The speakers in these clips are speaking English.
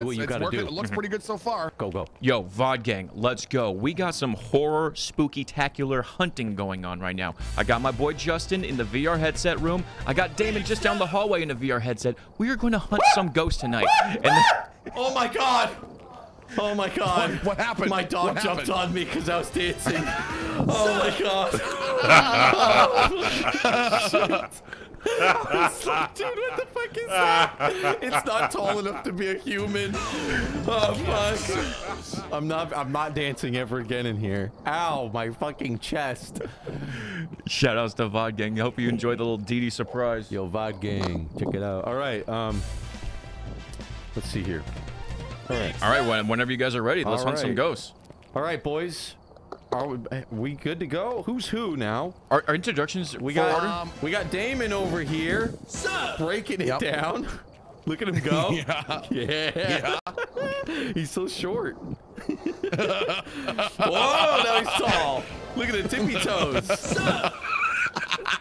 you it's gotta do. It looks mm-hmm. pretty good so far. Go, go. Yo, VOD gang, let's go. We got some horror, spooky-tacular hunting going on right now. I got my boy Justin in the VR headset room. I got Damon just down the hallway in a VR headset. We are going to hunt some ghosts tonight. Oh my god! Oh my god! What- what happened? My dog What jumped happened? on me because I was dancing. Oh my god! Shit. I was like, Dude, what the fuck is that? It's not tall enough to be a human. Oh fuck! I'm not. I'm not dancing ever again in here. Ow! My fucking chest. shout outs to VOD gang. I hope you enjoyed the little DD surprise. Yo, VOD gang, check it out. All right. Um. Let's see here. All right. All right, whenever you guys are ready, let's All hunt some ghosts. All right, boys. Are we, we good to go? Who's who now? Our, our introductions, We full got order? Um, we got Damon over here breaking it Yep. down. Look at him go. Yeah. Yeah. he's so short. Whoa, now he's tall. Look at the tippy toes.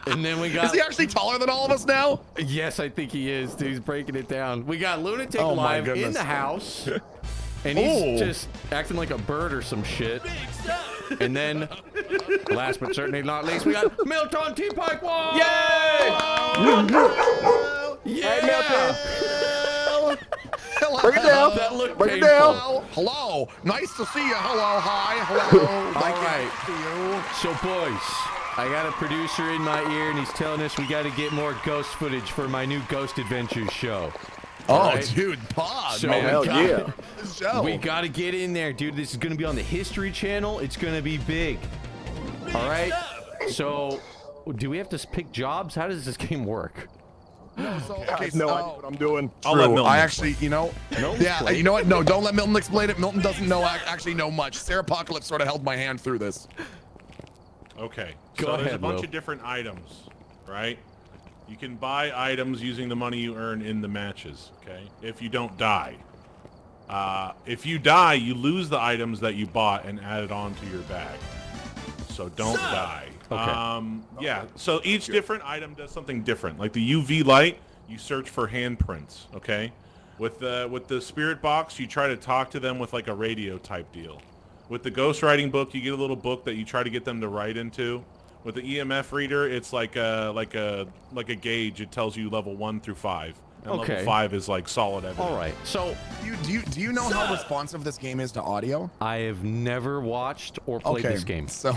and then we got Is he actually taller than all of us now? Yes, I think he is. Dude, he's breaking it down. We got Lunatic Oh Live in the house. And he's Oh. just acting like a bird or some shit. And then, last but certainly not least, we got Milton T. Pike Wall! Yeah! Hello. Bring it down. That looked Bring it down. Hello. Hello. Nice to see you. Hello. Hi. Hello. All Thank right. you. So, boys, I got a producer in my ear, and he's telling us we got to get more ghost footage for my new Ghost Adventures show. Oh, Alright. dude, pod, So man. hell we got- yeah. Show. We got to get in there, dude. This is going to be on the History Channel. It's going to be big. All right. So, do we have to pick jobs? How does this game work? So, I okay, have no so, idea what I'm doing. I'll let True. Milton I actually, you know, Milton yeah, explain. you know what? No, don't let Milton explain it. Milton doesn't know ac- actually know much. Sarah Apocalypse sort of held my hand through this. Okay. Go so there's a bunch Will. of different items, right? You can buy items using the money you earn in the matches, okay? If you don't die. Uh, if you die, you lose the items that you bought and added on to your bag. So don't die. Okay. Um, yeah, so each different item does something different. Like the UV light, you search for handprints, okay? With the with the spirit box, you try to talk to them with like a radio type deal. With the ghostwriting book, you get a little book that you try to get them to write into. With the EMF reader, it's like a like a like a gauge. It tells you level one through five, and Okay. level five is like solid evidence. All right. So, Do you, do you do you know how responsive this game is to audio? I have never watched or played this game. So,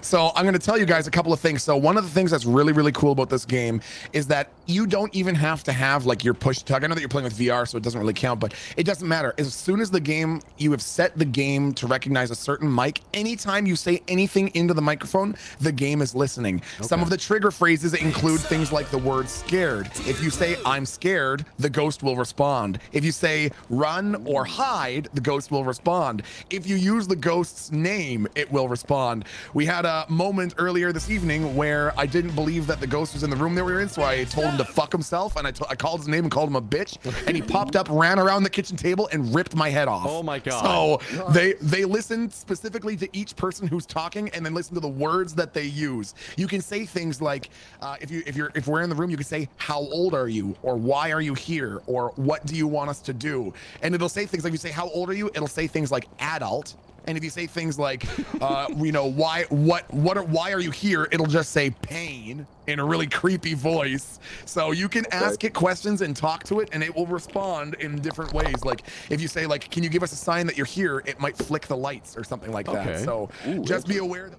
so I'm going to tell you guys a couple of things. So, one of the things that's really, really cool about this game is that you don't even have to have like your push tug. I know that you're playing with VR, so it doesn't really count, but it doesn't matter. As soon as the game, you have set the game to recognize a certain mic, anytime you say anything into the microphone, the game is listening. Some of the trigger phrases include things like the word scared. If you say, I'm scared, the ghost will respond. If you say, run or hide, the ghost will respond. If you use the ghost's name, it will respond. We had a moment earlier this evening where I didn't believe that the ghost was in the room that we were in, so I told him to fuck himself, and I I called his name and called him a bitch, and he popped up, ran around the kitchen table, and ripped my head off. Oh my God. So they they listen specifically to each person who's talking, and then listen to the words that they use. You can say things like, uh, if you if you're if we're in the room, you can say, "How old are you?" or "Why are you here?" or "What do you want us to do?" And it'll say things like, if you say, "How old are you?" It'll say things like "adult." And if you say things like, uh, you know, why, what, what, are, why are you here? It'll just say pain in a really creepy voice. So you can ask it questions and talk to it, and it will respond in different ways. Like if you say, like, can you give us a sign that you're here? It might flick the lights or something like that. Okay. So just be aware that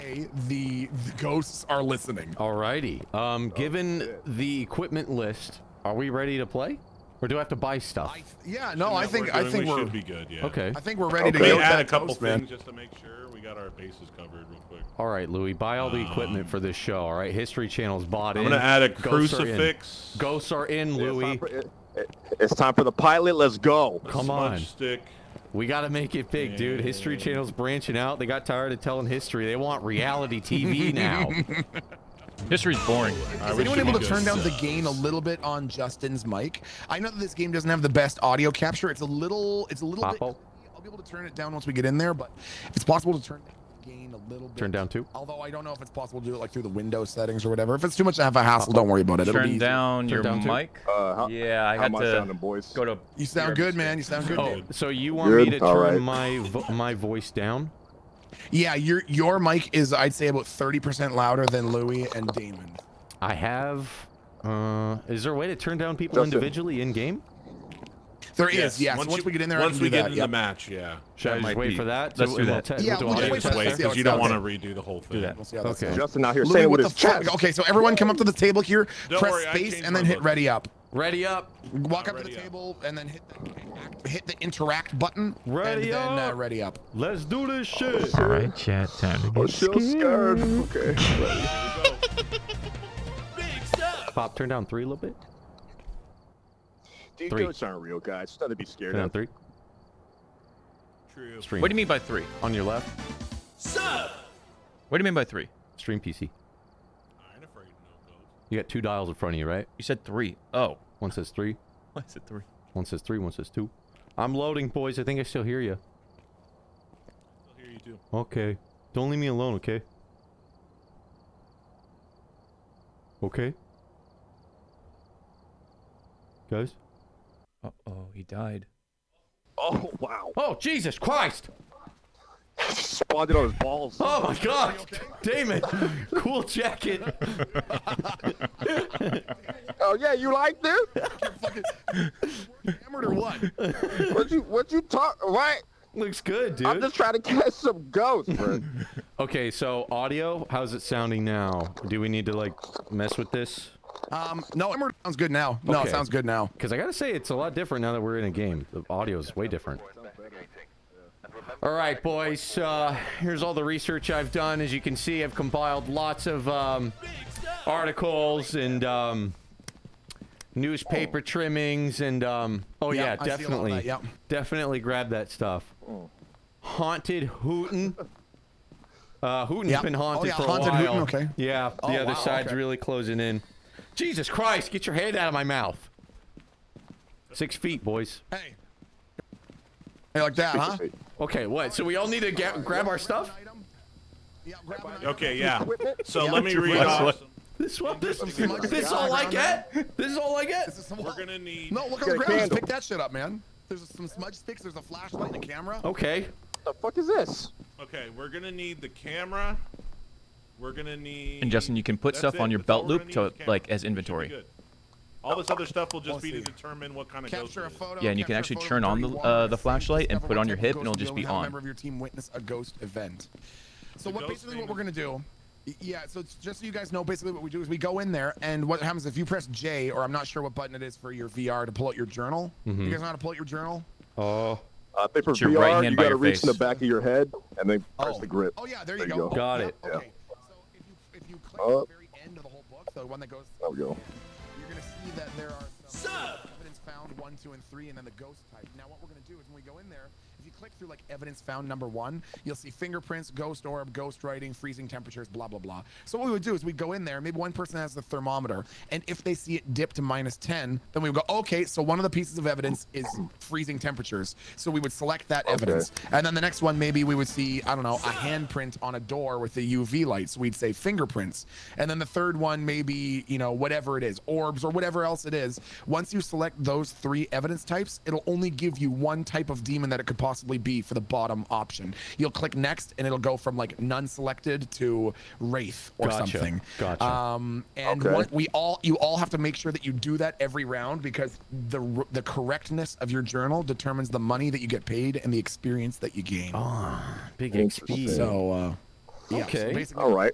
say the, the ghosts are listening. Alrighty. Um, given the equipment list, are we ready to play, or do I have to buy stuff? I, yeah, no, I think, I think we we're, should be good. Yeah. Okay. I think we're ready to go. me add a couple ghost, man. things just to make sure we got our bases covered real quick. All right, Louis, buy all the equipment for this show. All right, History Channel's bought I'm in. gonna add a Ghosts are crucifix. Ghosts are in, It's time, Louis. for, it- it- it's time for the pilot. Let's go. a Come smudge on. stick. We got to make it big, dude. History Channel's branching out. They got tired of telling history. They want reality TV now. History's boring. Is we anyone able to turn good. down the gain a little bit on Justin's mic? I know that this game doesn't have the best audio capture. It's a little, it's a little bit. I'll be able to turn it down once we get in there, but if it's possible to turn the gain a little bit. Turn down two. Although I don't know if it's possible to do it like through the window settings or whatever. If it's too much of a hassle, don't worry about it. It'll be Turn easy. down Turn your down mic. Uh, how, yeah, I had to sounding, boys? go to. You sound good, man. You sound good. Oh, dude. so you want me to All turn right. my vo my voice down? Yeah, your your mic is I'd say about 30% louder than Louis and Damon. I have. Uh, is there a way to turn down people Justin. individually in game? There is, yes. Once, you- we get in there, I once can we do get that. into yep. the match, yeah. Should I just wait be- for that? let's So do we'll that. Yeah, we'll do we'll just wait for test that. Wait, see how because you don't want to redo the whole thing. that. We'll see how that Okay. Justin out here Louis, saying what with the his fuck? chest. Okay, so everyone come up to the table here. Don't press worry, I space and then hit ready up. Ready up. Walk up to the table and then hit the hit the interact button. Ready and then uh, up. ready up. Let's do this shit. All right, chat. Time to I'm get still scared. Okay. Pop, turn down three a little bit. These Three. goats aren't real, guys. It's nothing to be scared Turn down of. three. True. Stream. What do you mean by three? On your left. What do you mean by three? Stream PC. I ain't afraid of no ghosts. You got two dials in front of you, right? You said three. Oh, One says three. why is it three? One says three. One says two. I'm loading, boys. I think I still hear you. I still hear you too. Okay. Don't leave me alone, okay? Okay. Guys? Uh oh, he died. Oh, wow. Oh, Jesus Christ! Spawned it on his balls. Oh my God! Damon! cool jacket. Oh, yeah, you like this? Hammered or what? What you, what you talk, right? Looks good, dude. I'm just trying to catch some ghosts, bro. Okay, so audio, how's it sounding now? Do we need to like mess with this? Um, no, Hammered sounds good now. No, Okay. it sounds good now. Because I gotta say, it's a lot different now that we're in a game. The audio is way different. All right, boys. Uh, here's all the research I've done. As you can see, I've compiled lots of um, articles and um, newspaper trimmings and um, oh Yeah, yeah, I see a lot of definitely, that, yep. definitely grab that stuff. Haunted Hooten. Uh, Hooten's Yeah. been Oh, haunted yeah, for a Haunted while. Hooten, okay. Yeah, Oh, the other wow, side's okay. really closing in. Jesus Christ! Get your hand out of my mouth. Six feet, boys. Hey. Hey, like that, huh? Okay, what? So we all need to get, grab our stuff? Yeah, grab an item. Okay, yeah. So let me read off. This one, this, this all I get? This is all I get? This is some- We're gonna need. No, look on Get the ground. Just pick that shit up, man. There's some smudge sticks. There's a flashlight and a camera. Okay. What the fuck is this? Okay, we're gonna need the camera. We're gonna need. And Justin, you can put stuff it. on your That's belt loop gonna to, need is camera. like, as inventory. All this other stuff will just Let's be to determine what kind of ghost Capture it a is. photo. Yeah, and you can actually turn on the, uh, the flashlight and put what on your hip and it'll just be know, have a on. member of your team witness a ghost event. So what basically what we're gonna do? Yeah, so it's just so you guys know, basically what we do is we go in there, and what happens if you press J, or I'm not sure what button it is for your VR to pull out your journal. Mm-hmm. You guys know how to pull out your journal? Oh, I think for VR, right hand you gotta your reach in the back of your head and then press Oh. the grip. Oh yeah, there you There go. you go. Got Yep, it. Okay. So if you if you click Up. the end of the whole book, the one that goes, There we go. you're gonna see that there are some evidence found one, two, and three, and then the ghost type. Now what we're gonna do is when we go in there, if you click through like evidence found number one, you'll see fingerprints, ghost orb, ghost writing, freezing temperatures, blah blah blah. So what we would do is we'd go in there, maybe one person has the thermometer, and if they see it dip to minus 10, then we would go, okay, so one of the pieces of evidence is freezing temperatures. So we would select that evidence. And then the next one, maybe we would see, I don't know, a handprint on a door with the UV light. So we'd say fingerprints. And then the third one, maybe, you know, whatever it is, orbs or whatever else it is. Once you select those three evidence types, it'll only give you one type of demon that it could possibly be for the bottom option. You'll click next and it'll go from like none selected to Wraith or Gotcha. something. Gotcha. Um, and Okay. what we all, you all have to make sure that you do that every round because the the correctness of your journal determines the money that you get paid and the experience that you gain. big XP. So, uh, yeah, Okay. So basically, All right.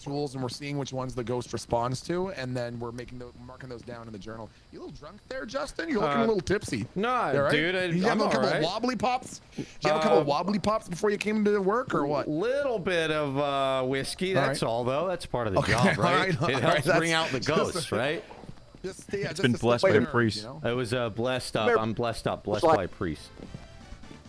Tools, and we're seeing which ones the ghost responds to, and then we're making the marking those down in the journal. You a little drunk there, Justin? You're looking Uh, a little tipsy. Nah, You all right? dude, I, you have I'm a couple alright. of wobbly pops. Did you have a couple of Uh, wobbly pops before you came to work, or what? Little bit of uh, whiskey. All That's right. all, though. That's part of the Okay, job, all right? right, all it right, helps bring out the just- ghosts, right? Just, yeah, just been blessed by a priest. You know? I was uh, blessed up. I'm blessed up. Blessed by a priest.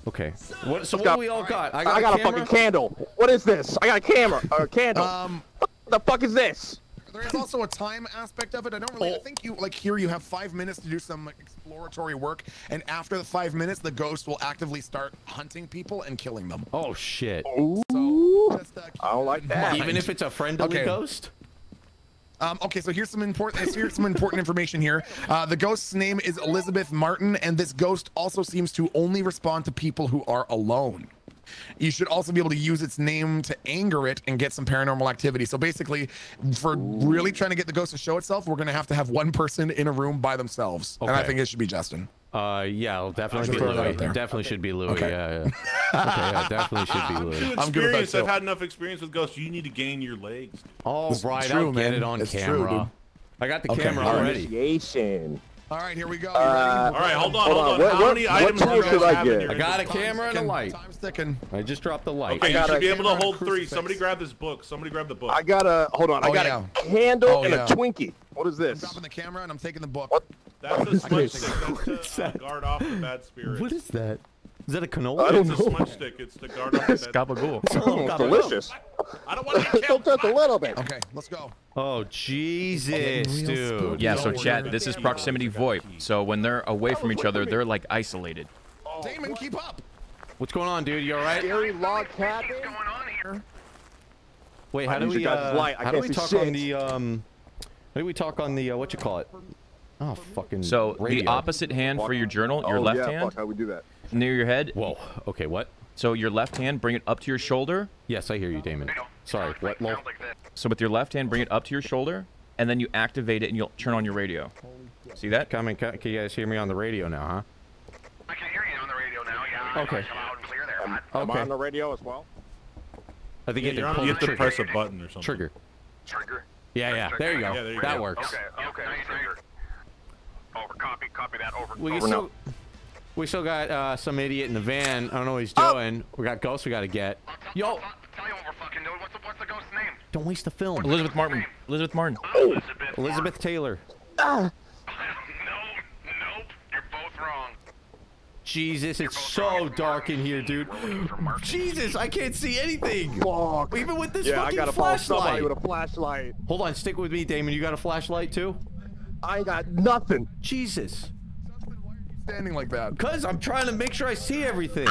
Okay. What? So what got- do we all got? I got, I got a camera? fucking candle. What is this? I got a camera. or A candle. Um, what the fuck is this? There is also a time aspect of it. I don't really. I Oh. think you like here. You have five minutes to do some exploratory work, and after the five minutes, the ghost will actively start hunting people and killing them. Oh shit. So just, uh, I don't like that. Even if it's a friendly Okay. ghost? Um, okay, so here's some important here's some important information here. Uh, the ghost's name is Elizabeth Martin, and this ghost also seems to only respond to people who are alone. You should also be able to use its name to anger it and get some paranormal activity. So basically, for really trying to get the ghost to show itself, we're gonna have to have one person in a room by themselves, and I think it should be Justin. Uh, yeah, it'll definitely be Louis. out there. Definitely should be Louis. Okay. Yeah, yeah. Okay, yeah, definitely should be Louis. I'm good with that experienced. I've too. had enough experience with ghosts. You need to gain your legs. All It's right, true, I'll get man. it on It's camera. dude. I got the Okay, camera all right. already. Initiation. All right, here we go. Uh. All right, hold on, Hold hold on, on. what- How what- many what items do tool you should I get? I got a camera and a light. Time's ticking. I just dropped the light. Okay, you got should be able to hold three. crucifix. Somebody grab this book. Somebody grab the book. I got a hold on. I Oh, got yeah. a candle Oh, and yeah. a Twinkie. What is this? I'm this? dropping the camera and I'm taking the book. What? That's a smudge Jesus stick. That's to uh, guard off the bad spirits. What is that? Is that a canola? I don't It's a know. smudge stick. It's to guard off the bad Gabagool. Oh, it's delicious. I don't want to get Still killed. just a little bit. Okay, let's go. Oh Jesus, dude. Yeah, so Don't chat, this is proximity VoIP. So when they're away from each other, they're like isolated. Damon, keep up. What's going on, dude? You all right? Scary log cabin. What's going on here? Wait, how do we uh, how do we talk on the um? How do we talk on the uh, what you call it? Oh fucking. So the opposite hand for your journal, your oh, left yeah, hand Fuck, how we do that? Near your head. Whoa. Okay. What? So your left hand, bring it up to your shoulder. Yes, I hear you, Damon. Sorry. What? Lol? So with your left hand, bring it up to your shoulder, and then you activate it, and you'll turn on your radio. See that? Coming. Can you guys hear me on the radio now, huh? I can hear you on the radio now, yeah. Okay. Nice and loud and clear there, bud. Am I Okay. on the radio as well? I think Yeah, you you're have to pull you have to press a button or something. Trigger. Trigger. Yeah, yeah. There you go. Yeah, there you that go. works. Okay, okay, trigger. Over, copy, copy that, over. We over. still, we still got uh, some idiot in the van. I don't know what he's Oh. doing. We got ghosts we got to get. I'll Yo, tell- tell you what we're fucking doing. What's the, what's the ghost's name? don't waste the film. Elizabeth Martin. Elizabeth Martin. Elizabeth. Elizabeth Taylor. no, nope, you're both wrong. Jesus, it's so dark in here, dude. Jesus, I can't see anything. Fuck. Even with this Yeah, I fucking gotta follow somebody flashlight. with a flashlight. Hold on, stick with me, Damon. You got a flashlight too? I got nothing. Jesus. Standing like that. Cause I'm trying to make sure I see everything.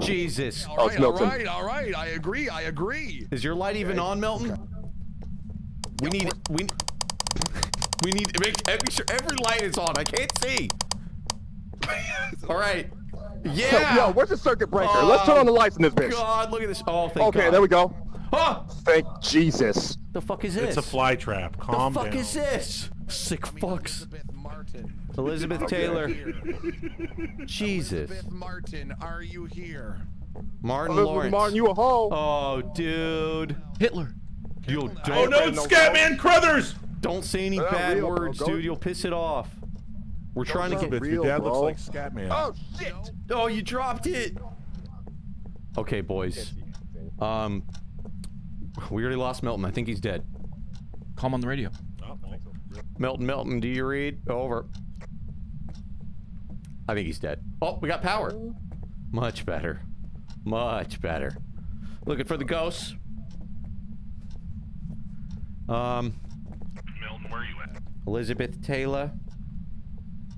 Jesus. All it's right, all Milton. right, all right. I agree. I agree. Is your light even on, Melton? We need we we need to make every sure every light is on. I can't see. All right. Yeah. Yo, where's the circuit breaker? Let's turn on the lights in this bitch. God, look at this. Oh, thank Okay, God. there we go. Ah, Thank Jesus. the fuck is this? It's a fly trap. Calm down. The fuck down. is this? Sick fucks. Elizabeth Taylor. Jesus. Elizabeth Martin, are you here? Martin Elizabeth Lawrence. Martin, you a hoe. Oh, dude. Hitler. Yo, Oh don't, no, it's no Scatman Crothers! don't say any They're bad real, words, Go- dude. You'll piss it off. We're trying to not get. Bitch, real, your dad bro. looks like Scatman. Oh shit. Oh, you dropped it. Okay, boys. Um, we already lost Melton. I think he's dead. Call him on the radio. Oh, well. Melton, Melton, do you read? Over. I think he's dead. Oh, we got power. Much better. Much better. Looking for the ghosts. Um, Milton, where are you at? Elizabeth Taylor.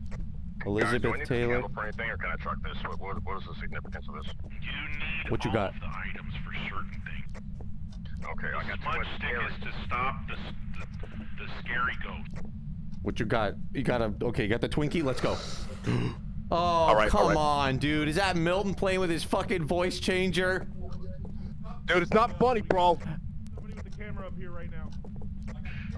Guys, do I Elizabeth need this Taylor. for anything, or can I truck this? What, what, what is the significance of this? You need What you all got? of the items for certain things. Okay, I got too Smudge much stick is to stop the, the, the scary ghost. What you got? You got a okay. You got the Twinkie. Let's go. Oh right, come all right. on, dude! Is that Milton playing with his fucking voice changer? Dude, it's not funny, bro. Somebody with the camera up here right now.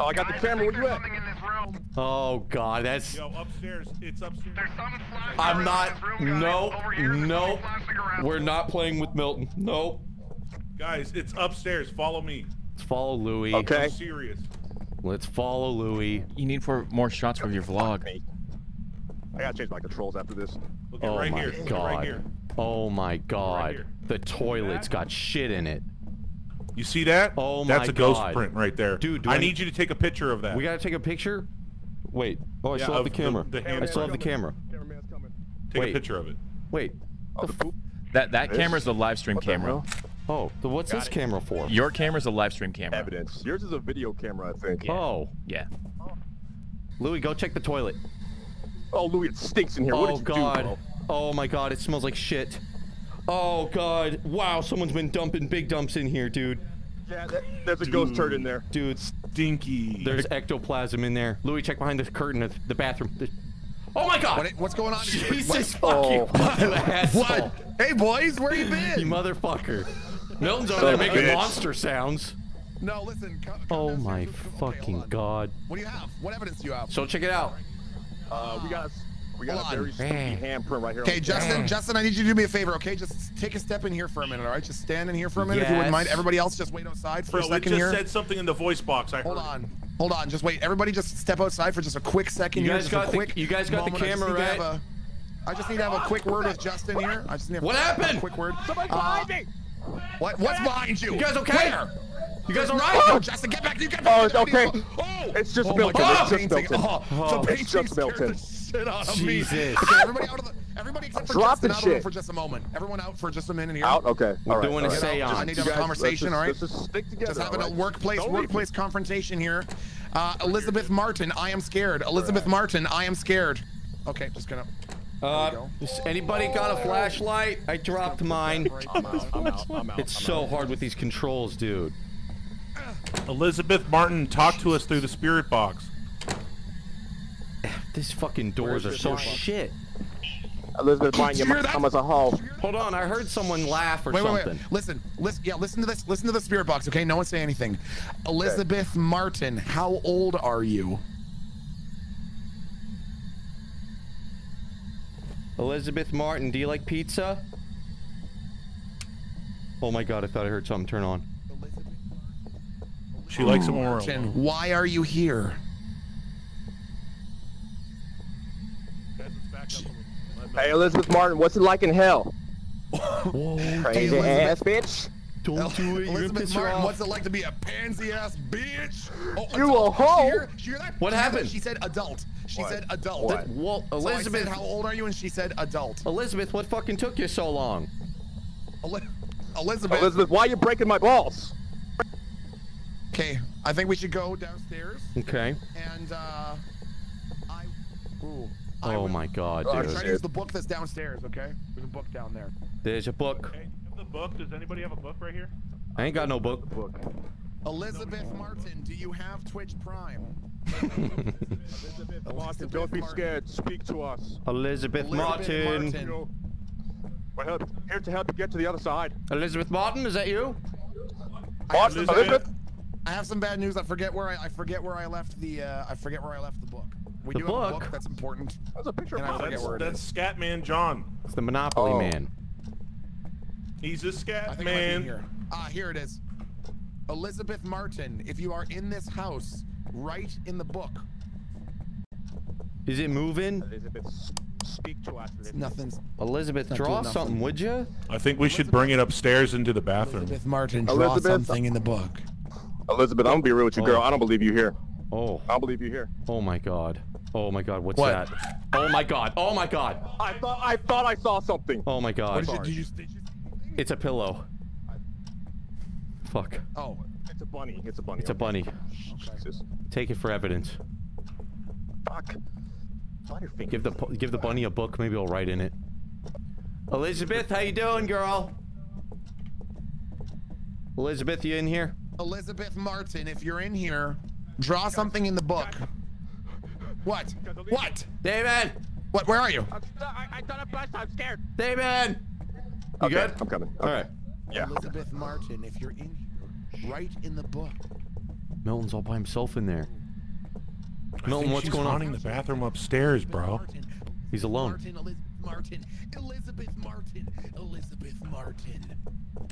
Oh, I got the Guys, I camera. think Where you there's at? something in this room. Oh god, that's. Yo, upstairs. It's upstairs. There's some flashing I'm not. this room, guys. Nope. Over here, there's Nope. some flashing around. We're not playing with Milton. Nope. Guys, it's upstairs. Follow me. Let's follow Louis. Okay. I'm serious. Let's follow Louis. You need for more shots for your vlog. I gotta change my controls after this. Look at Oh right my here. God. Right here. Oh my god. here. the toilet's got shit in it. You see that? Oh my god. That's my a ghost God. print right there. Dude, do I, I- need you to take a picture of that. We gotta take a picture. Wait. Oh, I Yeah, still have the camera. the- the I hand still have the print. camera. Cameraman's coming. take wait. a picture of it. Wait. Oh, the. That that This? camera's the live stream What the camera. hell? Oh, so what's this camera for? Your camera's a live stream camera. Evidence. Yours is a video camera, I think. Oh, Yeah. Louis, go check the toilet. Oh, Louis, it stinks in here. what oh did you God. do, bro? Oh my God, it smells like shit. Oh God. Wow, someone's been dumping big dumps in here, dude. Yeah, that, there's a ghost turd in there. Dude, Stinky. there's ectoplasm in there. Louis, check behind the curtain of the bathroom. The- Oh my God. What, what's going on? Jesus Oh. fucking you asshole. What? Hey boys, where you been? You motherfucker. Milton's over there making bitch. monster sounds. No, listen. co- come Oh my with- okay, fucking. God. What do you have? What evidence do you have? So check it out. Uh, we got a, we got Hold a very on. spooky handprint right here. Okay, on the Justin, Justin, I need you to do me a favor, okay? Just take a step in here for a minute, all right? Just stand in here for a minute if you wouldn't mind. Everybody else, just wait outside for Bro, a it second just here. said something in the voice box. I Hold heard. on. Hold on. Just wait. Everybody just step outside for just a quick second You here. guys just got a the- quick you guys got the moment. I just camera need to have right? a- I just need to have a quick word with Justin here. I just need to have What a- happened? A quick word. Somebody Uh, me! What? What's behind you? You guys okay? Where? You guys all No, right? Justin, get back! You get Oh, back! it's okay. Oh, It's just oh Milton. My God, It's just painting. Milton. Oh, Oh, the it's just scared Milton. the shit out of Jesus. me. Okay, everybody out of the. Everybody except for Drop Justin the out room shit. for just a moment. Everyone out for just a minute here. Out? Okay. We're all right, doing a all right. seance. I need to You have a conversation, let's all right? just, Let's just stick together. Just having all a workplace Don't workplace confrontation here. Uh, Elizabeth Martin, I am scared. Elizabeth Martin, I am scared. Okay, just gonna. Uh, go. anybody got a flashlight? I dropped mine. I'm out. I'm out. I'm out. It's I'm so out. hard with these controls, dude. Elizabeth Martin, talk to us through the spirit box. These fucking doors are so shit. Elizabeth Martin, you Hear might come as a hoe. Hold on, I heard someone laugh or Wait, wait, something. wait. Listen, listen. Yeah, listen to this. Listen to the spirit box. Okay, no one say anything. Elizabeth Martin, how old are you? Elizabeth Martin, do you like pizza? Oh my god, I thought I heard something turn on. She likes it more. Martin, why are you here? Hey, Elizabeth Martin, what's it like in hell? Crazy Elizabeth- ass bitch. Don't do it, you're Elizabeth Martin, off. what's it like to be a pansy ass bitch? Oh, You adult. a hoe? Did you hear- did you hear that? What Did you hear that? happened? She said adult. She What? said adult. What? Well, So I Elizabeth, said, how old are you? And she said adult. Elizabeth, what fucking took you so long? Elizabeth. Elizabeth, why are you breaking my balls? Okay, I think we should go downstairs Okay. and uh, I. Ooh. I Oh will- my god, Oh, I'm trying to use the book that's downstairs. Okay, there's a book down there. There's a book. Okay, you have the book. Does anybody have a book right here? I ain't got no book. Book. Elizabeth Martin, do you have Twitch Prime? Elizabeth Martin, don't be scared. Speak to us. Elizabeth Elizabeth Martin. Martin. We're help, here to help you get to the other side. Elizabeth Martin, is that you? What? Elizabeth? Elizabeth? I have some bad news. I forget where I, I forget where I left the uh, I forget where I left the book. We The do have a book? book that's important. That's a picture of I forget That's, where it that's. Scatman John. It's the Monopoly Oh. Man. He's a I scat think it might be man. here. Ah, here it is. Elizabeth Martin, if you are in this house, write in the book. Is it moving? Elizabeth, speak to us. Elizabeth. Nothing's. Elizabeth, draw nothing. something, would you? I think we should bring it upstairs into the bathroom. Elizabeth Martin, draw Elizabeth? something in the book. Elizabeth, I'm gonna be real with you, girl. Oh. I don't believe you here. Oh. I don't believe you here. Oh my god. Oh my god, what's What? that? Oh my god. Oh my god. I thought I thought I saw something. Oh my god. did you, did you, did you It's a pillow. Fuck. Oh, It's a bunny. It's a bunny. It's a bunny. Jesus. Take it for evidence. Fuck. It's on your finger. Give the give the bunny a book. Maybe I'll write in it. Elizabeth, how you doing, girl? Elizabeth, you in here? Elizabeth Martin, if you're in here, draw something in the book. What? What? David! What? Where are you? I'm, I, I thought it bust. I'm scared. David! You okay, good? I'm coming. All Okay. right. Yeah. Elizabeth Martin, if you're in here, write in the book. Milton's all by himself in there. I Milton, what's going on? in the bathroom upstairs, bro. Martin, He's alone. Martin, Elizabeth Martin, Elizabeth Martin, Elizabeth Martin.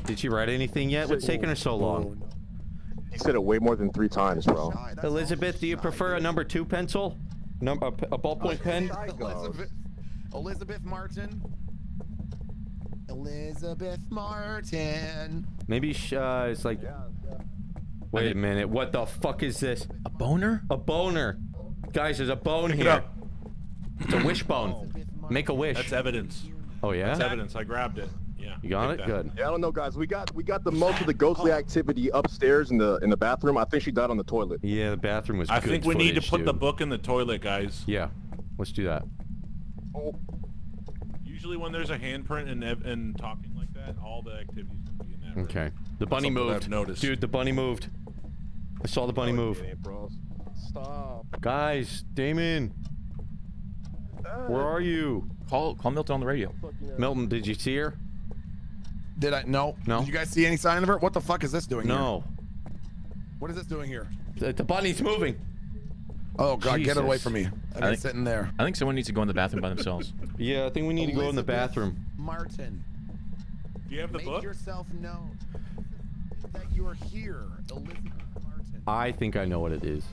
Did she write anything yet? What's taking her so long? Oh, He said it way more than three times, bro. Elizabeth, do you prefer a number two pencil? Number a ballpoint pen? Elizabeth, Elizabeth Martin. Elizabeth Martin. Maybe sh- uh, it's like. Wait a minute. What the fuck is this? A boner? A boner. Guys, there's a bone Pick here. up. It's a wishbone. Make a wish. That's evidence. Oh yeah. That's evidence. I grabbed it. Yeah. You got it? that. Good. Yeah, I don't know, guys. We got we got the most of the ghostly activity upstairs in the in the bathroom. I think she died on the toilet. Yeah, the bathroom was I good think we need to footage, put the book in the toilet, guys. Yeah, let's do that. Oh, Usually when there's a handprint and and talking like that, all the activities can be in that room. Okay. The bunny Something moved. I've noticed. Dude, the bunny moved. I saw the bunny no, move. it. Stop. Guys, Damon, where are you? Call call Milton on the radio. Milton, did you see her? Did I? No. No. Did you guys see any sign of her? What the fuck is this doing here? No. What is this doing here? The, the bunny's moving. Oh god, get it away from me. I've I been think- sitting there. I think someone needs to go in the bathroom by themselves. Yeah, I think we need to go in the bathroom. Martin, Do you have the make book? yourself known that you are here. Elizabeth Martin. I think I know what it is.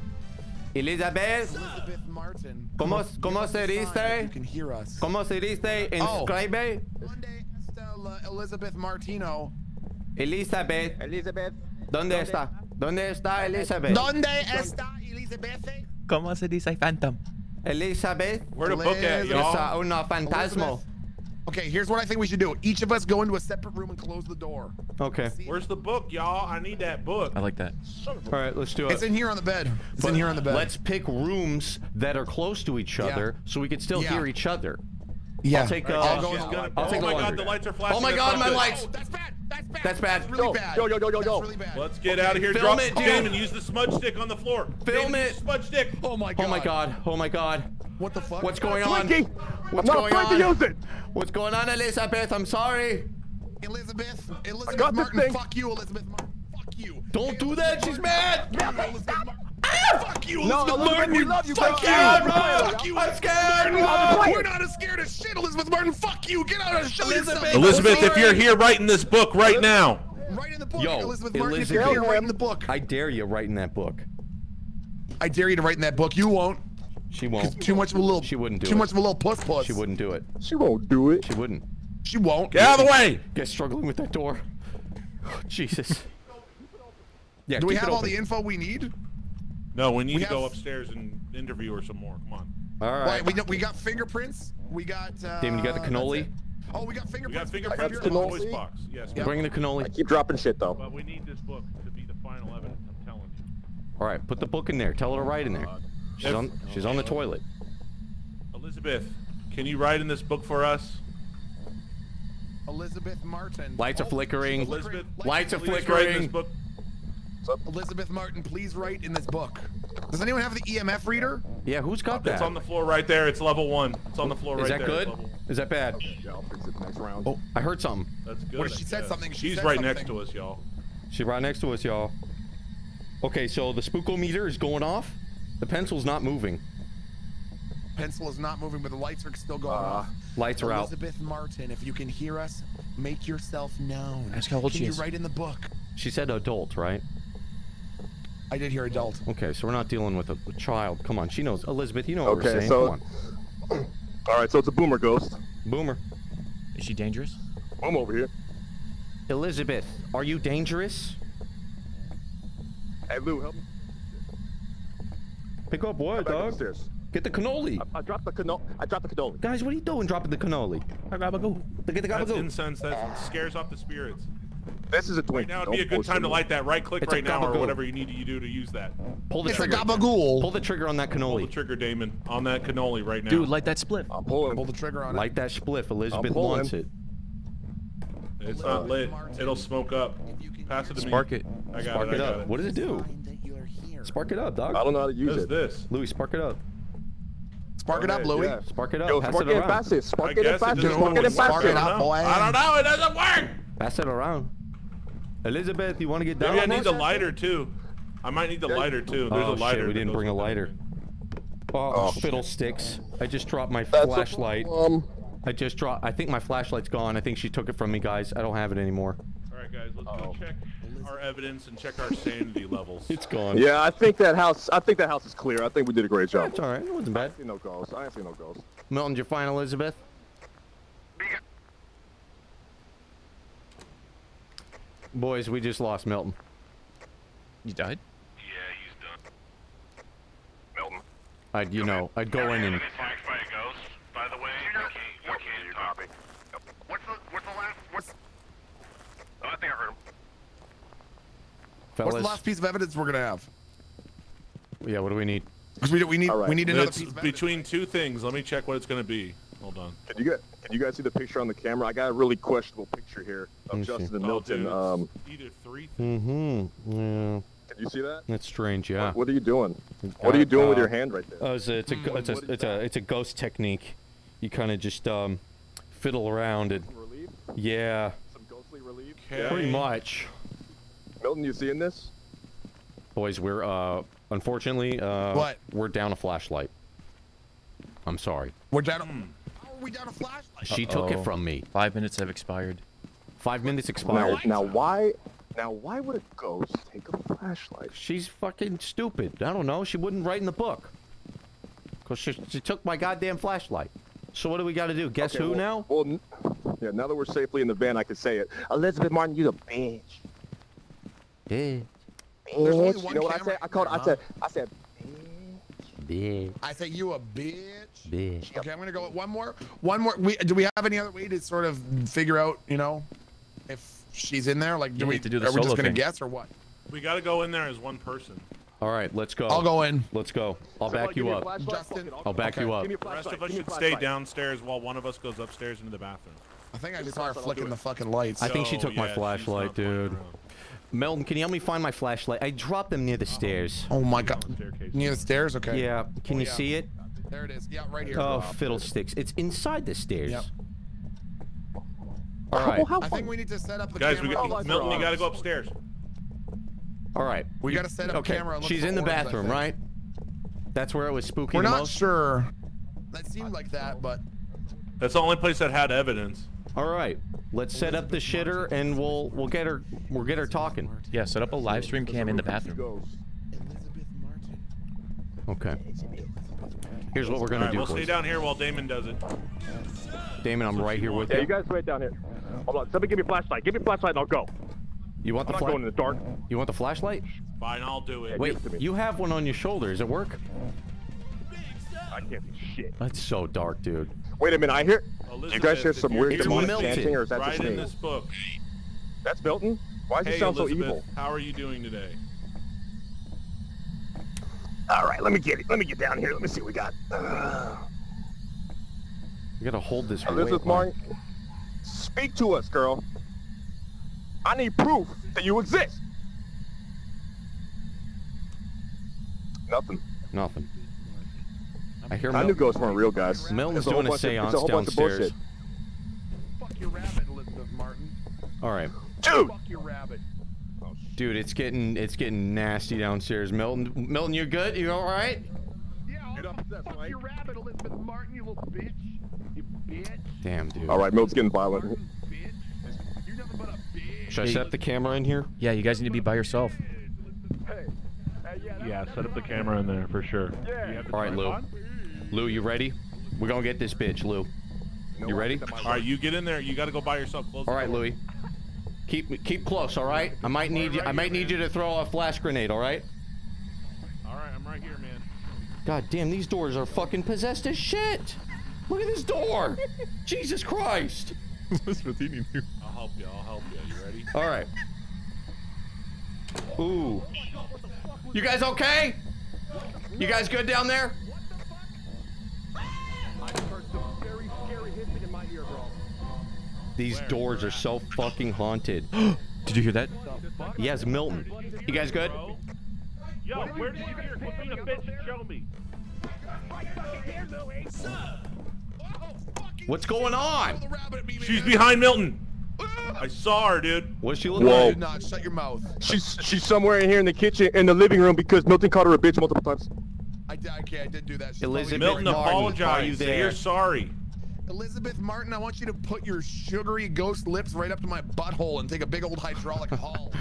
Elizabeth, Elizabeth Martin. ¿Cómo- cómo se dice? You can hear us. ¿cómo se dice? Oh. Inscribe. Monday, Estella Elizabeth Martino. Elizabeth, Elizabeth. ¿dónde está? ¿Dónde está Elizabeth? ¿Dónde está Elizabeth? ¿Cómo se dice phantom? Elizabeth, Where the book at, Liz- y'all? esa una fantasma. Elizabeth. Okay, here's what I think we should do. Each of us go into a separate room and close the door. Okay. See- Where's the book, y'all? I need that book. I like that. All right, let's do it. It's in here on the bed. It's But in here on the bed. Let's pick rooms that are close to each Yeah. other so we can still Yeah. hear each other. Yeah. I'll take, uh, I'll go She's in the gonna- light. I'll take oh the my laundry. god, the lights are flashing. Oh my god, my good. lights! Oh, that's bad. That's bad. That's bad. really Yo, bad. yo, yo, yo, yo, yo. really bad. Let's get out of here. Film Drop it, dude. Damon, use the smudge stick on the floor. Film Damon, it. smudge stick. Oh my god. Oh my god. Oh my god. What the fuck? What's going on? Blinky. What's I'm not going on? to use it. What's going on, Elizabeth? I'm sorry. Elizabeth. Elizabeth got this Martin. thing. Fuck you, Elizabeth Martin. Fuck you. Don't do that. She's mad. Elizabeth Martin. Fuck you, No, Elizabeth Elizabeth, Martin. we love you, Fuck bro. you. Yeah, bro. bro. Fuck you. I'm scared. We're not as scared as shit, Elizabeth Martin. Fuck you. Get out of show Elizabeth. yourself. Elizabeth, if you're here, writing this book right now. Write in the book, Yo, Elizabeth Martin. If you're here, write in the book. I dare you write in that book. I dare you to write in that book. You won't. She 'Cause won't. Too much of a little. She wouldn't do Too it. Too much of a little puss puss. She wouldn't do it. She won't do it. She wouldn't. She won't. Get out of the way. Get struggling with that door. Oh, Jesus. Yeah, Do we have all the info we need? No, we need We to go upstairs and interview her some more. Come on. All Right. right. We, got- we got fingerprints. We got. Uh, Damon, you got the that's cannoli? Oh, we got fingerprints. We fingerprints. got fingerprints your in the cannoli. voice box. Yes. Yeah. Bring the cannoli. I keep dropping shit though. But we need this book to be the final evidence. I'm telling you. All right, put the book in there. Tell her to write in there. She's on. She's on the toilet. Elizabeth, can you write in this book for us? Elizabeth Martin. Lights are Oh, flickering. Elizabeth, Lights are please write in flickering. This book. Elizabeth Martin, please write in this book. Does anyone have the EMF reader? Yeah, who's got that? It's on the floor right there. It's level one. It's on the floor Is right there. Is that good? Is that bad? Yeah, I'll fix it next round. Oh. I heard something. That's good. What if she said something? She She's said right next to us, y'all. She's right next to us, y'all. Okay, so the spookometer is going off. The pencil's not moving. Pencil is not moving, but the lights are still going Uh, off. Lights are out. Elizabeth Martin, if you can hear us, make yourself known. Ask how old can she you is. write in the book? She said adult, right? I did hear adult. Okay, so we're not dealing with a, a child. Come on, she knows. Elizabeth, you know what we're Okay, saying. so- Come on. All right, so it's a boomer ghost. Boomer. Is she dangerous? I'm over here. Elizabeth, are you dangerous? Hey Lou, help me. Pick up what, dog? upstairs. Get the cannoli. I dropped the cano. I dropped the cannoli. Guys, what are you doing dropping the cannoli? I grab a go. Look at the That's gabagool. incense. That scares off the spirits. This is a twin. Right now would be a good time to light that. Right click It's right now or whatever you need to do to use that. Pull the It's a trigger. gabagool. Pull the trigger on that Pull the cannoli. trigger, Damon, on that cannoli right now. Dude, light that split. I'm pulling. Pull the trigger on it. Light that spliff. Elizabeth pulling. wants it. it's not lit. It'll smoke up. Pass it to Spark me. it. I got Spark it. it I got up. it. What does it it. do? Sign that you're here. Spark it up, dog. I don't know how to use What is it. this? Louis, spark it up. Spark it up, Okay, Louis. yeah. Spark it up. Yo, Pass spark it it and pass it. I Spark it and guess pass it. Spark it and work. pass Spark it. it up, don't boy. I don't know. It doesn't work. Pass it around. Elizabeth, you want to get down? Maybe I need this? the lighter too. I might need the Yeah. lighter too. There's oh a lighter. shit, we didn't bring a lighter. Oh, Oh. fiddlesticks. I just dropped my That's flashlight. problem. I just dropped. I think my flashlight's gone. I think she took it from me, guys. I don't have it anymore. All right, guys, let's Uh-oh. go check our evidence and check our sanity levels. It's gone. Yeah, I think that house. I think that house is clear. I think we did a great job. It's all right. It wasn't bad. I see no ghosts. I ain't see no ghosts. Milton, did you find Elizabeth? Boys, we just lost Milton. You died? Yeah, he's done. Milton. I'd, you know, I'd go in and Attacked by a ghost, by the way. We can't, we can't talk. What's the, what's the last What's, Oh, I think I heard him. what's the last piece of evidence we're gonna have? Yeah, what do we need? 'Cause we, we need All right. we need another It's piece of evidence. between two things. Let me check what it's going to be. Hold on. Can you get? Can you guys see the picture on the camera? I got a really questionable picture here Let me of see. Justin and Oh, Milton. dude, it's um, either three. Mm-hmm. Yeah. can you see that? That's strange, yeah. What are you doing? What are you doing with Uh, your hand right there? Oh, it's a it's a Hmm, go- it's a it's a it's a ghost technique. You kind of just um fiddle around and Relief? yeah, Some ghostly relief? Okay. pretty much. Milton, you seeing this? Boys, we're uh unfortunately uh What? we're down a flashlight. I'm sorry. We're down. Oh, we down a flashlight. She took Uh-oh. it from me. Five minutes have expired. Five minutes expired. now why? Now why would a ghost take a flashlight? She's fucking stupid. I don't know. She wouldn't write in the book. Cause she, she took my goddamn flashlight. So what do we got to do? Guess Okay, who well, now? Well, yeah. Now that we're safely in the van, I can say it. Elizabeth Martin, you the bitch. Yeah. There's Bitch. You know what I said? I called. in there, I said. I said. Bitch. I say you a bitch. Bitch. Okay, I'm gonna go with one more. One more. We do we have any other way to sort of figure out, you know, if she's in there? Like, do You we need to do the are we just gonna thing. guess or what? We got to go in there as one person. All right, let's go. I'll go in. Let's go. I'll back you up. Justin, I'll back Okay. you up. Give me a The rest of us give me a should stay downstairs while one of us goes upstairs into the bathroom. I think I just saw her flicking the fucking lights. I think she So, took my yeah, flashlight, dude. Around. Melton, can you help me find my flashlight? I dropped them near the stairs. oh my god. Near the stairs. Okay. Yeah, can Oh, you yeah. see it? There it is. Yeah, right here. Oh, fiddlesticks. It's inside the stairs. Yep. All right. How I think we need to set up the Guys, camera. got oh, lights Milton. You got to go upstairs. All right. We gotta set up Okay. camera. And look She's in the orbs, I bathroom, right? That's where it was spooky We're not most. sure. That seemed like that, but That's the only place that had evidence. All right. Let's set up the shitter and we'll we'll get her we'll get her talking. Yeah, set up a live stream cam in the bathroom. Ghost. Elizabeth Martin. Okay. Here's what we're gonna right, do, we'll stay down here while Damon does it. Damon, I'm right here with Yeah, you. you guys wait down here. Hold on. Somebody give me a flashlight. Give me a flashlight and I'll go. You want I'm the not going in the dark. You want the flashlight? Fine, I'll do it. Wait, it you have one on your shoulder. Does it work? I can't see shit. That's so dark, dude. Wait a minute. I hear. Do you guys hear some weird demonic chanting, or is that Right just in me? this book. That's Milton. Why does Hey, he sound so Elizabeth, evil? how are you doing today? All right, let me get it. Let me get down here. Let me see what we got. Uh, You gotta hold this. for Elizabeth Martin, speak to us, girl. I need proof that you exist. Nothing. Nothing. I hear I knew Mel- ghosts weren't real, guys. Milton's It's doing a bunch of- it's seance whole bunch of downstairs. bullshit. Fuck your rabbit, Elizabeth Martin. All right, Dude, Fuck your rabbit. dude. It's getting it's getting nasty downstairs. Milton, Milton, you good? You all right? Yeah, I'll fuck your rabbit, Elizabeth Martin, you little bitch. You bitch. Damn, dude. All right, Milton's getting violent. Martin, bitch. You're but a bitch. Should I set the camera in here? Yeah, you guys need to be by yourself. Yeah, set up the camera in there for sure. All right, Lou. Lou, you ready? We're gonna get this bitch, Lou. You ready? All right, you get in there. You got to go by yourself. Close all right, the right, door. Louis. Keep keep close, all right? I might need you. I might need you to throw a flash grenade, all right? All right, I'm right here, man. God damn, these doors are fucking possessed as shit. Look at this door. Jesus Christ. I'll help you. I'll help you. You ready? All right. Ooh. You guys okay? You guys good down there? These doors are so fucking haunted. Did you hear that? Yes, Milton. You guys good? Yo, where did you hear? Put me in a bitch and show me. What's going on? The rabbit at me, She's behind Milton. I saw her, dude. What's she looking No, Whoa. you not. Shut your mouth. She's she's somewhere in here in the kitchen, in the living room, because Milton called her a bitch multiple times. I did. Okay, I did do that. She's Elizabeth Milton, Martin, apologize. are you there? You're sorry. Elizabeth Martin, I want you to put your sugary ghost lips right up to my butthole and take a big old hydraulic haul.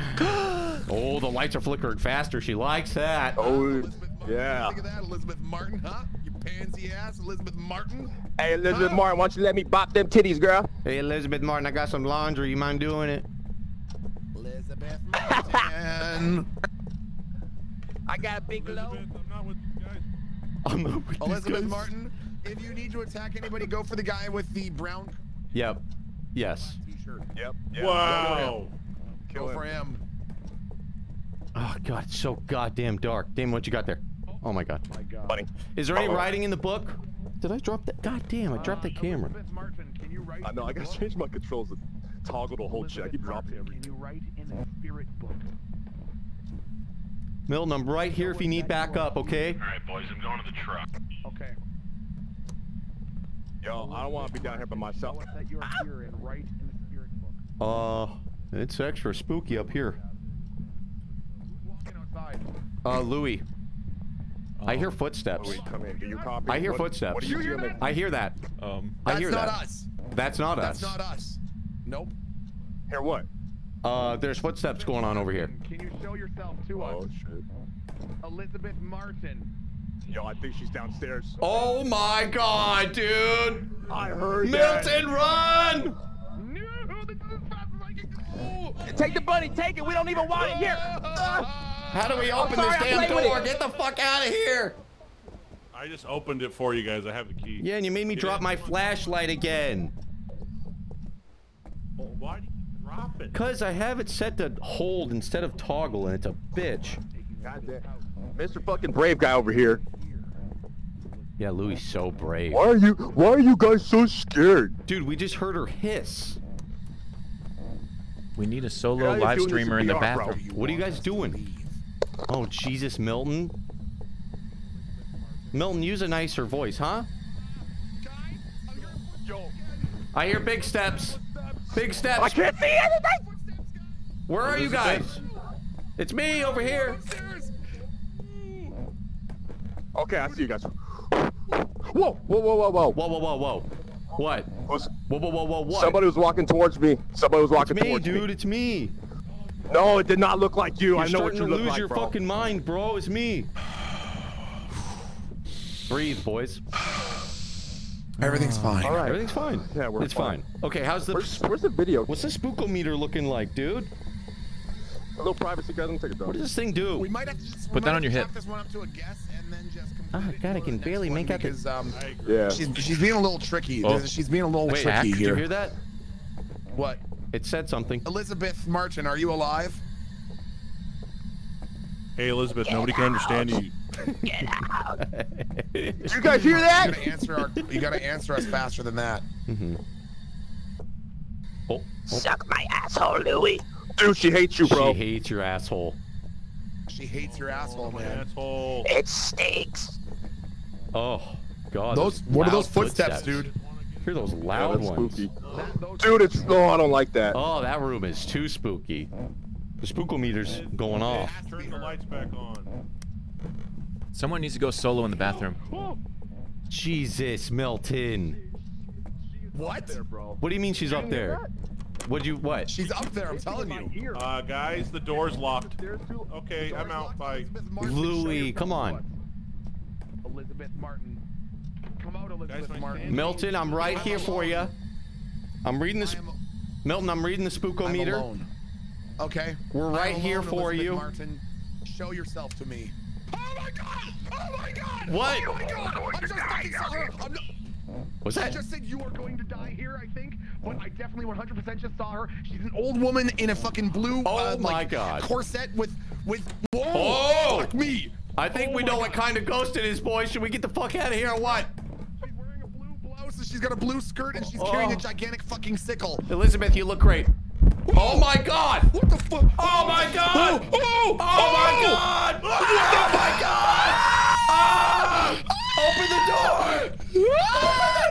Oh, the lights are flickering faster. She likes that. Oh, oh Elizabeth Martin, yeah. Think of that, Elizabeth Martin, huh? You pansy ass, Elizabeth Martin. Hey, Elizabeth Martin, why don't you let me bop them titties, girl? Hey, Elizabeth Martin, I got some laundry. You mind doing it? Elizabeth Martin. I got a big Elizabeth, I'm not with you guys. I'm not with Elizabeth. Martin, if you need to attack anybody, go for the guy with the brown. Yep. Yes. T-shirt. Yep. yep. Wow. Kill Go him. for him. Oh god, it's so goddamn dark. Damn, what you got there? Oh my god. My God. Buddy. Is there any Uh-oh. writing in the book? Did I drop that? God damn, I dropped the uh, camera. Elizabeth Martin, can you write I know. I gotta change my controls to toggle the whole shit. I keep dropping everything. Can you write in the spirit book? Milton, I'm right here if you need backup, okay? All right, boys, I'm going to the truck. Okay. Yo, I don't want to be down here by myself. Tell you're here and write in the spirit book. Uh, it's extra spooky up here. Walking outside? Uh, Louis. I hear footsteps. Louis, come in. Do you copy? I hear What- footsteps. What are you You hear doing? that? I hear that. Um, I That's hear not that. us. That's not us. That's not us. Nope. Hear what? Uh, there's footsteps going on over here. Can you show yourself to Oh us? shit. Elizabeth Martin. Yo, I think she's downstairs. Oh my god, dude! I heard that. Milton, run! No, this is as fast as I can go. Take the bunny, take it. We don't even want it here. How do we open sorry, this damn door? Get the fuck out of here! I just opened it for you guys. I have the key. Yeah, and you made me drop my flashlight again. Well, why do you keep dropping? Cause I have it set to hold instead of toggle, and it's a bitch. God. Mr. fucking brave guy over here. Yeah, Louis so brave. Why are you? Why are you guys so scared? Dude, we just heard her hiss. we need a solo you live streamer in the VR, bro? bathroom. What are you guys doing? Oh, Jesus, Milton. Milton, use a nicer voice, huh? I hear big steps. Big steps. I can't see anything. Where are you guys? It's me over here. okay, I see you guys. Whoa, whoa, whoa, whoa, whoa. Whoa, whoa, whoa, whoa. What? Was- Whoa, whoa, whoa, whoa, what? Somebody was walking towards me. Somebody was it's walking me, towards dude. me. Dude, it's me. No, it did not look like you. I know what you're I know what starting to lose your bro. fucking mind, bro. It's me. Breathe, boys. Everything's fine. All right. Everything's fine. Yeah, we're fine. it's fine. fine. Okay, how's the Where's, where's the video? what's the spookometer looking like, dude? A little privacy, guys. Let me take a What does this thing do? We might have to just, Put that on your to hip. This one up to a guess and then just complete Ah, God, I can barely make out because um, Yeah. she's she's being a little tricky. Oh. She's being a little Wait, tricky did here. you hear that? What? It said something. Elizabeth Martin, are you alive? Hey, Elizabeth, nobody can understand you. Get out! Did you guys hear You that? gotta answer our. You gotta answer us faster than that. Mm-hmm. Oh, oh. Suck my asshole, Louis. Dude, she hates you, bro. She hates your asshole. She hates your asshole, man. Asshole. It stinks. Oh, God. Those. What are those footsteps, dude? Hear those loud that's ones. spooky. Dude, it's no, I don't like that. Oh, that room is too spooky. The spookometer's going off. Turn the lights back on. Someone needs to go solo in the bathroom. Jesus, Milton. What? What do you mean she's up there? What'd you, what? She's up there. I'm telling you. Uh, guys, the door's locked. Okay, I'm out. Bye. Elizabeth Martin, show Louis, come on. Elizabeth Martin. Come out, Elizabeth my Martin. Milton, I'm right here for you. I'm reading the, I sp- Milton, I'm reading the I'm spookometer. Alone. Okay. We're right here alone, for Elizabeth you. Martin. Show yourself to me. Oh my god! Oh my god! What? Oh my god! I just fucking saw her. I'm not, What's I just said you are going to die here, I think, but I definitely 100% just saw her. She's an old woman in a fucking blue Oh uh, my like, God. corset with with whoa! Oh! Fuck me! I think we know what kind of ghost it is, boys. Should we get the fuck out of here or what? She's wearing a blue blouse and she's got a blue skirt and she's carrying Oh. a gigantic fucking sickle. Elizabeth, you look great. Oh my god! What the fuck? Oh my god! Oh! Oh! Oh my god! Oh my god! Ah! Open the door! Oh my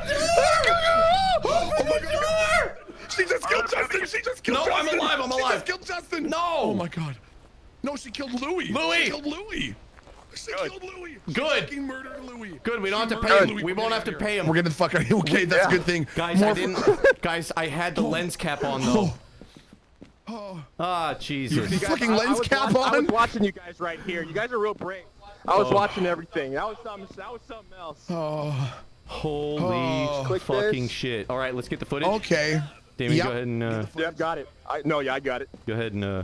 god. Open the door! She just killed Justin! She just killed No, I'm alive, I'm alive! She just killed Justin! No! Oh my god. No, she killed Louis! Louis! She killed Louis! She Good. killed Louis! She Good. fucking murdered Louis! Good, we don't She have to pay him. Louis. We won't have to pay him. We're getting the fuck out of here. Okay, that's a good thing. Guys, More I didn't. Guys, I had the lens cap on though. Oh. Ah, Jesus. You fucking I- I lens cap watch- I was watching you guys right here. You guys are real brave. I was Oh. watching everything. That was something. That was something else. Oh. Holy Oh. Fucking this. shit. All right, let's get the footage. Okay. Damien, Yep. go ahead and uh, Yep, got it. I no, yeah, I got it. go ahead and uh,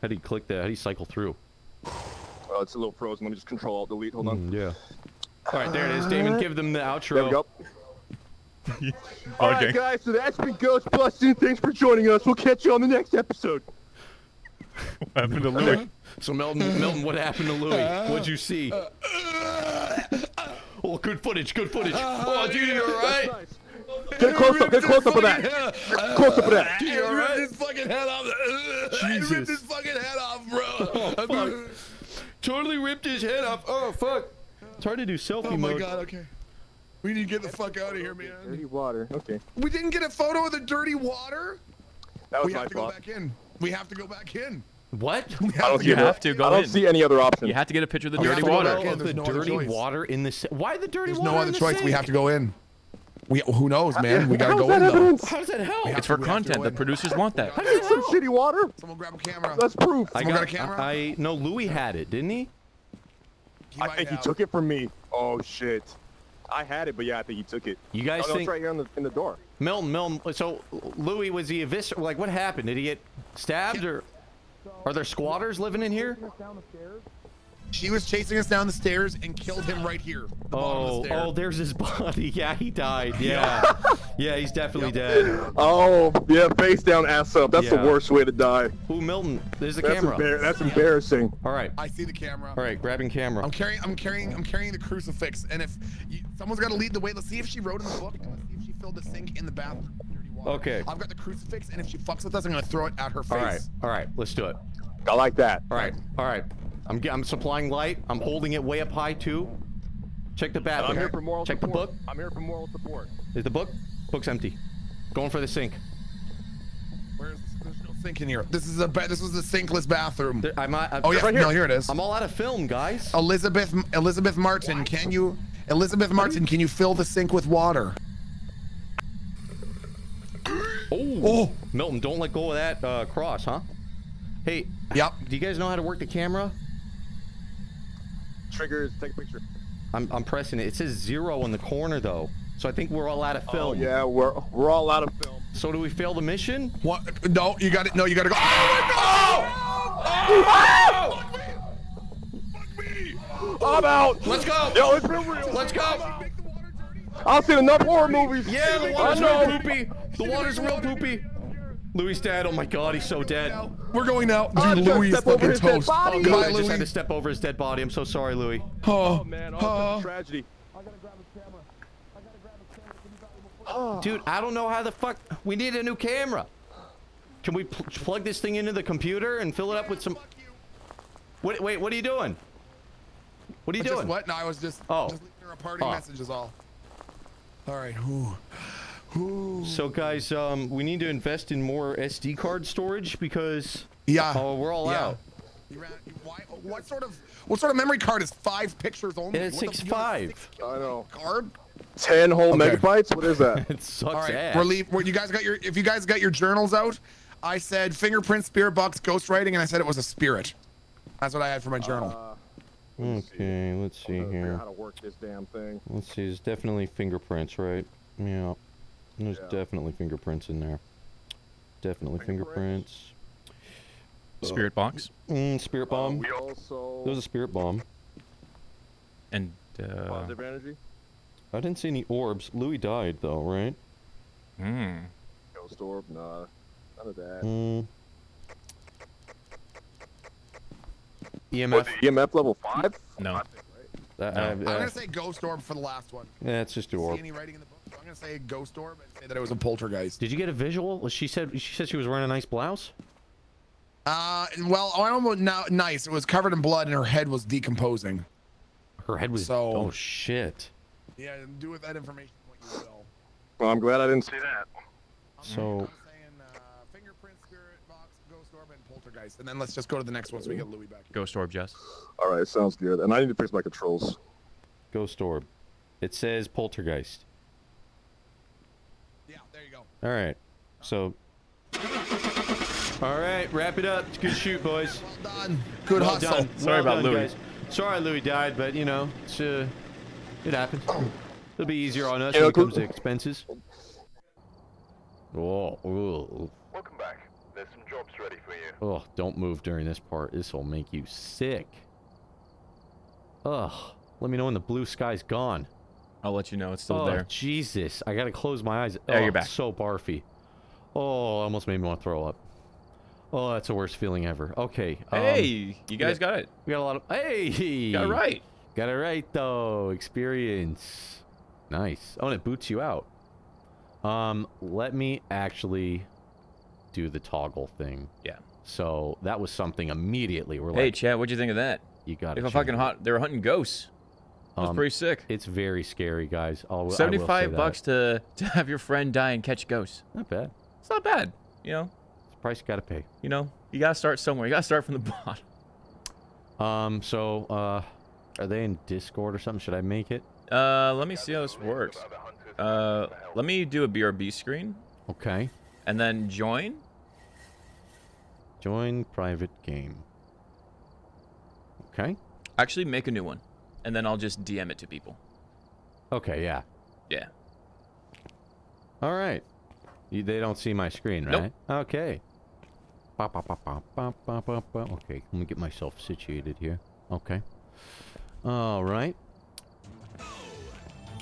how do you click that? How do you cycle through? Oh, it's a little frozen. Let me just control alt delete. Hold on. Mm, yeah. All right, there it is. Damon, give them the outro. There we go. All right, guys. So that's been Ghost Busting. Thanks for joining us. We'll catch you on the next episode. What happened to Louis? Uh-huh. So Milton, Milton, what happened to Louie? Uh-huh. What'd you see? Uh-huh. Oh, good footage, good footage. Oh, dude, you all right? Nice. Get a close up. Get a close up of that. Close up of that. Dude, you all ripped right? his fucking head off. I ripped Jesus. his fucking head off, bro. Oh, fuck. Totally ripped his head off. Oh, fuck. It's hard to do selfie mode. Oh my mode. god, okay. We need to get the fuck out of here, man. Dirty water. Okay. We didn't get a photo of the dirty water. That was We my have to go back in. We have to go back in. What? We I don't You any- have to go I don't in. see any other option. You have to get a picture of the We dirty water. in. Of the no dirty water in the si- Why the dirty There's water no in other the choice. We have to go in. We who knows, man? We gotta How's go that in though. evidence? How does that help? It's for We have to content. The producers want that. How does that Some help? shitty water. Someone grab a camera. That's proof. I Someone got got a camera? I no, Louis had it, didn't he? He I might think he took it from me. Oh shit. I had it, but yeah, I think he took it. You guys Oh, no, it's think right here in the in the door. Milton, Milton? So Louis was he eviscerated? Like what happened? Did he get stabbed or? Are there squatters living in here? She was chasing us down the stairs and killed him right here. The bottom of Oh, the stairs. oh, there's his body. Yeah, he died. Yeah, yeah, he's definitely dead. Oh yeah, face down, ass up. That's Yeah. the worst way to die. Who, Milton? There's the That's camera. embar- that's embarrassing. All right, I see the camera. all right, grabbing camera. I'm carrying, I'm carrying, I'm carrying the crucifix. And if you, someone's got to lead the way, let's see if she wrote in the book. and Let's see if she filled the sink in the bathroom. with dirty water. Okay. I've got the crucifix, and if she fucks with us, I'm gonna throw it at her face. All right, all right, let's do it. I like that. All right, all right. I'm I'm supplying light. I'm holding it way up high too. Check the bathroom. I'm here for moral Check the book. I'm here for moral support. Is the book? Book's empty. Going for the sink. Where's there's no sink in here? This is a this was the sinkless bathroom. There- I'm, I'm, oh yeah, right here. no, here it is. I'm all out of film, guys. Elizabeth Elizabeth Martin, can you Elizabeth Martin, can you fill the sink with water? Oh, Oh. Milton, don't let go of that uh, cross, huh? Hey, Yep. do you guys know how to work the camera? Triggers, take a picture. I'm, I'm pressing it. It says zero in the corner though, so I think we're all out of film. Oh film. yeah, we're we're all out of film. So do we fail the mission? What? No, you got it. No, you got to go. Oh, oh! Oh! I'm out. Let's go. Yo, it's been real. Let's go. I've seen enough horror movies. Yeah, the I water's know. real poopy. The water's real poopy. Louis dead. Oh my god, he's so dead. We're going now. Dude, don't Louis is step over fucking his dead toast. body. Oh Goodbye, god, I just had to Louis. step over his dead body. I'm so sorry, Louis. Oh, Oh man, oh, oh. such a tragedy. Dude, I don't know how the fuck. We need a new camera. Can we pl plug this thing into the computer and fill it up with some? Wait, wait, what are you doing? What are you Just doing? what? No, I was just, Oh. just leaving her a parting Oh. message is all. All right. Who? Who? So guys, um, we need to invest in more SD card storage because Yeah. oh, we're all yeah. out. You ran, you- why, what sort of what sort of memory card is five pictures only? And it's What the- six you have a five. six I know. Card. Ten whole Okay. megabytes. What is that? It sucks All right. ass. We're leave. We're, you guys got your. If you guys got your journals out, I said fingerprint, spirit box, ghost writing, and I said it was a spirit. That's what I had for my journal. Uh, Okay, let's see I don't know here. how to work this damn thing. Let's see. it's definitely fingerprints, right? Yeah. There's Yeah. definitely fingerprints in there. Definitely Fingerprints. fingerprints. Spirit box. Mm, spirit bomb. We also There was a spirit bomb. And uh, positive energy. I didn't see any orbs. Louis died though, right? hmm. Ghost orb. Nah, none of that. Mm. EMF. the EMF level five? No. That, No. uh, I'm uh, gonna say ghost orb for the last one. yeah, it's just a See any writing in the book? So I'm gonna say ghost orb and say that it was a poltergeist. Did you get a visual? She said she said she was wearing a nice blouse. Uh, well, I don't know. Now, nice. It was covered in blood and her head was decomposing. Her head was. So- oh shit. Yeah, do with that information what you will. Well, I'm glad I didn't see that. So I'm saying uh, fingerprint, spirit box, ghost orb, and poltergeist, and then let's just go to the next one so we get Louis back. Ghost orb, Jess. All right, sounds good. And I need to fix my controls. ghost orb. It says poltergeist. Yeah, there you go. All right. So. All right, wrap it up. Good shoot, boys. Well done. Good Well hustle. done. Sorry Well about done, Louis. guys. Sorry Louis died, but you know, it's uh, it happened. It'll be easier on us Yeah, when it comes to expenses. Oh, oh, Welcome back. There's some jobs ready for you. oh, don't move during this part. This will make you sick. Ugh. Let me know when the blue sky's gone. I'll let you know it's still oh, there. Jesus. I gotta close my eyes. There, oh, you're back. So barfy. Oh, almost made me want to throw up. Oh, that's the worst feeling ever. Okay. um, Hey, you guys yeah. got it. We got a lot of. Hey! Got it right. Got it right, though. Experience. Nice. Oh, and it boots you out. Um, let me actually do the toggle thing. Yeah. So that was something immediately. We're Hey, like, hey, Chad, what'd you think of that? you got it. If a fucking hot, they were hunting ghosts. That was Um, pretty sick. It's very scary, guys. I'll, I will say Seventy-five that. bucks to to have your friend die and catch ghosts. Not bad. It's not bad. You know. It's a price you gotta pay. You know. You gotta start somewhere. You gotta start from the bottom. Um, so, uh, are they in Discord or something? Should I make it? Uh, let me see how this works. Uh, let me do a BRB screen Okay. and then join. Join private game. Okay. Actually, make a new one, and then I'll just DM it to people. Okay, yeah. Yeah. All right. You, they don't see my screen, right? Nope. Okay. Ba, ba, ba. Okay, let me get myself situated here. Okay. All right.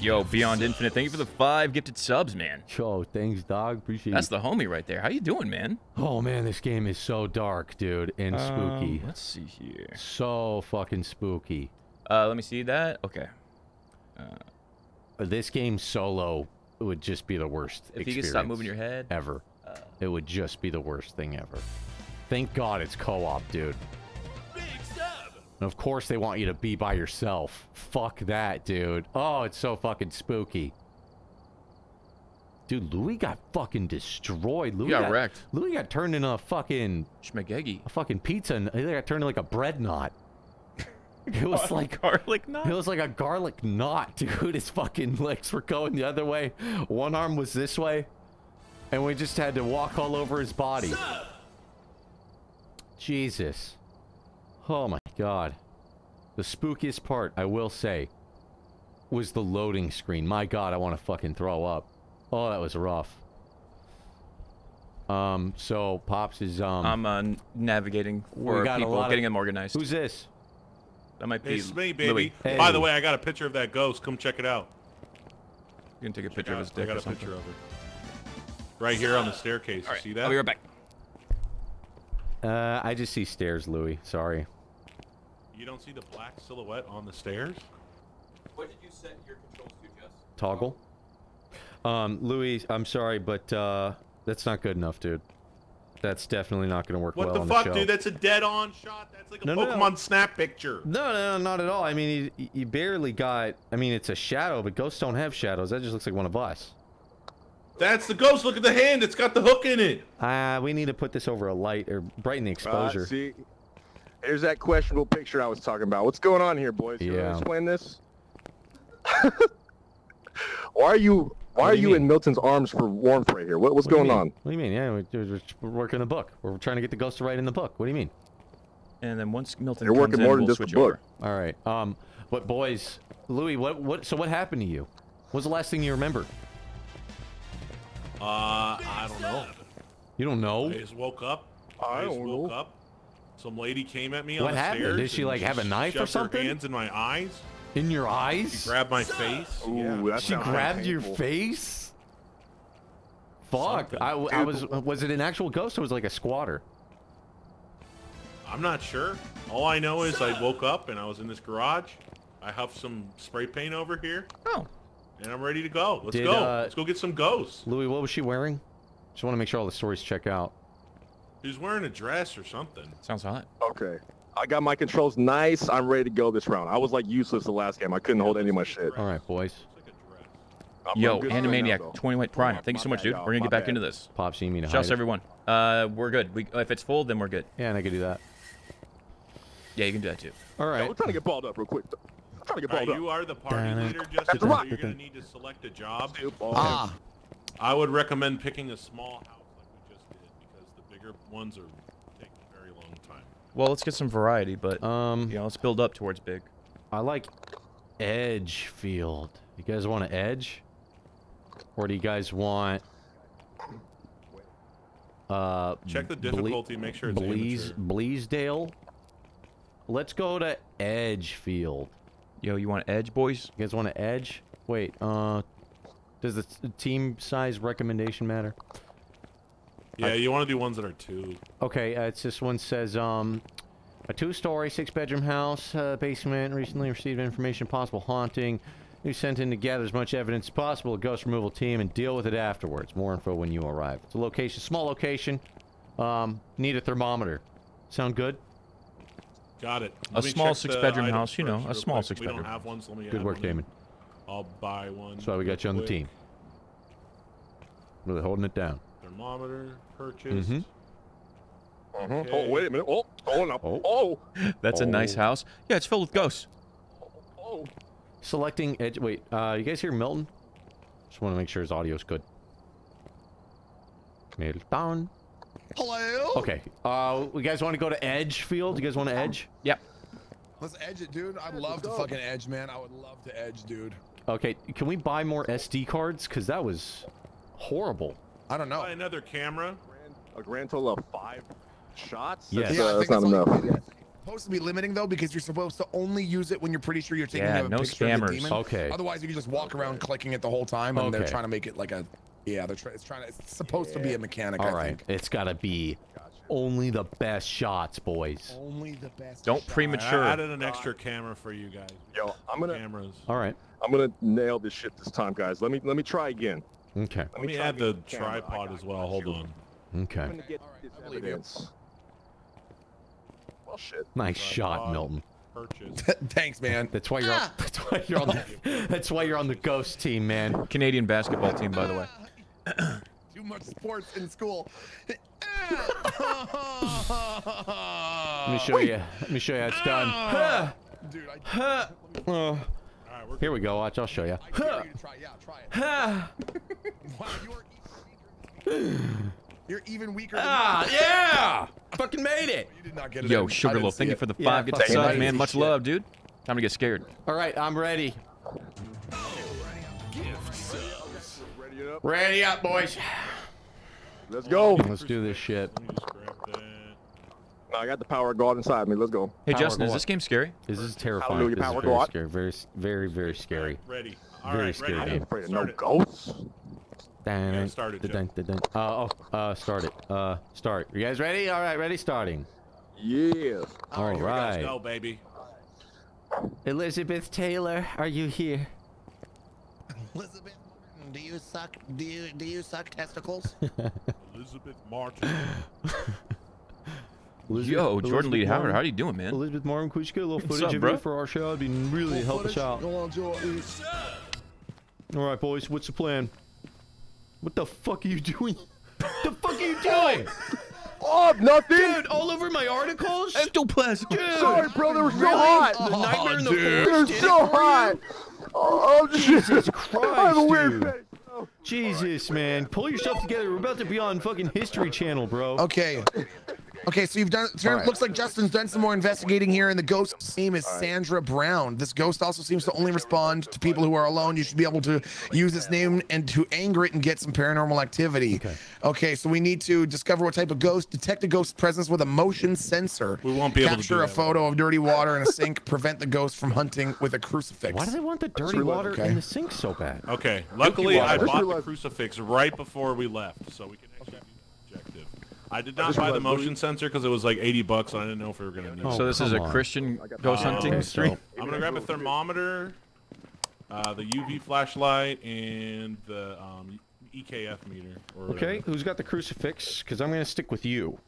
Yo, Beyond Infinite, thank you for the five gifted subs, man. Yo, thanks, dog. Appreciate it. That's it. the homie right there. How you doing, man? Oh man, this game is so dark, dude, and spooky. Um, let's see here. So fucking spooky. Uh, let me see that. Okay. Uh, uh, this game solo would just be the worst If you experience could stop moving your head. ever. Uh, it would just be the worst thing ever. Thank God it's co-op, dude. And of course they want you to be by yourself. Fuck that, dude. Oh, it's so fucking spooky. Dude, Louis got fucking destroyed. Louis got wrecked. Louis got turned into a fucking Schmegegi. a fucking pizza. And he got turned into like a bread knot. It was like garlic knot. it was like a garlic knot, dude. His fucking legs were going the other way. One arm was this way. And we just had to walk all over his body. Jesus. Oh my god. The spookiest part, I will say, was the loading screen. My god, I want to fucking throw up. Oh, that was rough. Um, so Pops is um I'm uh, navigating We for got a people, lot of- getting them organized. Who's this? That might be It's me, baby. Louis. Hey. By the way, I got a picture of that ghost. Come check it out. You can take a picture Yeah, of his dick. I dick got or a something. picture of it. Right here on the staircase. You see that? I'll be right back. Uh, I just see stairs, Louis. Sorry. You don't see the black silhouette on the stairs? What did you set your controls to, Jess? Toggle. Um, Louis, I'm sorry, but uh, that's not good enough, dude. That's definitely not going to work What well the on fuck, the show. dude? That's a dead-on shot. That's like a No, no, no. Pokemon Snap picture. No, no, no, not at all. I mean, you, you barely got. I mean, it's a shadow, but ghosts don't have shadows. That just looks like one of us. That's the ghost. Look at the hand. It's got the hook in it. Uh, we need to put this over a light or brighten the Uh, exposure. see, there's that questionable picture I was talking about. What's going on here, boys? You Yeah. explain this? why are you Why are you you in Milton's arms for warmth right here? What, what's What going on? What do you mean? Yeah, we're, we're, we're working the book. We're trying to get the ghost to write in the book. What do you mean? And then once Milton You're comes working in, more than we'll just the switch book. over. All right. Um, but boys, Louis, what what? So what happened to you? What's the last thing you remember? Uh, I don't know. You don't know. I just woke up. I just don't woke know. up. Some lady came at me What on the happened? stairs. Did she, like, have a knife or shoved something? Her hands in my eyes. In your eyes? She grabbed my face. Ooh, yeah. that She sounds grabbed your face. Fuck! I, I was. Was it an actual ghost or was it like a squatter? I'm not sure. All I know is I woke up and I was in this garage. I huffed some spray paint over here, Oh, and I'm ready to go. Let's Did, go. uh, Let's go get some ghosts. Louis, what was she wearing? Just want to make sure all the stories check out. He's wearing a dress or something. sounds hot. Okay. I got my controls nice. I'm ready to go this round. I was like useless the last game. I couldn't hold any of my shit. All right, boys. Looks like a dress. I'm- Yo, I'm right now, Animaniac, though. 20 White Prime. Thank you so much, dude. We're gonna get back bad. into this. Pops, you need me to Shouts to everyone. Uh, we're good. We if it's full, then we're good. Yeah, and I can do that. Yeah, you can do that too. All right. Yo, we're trying to get balled up real quick. I'm trying to get All right, balled you up. are the party Dun-dun. leader, That's Justin. right. So you're gonna need to select a job. Ah, I would recommend picking a small house like we just did because the bigger ones are taking a very long time. Well, let's get some variety, but Um, you know, let's build up towards big. I like edge field. You guys want to edge, or do you guys want? Uh, Check the Ble- difficulty, make sure it's Blees, amateur. Bleasdale. Let's go to Edge Field. Yo, you want edge, boys? You guys want to edge? Wait, uh, does the team size recommendation matter? Yeah, you want to do ones that are two. Okay, uh, it's this one says, um, a two-story, six-bedroom house, uh, basement, recently received information, possible haunting. You sent in to gather as much evidence as possible, a ghost removal team, and deal with it afterwards. More info when you arrive. It's a location, small location. Um, need a thermometer. Sound good? Got it. A Let me small six-bedroom house, you know, a small six-bedroom. don't have one, so let me Good work, one. Damon. I'll buy one. That's why we got you on the quick. team. Really holding it down. Thermometer purchased. Mhm. Mhm. Oh, wait a minute. Oh, oh, no. Oh. Oh, That's a nice Oh. house. Yeah, it's filled with ghosts. oh. Selecting edge. Wait, uh, you guys hear Milton? Just want to make sure his audio's good. Milton. Hello. Okay. Uh, you guys want to go to Edge Field? You guys want to Edge? Yep. Let's edge it, dude. I'd love to fucking edge, man. I would love to edge, dude. Okay. Can we buy more SD cards? Cause that was horrible. I don't know. Buy another camera. A grand total of five shots? Yes. That's, Yeah, uh, that's not that's all you enough. supposed to be limiting though because you're supposed to only use it when you're pretty sure you're taking Yeah, a no picture of the scammers. demon. Okay. Otherwise, you can just walk around clicking it the whole time, and they're trying to make it like a. Yeah, they're trying. It's trying to. It's supposed to be a mechanic. All I right. think. It's gotta be only the best shots, boys. Only the best. Don't shot. premature. I added an extra camera for you guys. Yo, I'm gonna, Cameras. All right. I'm gonna nail this shit this time, guys. Let me, let me try again. Okay. Let me try add the camera. Tripod as well. Hold you. on. Okay. I'm gonna get this believe you. evidence. Well, shit. Nice shot, Milton. Thanks, man. That's why you're. On, that's why you're on. The, that's why you're on the ghost team, man. Canadian basketball team, by the way. Too much sports in school. Let me show you. Let me show you how it's done. Dude, I, Uh, All right, here we go. Watch. I'll show you. I you try. Yeah, try wow, you're, even weaker. You're even weaker. Ah, yeah! Fucking made it. You did not get it. Yo, in. I Sugarloaf, thank see you for the Yeah, five. Get fuck the sub, man. Much shit. love, dude. Time to get scared. All right, I'm ready. Ready up. Ready up, boys. Let's go. Let's do this shit. Let me just grab that. No, I got the power god inside me. Let's go. Hey, Power Justin, is this game scary? This is terrifying. Hallelujah, This is power very go up. scary. Very, s- very, very scary. Ready. All Very right, scary ready. game. Afraid of no it. ghosts. Dun, Yeah, start it, dun, Joe. dun, dun, dun. Uh, oh, uh, start it. Uh, start. You guys ready? All right, ready? Starting. Yeah. All Let's right. go, baby. Elizabeth Taylor, are you here? Elizabeth, do you suck? Do you do you suck testicles? Elizabeth Martin. Yo, Jordan Lee Howard, how are you doing, man? Elizabeth Martin, could you get a little What's footage up, of bro? you for our show? It'd be really help us out. Go on, Jordan. All right, boys, what's the plan? What the fuck are you doing? What the fuck are you doing? Oh, nothing. Dude, all over my articles? Ectoplasm. Dude, Sorry, bro. They were so really? hot. The Nightmare in the oh, dude. They're Forest so hot. Oh, Jesus shit. I have a Christ, weird dude. face. Oh. Jesus, man. Pull yourself together. We're about to be on fucking History Channel, bro. Okay. Okay, so you've done. It All right. looks like Justin's done some more investigating here, and the ghost's name is Sandra Brown. This ghost also seems to only respond to people who are alone. You should be able to use this name and to anger it and get some paranormal activity. Okay. Okay, so we need to discover what type of ghost, detect a ghost's presence with a motion sensor. We won't be able to capture do a that. photo of dirty water in a sink, prevent the ghost from hunting with a crucifix. Why do they want the dirty realized- water okay. in the sink so bad? Okay. Luckily, I water. bought the Realize- crucifix right before we left, so we can actually do the objective. I did not just buy the realized, motion sensor because it was like 80 bucks, and I didn't know if we were gonna need Oh, it. So this is a on. Christian ghost hunting Okay, stream. so- I'm gonna grab a thermometer, uh, the UV flashlight, and the um, EMF meter. Or Okay, who's got the crucifix? Because I'm going to stick with you.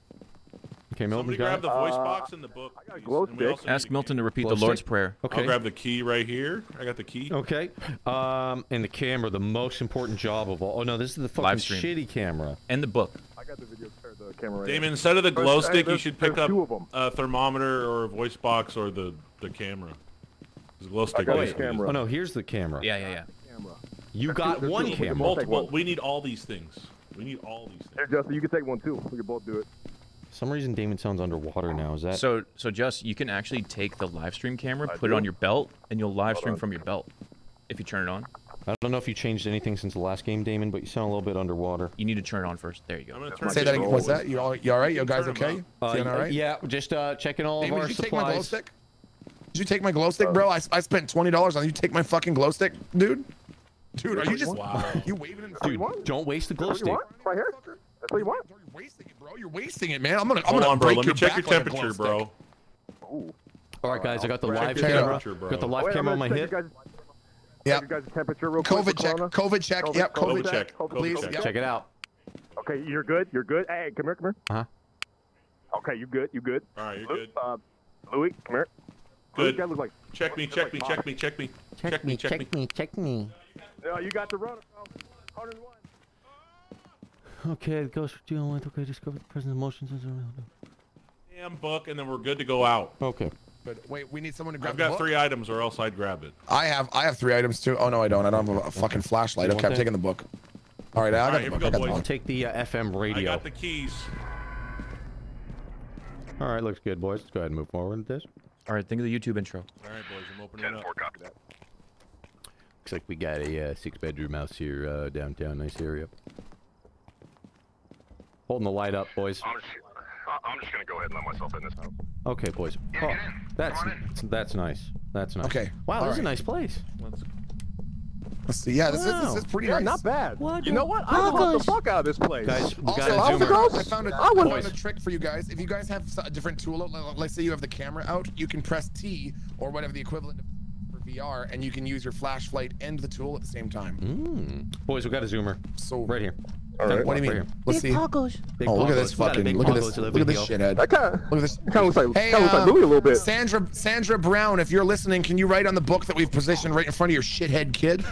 Okay, Milton Somebody got grab it? the voice box in the book. got a glow stick. Ask Milton key. to repeat Glow the Lord's stick? Prayer. Okay. I'll grab the key right here. I got the key. Okay. Um, and the camera, the most important job of all. Oh no, this is the fucking shitty camera. And the book. I got the video, or the camera right Damon, instead of the glow hey, stick, you should pick up two of 'em. a thermometer or a voice box or the the camera. 'Cause The glow stick. got the camera. Oh no, here's the camera. Yeah, yeah, yeah. Camera. You got there's one two. We camera. Multiple. We need all these things. We need all these Here, things. Justin, you can take one too. We can both do it. For some reason Damon sounds underwater now. Is that? So, so Just, you can actually take the live stream camera, I put it on your belt, and you'll live stream from your belt. If you turn it on, I don't know if you changed anything since the last game, Damon, but you sound a little bit underwater. you need to turn it on first. There you I'm go. gonna turn Say this that again. What's that? You all, you all right? You guys okay? Uh, Feeling all right? Yeah, just uh, checking all Damon, of our did you take my glow stick? Did you take my glow stick, bro? I, I spent twenty dollars on you. Take my fucking glow stick, dude. Dude, are you just Wow. you waving in Dude, want? don't waste the glow That's stick. want? Right here? That's what you want? You're wasting it, bro. You're wasting it, man. I'm gonna. I'm Hold gonna on, bro. break Let me your check back your like a glow temperature, stick. bro. Ooh. All right, guys, I got the live camera. Got the live camera on my gonna hip. Check you guys- Yep. check temperature real. COVID with check. Corona. COVID check. COVID- Yep. COVID COVID check. COVID Please. check. Yep. Check it out. Okay, you're good. You're good. Hey, come here, come here. Uh-huh. Okay, you good. You good. All right, you're Lu- good. Uh, Louis, come here. Good. that looks like. Check me, check me, check me, check me. Check me, check me. me, check me. Yeah, you got the runner, bro. 101. Okay, the ghost we're dealing with. Okay, discover the present emotions. Damn book, and then we're good to go out. Okay. But wait, we need someone to grab I've the got book. three items, or else I'd grab it. I have. I have three items too. Oh no, I don't. I don't have a, a fucking flashlight. Okay, I'm taking the book. All right, I got right, the here we book. go, I got the boys. I'll book. take the uh, FM I radio. got the keys. All right, looks good, boys. Let's go ahead and move forward with this. All right, think of the YouTube intro. All right, boys, I'm opening it 10 up. 4 copy that. Looks like we got a uh, six-bedroom house here uh, downtown. Nice area. Holding the light up, boys. I'm just, I- I'm just gonna go ahead and let myself in this house. Okay, boys. Yeah, Oh, get in. that's Come on in. that's nice. That's nice. Okay, Wow, all this is a nice place. Let's Let's see. Yeah, this is this is pretty Yeah, nice. not bad. What You know what? I want the fuckers? fuck out of this place. Guys, we Also, got a I was a ghost. I found a, I would- found a trick for you guys. If you guys have a different tool, let's say you have the camera out, you can press T or whatever the equivalent of for VR, and you can use your flashlight and the tool at the same time. Mm. Boys, we got a zoomer. So Right here. All right. What do you mean? here. Let's see. Big oh, look at this poggos. We got a fucking. Look at this. Look at this shithead. That kind of Look at this. kind of looks like Hey, kind of looks like um, Louis a little bit. Sandra Sandra Brown, if you're listening, can you write on the book that we've positioned right in front of your shithead kid?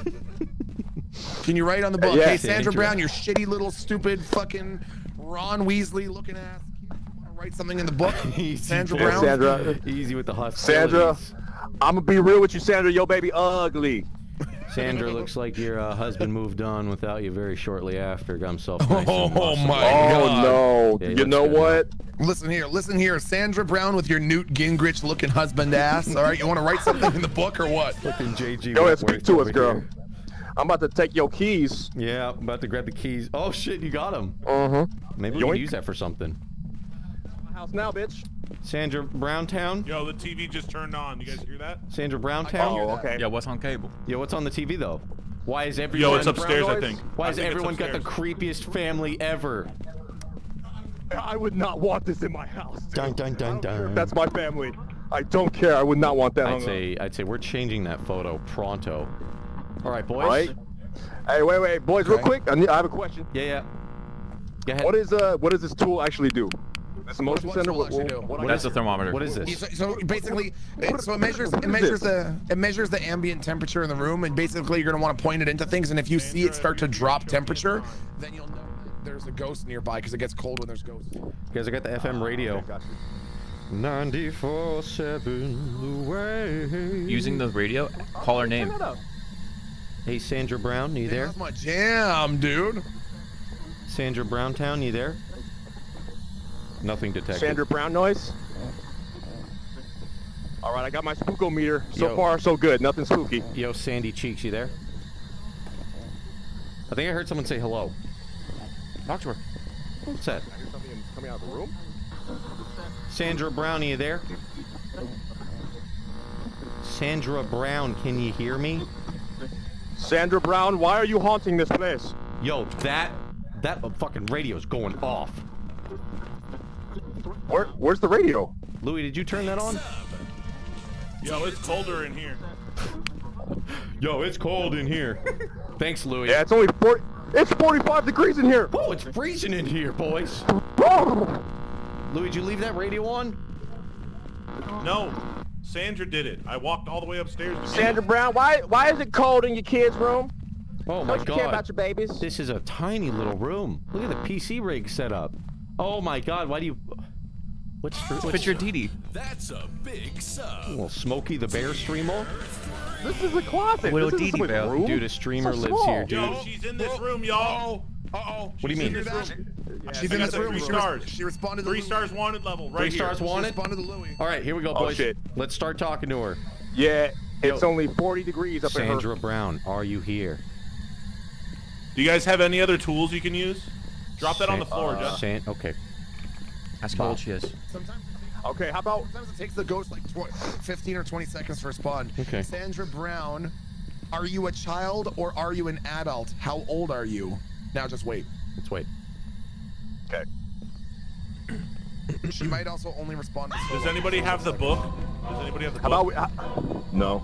can you write on the book? Yeah. hey, Sandra Sandra. Brown, your shitty little stupid fucking Ron Weasley looking ass. You want to write something in the book? Sandra. Brown. Sandra. Easy with the hostilities. Sandra, I'm gonna be real with you, Sandra. Yo, baby, ugly. Sandra looks like your uh, husband moved on without you very shortly after. Got himself nice Oh my Oh god. no. Yeah, you know good, what? Listen here, listen here. Sandra Brown with your Newt Gingrich looking husband ass. All right, you want to write something in the book or what? Fucking JG. Go ahead, speak to us, girl. here. I'm about to take your keys. Yeah, I'm about to grab the keys. Oh shit, you got them. Uh-huh. Maybe we can use that for something. House now, bitch. Sandra Browntown. Yo, the TV just turned on. You guys hear that? Sandra Oh, Browntown. okay. Yeah, what's on cable? Yo, what's on the TV though? Why is everyone? Yo, it's upstairs, I think. Why I has everyone got the creepiest family ever? I would not want this in my house. dude. Dun dun dun I don't care if dun. That's my family. I don't care. I would not want that. I'd hung up. say I'd say we're changing that photo pronto. All right, boys. Right? Hey, wait, wait, boys, real quick. I, need, I have a question. Yeah, yeah. Go ahead. What is uh, what does this tool actually do? This motion sensor. tool actually what What That's the thermometer. What is this? So, so basically, it, so it measures what it is measures the it measures the ambient temperature in the room, and basically you're gonna want to point it into things, and if you see it start to drop temperature, then you'll know that there's a ghost nearby because it gets cold when there's ghosts. You guys, I got the FM radio. Got 94-7 away. Using the radio, call her name. Turn that up. Hey, Sandra Brown, you there? That's my jam, dude. Sandra Browntown, you there? Nothing detected. Sandra Brown noise. All right, I got my spookometer. So Yo. far, so good. Nothing spooky. Yo, Sandy Cheeks, you there? I think I heard someone say hello. Talk to her. What's that? I hear something coming out of the room. Sandra Brown, are you there? Sandra Brown, can you hear me? Sandra Brown, why are you haunting this place? Yo, that that fucking radio's going off. Where, where's the radio? Louis, did you turn that on? Yo, it's colder in here. Yo, it's cold in here. Thanks, Louis. Yeah, it's only 40. It's 45 degrees in here. Whoa, it's freezing in here, boys. Oh, Louis, did you leave that radio on? No, Sandra did it. I walked all the way upstairs. To Sandra Brown, why why is it cold in your kids' room? Oh my Don't you care about your babies? This is a tiny little room. Look at the PC rig set up. Oh my god, why do you What's what's Picture Didi. That's a big sub. Well, Smokey the Bear streamer? this is a closet. Little this Dee isn't Dee somebody's Bell. room. Dude, a streamer So lives here, small. dude. Yo, she's in this room, y'all. Uh oh. What do you She's mean? in this room. She's in this room. three stars. She responded to Three Louis. stars wanted level, right Three here. stars She wanted? responded to Louis. All right, here we go, Oh, boys. shit. Let's start talking to her. Yeah, it's Yo. only 40 degrees up Sandra in her. Brown, are you here? Do you guys have any other tools you can use? Drop that on the floor, uh, Justin. Okay. Ask how old she is. Okay, how about sometimes it takes the ghost like tw 15 or 20 seconds to respond. Okay. Sandra Brown, Are you a child or are you an adult? How old are you? Now just wait. Let's wait. Okay. She might also only respond to Does anybody have the book? Does anybody have the How book? about we? Uh, no.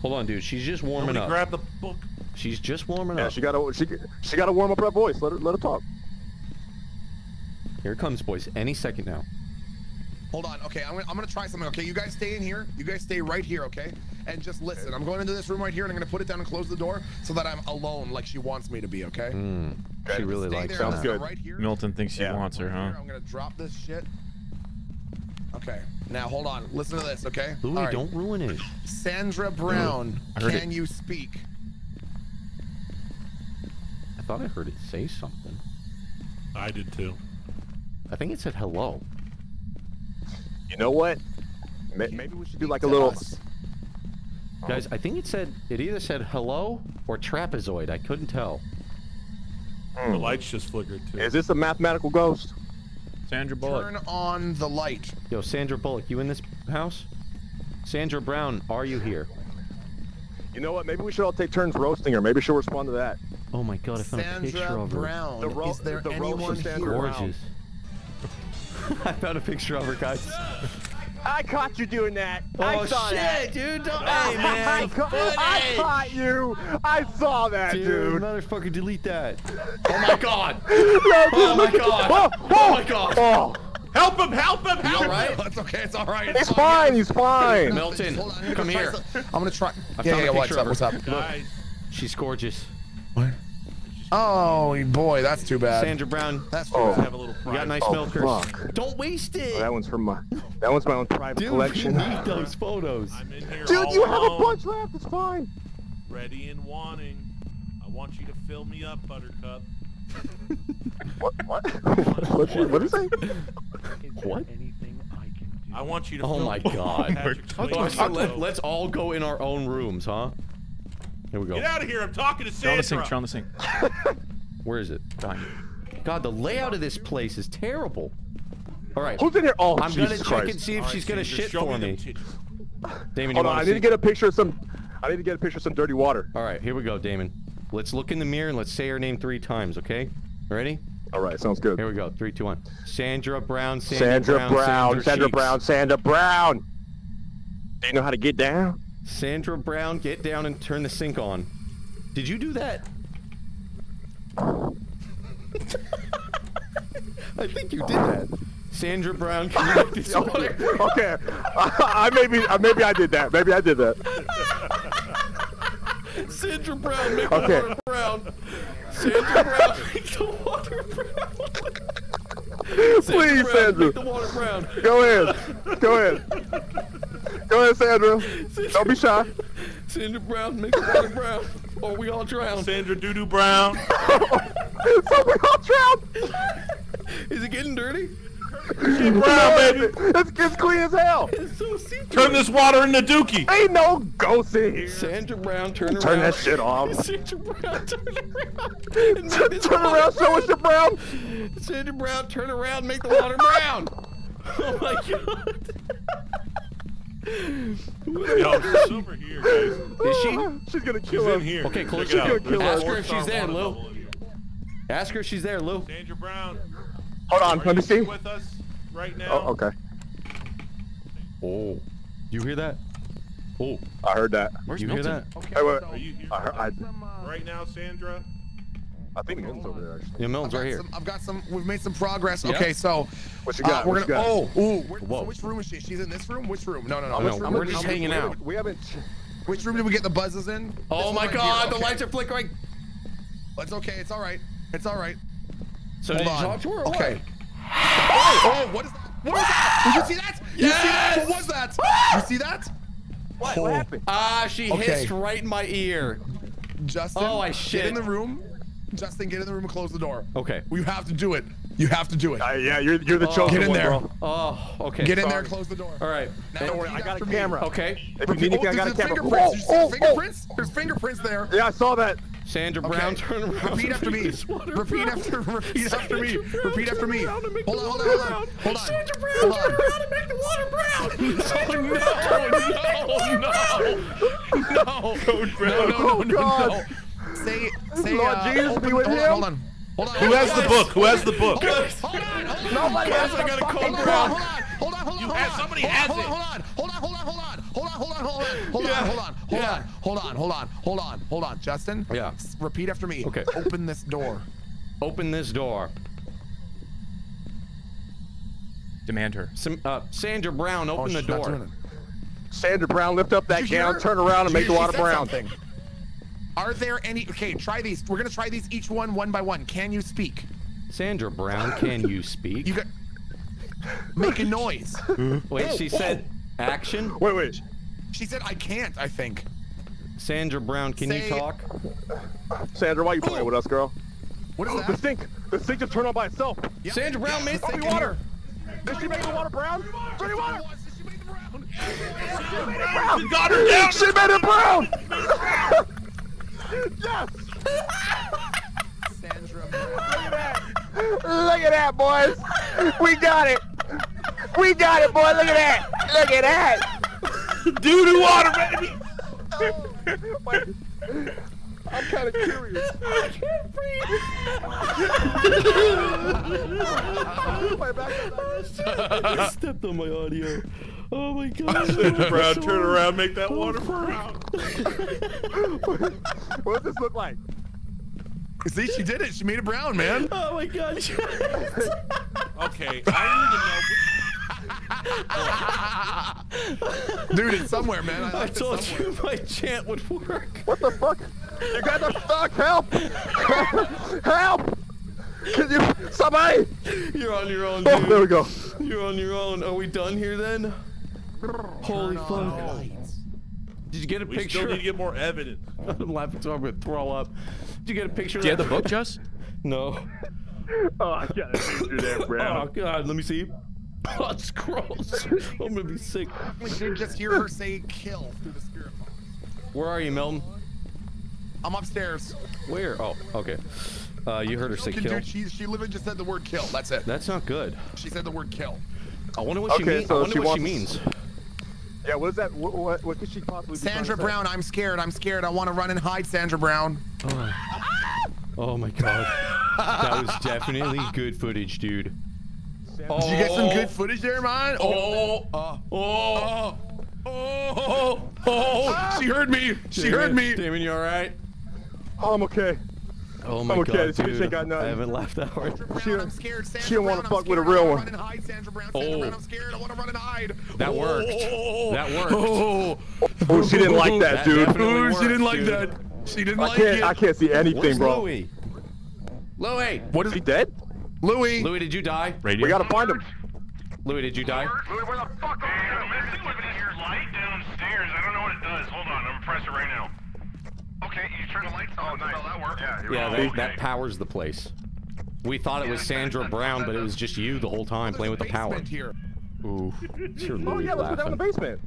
Hold on, dude. She's just warming Somebody up. grab the book. She's just warming Yeah, up. she gotta she she gotta warm up her voice. Let her let her talk. Here it comes, boys. Any second now. Hold on. Okay, I'm gonna, I'm gonna try something. Okay, you guys stay in here. You guys stay right here, okay? And just listen. I'm going into this room right here, and I'm gonna put it down and close the door so that I'm alone, like she wants me to be. Okay? Mm, she really likes there. Sounds I'm that. gonna good. Right here. Milton thinks she Yeah. wants her, huh? I'm gonna drop this shit. Okay. Now hold on. Listen to this, okay? Louis, All right. don't ruin it. Sandra Brown, can it. you speak? I thought I heard it say something. I did too. I think it said hello. You know what? May- Maybe we should do like a little. us. Guys, I think it said it either said hello or trapezoid. I couldn't tell. Hmm. The lights just flickered too. Is this a mathematical ghost? Sandra Bullock. Turn on the light. Yo, Sandra Bullock, you in this house? Sandra Brown, are you here? You know what? Maybe we should all take turns roasting her. Maybe she'll respond to that. Oh my god, I found a picture Sandra of her. Brown. The ro- Is there the roast anyone Sandra here? Brown. Gorgeous. I found a picture of her, guys. I caught you doing that. Oh I saw shit, that. dude! Don't, oh, I, hey man, ca- I caught you. I saw that, dude, dude. motherfucker, delete that. Oh my god! Oh my god! Oh, oh my oh. god! Oh, Help him! Help him! You Help him! right? It's okay. It's all right. it's all right. fine. He's fine. Milton, Hold on, come here. I'm gonna try. I Yeah, found yeah. a What's picture up? of What's her. up? Guys, She's gorgeous. What? Oh boy, that's too bad. Sandra Brown, That's oh. too Oh. bad. have a little you pride. got nice Oh, milkers. fuck. Don't waste it. Oh, that one's from my. That one's my own private Dude, collection. we need those photos. I'm in here Dude, all you have a bunch left. It's fine. ready and wanting. I want you to fill me up, Buttercup. What? What? what? What did he say? What? I want you to. Oh my god. Patrick Oh, Swayze. so let's all go in our own rooms, huh? Here we go. Get out of here! I'm talking to Turn on the sink. Sandra. Turn on the sink. Where is it? God, the layout of this place is terrible. All right. Who's in here? Oh, I'm Jesus gonna check Christ. and see if All right, she's gonna Sandra, shit for me. Damon, you Hold on. I need to get a picture of some. I need to get a picture of some dirty water. All right, here we go, Damon. Let's look in the mirror and let's say her name three times, okay? Ready? All right. Sounds good. Here we go. Three, two, one. Sandra Brown. Sandra, Brown. Sandra Brown. Brown. Sandra Cheeks. Brown. Sandra Brown. Do you know how to get down? Sandra Brown, get down and turn the sink on. Did you do that? I think you did that. Sandra Brown, can you make this water? okay. I maybe I maybe I did that. Maybe I did that. Sandra Brown, make Okay. the water brown. Sandra Brown, make the water brown. Please, Brown, Sandra. Make the water brown. Go ahead. Go ahead. Go ahead, Sandra. Don't be shy. Sandra Brown, make the water brown. Or we all drown. Sandra Doodoo Brown. so we all drowned. Is it getting dirty? Brown, baby. It's, it's clean as hell. It's so see Turn this water into Dookie. Ain't no ghost in here. Sandra Brown, turn around. Turn that shit off. Sandra Brown, turn around. and make this Turn water around, show us your brown. Sandra Brown, turn around, make the water brown. Oh my god. Yo, she's over here, guys. Is she? She's gonna She's kill in here. Okay, close Check it your out. kill There's us. Ask her if she's there, Lou. in here. Ask her if she's there, Lou. Sandra Brown. Hold on, Are let me see. with us right now? Oh, okay. Oh. Do you hear that? Oh. I heard that. Where's You hear Milton? that? Hey, wait. Are you here I, heard, I, right now, Sandra? I think Milton's over there. Actually. Yeah, Milton's I've right here. some- I've got some. We've made some progress. Yeah. Okay, so What you uh, got? we're What gonna. got? Oh, ooh. Where, so Whoa. which room is she? She's in this room. Which room? No, no, no. No, Which room? we're just hanging we out. We haven't. Which room did we get the buzzes in? This Oh one my right god, here. the lights are flickering. It's okay. It's all right. It's all right. So Hold did you talk to her or okay. what? Oh, what is that? What is that? Did you see that? You see that? Yes! What was that? You see that? What, Oh. what happened? Ah, she Okay. hissed right in my ear. Justin. Oh, I Get shit. in the room. Justin, get in the room and close the door. Okay. You have to do it. You have to do it. Uh, yeah, you're you're the Oh. chosen Get in one, there. bro. Oh, okay. Get in there sorry. and close the door. All right. Now Don't worry, repeat I got a after me. camera. Okay. If you need Oh, anything, I got a there's camera. fingerprints. Whoa, Did you see oh, oh. fingerprints? There's fingerprints there. Yeah, I saw that. Sandra Okay. Brown, turn around. Repeat after me. Repeat brown. after. Repeat after me. Brown, Repeat after me. around and make Hold on, hold on, hold on, hold on. Sandra Brown, Hold turn around and make the water brown. Sandra Brown, no, no, Code No, Brown. no, no, Oh, no, God. no. Say, say, Lord uh, Jesus, be with hold him. hold on. Hold on. Who has the book? Who has the book? Hold on, hold on. Nobody has I got a the code. Hold on, hold on, hold on, hold on. somebody hold has on, it. Hold on, hold on, hold on, hold on, hold on, hold on, hold on, hold on, hold on, hold on, hold on, hold on, hold on, hold on. Justin. Yeah. Repeat after me. Okay. Open this door. Open this door. Demand her. Some, uh, Sandra Brown, Oh, open the she's not doing door. Sandra Brown, lift up that Did you hear gown, turn around, and make you the hear water brown. something? Are there any? Okay, try these. We're gonna try these each one, one by one. Can you speak? Sandra Brown, can you speak? You got. Make a noise. Wait, she said action. Wait, wait. She said, "I can't." I think. Sandra Brown, can Say- you talk? Sandra, why are you playing with us, girl? What is The sink. The sink just turned on by itself. Yep. Sandra Brown made Give water. Did she make the water brown? Give me water. We got her down. She made it brown. Yes. Sandra Look at that, boys. We got it. We got it, boy. Look at that. Look at that. Doo doo water, baby. Wait. I'm kind of curious. Wait, back up, back I stepped on my audio. Oh my god. Sandra Brown, turn around, make that water brown. up. What does this look like? See, she did it. She made it brown, man. Oh my god. Okay, I need to know. Dude, it's somewhere, man. I, I left it told you my chant would work. What the fuck? You got the fuck? Help! Help! Can you, somebody? You're on your own, Oh, there we go. You're on your own. Are we done here then? Holy fuck. Did you get a We picture? still need to get more evidence. I'm laughing so I'm gonna throw up. Did you get a picture Do you have the book, Just? No. Oh, I gotta do that, Oh bro. Oh god, let me see. Oh, it's gross. I'm gonna be sick. We did just hear her say "kill" through the spirit box. Where are you, Milton? I'm upstairs. Where? Oh, okay. Uh, you heard her say Dude, kill. She, she literally just said the word "kill." That's it. That's not good. She said the word "kill." I wonder what she Okay, means. so I wonder she what she wants- means. Yeah, what is that? What, what, what could she possibly be Sandra? Brown, I'm scared. I'm scared. I want to run and hide, Sandra Brown. Oh. oh my god. that was definitely good footage, dude. Did you get some good footage there, man? Oh, Oh, uh, oh, oh, oh, oh, she heard me. She heard me. Damon, you alright? Oh, I'm okay. Oh my okay, god, this bitch dude. ain't got nothing. I haven't laughed that hard. Sandra She- Brown, I'm scared. Sandra she don't Brown, wanna I'm fuck with a scared. real I wanna one. Run and hide, Sandra Brown. Sandra Oh. Brown, I'm scared. I want to run and hide. That worked. That worked. Oh, Oh, she didn't like That that, dude. definitely Ooh, she didn't worked, like dude. that. She didn't I like can't. it. I can't see anything, Where's bro. Louis? Louis! What is Is he dead? Louis? Louis, did you die? Radio. We gotta find him. Louis, did you die? Louis, where the fuck Hey, are I'm messing with this light downstairs. I don't know what it does. Hold on, I'm gonna press it right now. You? Okay, you turn the lights on. Oh, nice. that worked. Yeah, Yeah, oh, that, okay. that powers the place. We thought it was Sandra Brown, but it was just you the whole time playing with the power. Here. Ooh, sure Oh yeah, let's go down in the basement.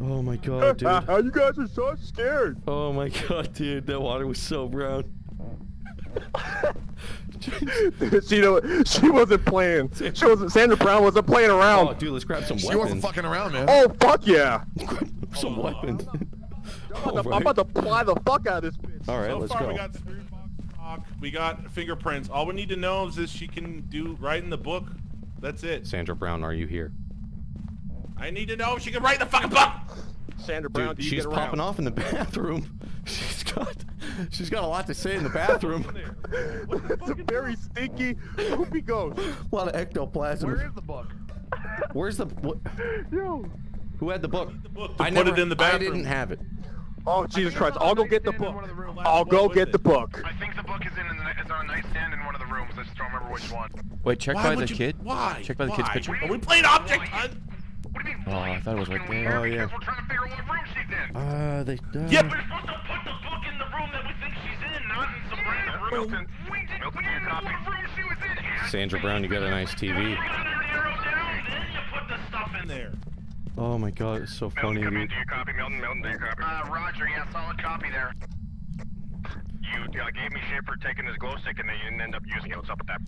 Oh my god, dude. you guys are so scared. Oh my god, dude. That water was so brown. she know she wasn't playing. She wasn't. Sandra Brown wasn't playing around. Oh, around. dude, let's grab some She weapons. wasn't fucking around, man. Oh fuck yeah! some oh, weapons. I'm about to- I'm about to fly the fuck out of this bitch. All right, So let's far, go. we got spirit box talk. We got fingerprints. All we need to know is this: she can do write in the book. That's it. Sandra Brown, are you here? I need to know if she can write in the fucking book. Sandra Brown, Dude, do you she's get around? popping off in the bathroom. She's got, she's got a lot to say in the bathroom. it's a very stinky, poopy ghost. a lot of ectoplasm. Where is the book? Where's the? What, Yo. who had the book? The book to I put never. it in the bathroom. I didn't have it. Oh Jesus Christ! I'll go get the book. Last I'll go get it. the book. I think the book is in, in the, it's on a nightstand in one of the rooms. I just don't remember which one. Wait, check Why by the you- kid. Why? Check by the kid's picture. Are we playing object hunt? What do you mean? Oh. I thought it was right Fucking there. Oh, yeah. Because we're trying to figure out what room she's in. Uh, they. Uh, Yep. We're supposed to put the book in the room that we think she's in, not in some random room. Milton, We did, Milton, we do you didn't know copy? what room she was in. Sandra Brown, you got a nice You TV. got her arrow down, then you put the stuff in there. Oh my god, it's so funny, Milton, come in. dude. Do you copy? Milton, Milton, do you copy? Uh, Roger. Yeah, solid copy there. you uh, gave me shit for taking this glow stick and then you didn't end up using it. What's up with that?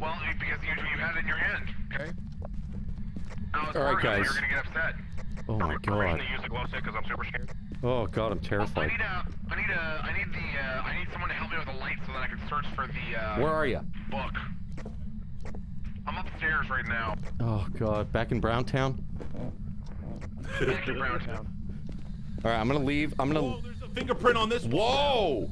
Well, it- because you, you had it in your hand. Okay. I was All right, guys. You're gonna get upset. Oh my Permission god. to use the glow stick because I'm super scared. Oh god, I'm terrified. I terrified. need a, I need a, I need the, uh, I need someone to help me with a light so that I can search for the uh, Where are you? book. I'm upstairs right now. Oh god, back in Browntown. Back in Browntown. All right, I'm gonna leave. I'm gonna. Oh, there's a fingerprint on this. wall. Whoa!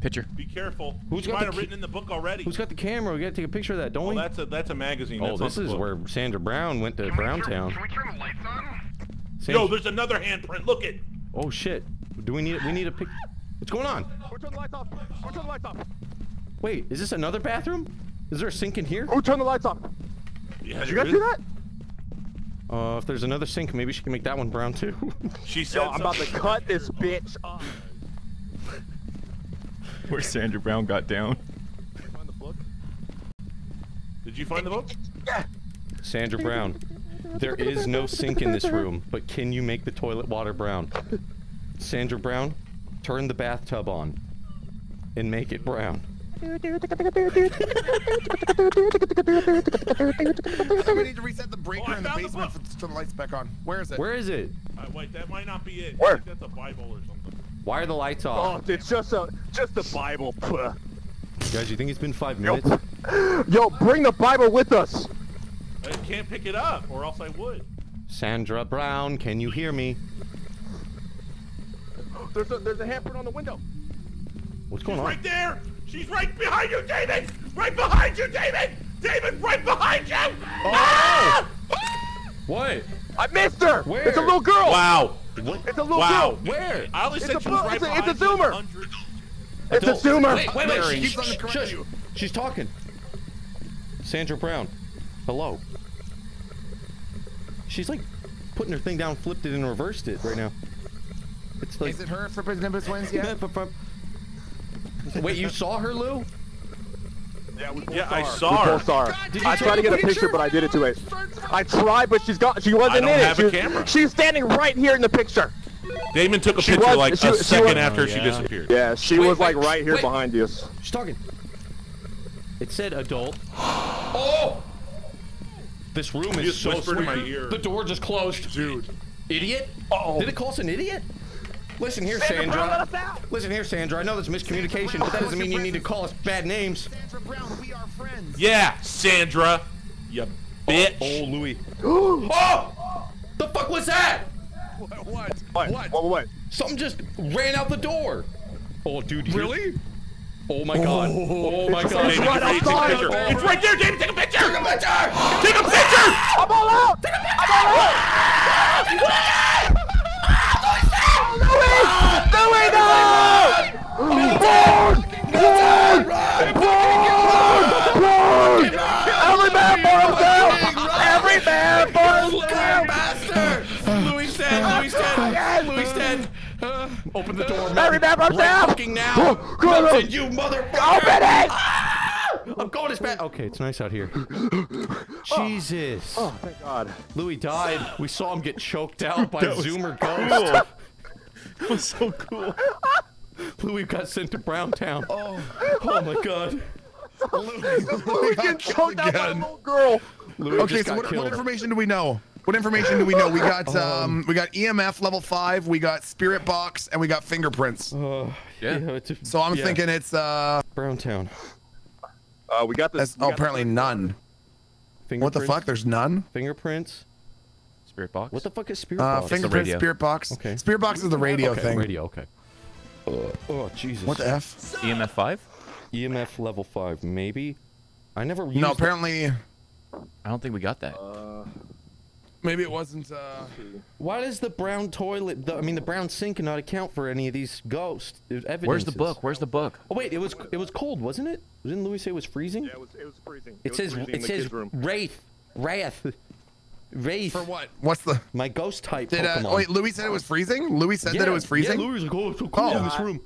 Picture. Be careful. Who's you got might have written in the book already. Who's got the camera? We gotta take a picture of that, don't Oh, we? that's a that's a magazine. Oh, That's this is book. where Sandra Brown went to Can we turn- Browntown. Can we turn the lights on? Sandra- Yo, there's another handprint. Look it. Oh shit! Do we need? We need a pic. What's going on? Who turned the lights off? Who turned the lights off? Wait, is this another bathroom? Is there a sink in here? Who turned the lights off? Yeah, Did you there guys is. see that? Uh, if there's another sink, maybe she can make that one brown too. She said Yo, I'm about to cut this bitch off. Where Sandra Brown got down. Find the book. Did you find the book? Yeah. Sandra Brown, there is no sink in this room, but can you make the toilet water brown? Sandra Brown, turn the bathtub on and make it brown. We need to reset the breaker Oh, in the found the basement book. for, to turn the lights back on. Where is it? Where is it? Uh, wait, that might not be it. I Where? think that's a Bible or something. Why are the lights off? Oh, off? it's just a just a Bible. Puh. Guys, you think it's been five minutes? yo, bring the Bible with us. I can't pick it up, or else I would. Sandra Brown, can you hear me? There's a there's a handprint on the window. What's She's going on? right there. She's right behind you, David. Right behind you, David. David, right behind you. Ah! What? I missed her. Where? It's a little girl. Wow. It's a little Wow. girl. Where? I only It's said a she was right it's a- it's a zoomer. 100. It's a zoomer. Wait, wait, wait. Mary, She's, she's on the correct shush. view. She's talking. Sandra Brown. Hello. She's like putting her thing down, flipped it, and reversed it right now. It's like. Is it her Flippers Nimbus wins yet? Wait, you saw her, Lou? Yeah, we both Yeah, I We saw her. both saw her. Did you I tried to a get a picture? picture, but I did it too late. I tried, but she's got. She wasn't I don't in it. have a She camera. She's standing right here in the picture. Damon took a She picture was- like she- a she second was- after she yeah. disappeared. Yeah, she Wait, was like wait, right here wait. behind you. She's talking. It said adult. Oh! This room is so whispered in my sweet. ear. The door just closed. Dude. Idiot? Uh-oh. Did it call us an idiot? Listen here, Sandra Brown, let us out. Listen here, Sandra. I know there's miscommunication, but that doesn't mean you need to call us bad names. Sandra Brown, we are friends. Yeah, Sandra. You bitch. Oh, oh Louis. oh! The fuck was that? What? What? What? What? What? What? Something just ran out the door. Oh, dude. Really? Oh my god. Oh, oh my It's god. right David, outside. take a picture. Oh, It's right there, David. Take a picture. Take a picture! Take a picture. I'm all out. I'm all out. open the door, Every man for Right himself! fucking now! Oh. Milton, you motherfucker! Open it! Ah! I'm going as bad. Okay, it's nice out here. Oh. Jesus. Oh, thank God. Louis died. We saw him get choked out by was Zoomer Ghost. That was so cool. Louis got sent to Browntown. Oh, oh my God. Louis getting choked out by a little girl. Louis Okay, so what, what information do we know? What information do we know? We got um, we got EMF level five, we got spirit box, and we got fingerprints. Uh, Yeah. it's a- So I'm yeah, thinking it's uh, Browntown. Uh, we got this. that's, oh, apparently none. What the fuck? There's none. Fingerprints. Spirit box. What the fuck is spirit Uh, box? fingerprint, spirit box. Okay. Spirit box is the radio okay, thing. Radio. Okay. Uh, oh Jesus. What the f? EMF five? EMF level five, maybe. I never used. No, it. apparently, I don't think we got that. maybe it wasn't. Uh, Why does the brown toilet? The, I mean, the brown sink cannot account for any of these ghost evidence. Where's the book? Where's the book? Oh wait, it was it was cold, wasn't it? Didn't Louis say it was freezing? Yeah, it was, it was freezing. it was says freezing it says kids' room. wraith, wrath, wraith. for what? What's the? My ghost type Did uh, Pokemon. oh, wait, Louis said it was freezing. Louis said that it was freezing. Yeah, Louis was like, oh, it's so cool Oh. in this room.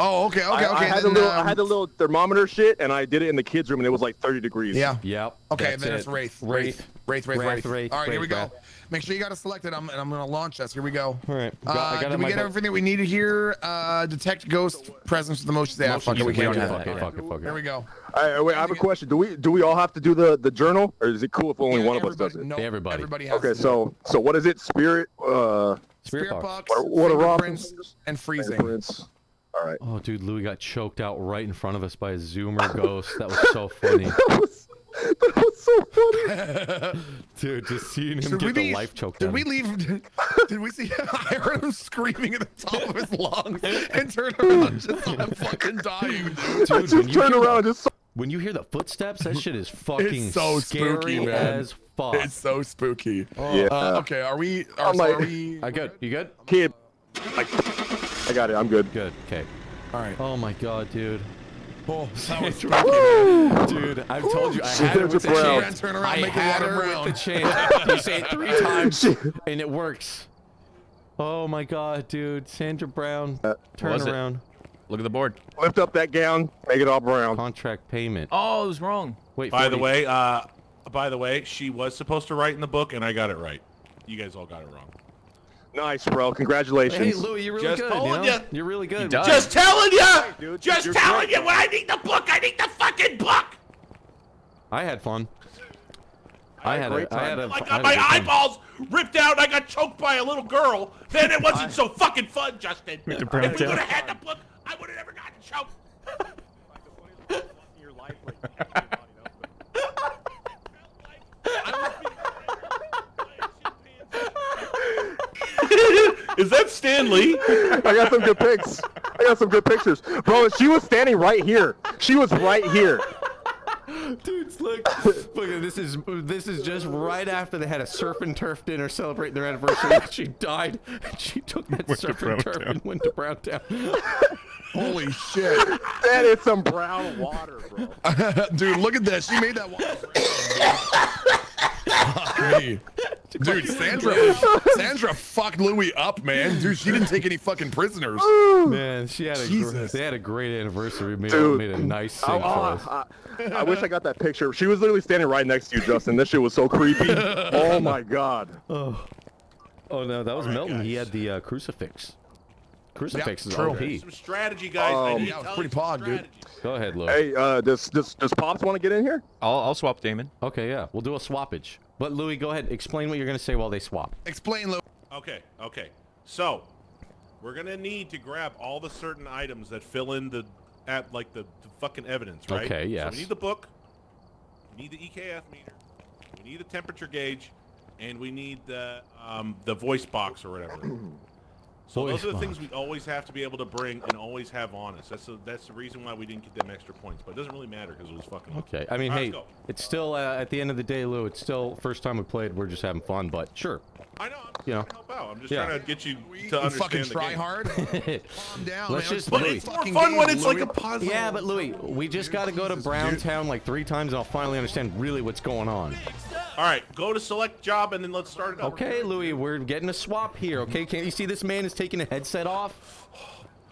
Oh, okay, okay, okay. I had the then, little, I um, had the little thermometer shit, and I did it in the kids' room, and it was like 30 degrees. Yeah. Yep. Okay, that's then it. it's Wraith. Wraith. Wraith, Wraith, Wraith. Wraith, Wraith, All right, here we go. Wraith. Make sure you got it selected. I'm, and I'm going to launch us. Here we go. All right. Uh, Got- I got did we get book. everything we needed here? Uh, detect ghost presence with the motion. Yeah, fuck it, we We can't don't do that. it. Fuck it, fuck it. Here we go. All right, wait, I have a question. Do we do we all have to do the the journal, or is it cool if only Yeah, one of us does it? No, Everybody. Everybody has Okay, so so what is it? Spirit, uh, Spirit Spirit box. box, What- what are Robin's? and freezing. fingerprints. All right. Oh, dude, Louis got choked out right in front of us by a Zoomer ghost. That was so funny. That was, that was so funny. Dude, just seeing him Should get we the be- life choked Did out. we leave? Did we see? I heard him screaming at the top of his lungs and turned around just saw him fucking dying, dude. I Dude, when just you turned hear around, the- and just. When you hear the footsteps, that shit is fucking it's so scary spooky, man. as fuck. It's so spooky. Oh. Yeah. Uh, okay, are we? Are, I'm so like- are we? I good. You good? Kid, I, I got it. I'm good. Good. Okay. All right. Oh my god, dude. Oh, that was Sandra- spooky, man. Dude, I told you I had it with the Sandra Brown. chant. Turn around, I make had her brown. with the chant. You say it three times and it works. Oh my god, dude. Sandra Brown. Turn was it? around. Look at the board. Lift up that gown, make it all brown. Contract payment. Oh, it was wrong. Wait, By the way, uh, by the way, she was supposed to write in the book, and I got it right. You guys all got it wrong. Nice, bro. Congratulations. Hey, Louis, you're really Just good. told you. Know? You're really good. Just telling you. dude, Just you're telling great. you. When I need the book, I need the fucking book. I had fun. I had great a, I had a, I I had got a my good time. eyeballs ripped out. I got choked by a little girl. Then it wasn't so fucking fun, Justin. If we would have had the book, I would have never gotten choked. Is that Stanley? I got some good pics. I got some good pictures, bro. She was standing right here. She was right here. Dudes, look, look at this is this is just right after they had a surf and turf dinner celebrating their anniversary. she died. And she took that surf and turf and went to Browntown. Holy shit, That is some brown water, bro. dude! Look at this. She made that water. Fuck me. Dude, Sandra, Sandra fucked Louis up, man. Dude, she didn't take any fucking prisoners. Man, she had a gr- Jesus. they had a great anniversary. Made, a, Dude. made a nice sing Oh, for us. I, I wish I got that picture. She was literally standing right next to you, Justin. This shit was so creepy. Oh my god. Oh, oh no, that was Milton. He had the uh, crucifix. Crucifix is true. OP. Some strategy, guys. Um, need yeah, was pretty you some pog, dude. Go ahead, Lou. Hey, uh, does does does Pops want to get in here? I'll, I'll swap Damon. Okay, yeah, we'll do a swappage. But Louis, go ahead. Explain what you're gonna say while they swap. Explain, Louis. Okay, okay. So, we're gonna need to grab all the certain items that fill in the at like the, the fucking evidence, right? Okay, So we need the book. We need the EMF meter. We need the temperature gauge, and we need the um, the voice box or whatever. So Voice those are the things we always have to be able to bring and always have on us. That's the, that's the reason why we didn't get them extra points. But it doesn't really matter because it was fucking. awesome. Okay. I mean, All right, hey, let's it's still uh, at the end of the day, Lou. It's still first time we played. We're just having fun, but sure. I know. I'm You know. trying help out. I'm just Yeah. trying to get you You to fucking understand the try game. hard. Calm down, Let's man. just- But Louis. it's more Fucking fun when game, it's like a puzzle. Yeah, but Louis, we just got to go to Jesus, dude. Browntown like three times, and I'll finally understand really what's going on. All right, go to select job and then let's start it up. Okay, Louis, we're getting a swap here. Okay, can't you see this man is taking a headset off?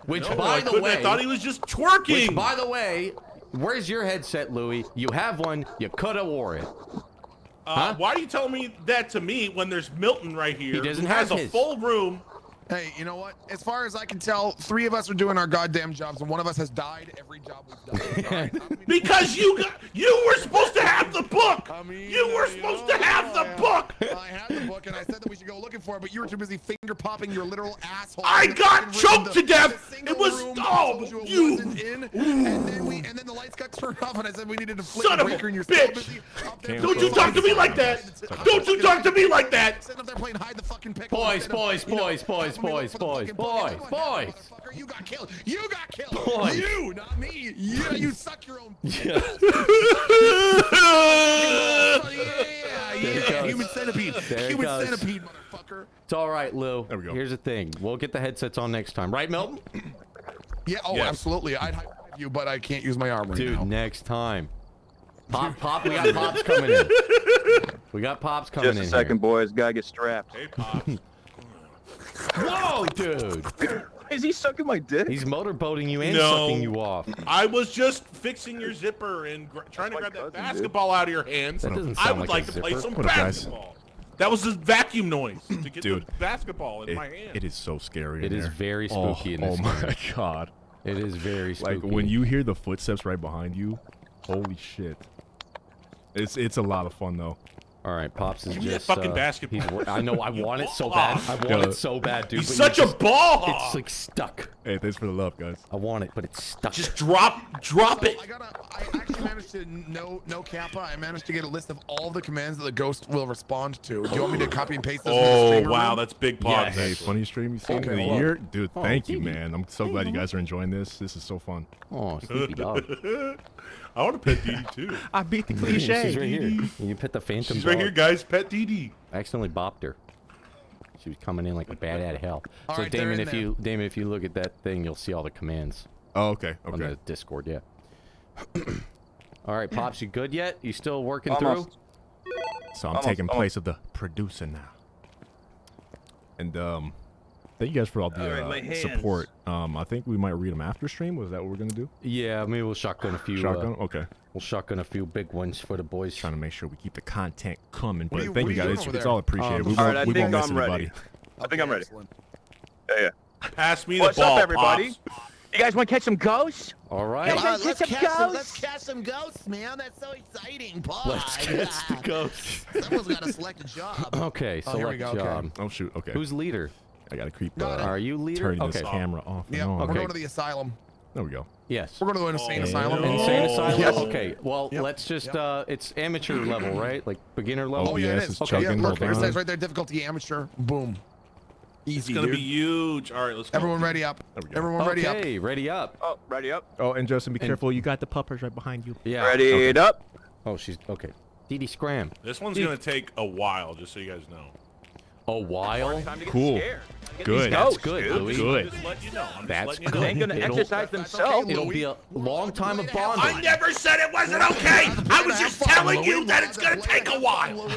Which, No, by I the way, I thought he was just twerking. which, by the way, where's your headset, Louis? You have one. You could have wore it. uh, huh? Why are you telling me that to me when there's Milton right here? He doesn't who has have a full room. Hey, you know what? As far as I can tell, three of us are doing our goddamn jobs, and one of us has died every job we've done. All right? I mean, Because you got, you were supposed to have the book. I mean, you were supposed know, to have the I- book. I had the book, and I said that we should go looking for it, but you were too busy finger popping your literal asshole. I got choked the- to death. It was- room oh, you it you- in, and then we, and then the lights got turned off, and I said we needed to flip Son the of a breaker, and you're bitch. still busy Don't you talk to me like that. Don't you talk to me like that. Sitting up there playing hide the fucking pickle. Boys, instead boys, boys, boys, helping me look boys, boys, boys, boys. motherfucker, You got killed. You got killed. Boys. You, not me. Yeah, you suck your own. Yeah. Yeah, There yeah. Human centipede. There Human goes. centipede, motherfucker. It's all right, Lou. There we go. Here's the thing. We'll get the headsets on next time, right, Milton? Yeah. Oh, Yes. absolutely. I'd high five you, but I can't use my arm right Dude, now. next time. Pop, pop. We got pops coming in. We got pops coming in. Just a in second, boys. Gotta get strapped. Hey, Pops. here. Whoa, dude. Is he sucking my dick? He's motorboating you and No. sucking you off. I was just fixing your zipper and gr- trying to my grab that cousin, dude. basketball out of your hands. That doesn't I sound would like like, a to play zipper. some What guys? basketball. That was the vacuum noise to get Dude. the basketball in It, my hand. it is so scary. It in is there. very Oh, spooky in Oh, my game. god! It is very spooky. Like when you hear the footsteps right behind you, holy shit! It's it's a lot of fun though. All right, pops is Give me that just. fucking uh, basketball. he's I know. I want it so bad. I want Yo. it so bad, dude. He's but such you a just- ball It's like stuck. Hey, thanks for the love, guys. I want it, but it's stuck. Just drop, drop So it. I got a, I actually managed to no no kappa. I managed to get a list of all the commands that the ghost will respond to. Do you want me to copy and paste this? into the Oh streamer wow, room? that's big Yes. pogs. Hey, actually. funniest stream you've seen Okay, in a well- year, dude. Oh, Thank you, man. I'm so glad you guys are enjoying this. This is so fun. Oh, sleepy dog. I want to pet Dee Dee too. I beat the She's right here. You pet the phantom She's right here, guys. Pet Dee Dee. I accidentally bopped her. She was coming in like a bat out of hell. All so right, Damon, in if you Damon, if you look at that thing, you'll see all the commands Oh, okay, Okay. on okay. the Discord. Yeah. all right, pops, you good yet? You still working Almost. through? So I'm Almost, taking almost. place of the producer now. And um, thank you guys for all the All right, uh, support. Um, I think we might read them after stream. Was that what we're gonna do? Yeah, maybe we'll shotgun a few. Shotgun. Uh, okay. we'll shotgun a few big ones for the boys. Trying to make sure we keep the content coming. But you- thank you guys. doing It's, all appreciated. Um, we all won't, right, I we think won't miss I'm ready. anybody. I think I'm ready. Yeah, yeah. Pass me What's the ball, What's up, everybody? Pops. You guys want to catch some ghosts? All right. Yeah, let's let's catch some catch some, ghosts. let's catch some ghosts, man. That's so exciting. Boy. Let's catch the ghost. Someone's got to select a job. Okay, Oh, so here we let's go, okay. job. Oh shoot. Okay. Who's leader? I gotta creep. Got Uh. Are you leader? turning Okay. this camera off. and Yep, on. we're Okay. going to the asylum. There we go. Yes. We're going to the insane Oh, asylum. no. Insane asylum. Yes. Okay. Well, Yep. let's just. Yep. uh It's amateur level, right? Like beginner level. Oh, yeah, it OBS is. is Okay, yeah, chugging, perfect. It says right there, difficulty amateur. Boom. Easy, it's Easy, gonna dude. be huge. All right, let's go. Everyone ready up. There we go. Everyone ready up. Okay, ready up. Oh, ready up. Oh, and Justin, be And- careful. You got the puppers right behind you. Yeah. Ready Okay. up. Oh, she's okay. Dee Dee Scram. This one's gonna take a while, just so you guys know. A while. Time to get Cool. Good. That's ghosts, good, dude. Louis. Good. I'm just letting you know. That's good. They ain't gonna It'll- exercise themselves. It'll be a long time of bonding. I never said it wasn't okay. I was just telling you that it's gonna take a while.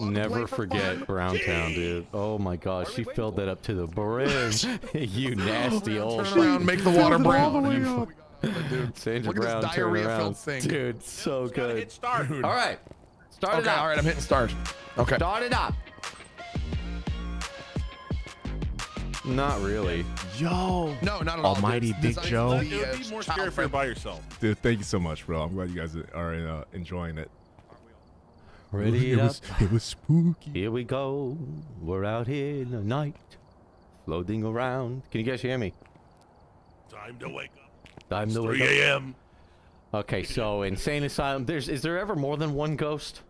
Never forget Browntown, dude. Oh my gosh, she filled that up to the brim. you nasty old. Turn around, make the water brown. Dude, Sandra Look at this Brown turn around. Dude, so good. All right. Start it Okay, up. all right, I'm hitting start. Okay. Start it up. Not really. Yo. No, not at all. Almighty dude. Big Designed Joe. It would be more scary if you're by yourself. Dude, thank you so much, bro. I'm glad you guys are uh, enjoying it. Ready it up. was, it was spooky. Here we go. We're out here in the night, floating around. Can you guys hear me? Time to wake up. Time It's to wake 3 up. a.m. Okay, so insane asylum. There's is there ever more than one ghost?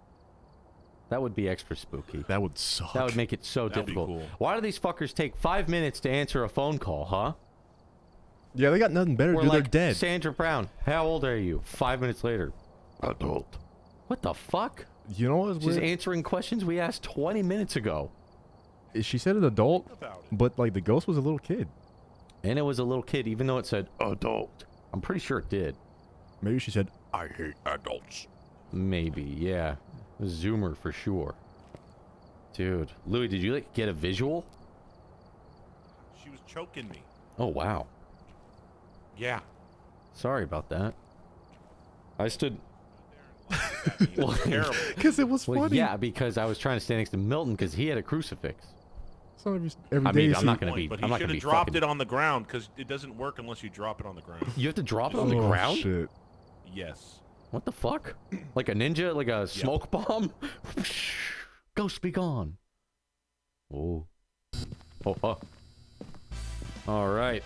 That would be extra spooky. That would suck. That would make it so That'd be difficult. cool. Why do these fuckers take five minutes to answer a phone call, huh? Yeah, they got nothing better to Or do. like They're dead. Sandra Brown. How old are you? Five minutes later. Adult. What the fuck? You know what? She's weird? answering questions we asked 20 minutes ago. She said an adult, but like the ghost was a little kid. And it was a little kid, even though it said adult. I'm pretty sure it did. Maybe she said, "I hate adults." Maybe, yeah. Zoomer for sure. Dude, Louis, did you like get a visual? She was choking me. Oh wow. Yeah. Sorry about that. I stood. It terrible. Because it was Well, funny. yeah, because I was trying to stand next to Milton because he had a crucifix. It's not every, every I day mean, I'm not gonna Point, be. but I'm he should have dropped fucking- it on the ground because it doesn't work unless you drop it on the ground. You have to drop it on the Oh, ground. Shit. Yes. What the fuck? Like a ninja? Like a smoke bomb? Ghost be gone. Oh. Oh, huh. All right.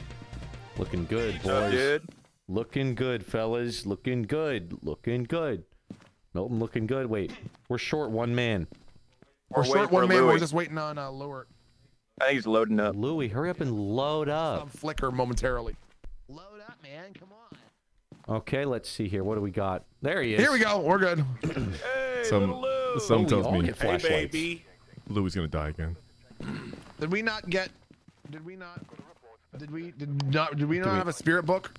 Looking good, What's up, boys. dude? Looking good, fellas. Looking good. Looking good. Milton looking good. Wait, we're short one man. We're waiting short one man. We're just waiting on uh, lower I think he's loading up. Louis, hurry up and load some up. flicker momentarily. Load up, man. Come on. Okay, let's see here. What do we got? There he is. Here we go. We're good. Hey, Some, Lou. some Oh, tells me get Hey, flashlights. baby. Louis gonna die again. Did we not get? Did we not? Did we did not? Did we not we- have a spirit book?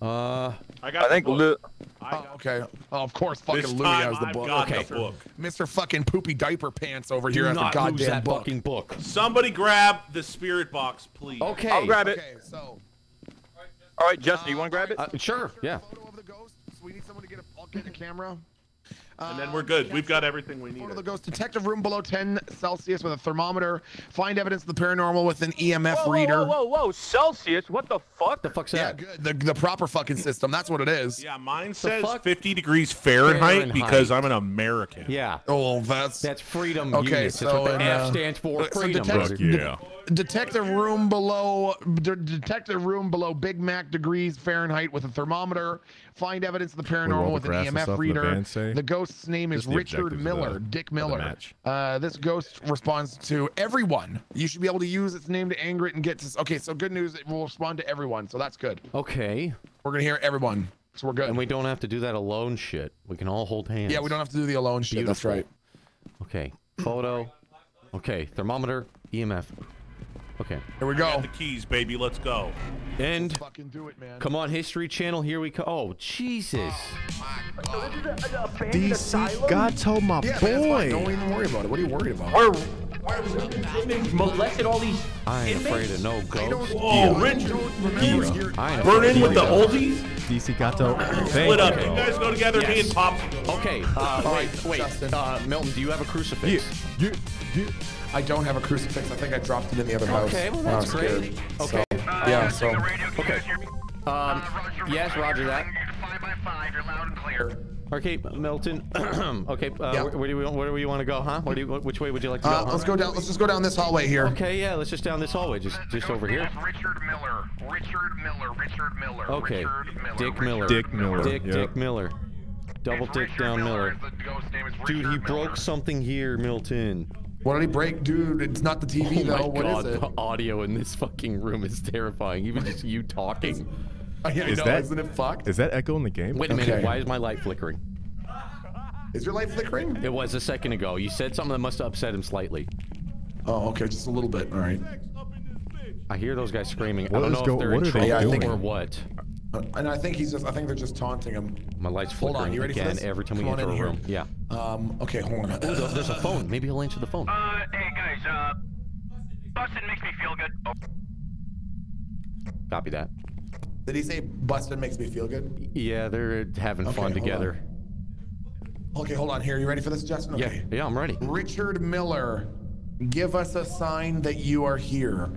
Uh, I got. I think the book. Lu- I Oh, okay. Oh, of course, fucking This Louis has the book. okay. the book. Mr. fucking poopy diaper pants over do here not has the lose goddamn that book. fucking book. Somebody grab the spirit box, please. Okay. I'll grab it. Okay, so All right, Justin, you want to grab it? Uh, sure. Yeah. photo of the ghost. So we need someone to get a, I'll get a camera. And then we're good. We've got everything we need. Photo of the ghost. Detective room below 10 Celsius with a thermometer. Find evidence of the paranormal with an EMF Whoa, reader. whoa, whoa, whoa, Celsius? What the fuck? The fuck's Yeah, that? good. The, the proper fucking system. That's what it is. Yeah, mine says fuck? 50 degrees Fahrenheit, Fahrenheit. because I'm an American. Yeah. Oh, that's That's freedom Okay, units. That's so what the in, F uh, stands for. so Freedom. detect- brother. yeah. detective room below d- detective room below Big Mac degrees Fahrenheit with a thermometer. Find evidence of the paranormal with the an EMF stuff in the reader. Van ghost's name is Richard Miller. the- Dick Miller. match. Uh, this ghost responds to everyone. You should be able to use its name to anger it and get to. Okay, so good news. It will respond to everyone. So that's good. Okay. We're gonna hear everyone. So we're good. And we don't have to do that alone shit. We can all hold hands. yeah, we don't have to do the alone shit. That's right. Okay. Photo. Okay. Thermometer. EMF. Okay. Here we Got go. the keys, baby. Let's go. And Fucking do it, man. come on, History Channel. Here we go. Oh, Jesus. DC Gato, my Yeah, man, boy. Don't even worry about it. What are you worried about? We're molested all these. I ain't afraid of no I ghosts. Oh, I Rich. don't. You're- I ain't Burn in with the oldies. DC Gato. Split up. you. You guys go together. Me and Pops. Okay. Uh, wait, wait. Justin. Uh, Milton, do you have a crucifix? Yeah, yeah. I don't have a crucifix. I think I dropped it in the other house. Okay, well, that's great. scared. Okay. So, yeah, so. Radio, can you Okay. guys hear me? Um, yes, Roger that. Five by five. You're loud and clear. Okay, Milton. okay, uh, Yeah. where, where do we where do we want to go, huh? Where do you, which way would you like to go? Uh, huh? let's go down. Let's just go down this hallway here. Okay, yeah, let's just down this hallway, just just over here. Richard Miller. Richard Miller. Richard Miller. Okay. Richard Miller. Dick Miller. Dick Miller. Dick Yep. Dick Miller. Double It's dick Richard down Miller. The ghost name is Dude, he Richard broke something here, Milton. What did he break, dude? It's not the TV Oh though. my What is god, it? the audio in this fucking room is terrifying. Even just you talking. Yeah, I Is know. that- Isn't it fucked? Is that Echo in the game? Wait a minute, why is my light flickering? Is your light flickering? It was a second ago. You said something that must have upset him slightly. Oh, okay, just a little bit. All right. I hear those guys screaming. What I don't know go- if they're what in are they trouble Yeah, or what. Uh, and I think he's just. I think they're just taunting him. My light's Hold flickering on, you ready for again this? every time Come we on enter in a here. room. Yeah. Um. Okay, hold on. Ooh, there- there's a phone. Maybe he'll answer the phone. Uh, hey guys, uh, Bustin makes me feel good. Oh, Copy that. Did he say busted makes me feel good? Yeah, they're having Okay, fun hold together. Okay, hold on. Here, you ready for this, Justin? Yeah, yeah, I'm ready. Richard Miller, give us a sign that you are here.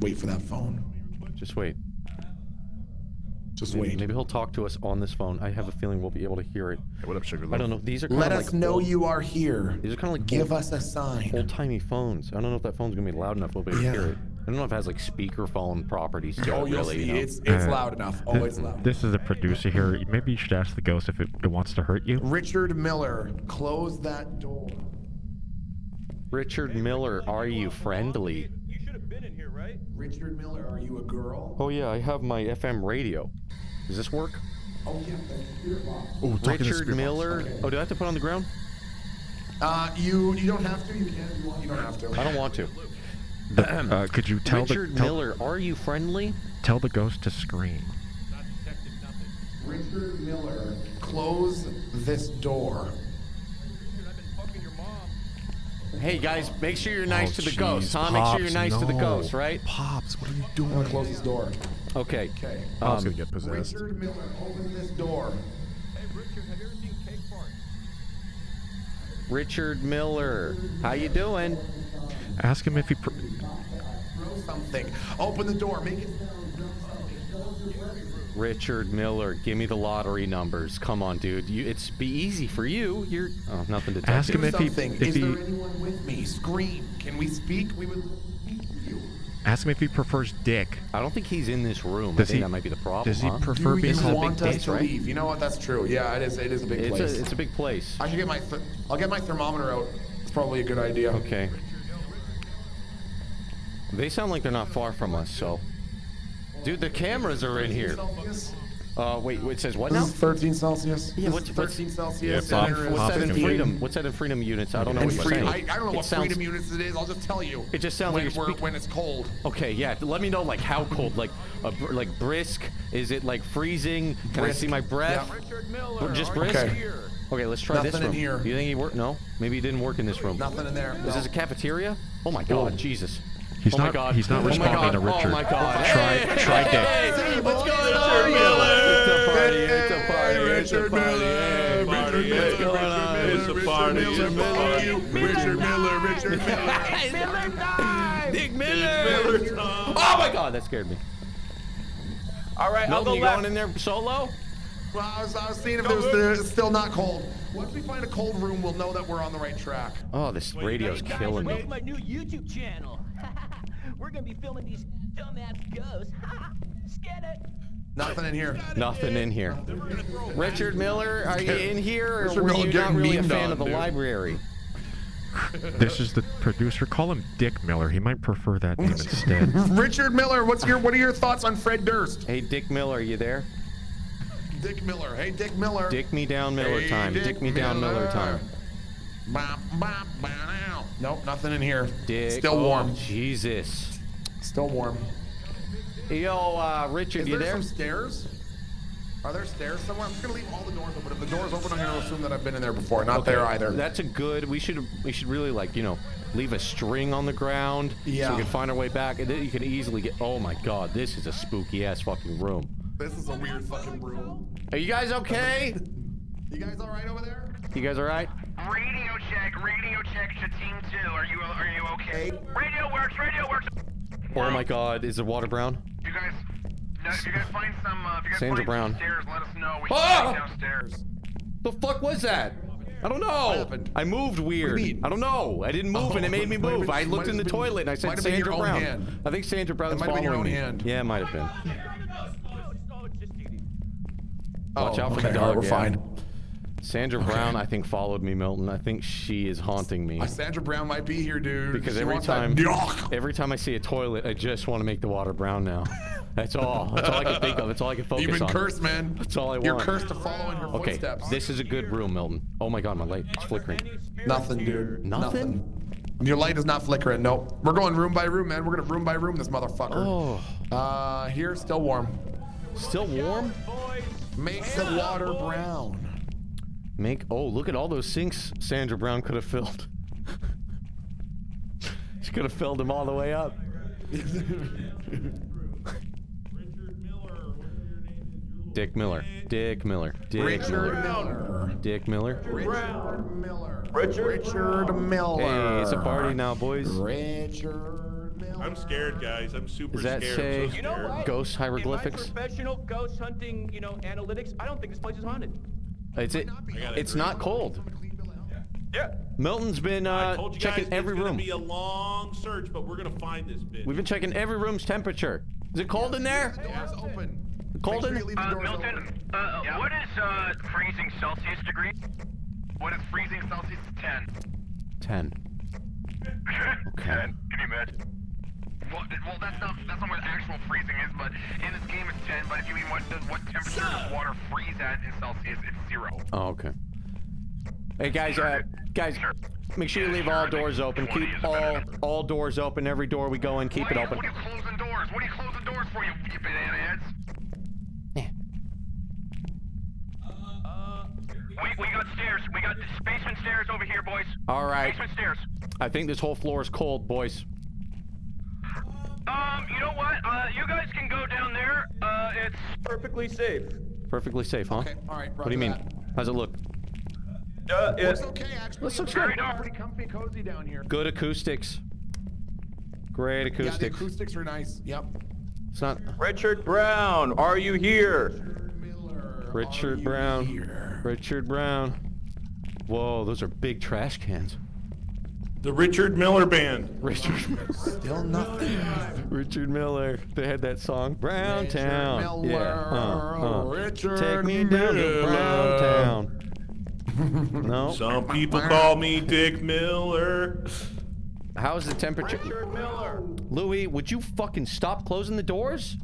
Wait for that phone. Just wait. Just Maybe, wait. maybe he'll talk to us on this phone. I have a feeling we'll be able to hear it. Hey, what up, Sugar I don't know. These are kind Let of us like know old, you are here. These are kind of like Give old, us a sign. old timey phones. I don't know if that phone's gonna be loud enough. We'll be able to hear it. I don't know if it has like speakerphone properties. To Oh, it, you'll really. see. You know? It's it's Uh, loud enough. Oh, it's loud. This is a producer here. Maybe you should ask the ghost if it, it wants to hurt you. Richard Miller, close that door. Richard Miller, are you friendly? You should have been in here, right? Richard Miller, are you a girl? Oh yeah, I have my FM radio. Does this work? Oh yeah, the computer box. Oh, talking the Richard spirit box. Miller. Okay. Oh, do I have to put it on the ground? Uh, you you don't have to. You can you want. You don't have to. I don't want to. The, uh, could you tell Richard the tell, Miller, are you friendly? tell the ghost to scream? Not detected nothing. Richard Miller, close this door. I've been fucking your mom. Hey guys, make sure you're nice Oh, to the ghost, jeez, huh? Make sure you're Pops, nice to the ghost, right? Pops, what are you doing? I'm doing? gonna close this door. Okay. Okay. Pops Um, gonna get possessed. Richard Miller, open this door. Hey, Richard, have you ever seen Cake Fart? Richard Miller, how you doing? Ask him if he. Pr- Throw something. Open the door. Make it sound. Throw something. Richard Miller, give me the lottery numbers. Come on, dude. You, it's be easy for you. You're oh, nothing to Ask him Do if he- if Is he- there anyone with me? Scream. Can we speak? We would speak to you. ask him if he prefers dick. I don't think he's in this room. Does I think he- that might be the problem. does he huh? prefer Do being you a big want us place, to right? leave? You know what? That's true. Yeah, it is. It is a big It's place. a, it's a big place. I should get my. Th- I'll get my thermometer out. It's probably a good idea. Okay. They sound like they're not far from us, so. Dude, the cameras are in here. Uh, wait, it says what now? 13 Celsius. Yeah, what's is what's 13 Celsius. Yeah, What's that, in, what's that in freedom? What's that in freedom units? I don't know And what you're saying. I, I don't know It what sounds- freedom units it is. I'll just tell you. It just sounds when, like you're we're- when it's cold. Okay, yeah. Let me know like how cold, like a, br- like brisk. Is it like freezing? Can I see my breath? Yeah. Richard Miller, Just are brisk. Okay. Okay, let's try this Nothing in here. You think he worked? No, maybe he didn't work in this room. Nothing in there. Is No. this a cafeteria? Oh my God, Jesus. He's oh not- my God. he's not oh my responding God. to oh Richard. Oh my God. Try- Hey, try hey, Dick. hey, Hey, what's boys, going Richard on? Miller. It's a party. It's a party. It's a Richard party. Miller. Richard Miller. It's a party. It's a party. Richard Miller. Richard Miller. Miller died! Dick Miller. Oh my God, that scared me. All right, I'll Milton, go you left. going in there solo? Well, I was, I was seeing if it was still not cold. Once we find a cold room, we'll know that we're on the right track. Oh, this radio's killing me. my new YouTube channel. We're gonna be filming these dumbass ghosts. Scan it. Nothing in here. Nothing in here. Richard Miller, are you in here, Richard or were Miller you not really a fan on, of the dude. library? This is the producer. Call him Dick Miller. He might prefer that name instead. Richard Miller, what's your what are your thoughts on Fred Durst? Hey, Dick Miller, are you there? Dick Miller. Hey, Dick Miller. Dick me down Miller Hey, time. Dick, me down Miller time. Bop, bop, bop. Nope, nothing in here. Dick. Still oh, warm. Jesus. Still warm. Yo, uh, Richard, Is you there there? some stairs? Are there stairs somewhere? I'm just gonna leave all the doors open. If the door's open, I'm gonna assume that I've been in there before. Not there either. That's a good. We should we should really like you know leave a string on the ground yeah. so we can find our way back, and then you can easily get. Oh my God, this is a spooky ass fucking room. This is a weird fucking room. Are you guys okay? You guys all right over there? You guys all right? Radio check, radio check to team two. Are you are you okay? Radio works, radio works. Oh my God, is it water brown? You guys, no, if you guys find some, uh, if you guys Sandra find Brown. some stairs, let us know. We should Ah! downstairs. The fuck was that? I don't know. I moved weird. mean? I don't know. I didn't move and it made me Oh, might have move. been- I looked in the been- toilet and I might said have been Sandra Brown. hand. I think Sandra Brown's might have been your following own me. hand. Yeah, it might have been. Watch Oh, out for okay, the all right, dog. we're yeah. fine. Sandra Brown, I think, followed me, Milton. I think she is haunting me. Uh, Sandra Brown might be here, dude. Because She every time, every time I see a toilet, I just want to make the water brown now. That's all. That's all I can think of. That's all I can focus on. You've been on. cursed, man. That's all I want. You're cursed to follow in her Okay, footsteps. this is a good room, Milton. Oh my God, my light is flickering. Nothing, dude. Nothing? Your light is not flickering. Nope. We're going room by room, man. We're gonna room by room this motherfucker. Oh, Uh, here, still warm. still warm? Make the water brown. Make oh look at all those sinks Sandra Brown could have filled. she could have filled them all the way up. Dick Miller. Dick Miller. Dick Richard Miller. Miller. Dick Miller. Richard Miller. Richard. Richard Miller. Hey, it's a party now, boys. Richard Miller. I'm scared, guys. I'm super Does that scared. say I'm so You know scared. what? ghost In hieroglyphics? my professional ghost hunting, you know, analytics, I don't think this place is haunted. It's it. gotta It's agree. not cold. Yeah. Milton's been I uh, told you checking guys every it's gonna be a long search, but we're gonna find this bitch. We've been checking every room's temperature. Is it cold in there? Doors open. Cold Make in sure you leave the Uh, doors Milton, open. uh, what is uh, freezing Celsius degree? What is freezing Celsius? Ten. Ten. Okay. Ten. Can you imagine? Well, well, that's not that's not what actual freezing is, but in this game it's ten. But if you mean what does what temperature does water freeze at in Celsius, it's zero. Oh, okay. Hey guys, uh, guys, make sure you leave all doors open. Keep all all doors open. Every door we go in, keep What it open. What are you closing doors? What are you closing doors for, you, you banana heads? Yeah. We, we got stairs. We got basement stairs over here, boys. All right. Basement stairs. I think this whole floor is cold, boys. Um, you know what? Uh, you guys can go down there. Uh, it's Perfectly safe. Perfectly safe, huh? Okay, all right. What do you mean? How's it look? Uh, it, It's okay, actually. This looks It's good. Pretty comfy, cozy down here. Good acoustics. Great acoustics. Yeah, the acoustics. acoustics are nice. Yep. It's not Richard Brown, are you here? Miller. Richard are you Brown. here? Richard Brown. Whoa, those are big trash cans. The Richard Miller Band. Richard Still nothing. Richard Miller. They had that song, Brown Richard Town. Miller. Yeah. Uh, uh. Richard Take me down to Miller. Brown Town. No. Some people call me Dick Miller. How's the temperature? Richard Miller. Louis, would you fucking stop closing the doors?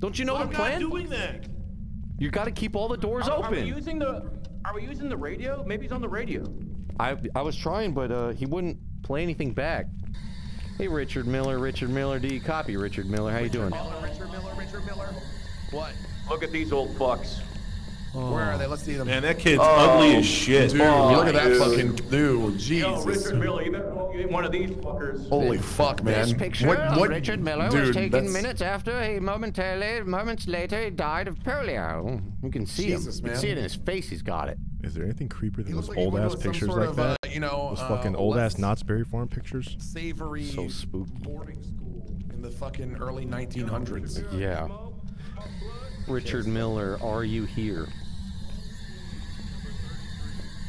Don't you know I'm the not plan? doing that. You got to keep all the doors Are, are we open. using the? Are we using the radio? Maybe he's on the radio. I I was trying, but uh, he wouldn't play anything back. Hey, Richard Miller. Richard Miller. Do you copy, Richard Miller? How you doing? Richard Miller, Richard Miller. What? Look at these old fucks. Where are they? Let's see them. Man, that kid's Oh, ugly as shit. Dude, Oh, look at that dude. fucking dude. Yo, Jesus. Richard Miller, you better hope you one of these fuckers. Holy fuck, man. This picture what, of Richard Miller dude, was taken that's- minutes after he momentarily, moments later, he died of polio. You can see Jesus, him. You can see it in his face. He's got it. Is there anything creepier than those like old ass pictures sort like of, that? uh, you know, those uh, fucking old ass less- Knott's Berry Farm pictures. Savory So spooky. boarding school in the fucking early 1900s. Yeah. Richard Miller, are you here?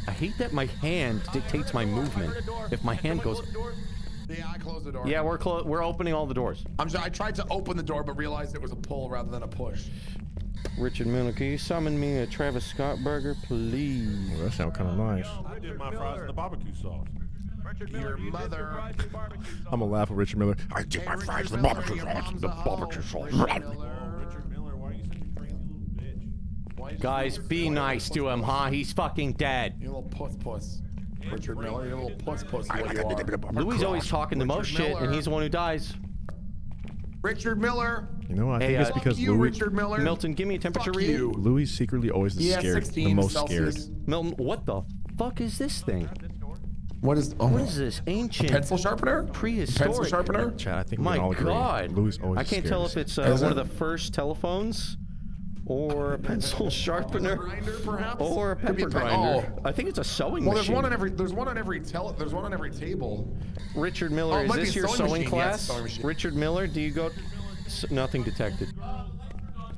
I hate that my hand dictates my movement. If my hand goes, Yeah, I closed the door. yeah, we're clo- we're opening all the doors. I'm sorry, I tried to open the door, but realized it was a pull rather than a push. Richard Miller, can you summon me a Travis Scott burger, please? Well, that sounds kind of nice. I did my fries in the barbecue sauce. Your mother. I'm gonna laugh at Richard Miller. I did Hey, my Richard fries with Miller, barbecue sauce. mom's The barbecue sauce. Richard Miller. Richard Miller, why are you such a crazy little bitch? Guys, be nice to him, huh? He's fucking dead. You little puss puss. Richard Miller, you little puss puss. is What you are. Louis always talking the most Richard shit, and he's the one who dies. Richard Miller. You know, I Hey, think it's uh, because you, Louis, Richard Miller. Milton, give me a temperature Fuck reading. you. Louis secretly always the Yeah, scared, 16 the most Celsius. scared. Milton, what the fuck is this thing? What is? Oh, What is this ancient pencil sharpener? prehistoric? Pencil sharpener? Chad, I think we My can all agree. God, Louis always I can't scared tell if it's uh, one it? of the first telephones, or a pencil sharpener, Grinder, perhaps? or a Could pepper grinder. oh. I think it's a sewing Well, machine. there's one on every. There's one on every tele. There's one on every table. Richard Miller, Oh, it is might be this a your sewing sewing machine. Yes, class? sewing. Richard Miller, do you go? S- nothing detected.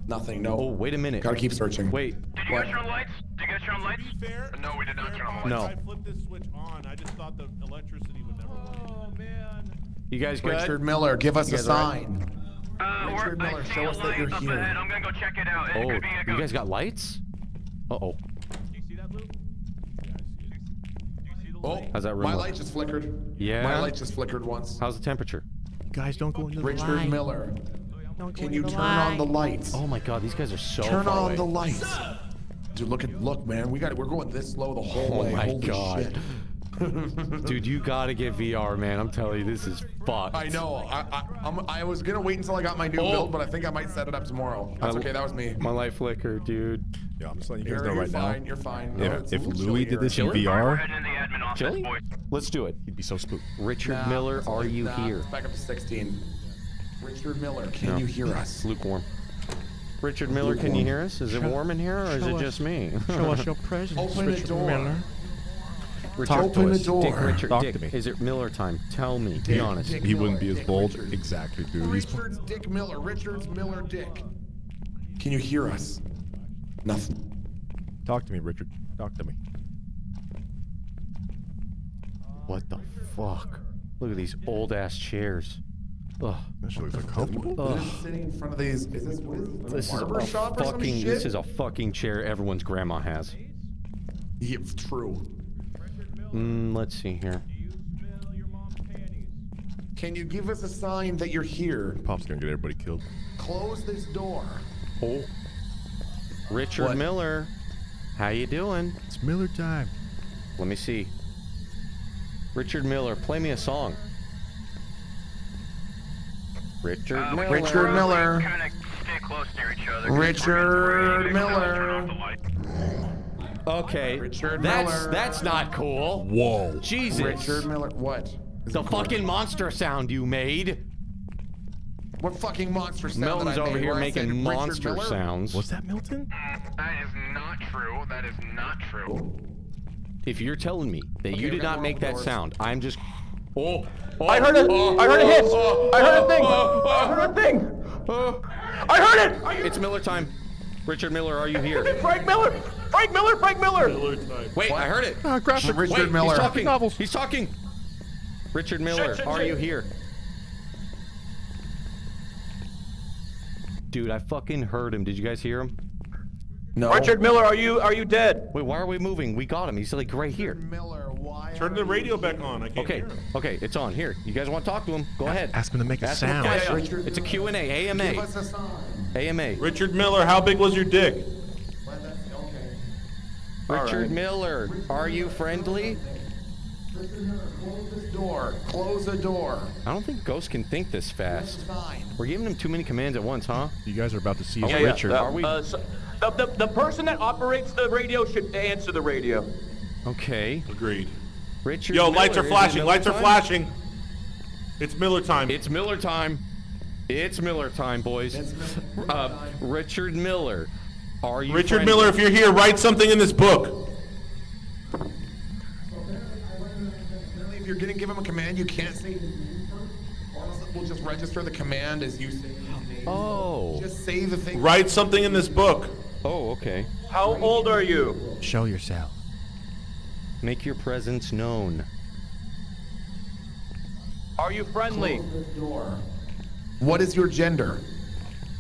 Nothing. No. Oh, wait a minute. Gotta keep searching. Wait. Did you guys turn on lights? Did you guys turn on lights? To be fair, No, we did not turn on lights. No. I flipped this switch on. I just thought the electricity would never oh, work. Oh man. You guys good? Richard Miller, give us a guys all right? sign. Uh, Richard we're, Miller, I show us that you're up here. ahead. I'm gonna go check it out. It Oh, could be a you guys got lights? Uh oh. You see that, Lou? Yeah, I see. Do you see the Oh, light? How's that room my look? light just flickered. Yeah. My light just flickered once. How's the temperature? Guys, don't go into the Richard light. Miller, Don't can you turn light. on the lights? Oh my God, these guys are so turn far on away. the lights. Dude, look at look, man. We got We're going this slow the whole Oh way. my Holy God. shit. Dude, you gotta get VR, man. I'm telling you, this is fucked. I know. I, I I'm, I was gonna wait until I got my new Oh. build, but I think I might set it up tomorrow. That's I- okay. That was me. My light flickered, dude. Yeah, I'm just letting you guys You're, know you're now. fine. You're fine. No, If, a if Louis did this here. in VR, heading in the admin office, Chili? Let's do it. he'd be so spooked. Richard Nah, Miller, are like- you nah, here? Back up to 16. Richard Miller, can No. you hear us? Lukewarm. Richard Miller, can you hear us? Is it warm in here, or is show it us- just me? Show us your presence, Open the Richard door. Miller. Richard, Talk to Dick, the door. Richard, Talk Dick, to me. is it Miller time? Tell me. Be honest. Dick He Miller, wouldn't be as Dick bold. Richards. Exactly, dude. He's Dick Miller. Richard's Miller Dick. Can you hear us? Nothing. Talk to me, Richard. Talk to me. What the fuck? Look at these old ass chairs. Ugh. That shit looks uncomfortable. Ugh. sitting in front of these? Is this what is this? This is barber a shop or some fucking. shit? This is a fucking chair everyone's grandma has. Yeah, true. Mm, let's see here. Can you give us a sign that you're here? Pop's gonna get everybody killed. Close this door. Oh. Richard What? Miller, how you doing? It's Miller time. Let me see. Richard Miller, play me a song. Richard Uh, Miller. Richard Miller. Stay close near each other. Richard Miller. Okay. Richard that's Miller. that's not cool. Whoa. Jesus. Richard Miller. What? Is The it cool? fucking monster sound you made. What fucking monster sound Milton's that I over made here where making Richard monster Miller? sounds. What's that, Milton? That is not true. That is not true. If you're telling me that Okay, you did not make that doors. sound, I'm just. Oh. oh I heard it. oh, I heard a hit. oh, oh I heard a thing. Oh, oh, I heard a thing. oh. I heard it. You It's Miller time. Richard Miller, are you here? Frank Miller? Frank Miller? Frank Miller? Wait, I heard it. Ah, graphic. Richard Wait, Miller. he's talking. Novels. He's talking. Richard Miller, shit, are shit. you here? Dude, I fucking heard him. Did you guys hear him? No. Richard Miller, are you are you dead? Wait, why are we moving? We got him. He's like right here. Miller. Why? Turn the you radio here? back on. I can't Okay, hear him. okay, it's on. Here, you guys want to talk to him? Go ahead. Ask him to make a Ask him a sound. question. Richard It's a Miller. Q&A, Give AMA, us a sign. AMA. Richard Miller, how big was your dick? Richard right. Miller, are you friendly? Close this door. Close the door. I don't think Ghost can think this fast. We're giving him too many commands at once, huh? You guys are about to see Yeah, yeah, Richard. the- Are we- uh, so- the, the, the person that operates the radio should answer the radio. Okay. Agreed. Richard Yo, Miller, lights are flashing. Miller Lights are flashing. It's Miller time. It's Miller time. It's Miller time, boys. Miller Uh, Richard Miller, are you Richard friendly? Miller, if you're here, write something in this book. Apparently, if you're gonna give him a command, you can't say. Or else we'll just register the command as you say. his name. Oh. Just say the thing. Write something in this book. Oh, okay. How old are you? Show yourself. Make your presence known. Are you friendly? What is your gender?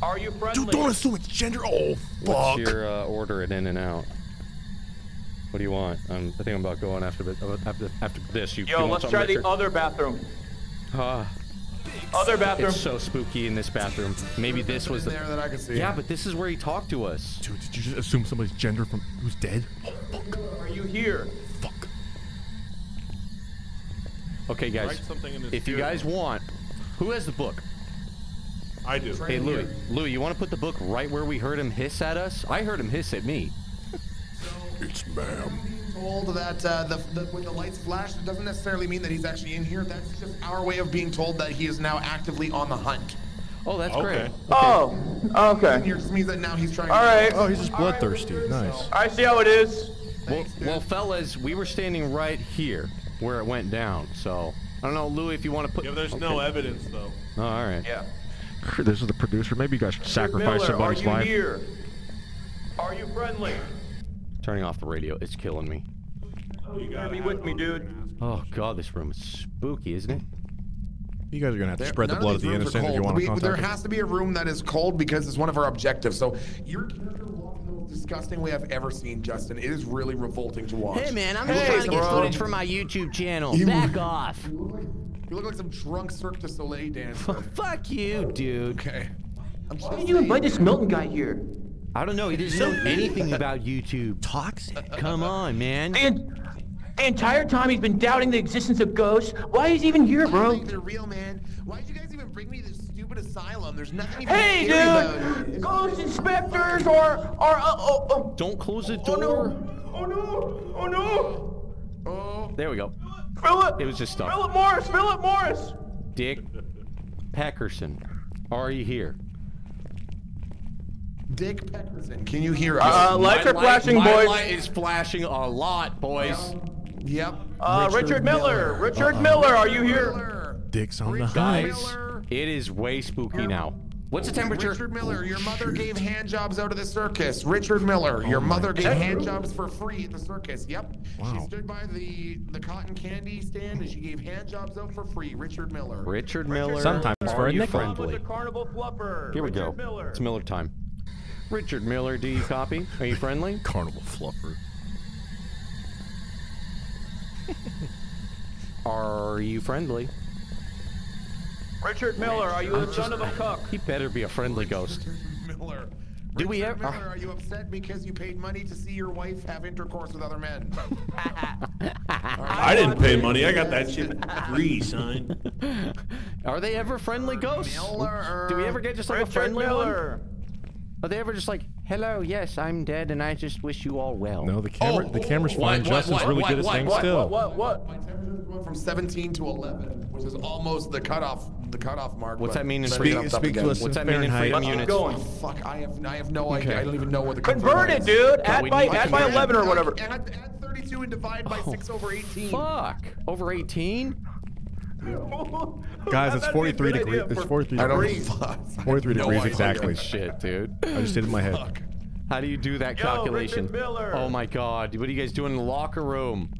Are you friendly? assume it's gender. Oh, fuck. What's your uh, order at In and Out? What do you want? Um, I think I'm about going after the, uh, after after this. You, you Yo, want let's something, try the other bathroom. Ah, Other bathroom. it's so spooky in this bathroom. Maybe this was the. there that I can see. Yeah, but this is where he talked to us. Dude, did you just assume somebody's gender from who's dead? Are you here? Fuck. Okay, guys. Write something in this If you guys want, who has the book? I do. Hey, Louis. Louis, you want to put the book right where we heard him hiss at us? I heard him hiss at me. It's ma'am. Told that uh, the, the when the lights flash, it doesn't necessarily mean that he's actually in here. That's just our way of being told that he is now actively on the hunt. Oh, that's Okay. great. Oh, okay. Here just means that now he's trying. All right. Oh, he's just bloodthirsty. Nice. I see how it is. Well, well, fellas, we were standing right here where it went down. So I don't know, Louis, if you want to put. Yeah, there's no evidence though. Oh, all right. Yeah. This is the producer. Maybe you guys should sacrifice Miller, somebody's are you life. here? Are you friendly? Turning off the radio, it's killing me. Oh, you You're gotta be with me, dude. Oh god, this room is spooky, isn't it? You guys are gonna have to There- spread the blood of these the rooms are innocent if you want to We- contact There has to be a room that is cold because it's one of our objectives. So your character walks the most disgusting way I've ever seen, Justin. It is really revolting to watch. Hey man, I'm You just look trying to get footage for my YouTube channel. You- Back off. You look like, you look like some drunk Cirque du Soleil dancer. Fuck you, dude. okay. I'm Why just did you invite this Milton guy here? I don't know. He doesn't know anything about YouTube. Toxic. Come on, man. And the entire time he's been doubting the existence of ghosts. Why is he even here, I bro? think they're real, man. Why'd you guys even bring me to this stupid asylum? There's nothing even Hey, scary about dude! it. Ghost inspectors or or uh, oh oh Don't close the door. oh no oh no oh no! Oh, There we go. Philip! It was just stuff. Philip Morris! Philip Morris! Dick Peckerson, are you here? Dick Peckerson, can you hear us? Uh, lights My are flashing, my boys. light is flashing a lot, boys. yep. Uh, Richard, Miller. Richard Miller, are you here? Dicks on the Richard high. Guys, Miller. it is way spooky now. What's the temperature? Richard Miller, your mother gave hand jobs out of the circus. Richard Miller, oh your mother gave hand jobs for free at the circus. Yep. Wow. She stood by the the cotton candy stand and she gave hand jobs out for free. Richard Miller. Richard Miller. Sometimes for a nickel. With friendly? the. Here we Richard go. Miller. It's Miller time. Richard Miller, do you copy? Are you friendly? Carnival fluffer. Are you friendly? Richard Miller, are you a son of a cuck? He better be a friendly ghost. Miller. Do we ever- Miller, uh, are you upset because you paid money to see your wife have intercourse with other men? I didn't pay money. I got that shit free, son. Are they ever friendly ghosts? Miller. Do we ever get just like a Richard friendly Miller. one? Are they ever just like, hello, yes, I'm dead, and I just wish you all well? No, the camera. Oh, the camera's what, fine. what, Justin's what, really what, good at what, staying what, still. What, what? My temperature's going from 17 to 11, which is almost the cutoff the cutoff mark. What's that mean in then freedom? it Speak to us What's in that mean in Fahrenheit. freedom Keep units? going. Fuck, I have I have no idea. Okay. I don't even know what the Convert it, is. dude. we Add by add by 11 or whatever. Add, add 32 and divide by 6 over 18. Fuck. Over 18? Guys, it's That'd be a 43 degrees. It's for- 43 I don't degrees. fuck. 43 No degrees idea. exactly. Shit, dude. I just did it in my head. Fuck. How do you do that Yo, calculation? Oh my god. What are you guys doing in the locker room?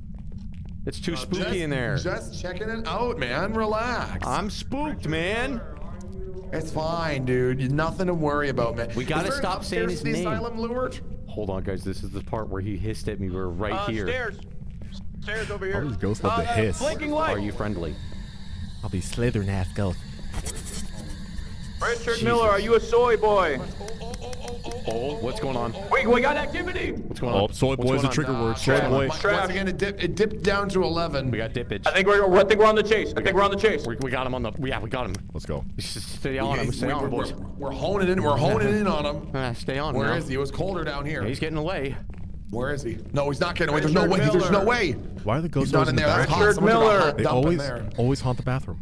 It's too spooky Just- in there. Just checking it out, man. Relax. I'm spooked, man. It's fine, dude. Nothing to worry about, man. We gotta Is there an stop saying upstairs his the name. Asylum, Lewart? Hold on, guys. This is the part where he hissed at me. We're right Uh, here. Stairs. Stairs over here. All these ghosts love to Uh, uh, hiss. Blinking light. Are you friendly? I'll be slithering ass ghost. Richard Miller, are you a soy boy? Oh, what's going on? Wait, we got activity. What's going Oh, on? soy What's boy's going a on? trigger word. Soy trash. boy. Once again, it, dip, it dipped down to 11. We got dippage. I think we're I think we're on the chase. I think we're on the chase. We, we got him on the. Yeah, we got him. Let's go. Stay on him. We- Stay we- on him, we're, boys. we're honing in. We're honing in on him. Uh, stay on him. Where now. is he? It was colder down here. He's getting away. Where is he? No, he's not getting away. There's no way. Richard There's no way. Why are the ghosts not in in the there. That's bathroom? Richard Someone's got a Miller. They always there. always haunt the bathroom.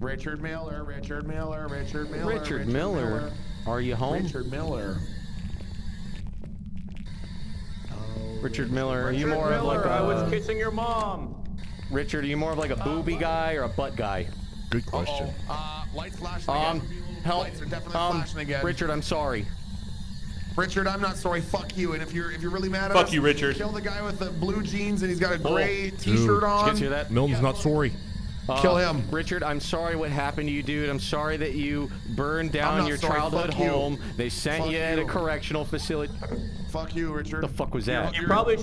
Richard Miller. Richard Miller. Richard Miller. Richard Miller. Are you home? Richard Miller. Richard Miller. Are you Richard more of like Miller, I was a kissing your mom. Richard? Are you more of like a booby guy or a butt guy? Good question. Uh, lights flashing Um, again. help. Lights are definitely Um, flashing again. Richard, I'm sorry. Richard, I'm not sorry. Fuck you. And if you're if you're really mad at Fuck us, you, Richard. Kill the guy with the blue jeans and he's got a Oh, gray Dude. T-shirt Did you on. guys hear that? Milton's not sorry. Uh, Kill him. Richard, I'm sorry what happened to you, dude. I'm sorry that you burned down your sorry. childhood Fuck you. home. They sent Fuck you at a correctional facility. Fuck you, Richard. The fuck was that? You probably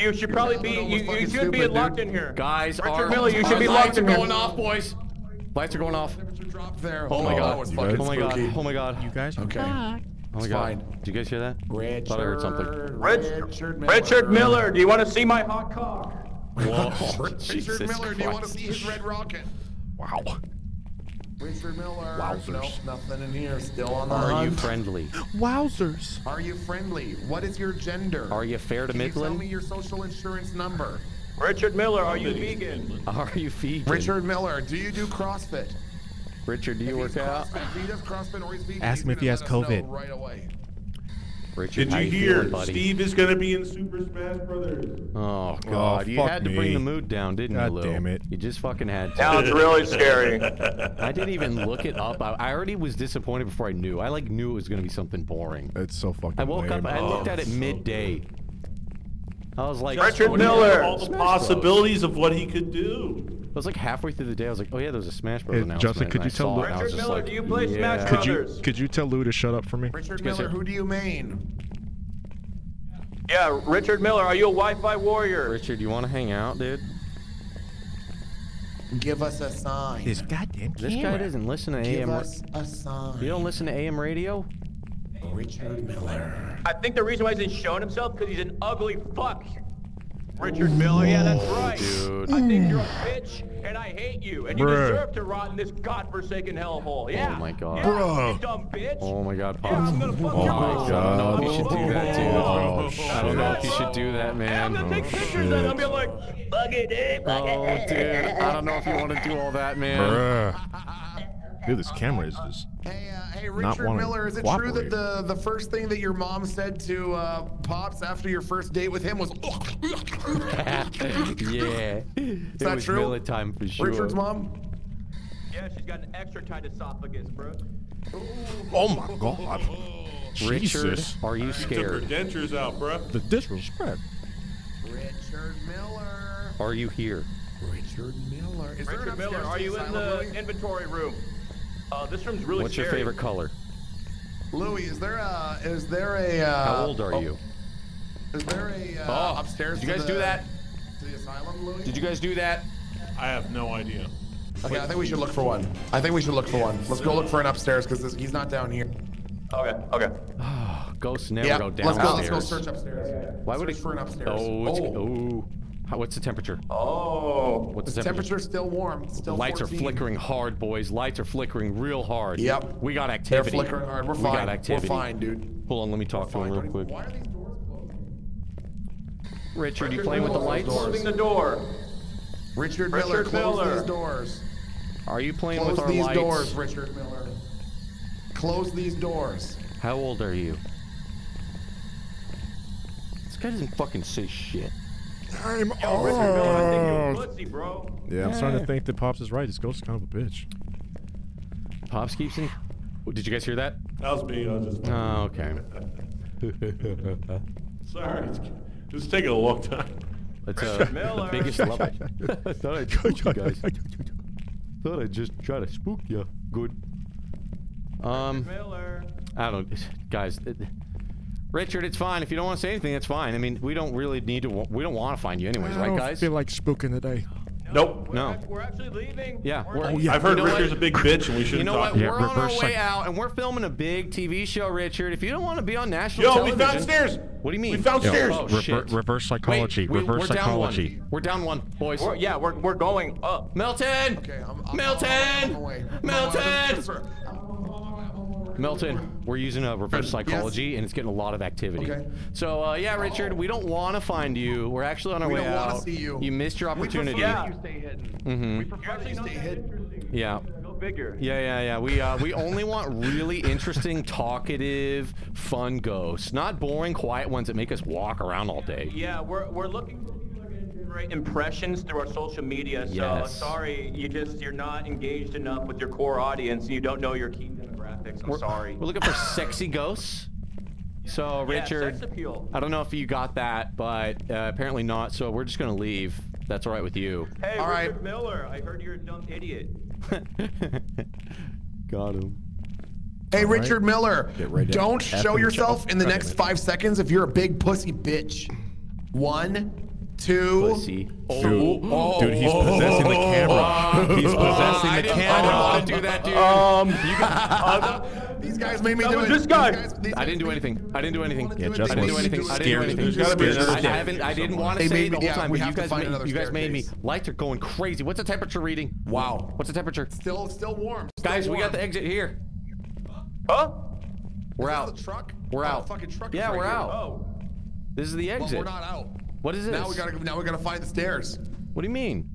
you should probably be you, you fucking should be stupid, locked dude. in here. Guys, Richard our, Miller, you should be lights locked are in here. going off, boys. Lights are going off. Temperature dropped there. Oh my god. was Oh my god. Oh my god. You guys are Okay. Back. Oh my It's god. fine. Did you guys hear that? Richard, Thought I heard something. Rich- Richard Miller. Richard Miller, do you want to see my hot cock? Whoa. Richard Jesus Miller, do you want to see his red rocket? Wow. Richard Miller. Wowzers. Nope, nothing in here. Still on the Are you friendly? Wowzers. Are you friendly? What is your gender? Are you fair to Can you tell me your social insurance number? Richard Miller, are you vegan? Are you vegan? Richard Miller, do you do CrossFit? Richard, do you If work out? CrossFit, if he does CrossFit or he's vegan, Ask he's him if he has let us know COVID. Right away. Richard, Did you you hear? feeling. Steve is gonna be in Super Smash Brothers. Oh, oh god, you had to bring the mood down, didn't God you, Lou? damn it. You just fucking had to. Sounds really scary. I didn't even look it up. I, I already was disappointed before I knew. I like knew it was gonna be something boring. It's so fucking. I woke lame. up. I looked at it oh, so midday. I was like, Richard When he had Miller. All the Smash Bros. possibilities of what he could do. I was like halfway through the day. I was like, oh yeah, there's a Smash Bros. Hey, announcement. Justin, could and you I tell saw Lou- it, I was Richard just Miller, like, do you play yeah. Smash Could you could you tell Lou to shut up for me? Richard Miller, who do you main? Yeah, Richard Miller, are you a Wi-Fi warrior? Richard, you want to hang out, dude? Give us a sign. This goddamn This guy camera. doesn't listen to Give AM. ra- us a sign. You don't listen to AM radio? Richard Miller. I think the reason why he's not showing himself because he's an ugly fuck. Richard Miller, yeah, that's right. dude. I think you're a mm. bitch, and I hate you, and you Bruh. deserve to rot in this godforsaken hellhole. Yeah. Oh my God. Yeah, Bruh. You dumb bitch. Oh my God, Yeah, Pops. I'm gonna fuck Oh your my mom. God. I don't know if you should do that, dude. mom. Oh, I don't know if you should do that, I'm man. gonna take oh, pictures and I'm gonna be like, fuck it, fuck Oh, dude. I don't know if you want to do all that, man. Bruh. Dude, this camera is just. Hey, uh, hey, Richard Miller, is it true that the, the first thing that your mom said to uh, Pops after your first date with him was, yeah. It that was true? Miller time for sure. Richard's mom? Yeah, she's got an extra tight esophagus, bro. Oh my god. Richard, Jesus. are you scared? Took her dentures out, bro. The disrespect. Richard Miller. Are you here? Richard Miller. Is there Richard Miller, are you in the Louis? inventory room? Uh, this room's really What's your favorite color? Louis, is there a is there a uh, How old are oh, you? Is there a uh, Oh, upstairs? did you guys the- do that? To the asylum, Louis? Did you guys do that? I have no idea. Okay, I think we should look for one. I think we should look for one. Let's go look for an upstairs because he's not down here. Okay, okay. Ghosts never yeah, go let's downstairs. go. Let's go search upstairs. Why would search it? for an upstairs? Oh, it's, oh. oh. How, what's the temperature? Oh. What's the the temperature? temperature's still warm. It's still lights 14. are flickering hard, boys. Lights are flickering real hard. Yep. We got activity. They're flickering hard. We're we fine. got activity. We're fine, dude. Hold on, let me talk to him real quick. even- Why are these doors closed? Richard, you playing with the lights? Closing the door. Richard Miller, Richard close Miller. these doors. Are you playing Close with our lights? Close these doors, Richard Miller. Close these doors. How old are you? This guy doesn't fucking say shit. I'm Yo, Richard Miller, I think you're a pussy, bro. Yeah, I'm starting to think that Pops is right. This ghost is kind of a bitch. Pops keeps in. Did you guys hear that? That was me. I was just. Oh, okay. Sorry. It's, it's taking a long time. It's uh, the Miller. biggest love. I thought I'd spook you guys. Thought I'd just try to spook you. Good. Um, Miller. I don't, guys. It, Richard, it's fine. If you don't want to say anything, that's fine. I mean, we don't really need to. We don't want to find you anyways, I right, don't guys? feel like spooking today. Nope. No. We're actually leaving. Yeah. We're- we're- oh, I've heard you know Richard's what? a big bitch and we shouldn't You know talk what? to We're him. on our reverse way psych- out, and we're filming a big TV show, Richard. If you don't want to be on national Yo, we television, found stairs. What do you mean? We found Yo, stairs. Oh, rever- shit. reverse psychology. Wait, we, reverse we're psychology. Down one. We're down one, boys. we're- yeah, we're, we're going up. Milton. Okay, I'm, I'm, Milton! I'm on my way. Milton! Milton, we're using a reverse Yes. psychology, and it's getting a lot of activity. Okay. So, uh, yeah, Richard, we don't want to find you. We're actually on our We way don't wanna out. see you. You missed your We prefer opportunity. Yeah. you stay hidden. hmm We prefer that you stay hidden. Yeah. Go figure. Yeah, yeah, yeah. We uh, we only want really interesting, talkative, fun ghosts, not boring, quiet ones that make us walk around all day. Yeah, we're, we're looking for impressions through our social media. So Yes. sorry, you just you're not engaged enough with your core audience. You don't know your key demographics. I'm We're, sorry. We're looking for sexy ghosts. So, Yeah, Richard, sex. I don't know if you got that, but uh, apparently not. So we're just gonna leave. That's all right with you. Hey, All Richard right. Miller, I heard you're a dumb idiot. Got him. Hey, Richard Miller, Get right don't show yourself in the next five seconds if you're a big pussy bitch. One, two. Pussy. Dude, Oh, dude, he's oh, possessing the oh, camera. He's possessing I the didn't, I camera. didn't want to do that, dude. Um, These guys made me do it. this guy. These guys- these I didn't do anything. I didn't do anything. Yeah, I Justin didn't do was anything. I didn't do scared. anything. There's gotta be another I, I haven't. I didn't want to They say made it me- the whole yeah, time, we but you have to guys, find made, another you guys made me. Lights are going crazy. What's the temperature reading? Wow. What's the temperature? Still, still warm. Still Guys, we got the exit here. huh? We're out. Truck? We're Oh, out. Fucking truck Yeah, we're out. Oh. This is the Well, exit. we're not out. What is this? Now we gotta. Now we gotta find the stairs. What do you mean?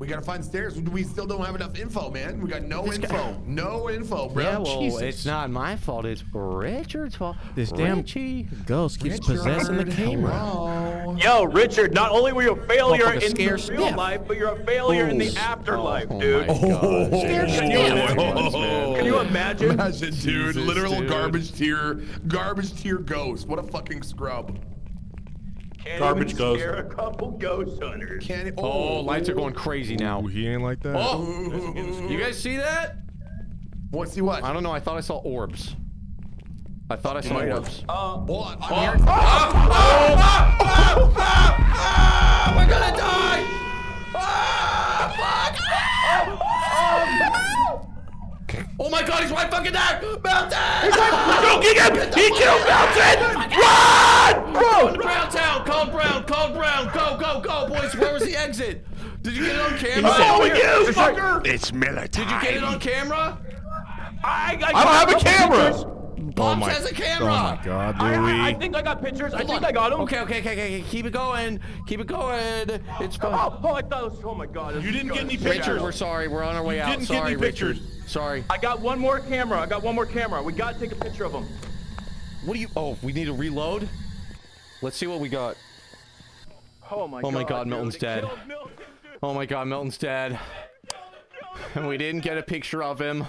We gotta find the stairs. We still don't have enough info, man. We got no This guy- info. No info, bro. Yeah, well, Jesus. it's not my fault. It's Richard's fault. This damn Richie. ghost keeps possessing the camera. Hello. Yo, Richard, not only were you a failure Motherfucker in scares the real stiff. life, but you're a failure in the Oh, afterlife, oh dude. Oh. Oh my God. Can you imagine? Can you imagine? Imagine, dude. Jesus, literal dude. garbage tier, garbage tier ghost. What a fucking scrub. Can't Garbage even ghost. scare a couple ghost hunters. Can Oh, lights are going crazy now. Ooh, he ain't like that. Oh, you guys see that? What? See what? I don't know. I thought I saw orbs. I thought I saw might orbs. Uh, Hold on. I'm Oh, hearing- ah, ah, ah, ah, ah, we're gonna die! Ah, fuck! Oh my god, he's right fucking there! Mountain! Go get him! He killed Mountain! Run! To Brown Town! Call Brown! Call Brown! Go, go, go, boys! Where was the exit? Did you get it on camera? Oh, following you, fucker! It's military. Did you get it on camera? I, I, I don't have a camera! Oh Pops my- has a camera! Oh my god, I, I, I think I got pictures. I think on. I got them. Okay, okay, okay, okay. Keep it going. Keep it going. It's fine. Oh, oh, I thought it was. Oh my god. You didn't get any pictures. Richard, we're sorry. We're on our way You out. didn't get Sorry, any Richard. Sorry. I got one more camera. I got one more camera. We gotta take a picture of them. What do you? Oh, we need to reload. Let's see what we got. Oh my god. Oh my God, dude, Milton's they dead. Milton. Oh my God, Milton's dead. And we didn't get a picture of him.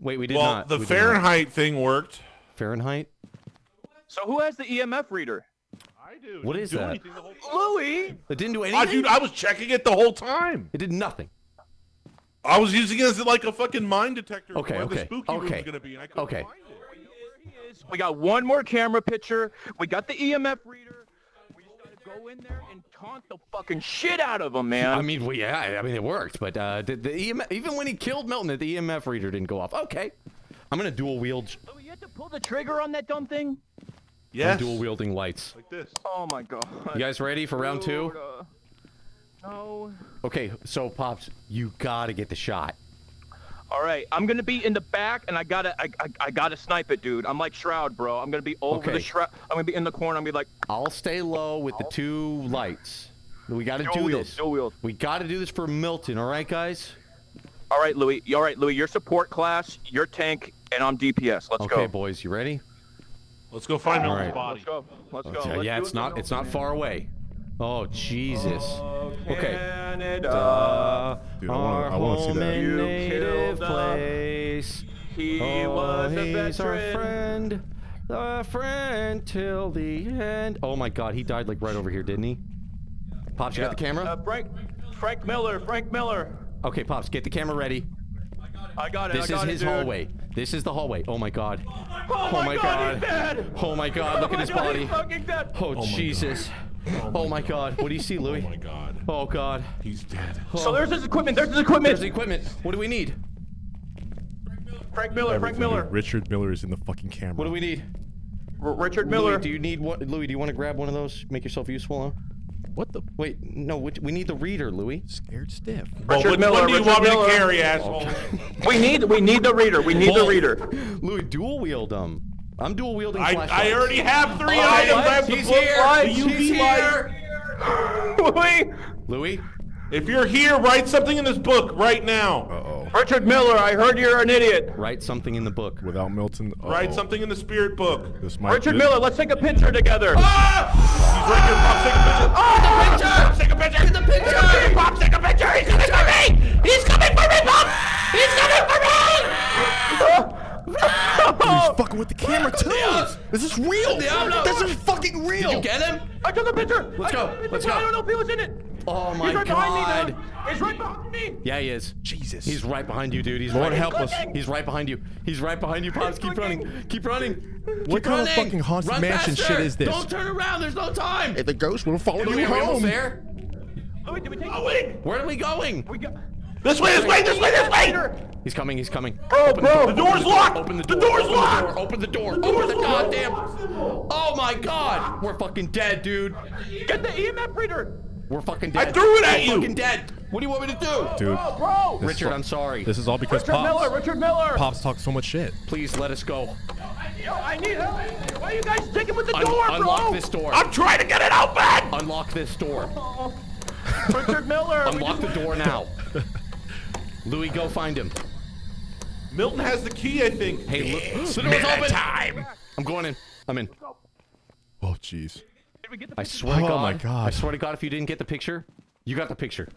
Wait, we did Well, not. Well, the We. Fahrenheit thing worked. Fahrenheit. So who has the EMF reader? I do. What is that? Louis. It didn't do Ah, anything. dude, I was checking it the whole time. It did nothing. I was using it as like a fucking mine detector. Okay, where okay, the spooky room okay, was gonna be, and I couldn't okay. find it. We got one more camera picture. We got the EMF reader. We just gotta go in there and taunt the fucking shit out of him, man. I mean, well, yeah, I mean, it worked, but uh, the, the EMF, even when he killed Milton, the EMF reader didn't go off. Okay, I'm gonna dual wield. Louis, you had to pull the trigger on that dumb thing. Yes. dual wielding lights. Like this. Oh my god. You guys ready for round two? Dude, uh, no. Okay, so pops, you gotta get the shot. All right, I'm gonna be in the back, and I gotta, I, I, I gotta snipe it, dude. I'm like Shroud, bro. I'm gonna be over Okay. the Shroud. I'm gonna be in the corner. I'm gonna be like, I'll stay low with the two lights. We gotta Dual do wield, this. dual wield. We gotta do this for Milton. All right, guys. all right, Louis. All right, Louis. Your support class, your tank, and I'm DPS. Let's Okay, go. Okay, boys, you ready? Let's go find All Milton's right. body. Let's go. Let's go. Okay, Let's yeah, it's it not. It's not far away. Oh Jesus. Okay. Canada. Dude, I wanna- I wanna see that. and You native place. He oh, was a he's our friend, a friend till the end. Oh my God, he died like right over here, didn't he? Pops, you got the camera? Uh, Frank, Frank Miller. Frank Miller. Okay, Pops, get the camera ready. I got it. This I is got his dude. hallway. This is the hallway. Oh my God. Oh, my god, he's dead. Oh my God, look oh at his god, body. He's fucking dead. Oh, Jesus. Oh my god. What do you see, oh Louis? Oh my god. Oh god. He's dead. Oh. So there's his equipment. There's his equipment. There's the equipment. What do we need? Frank Miller. Frank Everything. Miller. Richard Miller is in the fucking camera. What do we need? R- Richard Miller. Louis, do you need what? Louis, do you want to grab one of those? Make yourself useful, huh? What the? Wait, no. We, we need the reader, Louis. Scared stiff. Well, Richard which Miller, one do you Richard want me Miller. to carry, asshole? We need we need the reader. We need the reader. Louis, dual wield them. I'm dual wielding I, flashlights. I already have three Oh, items. what? I have the He's book here. light, the UV here. light. Louis. Louis, If you're here, write something in this book right now. Uh-oh. Richard Miller. I heard you're an idiot. write something in the book. Without Milton. uh-oh. Write something in the spirit book. This might. Richard this- Miller. Let's take a picture together. Ah! He's right here. Pop, take a picture. Oh, the picture! Take a picture. the picture. Pop, take a picture. He's coming for me. He's coming for me, Pop. He's coming for me. He's fucking with the camera too. This is real. Diablo. This is fucking real. Did you get him? I took a picture. Let's I go, picture, let's go. I don't know if he was in it. Oh my He's right god. behind me, dude. He's right behind me. Yeah, he is. Jesus. He's right behind you, dude. He's Lord right. help us. He's right behind you. He's right behind you, Pops. Keep running. Keep running. What Keep kind of fucking haunted Run mansion faster. shit is this? Don't turn around. There's no time. the ghost will follow Louis, you are we almost home. there? Louis, did we take Oh, wait. Where are we going? We got. This way, this way, this way, this way. He's coming. He's coming. Bro, Open bro. The, The door's locked. Open the The door. door's Open locked. The door. Open the door. The Open door's the locked. goddamn. Oh my god. We're fucking dead, dude. Get the EMF reader. We're fucking dead. I threw it at We're you. fucking dead. What do you want me to do? Dude. Bro, bro. Richard, I'm sorry. This is all because Richard Pops. Miller. Richard Miller. Pops talks so much shit. Please let us go. Yo, I need help. Why are you guys sticking with the Un- door, bro? unlock this door. I'm trying to get it open. Unlock this door. Richard Miller. Unlock the door now. Louis, go find him. Milton has the key, I think. Hey, look. The door's open. time. I'm going in. I'm in. Oh jeez. Did we get the I picture? swear to Oh God. my God. I swear to God, if you didn't get the picture, you got the picture.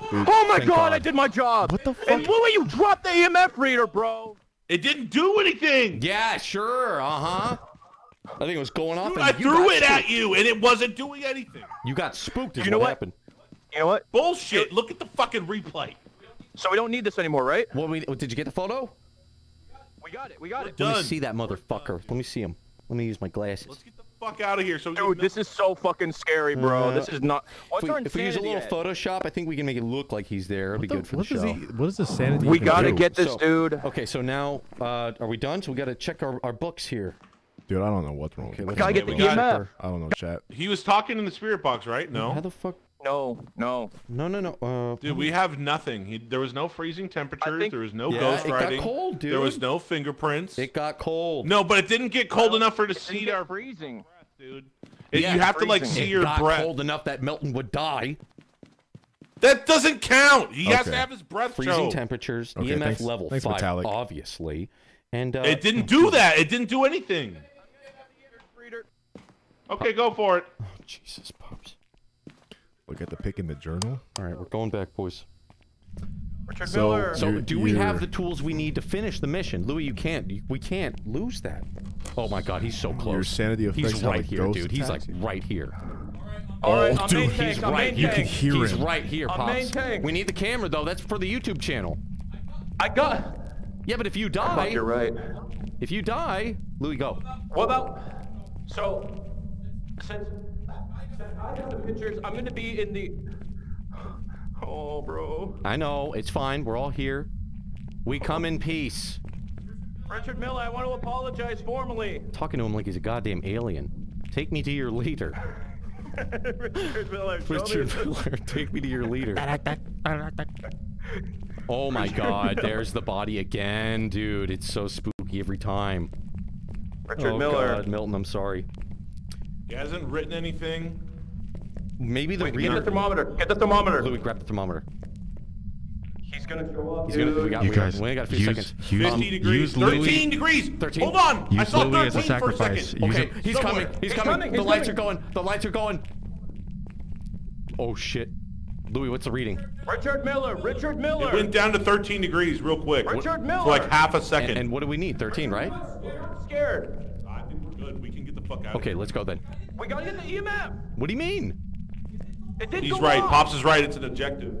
Oh my god, God. I did my job. What the And fuck? Louis, you dropped the EMF reader, bro. It didn't do anything. Yeah, sure. Uh huh. I think it was going off. Dude, and I you threw got it at you, and it wasn't doing anything. You got spooked. You know what, what? happened. You know what? Bullshit. Look at the fucking replay. So we don't need this anymore, right? What we? Did you get the photo? We got it. We got it. Let me see that motherfucker. Let me see him. Let me use my glasses. Let's get the fuck out of here. So Dude, this is so fucking scary, bro. Uh, this is not. What's If we, our if we use a little at? Photoshop, I think we can make it look like he's there. It'd be good for the what does show. he? What does the sanity? We gotta do? get this So- dude. Okay, so now uh, are we done? So we got to check our, our books here. Dude, I don't know what's wrong. Okay, with let's Gotta get the we it. EMF. I don't know, chat. He was talking in the spirit box, right? No. How the fuck? No, no. No, no, no. Uh, Dude, we have nothing. He, there was no freezing temperatures. think- there was no Yeah, ghost it got writing. cold, There was no fingerprints. it got cold. no, but it didn't get cold enough for to It didn't see our freezing. breath, dude. It- Yeah, you have to like freezing. see it your got breath. cold enough that Milton would die. That doesn't count. He has to have his breath Freezing choked. temperatures, Okay, EMF thanks- level thanks, five, Metallic. obviously, and uh, It didn't do that. It didn't do anything. Reader. Okay, go for it. Oh, Jesus, pops. Look at the pick in the journal. All right, we're going back, boys. Richard So- Miller. So, You're- do we have the tools we need to finish the mission, Louis? You can't. We can't lose that. Oh my God, he's so close. Your sanity He's affects how right the here, ghost dude. He's like right here. All right, Oh, dude, main he's. I'm right. main You tank. can hear He's him. right here, pops. We need the camera though. That's for the YouTube channel. I got. Yeah, but if you die, you're right. if you die, Louis, go. What about? So, since, since I have the pictures, I'm gonna be in the. Oh, bro. I know it's fine. We're all here. We come in peace. Richard Miller, I want to apologize formally. Talking to him like he's a goddamn alien. Take me to your leader. Richard Miller, show Richard me. Miller, take me to your leader. Oh my god, there's the body again, dude. It's so spooky every time. Richard oh Miller. God, Milton, I'm sorry. He hasn't written anything. Maybe the Wait, get the thermometer. Get the thermometer. Louis, grab the thermometer. He's gonna show up. He's gonna. We got. You we got, guys we only got a few use- seconds. use- 50 Um, degrees. use Louis- 13 degrees. 13. Hold on. I Use saw Louis as a 13 for a second. Use Okay, him- he's Somewhere. coming. He's, He's coming. coming, The he's lights coming. are going. The lights are going. Oh shit. Louis, what's the reading? Richard Miller. Richard Miller. It went down to 13 degrees real quick. Richard Miller. For like half a And, second. and what do we need? 13, right? I'm scared. I think we're good. We can get the fuck out Okay, of here. let's go then. We gotta get the EMF. What do you mean? It did He's go right. off. Pops is right. It's an objective.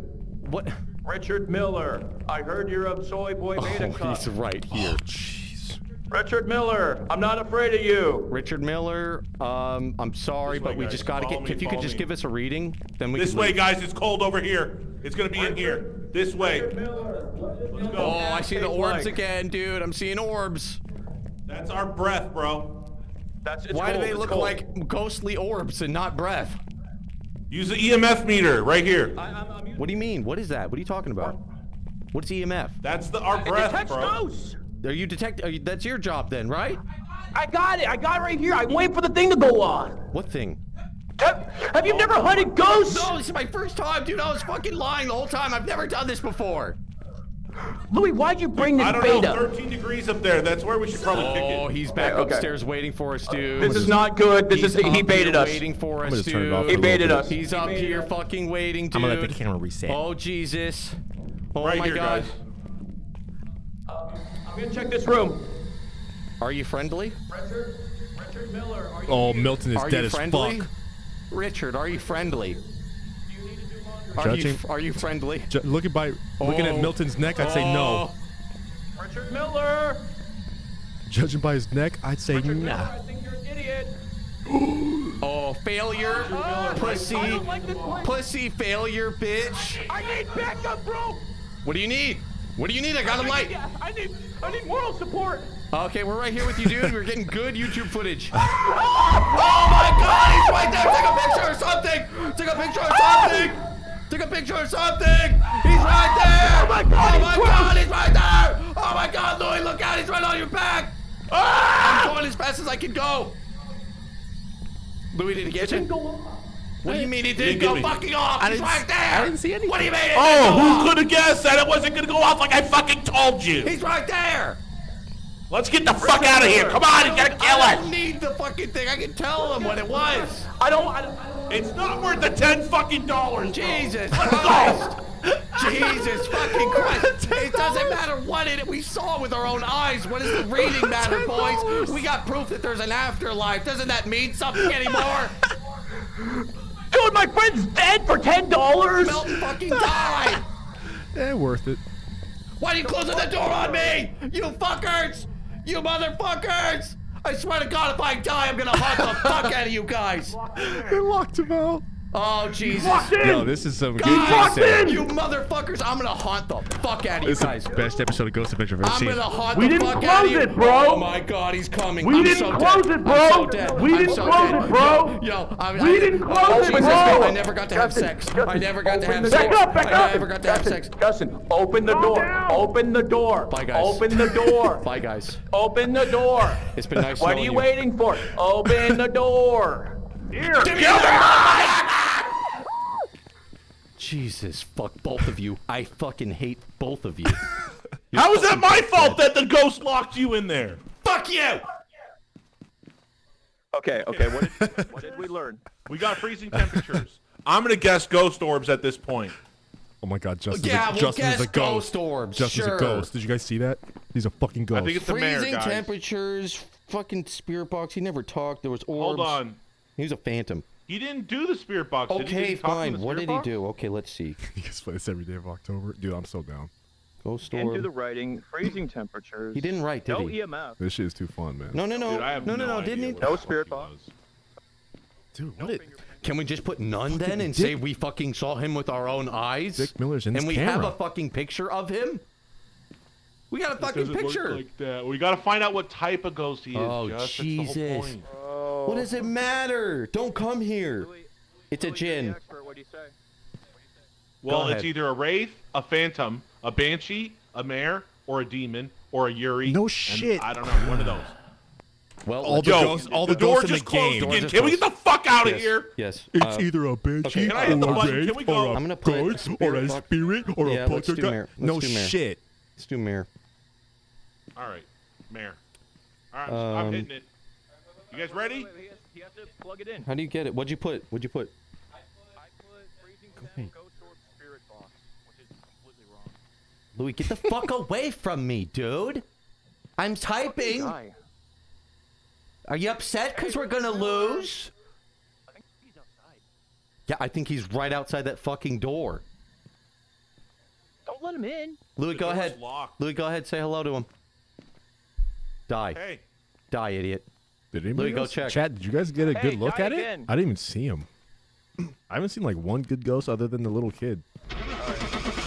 What? Richard Miller. I heard you're a soy boy beta Oh, cup. he's right here. Jeez. Richard Miller, I'm not afraid of you. Richard Miller, um, I'm sorry, way, but we guys. just gotta Follow get. me, if you could follow just me. give us a reading, then we. This can way, leave. guys. It's cold over here. It's gonna be in here. This way. Let's go. Oh, I see the orbs like- again, dude. I'm seeing orbs. That's our breath, bro. That's it's Why cold, do they it's look cold. like ghostly orbs and not breath? Use the EMF meter right here. What do you mean? What is that? What are you talking about? What's EMF? That's the our It breath, detects bro. ghosts. Are you detect? Are you, that's your job then, right? I got it. I got it right here. I'm waiting for the thing to go on. What thing? Have, have you never hunted ghosts? No, this is my first time, dude. I was fucking lying the whole time. I've never done this before. Louis, why'd you bring this I don't beta? know. 13 degrees up there. That's where we should probably kick it. Oh, he's back Okay, okay. upstairs waiting for us, dude. This is not good. This He's is he baited us. Waiting for us, gonna turn it dude. He baited bit. us. He's up here fucking waiting, dude. I'm gonna let the camera reset. Oh Jesus. Oh right my here, God. guys. I'm gonna check this room. Are you friendly? Richard, Richard Miller, are you Oh. Milton is Are dead you as fuck. Richard, are you friendly? Do you need to do laundry? Are you, are you friendly? Ju- looking by looking at Oh. Milton's neck, I'd say no. Oh. Richard Miller. Judging by his neck, I'd say Richard Miller, nah. I think you're an idiot. Oh, failure. Pussy. I don't like this. Pussy failure, bitch. I need backup, bro. What do you need? What do you need? I got a light. I need, I need moral support. Okay, we're right here with you, dude. We're getting good YouTube footage. Ah! oh my god, he's right there! Take a picture or something! Take a picture or something! Take a picture or something! He's right there! Oh my god, oh my god he's right there! Oh my god, Louis, look out, he's right on your back! Ah! I'm going as fast as I can go! Louis, did he get you? What do you mean he didn't didn't go fucking off? I He's didn't- right there! I didn't see anything. What do you mean? Oh, who could have guessed that it wasn't gonna go off like I fucking told you? He's right there! Let's get the fuck out of here. Come on, you gotta kill I it. don't need the fucking thing. I can tell him what it was. I don't, I don't, I don't It's not worth the ten fucking dollars. Jesus Let's Christ! Jesus fucking Christ! It doesn't matter what it we saw with our own eyes. What does the reading matter, boys? We got proof that there's an afterlife. Doesn't that mean something anymore? Dude, my friend's dead for ten dollars. Milton fucking died. Eh, worth it. Why are you closing the door on me? You fuckers! You motherfuckers! I swear to God, if I die, I'm gonna hunt the fuck out of you guys. They locked him out. Oh Jesus! Yo, this is some good Guys, content. you motherfuckers! I'm gonna haunt the fuck out of you This is guys. the best episode of Ghost Adventure I've ever I'm gonna haunt We the didn't fuck out of close it, bro. Oh my god, he's coming. We I'm didn't so close dead. it, bro. I'm so dead. We I'm didn't so close dead. it, bro. Yo, yo I, We I, didn't oh, it, Jesus, bro. I never got to have Justin, sex. Justin, I never got to have sex. Back up, back I up. never got to have sex. Justin, open the door. Open the door. Bye, guys. Open the door. Bye, guys. Open the door. It's been nice What are you you. waiting for? Open the door. Here. Jesus, fuck both of you. I fucking hate both of you. How is that my fault that the ghost locked you in there? fuck you! Okay, okay. What did, what did we learn? We got freezing temperatures. I'm gonna guess ghost orbs at this point. Oh my god, Justin's Yeah, a, we'll Justin's guess a ghost. ghost orbs, Justin's sure. a ghost. Did you guys see that? He's a fucking ghost. I think it's the mare, Freezing guys. temperatures, fucking spirit box. He never talked. There was orbs. Hold on. He was a phantom. He didn't do the spirit box. did he? Did Okay, he fine. What spirit did he do? Okay, let's see. He gets play this every day of October. Dude, I'm so down. Ghost Can't do the writing. Freezing temperatures. He didn't write, did no he? EMF. This shit is too fun, man. No, no, no. Dude, I have no, no, no. idea Didn't he? what No spirit box. does. Dude, what it? Can we just put none then and say we fucking saw him with our own eyes? Dick Miller's in and this we have a fucking picture of him. We got a fucking Because it looks picture. like that. We gotta find out what type of ghost he is. Oh, Just. That's the whole Jesus. Point. What does it matter? Don't come here. It's a Louis, you're gin. What do you say? Well, it's either a wraith, a phantom, a banshee, a mare, or a demon, or a Yurei. No shit. I don't know. One of those. Well, All the Yo, ghosts, all the, the door ghosts in just the closed game. Again. Can we get the fuck out of here? Yes. It's Uh, either a banshee okay, Can I hit the or a wraith we go? or a I'm gonna put a ghost or a spirit or Yeah, a let's poltergeist. No do shit. let's do mare. All right, mare. All right, I'm Um, hitting it. You guys ready? Wait, wait, he has, he has to plug it in. How do you get it? What'd you put? What'd you put? I put freezing temp ahead. ghost orb spirit box, which is completely wrong. Louis, get the fuck away from me, dude. I'm typing. Are you upset because we're gonna lose? I think he's outside. Yeah, I think he's right outside that fucking door. Don't let him in. Louis, The go ahead. locked. Louis, go ahead. Say hello to him. Die. Hey. Die, idiot. Did anybody Louis, go else- check. Chat, did you guys get a Hey, good look die at again. it? I didn't even see him. I haven't seen like one good ghost other than the little kid.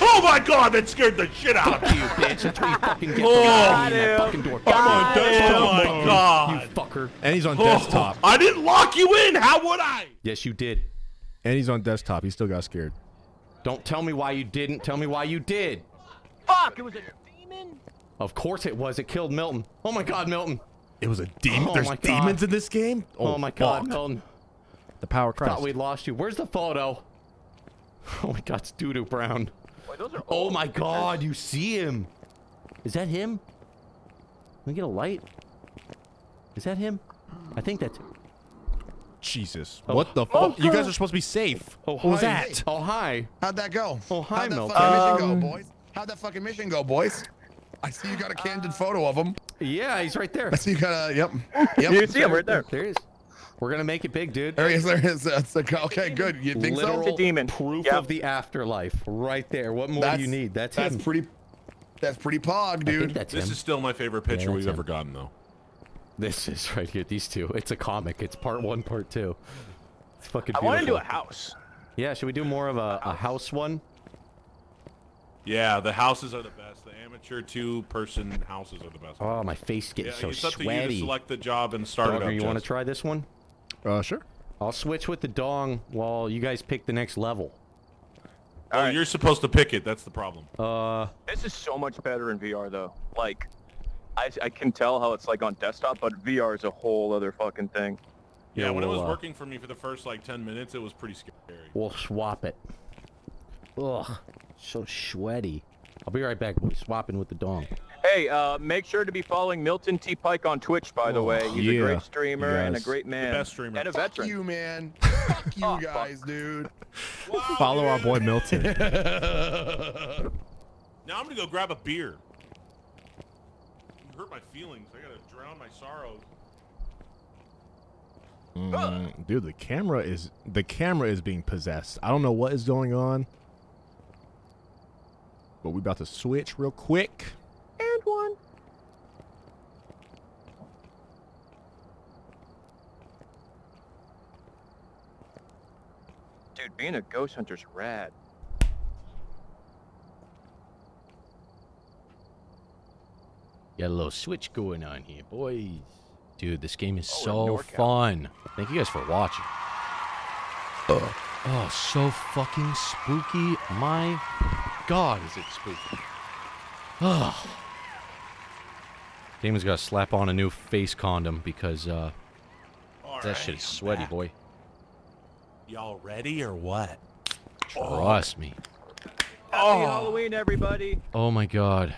Oh my god, that scared the shit out of you, bitch. That's what you fucking get. Oh, for got that him. fucking door. Come on, him. desktop. Oh my God. You fucker. And he's on Oh, desktop. I didn't lock you in. How would I? Yes, you did. And he's on desktop. He still got scared. Don't tell me why you didn't. Tell me why you did. Fuck, it was a demon? Of course it was. It killed Milton. Oh my God, Milton. It was a demon. Oh There's demons in this game. Oh, my God, fuck. Milton. The power of Christ. Thought we'd lost you. Where's the photo? Oh my God, it's Doodoo Brown. Wait, those are Oh my pictures. God, you see him? Is that him? Can we get a light? Is that him? I think that's. Jesus. Oh. What the fuck? You guys are supposed to be safe. Oh, what was hi. that? Oh hi. How'd that go? Oh hi, How'd that Milton. fucking mission Um, go, boys? How'd that fucking mission go, boys? I see you got a candid photo of him. Yeah, he's right there. I see you got a yep. Yep. You see him right there. There he is. We're gonna make it big, dude. There he is. There he is. That's a, okay, good. You think Literal so? demon. proof Yep. of the afterlife, right there. What more That's, do you need? That's, that's him. pretty. That's pretty pog, I think dude. that's This him. is still my favorite picture that's we've him. ever gotten, though. This is right here. These two. It's a comic. It's part one, part two. It's fucking I want to do a house. Yeah, should we do more of a, a house one? Yeah, the houses are the best. The amateur two-person houses are the best. Oh, my face yeah, gets so it's up to you sweaty. to select the job and start it up. you want to try this one? Uh, sure. I'll switch with the dong while you guys pick the next level. Oh, you're supposed to pick it. That's the problem. Uh, This is so much better in VR though. Like, I, I can tell how it's like on desktop, but VR is a whole other fucking thing. Yeah, Yeah, when it we'll, was uh, working for me for the first like 10 minutes, it was pretty scary. we'll swap it. Ugh, so sweaty. I'll be right back. boys. swapping with the dong. Hey, uh, make sure to be following Milton T. Pike on Twitch, by the way. He's a great streamer and a great man. best streamer. And a Fuck veteran. you, man. Fuck you guys, dude. Follow our boy Milton. Now I'm gonna go grab a beer. You hurt my feelings. I gotta drown my sorrows. Mm, dude, the camera is the camera is being possessed. I don't know what is going on. But we about to switch real quick. And one. Dude, being a ghost hunter's rad. Got a little switch going on here, boys. Dude, this game is Oh, so we're in NorCal. fun. Thank you guys for watching. Uh. Oh, so fucking spooky. My God, is it spooky. Oh. Damon's got to slap on a new face condom because uh, that shit is sweaty, boy. Y'all ready or what? Trust me. Happy Halloween, everybody. Oh my God.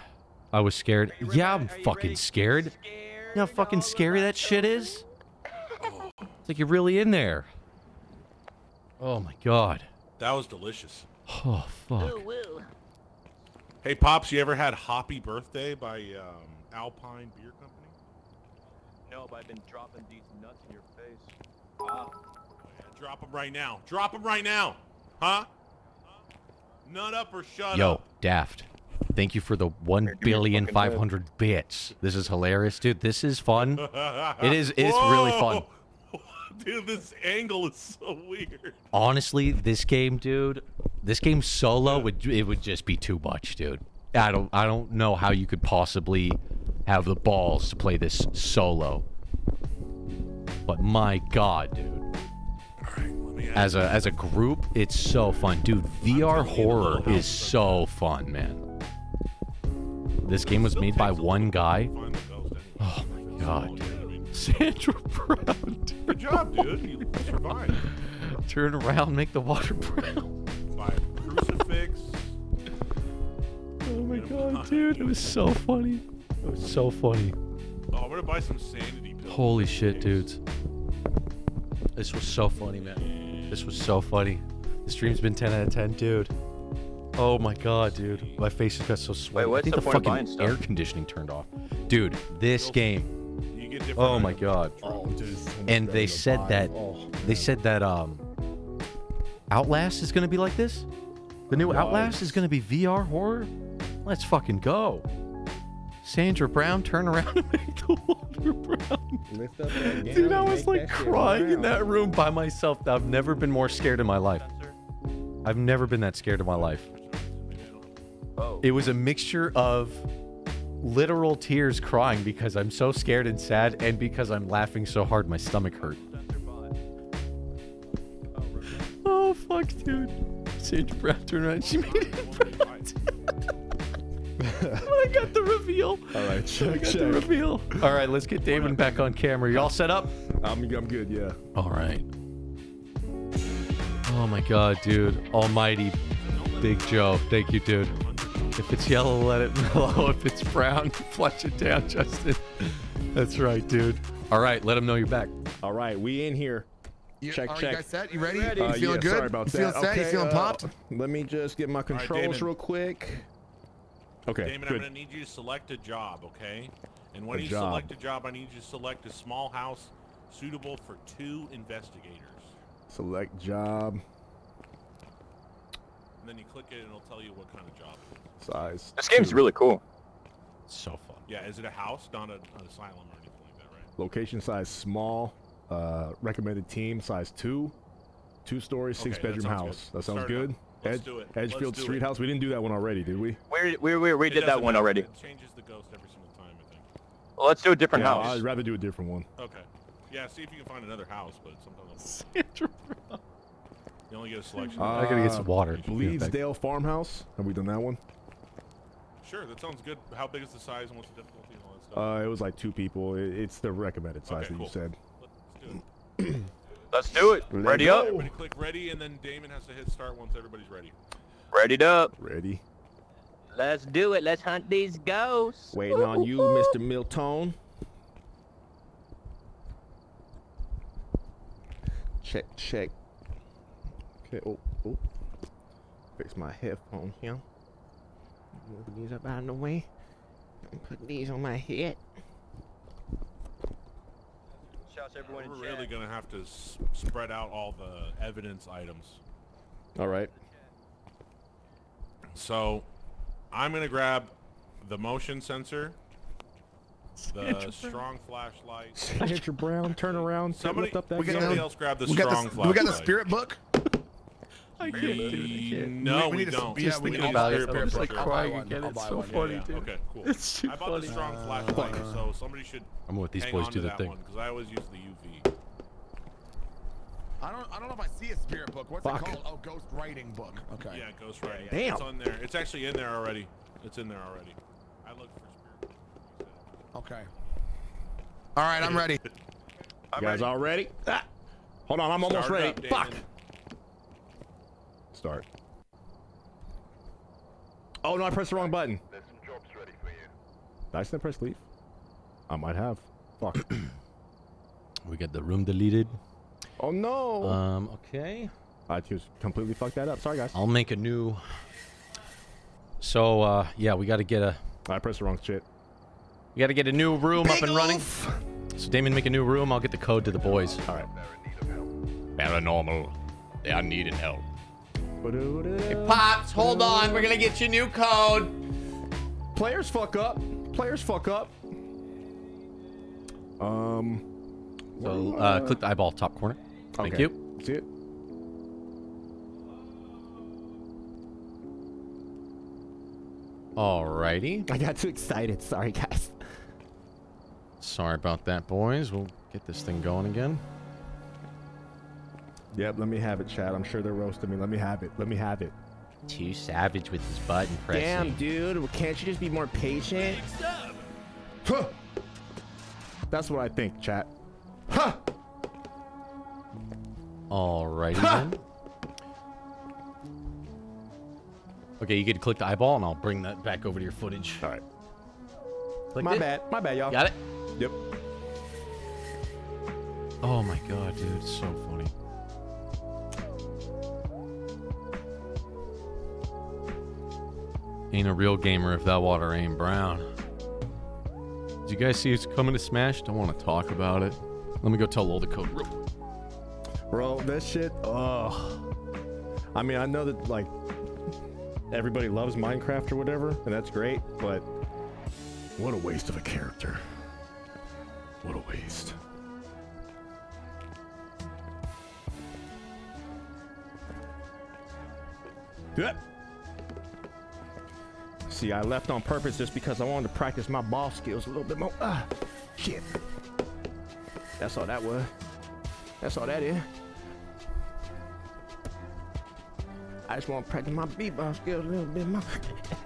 I was scared. Yeah. I'm fucking scared. Scared You know how fucking scary that shit is? It's like you're really in there. Oh my god. That was delicious. Oh fuck. Ooh, woo. Hey, Pops, you ever had Hoppy Birthday by um, Alpine Beer Company? No, but I've been dropping these nuts in your face. Yeah, drop them right now. Drop them right now. Huh? Nut up or shut Yo, up. Yo, Daft. Thank you for the one Here, give me your billion fucking five head. hundred bits. This is hilarious, dude. This is fun. It is. It's really fun. Dude, this angle is so weird. Honestly, this game, dude. This game solo would it would just be too much, dude. I don't I don't know how you could possibly have the balls to play this solo. But my god, dude. As a as a group, it's so fun. Dude, VR horror is so fun, man. This game was made by one guy. Find the ghost anyway. Oh my god, dude. Sandra Brown. Good job, dude. You survived. Turn around, make the water brown. By a crucifix. Oh my god, dude. It was so funny. It was so funny. Oh, I'm gonna buy some sanity pills. Holy shit, dudes. This was so funny, man. This was so funny. The stream's been 10 out of 10, dude. Oh my god, dude. My face just got so sweaty. Wait, what's I think the the, point of buying fucking stuff? air conditioning turned off. Dude, this game. You get different Oh my god. Oh, dude, it's so much And they said buy. that Oh, they said that um Outlast is gonna be like this. The new Outlast is gonna be VR horror. Let's fucking go. Sandra Brown, turn around and make the water brown. Lift up Dude, I was like crying in that room by myself. I've never been more scared in my life. I've never been that scared in my life. It was a mixture of literal tears crying because I'm so scared and sad and because I'm laughing so hard my stomach hurt. Oh fuck, dude. Sandra Brown turned around. She made it brown. I got the reveal. All right, check, I check, got the reveal. All right, let's get Damon back on camera. You all set up? I'm, I'm good, yeah. All right. Oh my god, dude. Almighty Big Joe. Thank you, dude. If it's yellow, let it mellow. If it's brown, flush it down, Justin. That's right, dude. All right, let them know you're back. All right, we in here. You- check, are you check. guys set? You ready? Uh, You feeling yeah, good? Sorry about You feeling that. set? You feeling uh, popped? Let me just get my controls Damon. real quick. Okay, Damon, I'm going to need you to select a job, okay? And when A you job. select a job, I need you to select a small house suitable for two investigators. Select job, And then you click it, and it'll tell you what kind of job. It is. size. This game's two. really cool. So fun. Yeah, is it a house, not a, an asylum or anything like that, right? Location size small. Uh, recommended team size two. Two story, six Okay, that bedroom good. house. That sounds Start good. Let's Edge, do it. Edgefield Street it. House. We didn't do that one already, did we? We we we, we did that one matter. already. It changes the ghost every single time, I think. Well, let's do a different Yeah, house. I'd rather do a different one. Okay. Yeah, see if you can find another house, but sometimes Sandra Brown. you only get a selection. I gotta get some water. Uh, Bleasdale Farmhouse. Have we done that one? Sure, that sounds good. How big is the size and what's the difficulty and all that stuff? Uh, it was like two people. It, it's the recommended size Okay, that cool. you said. Let's do it. Let's do it. Let's Ready go. up. Everybody click ready, and then Damon has to hit start once everybody's ready. Ready up. Ready. Let's do it. Let's hunt these ghosts. Waiting on you, Mr. Milton. Check, check. Okay, oh, oh. Fix my headphone here. Move these up out of the way. And put these on my head. Shouts everyone We're in really chat. gonna have to s- spread out all the evidence items. All right. So, I'm gonna grab the motion sensor, the strong flashlight. Sandra Brown, turn around. Somebody, lift up that We got somebody the- else grab the we got strong the, flashlight. we got the spirit book. I can't, We- dude. I can't. No, We- we we, don't. Just we thinking about a it, I'm just book. like crying again. It's so one. Funny, Yeah, dude. okay, cool. It's too I bought funny. the strong flashlight, so somebody should I'm gonna let these boys do to their thing. because I always use the UV. I don't. I don't know if I see a spirit book. What's Fuck. it called? Oh, ghost writing book. Okay. Yeah, Ghost Writing. Damn. It's on there. It's actually in there already. It's in there already. I looked for spirit. Okay. All right, I'm ready. You guys all ready? Ah. Hold on, I'm almost Start it ready. up, Fuck. Damon. Start. Oh no, I pressed the wrong button. There's some jobs ready for you. Did I accidentally press leave? I might have. Fuck. We got the room deleted. oh no. Um, okay. I just completely fucked that up. Sorry guys. I'll make a new. So, uh, yeah, we got to get a. I pressed the wrong shit. We got to get a new room up and running. So Damon, make a new room. I'll get the code to the boys. All right. Paranormal. They are needing help. Hey, Pops, hold on. We're gonna get you new code. Players fuck up. Players fuck up. Um. So, uh, click the eyeball top corner. Thank okay. you. See it? Alrighty. I got too excited. Sorry, guys. Sorry about that, boys. We'll get this thing going again. Yep, let me have it, Chad. I'm sure they're roasting me. Let me have it. Let me have it. Too savage with his button pressing. Damn, dude. Can't you just be more patient? Huh. That's what I think, chat. Huh. Alrighty then. Okay, you get to click the eyeball, and I'll bring that back over to your footage. All right. Clicked My it? bad. My bad, y'all. Got it? Yep. Oh my god, dude, it's so funny. Ain't a real gamer if that water ain't brown. Did you guys see it's coming to Smash? Don't want to talk about it. Let me go tell Lol the code. real. Bro, that shit. Ugh. I mean, I know that like everybody loves Minecraft or whatever, and that's great, but What a waste of a character. What a waste. Yep. See, I left on purpose just because I wanted to practice my ball skills a little bit more. Ah, shit. That's all that was. That's all that is. I just want to practice my b-ball skills a little bit more.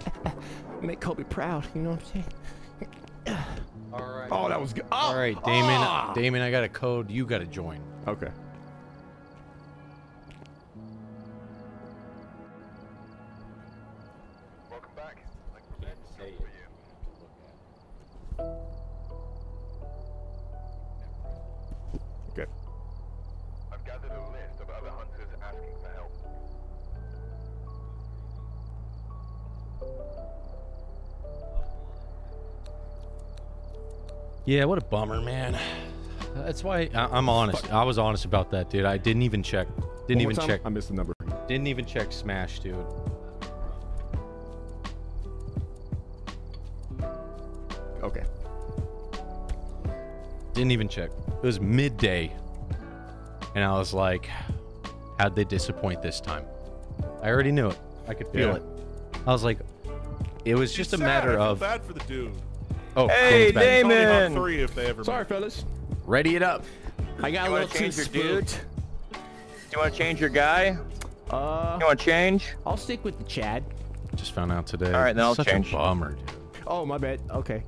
Make Kobe proud, you know what I'm saying? All right. Oh, that was good. Oh, All right, Damon. ah. Damon, I got a code. You got to join. Okay. Yeah, what a bummer, man. That's why I, I'm honest. I was honest about that, dude. I didn't even check. Didn't even time? check. I missed the number. Didn't even check Smash, dude. Okay. Didn't even check. It was midday, and I was like, "How'd they disappoint this time?" I already knew it. I could feel Yeah. it. I was like, it was just a Sad, matter I feel of. bad for the dude. Oh, Hey, Damon's back. It's only about Damon! three if they ever. Sorry, met. fellas. Ready it up. I got You a wanna little too change your dude? spooked. You want to change your guy? Uh, You want to change? I'll stick with the Chad. Just found out today. All right, then I'll Such change. a bummer, dude. Oh, my bad. Okay.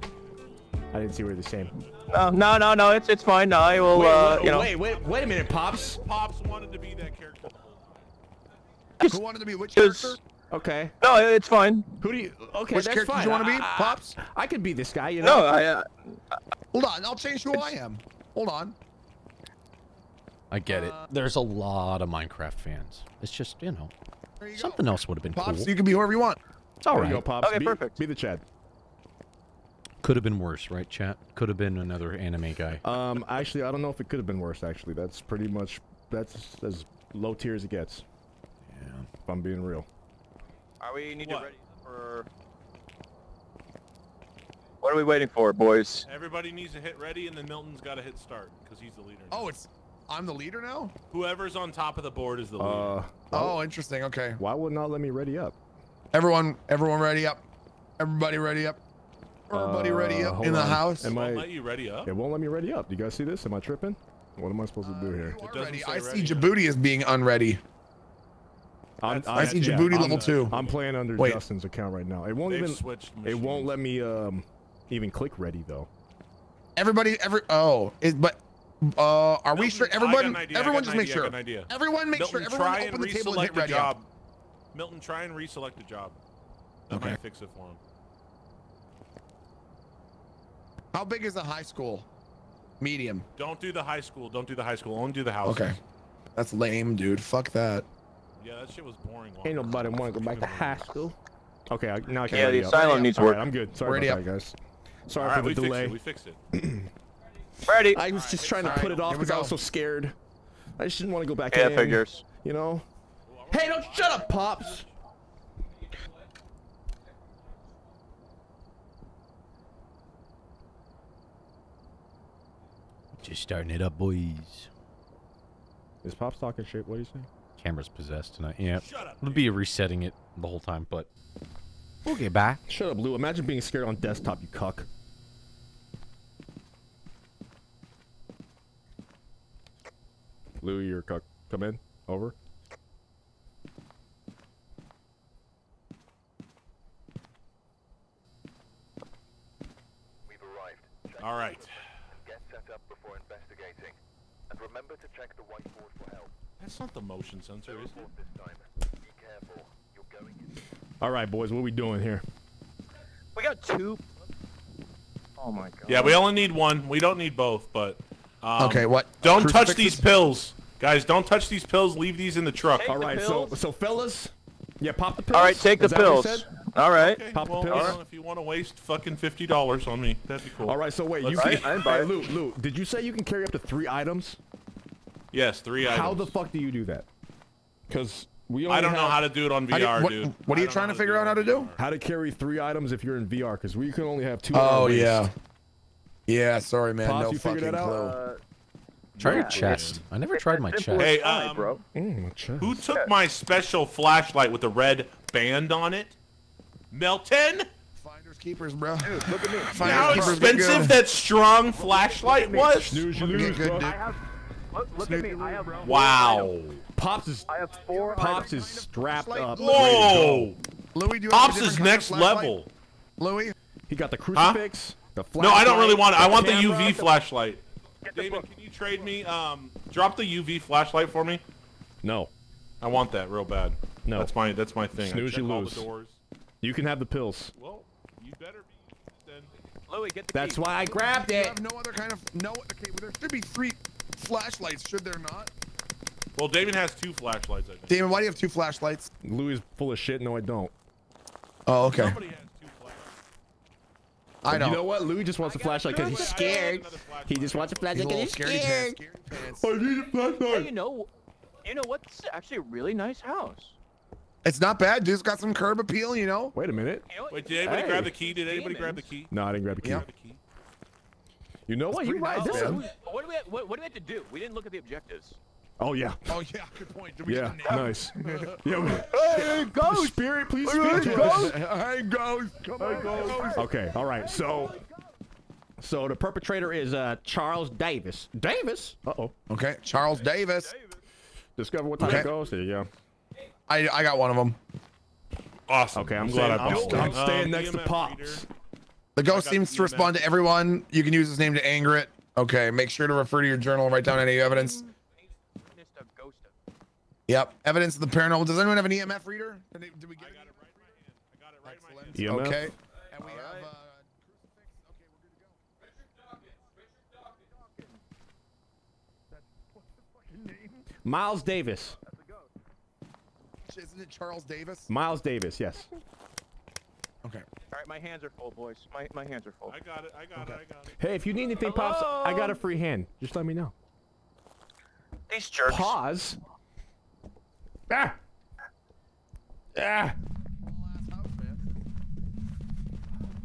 I didn't see we were the same. No, no, no, no. It's it's fine. No, I will. wait, uh, wait, you know. wait, wait, wait a minute, Pops. Pops wanted to be that character. Who wanted to be which character? Okay. No, it's fine. Who do you? Okay, Which that's character fine. do you want to be, I- I- Pops? I could be this guy, you know. No, I. Uh, Hold on, I'll change who I am. Hold on. I get it. There's a lot of Minecraft fans. It's just, you know, something else would have been Pops, cool. you can be whoever you want. It's all There right. you go, Pops. Okay, be, perfect. Be the Chad. Could have been worse, right, chat? Could have been another anime guy. Um, actually, I don't know if it could have been worse. Actually, that's pretty much that's as low tier as it gets. Yeah. If I'm being real. Are we need What? to ready for? What are we waiting for, boys? Everybody needs to hit ready, and then Milton's got to hit start because he's the leader. Oh, it's I'm the leader now. Whoever's on top of the board is the leader. Uh, Oh, interesting. Okay. why would not let me ready up? Everyone, everyone, ready up. Everybody, ready up. Everybody, ready Uh, up hold in the on. house. Am Won't I? let you ready up. It won't let me ready up. Do you guys see this? Am I tripping? What am I supposed to do here? You are doesn't ready. I see ready, no. Jaboody as being unready. I'm, That's- I see yeah, Jaboody I'm level two. I'm playing under Wait. Justin's account right now. It won't They've even. switched It won't let me um even click ready though. Everybody, every oh, it, but uh, are we sure? Everyone, an idea, I everyone, just an make sure. idea. Everyone, make Milton, sure. Everyone, try and open the table and hit the ready job. up. Milton, try and reselect the job. That Okay. might fix it for him. How big is the high school? Medium. Don't do the high school. Don't do the high school. Only do the house. Okay. That's lame, dude. Fuck that. Yeah, that shit was boring. Ain't nobody want to go back to high school. Okay, I, now I can Yeah, ready the up. asylum needs All work. right, I'm good. Sorry Ready about up. that, guys. Sorry All right, for we the delay. fixed it. We fixed it. Ready. I was just trying to Alright, put it off here we because I was so scared. I just didn't want to go back Yeah, in. figures. You know. Hey, don't shut up, pops. Just starting it up, boys. Is pops talking shit? What do you say? Camera's possessed tonight. Yeah. Shut up, We'll be resetting it the whole time, but we'll get back. Shut up, Lou. Imagine being scared on desktop, you cuck. Lou, you're a cuck. Come in. Over. We've arrived. All right. Get set up before investigating. And remember to check the whiteboard for help. That's not the motion sensor, is it? Report this time. Be careful. You're going in. All right, boys. What are we doing here? We got two. Oh my god. Yeah, we only need one. We don't need both, but. Um, Okay, what? Don't touch these pills, guys. Don't touch these pills. Leave these in the truck. Take All the right, so pills. so fellas, yeah, pop the pills. All right, take the Is that pills. All right. Okay, Pop the pills. you know, if you want to waste fucking fifty dollars on me, that'd be cool. All right, so wait, you Let's- can. I- I buy hey, it. Lou, Lou, did you say you can carry up to three items? Yes, three items. How the fuck do you do that? Because We I don't know how to do it on How do- VR, what, dude. What are you trying to figure out how to do? How to carry three items if you're in VR, because we can only have two. Oh on our yeah. Yeah, sorry man, Pops, no fucking clue. Uh, Try your Yeah, chest. I never tried my chest. Hey, um, bro. Mm, chest. who took my special flashlight with the red band on it? Milton? Finders keepers, bro. Look at me. Finders How keepers, be expensive good. that strong flashlight was? Snooze, you Get lose, good, bro. Dude. I have. Look, look at me. I have. four Wow. items. Pops is I have four. Pops is strapped up. Whoa! Louis, do you Pops different is next level. Louis, He got the crucifix. The flashlight. No, I don't really want it. I want the. UV flashlight. Get the Damon, book. can you trade me? Um, drop the UV flashlight for me. No, I want that real bad. No. that's my that's my thing. I Snooze, check you all lose. the doors. you can have the pills. Well, you better be then. Louis, get the That's key. why I grabbed you it. have no other kind of no. Okay, well, there should be three flashlights, should there not? Well, Damon has two flashlights. I think. Damon, why do you have two flashlights? Louis is full of shit. No, I don't. Oh, okay. Somebody has two flashlights. I don't. You know what? Louis just wants a flashlight because he's scared. He just wants a flashlight because he's scaredy scared. pants, scaredy pants. I need a Hey, flashlight. you know, you know what's actually a really nice house. It's not bad. Dude's got some curb appeal, you know. Wait a minute. You know what? Wait, did anybody Hey. grab the key? Did anybody grab the key? No, I didn't grab the key. Yeah. Grab the key. You know what? You're right. nice, man. What do we what, what do we have to do? We didn't look at the objectives. Oh yeah. Oh yeah, good point. Do we Yeah. get the name? Nice. yeah. Hey, ghost. Spirit, please speak to us. Hey, ghost. Come on, ghost. Okay. All right. So. So the perpetrator is uh, Charles Davis. Davis. Uh oh. Okay, Charles Davis. Discover what type Okay. of ghost. There you go. I I got one of them. Awesome. Okay, I'm, glad staying, I I'm, bought I'm staying Um, next to Pops. reader. The ghost seems the to respond to everyone. You can use his name to anger it. Okay, make sure to refer to your journal and write down any evidence. Yep, evidence of the paranormal. Does anyone have an EMF reader? Did, they- did we get I got it right in my hand. I got it right in my hand. EMF? Okay. And we have uh, crucifix. Okay, we're good to go. That's what's the fucking name? Miles Davis. Isn't it Charles Davis? Miles Davis. Yes. Okay. All right, my hands are full, boys. My my hands are full. I got it. I got it. I got it. Hey, if you need anything, Pops, I got a free hand. Just let me know. These jerks. Pause. Ah. Ah.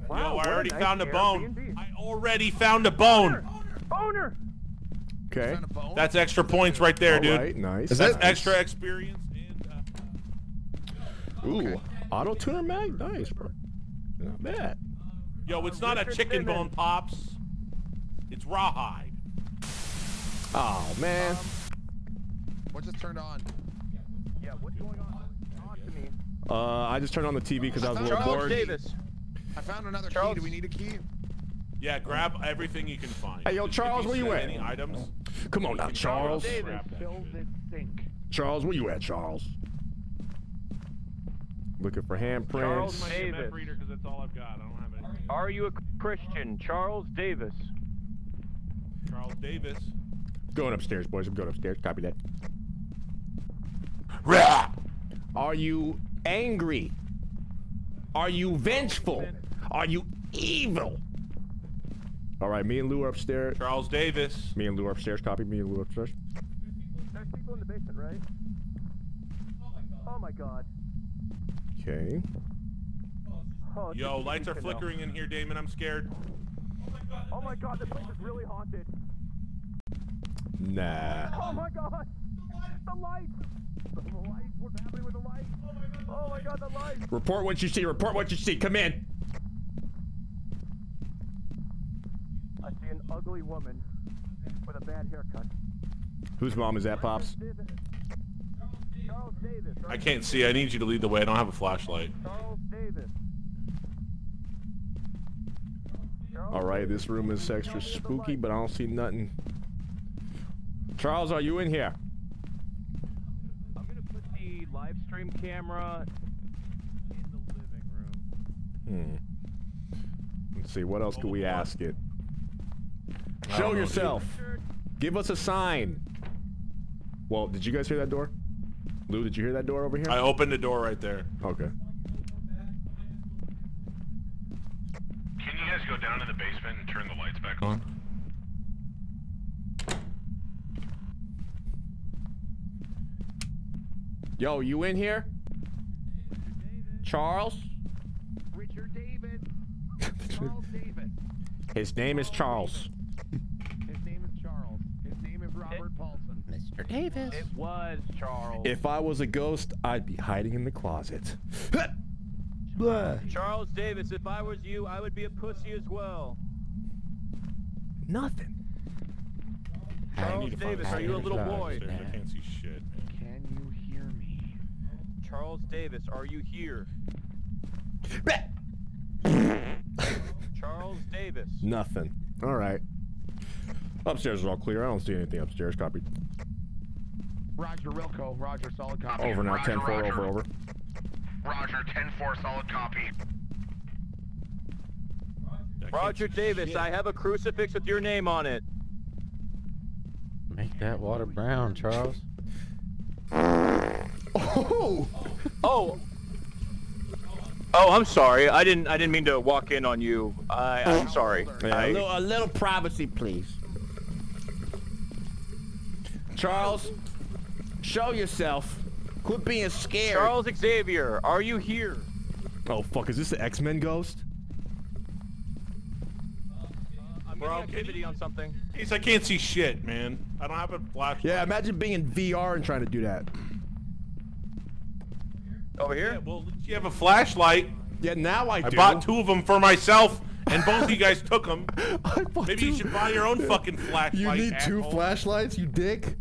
Yo, Wow, I already nice found a bone. Airbnb. I already found a bone. Boner. Boner. Okay. Found a bone? That's extra points right there, All dude. right, nice. Is That's it? extra experience. And, uh, Ooh, auto tuner mag, nice, bro. Not bad. yo, it's not a chicken bone, pops. It's rawhide. Oh man. What just turned on? Yeah, what's going on? Talk to me. Uh, I just turned on the TV because I was a little Charles bored. Davis. I found another Charles- key. Do we need a key? Yeah, grab everything you can find. Hey, yo, If Charles, you where you see at? Any items? Come on now, Charles. Davis. Charles, where you at, Charles? Looking for handprints. Charles Davis. reader because that's all I've got. I don't have anything. Are you a Christian? Charles Davis. Charles Davis. Going upstairs, boys. I'm going upstairs. Copy that. Rah! Are you angry? Are you vengeful? Are you evil? All right, me and Lou are upstairs. Charles Davis. Me and Lou are upstairs. Copy. Me and Lou are upstairs. There's people in the basement, right? Oh my god. Okay. Oh, Yo, lights are decent now. flickering in here, Damon. I'm scared. Oh my god, this place is really haunted. Nah. Oh my god! The lights! The lights! What's happening with the lights? Oh my god, the lights! Report what you see. Report what you see. Come in. I see an ugly woman with a bad haircut. Whose mom is that, Pops? Charles Davis, I can't see. I need you to lead the way. I don't have a flashlight. Charles Davis. All right, this room is extra spooky, but I don't see nothing. Charles, are you in here? I'm gonna put the live stream camera in the living room. Hmm. Let's see, what else could we ask it? Show don't know, yourself. Give us a sign. Well, did you guys hear that door? Lou, did you hear that door over here? I opened the door right there. Okay. Can you guys go down to the basement and turn the lights back on? Yo, you in here? Charles? Richard David. Charles David. His name is Charles. His name is Charles. His name is Robert Paulson. Mr. Davis. It was Charles. If I was a ghost, I'd be hiding in the closet. Charles Davis, if I was you, I would be a pussy as well. Nothing. Charles Davis, are you a little boy? I can't see shit. Can you hear me? Charles Davis, are you here? Charles Davis. Nothing. All right. Upstairs is all clear. I don't see anything upstairs. Copy. Roger Wilco. Roger solid copy. Over now. Roger, 10 4 over over. Roger, 10-4, solid copy. Roger Davis, I have a crucifix with your name on it. Make that water brown, Charles. Oh. Oh. Oh, I'm sorry. I didn't. I didn't mean to walk in on you. I, I'm oh. sorry. Yeah, I, a, little, a little privacy, please. Charles, show yourself. Quit being scared. Charles Xavier, are you here? Oh fuck! Is this the X Men ghost? Uh, I'm getting activity on something. Case I can't see shit, man. I don't have a flashlight. Yeah, imagine being in VR and trying to do that. Over here? Yeah, well, you have a flashlight. Yeah, now I I do. bought two of them for myself, and both of you guys took them. Maybe you should buy your own fucking flashlight. You need two asshole. flashlights, you dick.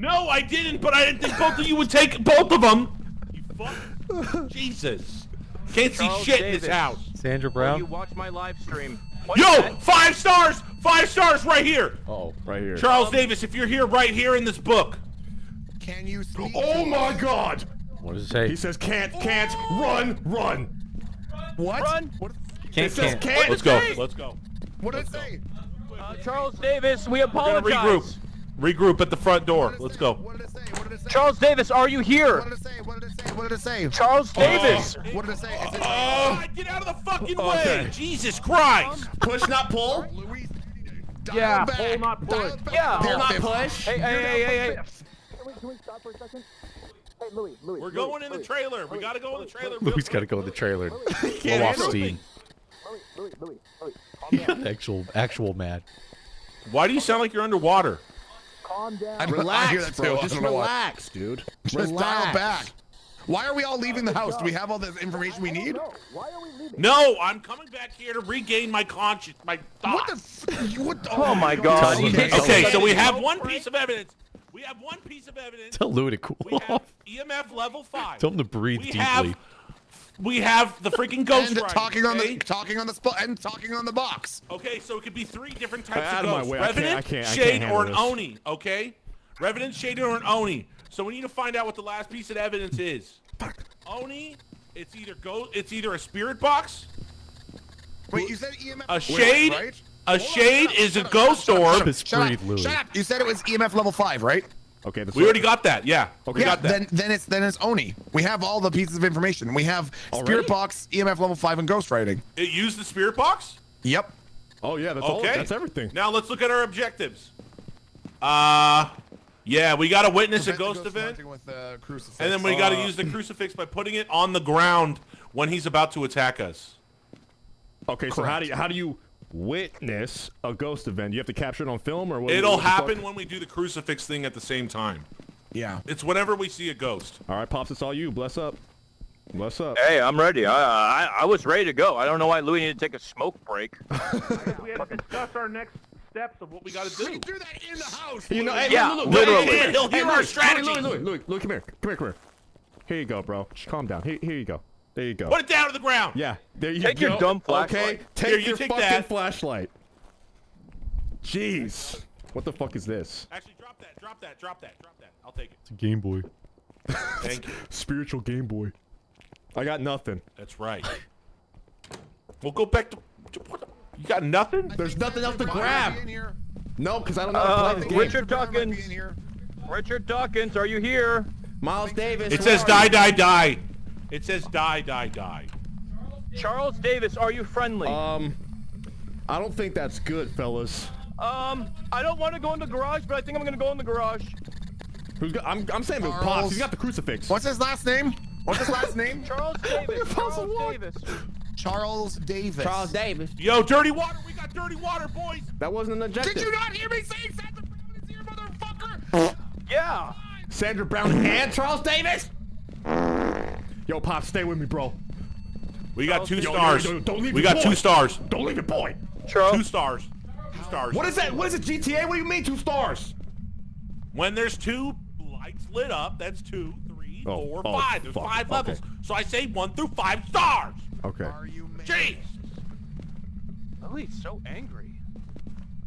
No, I didn't, but I didn't think both of you would take both of them. You fuck. Jesus. Can't see Charles shit in Davis. this house. Sandra Will Brown. you watch my live stream? What's Yo, five stars! Five stars right here! Oh, right here. Charles Davis, if you're here, right here in this book. Can you speak? Oh my God! What does it say? He says can't, can't, run, run. What? Run. What? Can't, It says can't. can't. Let's go. Let's go. What did it say? Uh, Charles Davis, we We're gonna regroup. Regroup at the front door. Let's go. What did it say? What did it say? Charles Davis, are you What here? did it say? What did it say? What did it say? Charles Davis. What did it say? Is it Oh, get out of the fucking Okay. way! Jesus Christ! Push, not pull. Luis? Yeah, it back. pull, not push. Yeah, pull, not push. Hey, hey, hey, hey, hey. Can we, can we stop for a second? Hey, Louis, Louis. We're going in the trailer. We gotta go in the trailer. Louis got to go in the trailer. Blow off handle steam. Louis, Louis, Louis, Louis. He got actual, actual mad. Why do you sound like you're underwater? Calm down. I Relax, hear that too. bro. Just don't relax, dude. Just relax. dial back. Why are we all leaving the house? Do we have all the information we need? No, why are we leaving? No, I'm coming back here to regain my conscience, my What the? thoughts. F- what the? Oh my God. Tell him. He- Tell Okay, so we have one piece of evidence. We have one piece of evidence. Tell Louis to cool We have off. EMF level five. Tell him to breathe we deeply. Have we have the freaking ghost And rider, talking on the talking on the spot and talking on the box. Okay, so it could be three different types Out of of my ghosts. way, I can't- I can't- I Shade, can't or an handle Oni, okay? Revenant, Shade, or an Oni. So we need to find out what the last piece of evidence is. Oni, it's either go it's either a spirit box, Wait, you said EMF. a Wait, shade, right? a shade is a ghost Shut up, orb. shut up, shut up. Shut up. You said it was EMF level five, right? Okay, We already got that, yeah. okay. yeah. got that. Then then it's then it's Oni. We have all the pieces of information. We have Already? Spirit Box, EMF level five, and Ghost Writing. It used the spirit box? Yep. Oh yeah, that's all. Okay. That's everything. Now let's look at our objectives. Uh yeah, we gotta witness a Prevent the ghost ghost event. With, uh, crucifix. And then we got to Uh, use the crucifix by putting it on the ground when he's about to attack us. Okay, so how do you how do you witness a ghost event? You have to capture it on film, or what? It'll what happen when we do the crucifix thing at the same time. Yeah. It's whenever we see a ghost. All right, pops, it's all you. Bless up. Bless up. Hey, I'm ready. I, I I was ready to go. I don't know why Louis needed to take a smoke break. We had to discuss our next steps of what we got to do. We do that in the house. You know, hey, Yeah, look, look, literally. Look, look, He'll hear Hey, our Louis, strategy. Louis, Louis, Louis, Louis, come here. Come here, come here. Here you go, bro. Just calm down. Here, here you go. There you go. Put it down to the ground. Yeah, there you Take go. your dumb Okay, flashlight. take Here, you your take fucking that. flashlight. Jeez. What the fuck is this? Actually, drop that. Drop that. Drop that. Drop that. I'll take it. It's a Game Boy. Thank you. Spiritual Game Boy. I got nothing. That's right. We'll go back to. what the- You got nothing? There's nothing else to grab. be in here. No, because I don't know how to Uh, play this game. Richard Brown might be Dawkins. Richard Dawkins, are you here? Miles Davis. It says are die, die, die. It says die, die, die. Charles Davis, are you friendly? Um, I don't think that's good, fellas. Um, I don't want to go in the garage, but I think I'm gonna go in the garage. Who's got, I'm, I'm saying with Pops. Charles. He's got the crucifix. What's his last name? What's his last name? Charles Davis. Charles Davis. Charles Davis. Charles Davis. Yo, dirty water. We got dirty water, boys. That wasn't an objective. Did you not hear me saying Sandra Brown is here, motherfucker? Yeah. Sandra Brown and Charles Davis? Yo, Pop, stay with me, bro. We got two Yo, yo, stars. yo, don't leave we got boy. two stars. Don't leave it, boy. Two stars. Two stars. What is that? What is it, GTA? What do you mean two stars? When there's two lights lit up, that's two, three, Oh, four, oh, five. There's fuck, five okay. levels. So I say one through five stars. Okay. Jeez. Oh, he's so angry.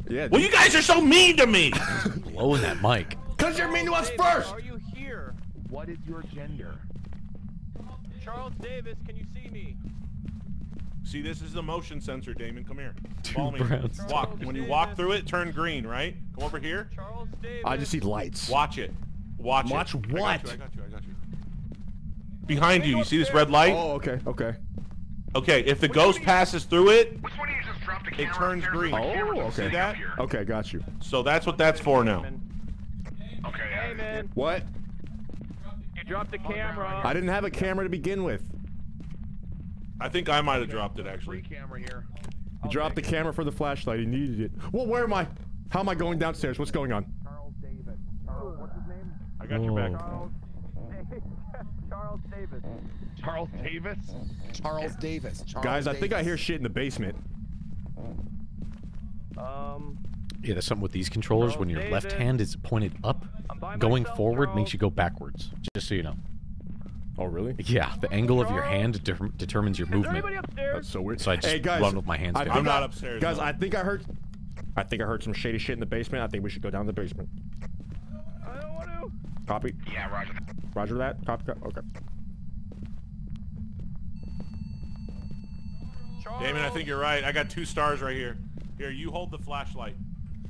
Yeah. Well, you guys are so mean to me. Blowing that mic. Because you're mean to us Davis, first. Are you here? What is your gender? Charles Davis, can you see me? See, this is the motion sensor, Damon. Come here. Follow me. browns. Walk. When you walk through it, turn green, right? Come over here. Charles Davis. I just see lights. Watch it. Watch, Watch it. I got what? you, I got you. I got you. Behind you, you see this red light? Oh, okay, okay. Okay, if the ghost passes through it, Which one you just dropped a it turns green. Oh, okay. See that? Okay, got you. So that's what that's for now. Okay, Hey, man. What? You dropped the camera. I didn't have a camera to begin with. I think I might have dropped it actually. camera here. He dropped the camera for the flashlight. He needed it. Well, where am I? How am I going downstairs? What's going on? Charles Davis. Charles, what's his name? I got your back. Charles. Charles Davis. Charles Davis. Charles Davis. Charles Guys, I think I hear shit in the basement. Um, Yeah, there's something with these controllers. When your left hand is pointed up, going forward makes you go backwards. Just so you know. Oh, really? Yeah, the angle of your hand deter- determines your movement. That's so weird. So I just hey, guys, run with my hands I, down. I'm not I- upstairs, Guys, no. I think I heard. I think I heard some shady shit in the basement. I think we should go down to the basement. I don't want to. Copy. Yeah, Roger. Roger that. Copy. copy. Okay. Charles. Damon, I think you're right. I got two stars right here. Here, you hold the flashlight.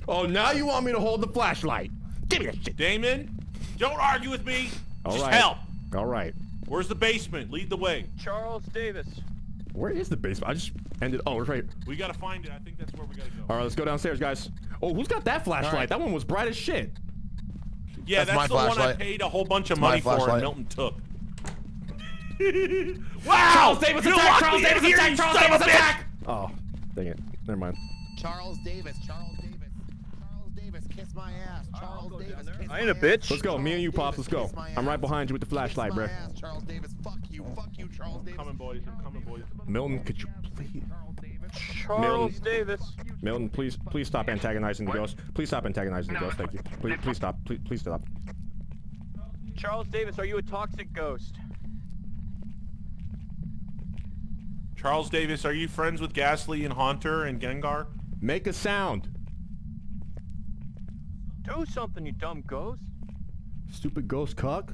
Oh, now you want me to hold the flashlight? Give me that shit. Damon, don't argue with me. All Just right. help. All right. Where's the basement? Lead the way. Charles Davis. Where is the basement? I just ended. Oh, it's right. here. We gotta find it. I think that's where we gotta go. All right, let's go downstairs, guys. Oh, who's got that flashlight? right. That one was bright as shit. Yeah, That's that's, my the one I paid a whole bunch of my money for and flashlight. Milton took. wow! Charles Davis attack! Charles Davis attack! Charles Davis attack! Oh, dang it. Never mind. Charles Davis. Charles Davis. Charles Davis. Kiss my ass. Charles Davis. Kiss I ain't a bitch. Let's go. Me and you, Charles Pops. Let's go. I'm right behind you with the flashlight, Kiss my bruh. Charles Davis. Fuck you. Fuck you, Charles Davis. Coming, boys. I'm coming, boys. Milton, could you please? Charles Milton. Davis. Milton, please, please stop antagonizing the ghost. Please stop antagonizing the ghost. Thank you. Please, please stop. Please, please stop. Charles Davis, are you a toxic ghost? Charles Davis, are you friends with Gastly and Haunter and Gengar? Make a sound. Do something, you dumb ghost. Stupid ghost cock.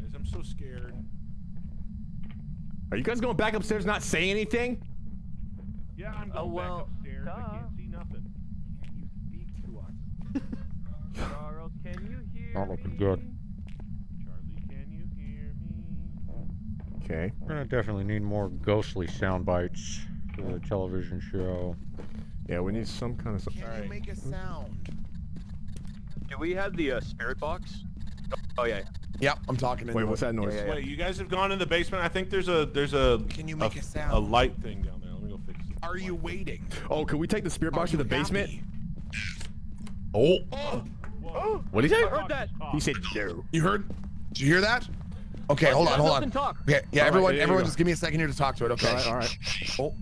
Guys, I'm so scared. Are you guys going back upstairs not saying anything? Yeah, I'm Oh, going well, back upstairs. I can't see nothing. Can you speak to us? Charles, can you hear Not looking good. Charlie, can you hear me? Okay. We're gonna definitely need more ghostly sound bites for the television show. Yeah, we need some kind of. Can you make a sound? Do we have the uh, spirit box? Oh yeah. Yep, I'm talking to Wait, what's that noise? Wait, you guys have gone in the basement? I think there's a there's a Can you make a sound? a light thing down there. Let me go fix it. Are you waiting? Oh, can we take the spirit box to the you basement? happy? Oh, Oh, what did he say? I heard that. He said no. You heard? Did you hear that? Okay, hold on, hold on. talk. Okay, yeah, All right, everyone, there everyone, go. just give me a second here to talk to it. Okay. All right, all right. Oh.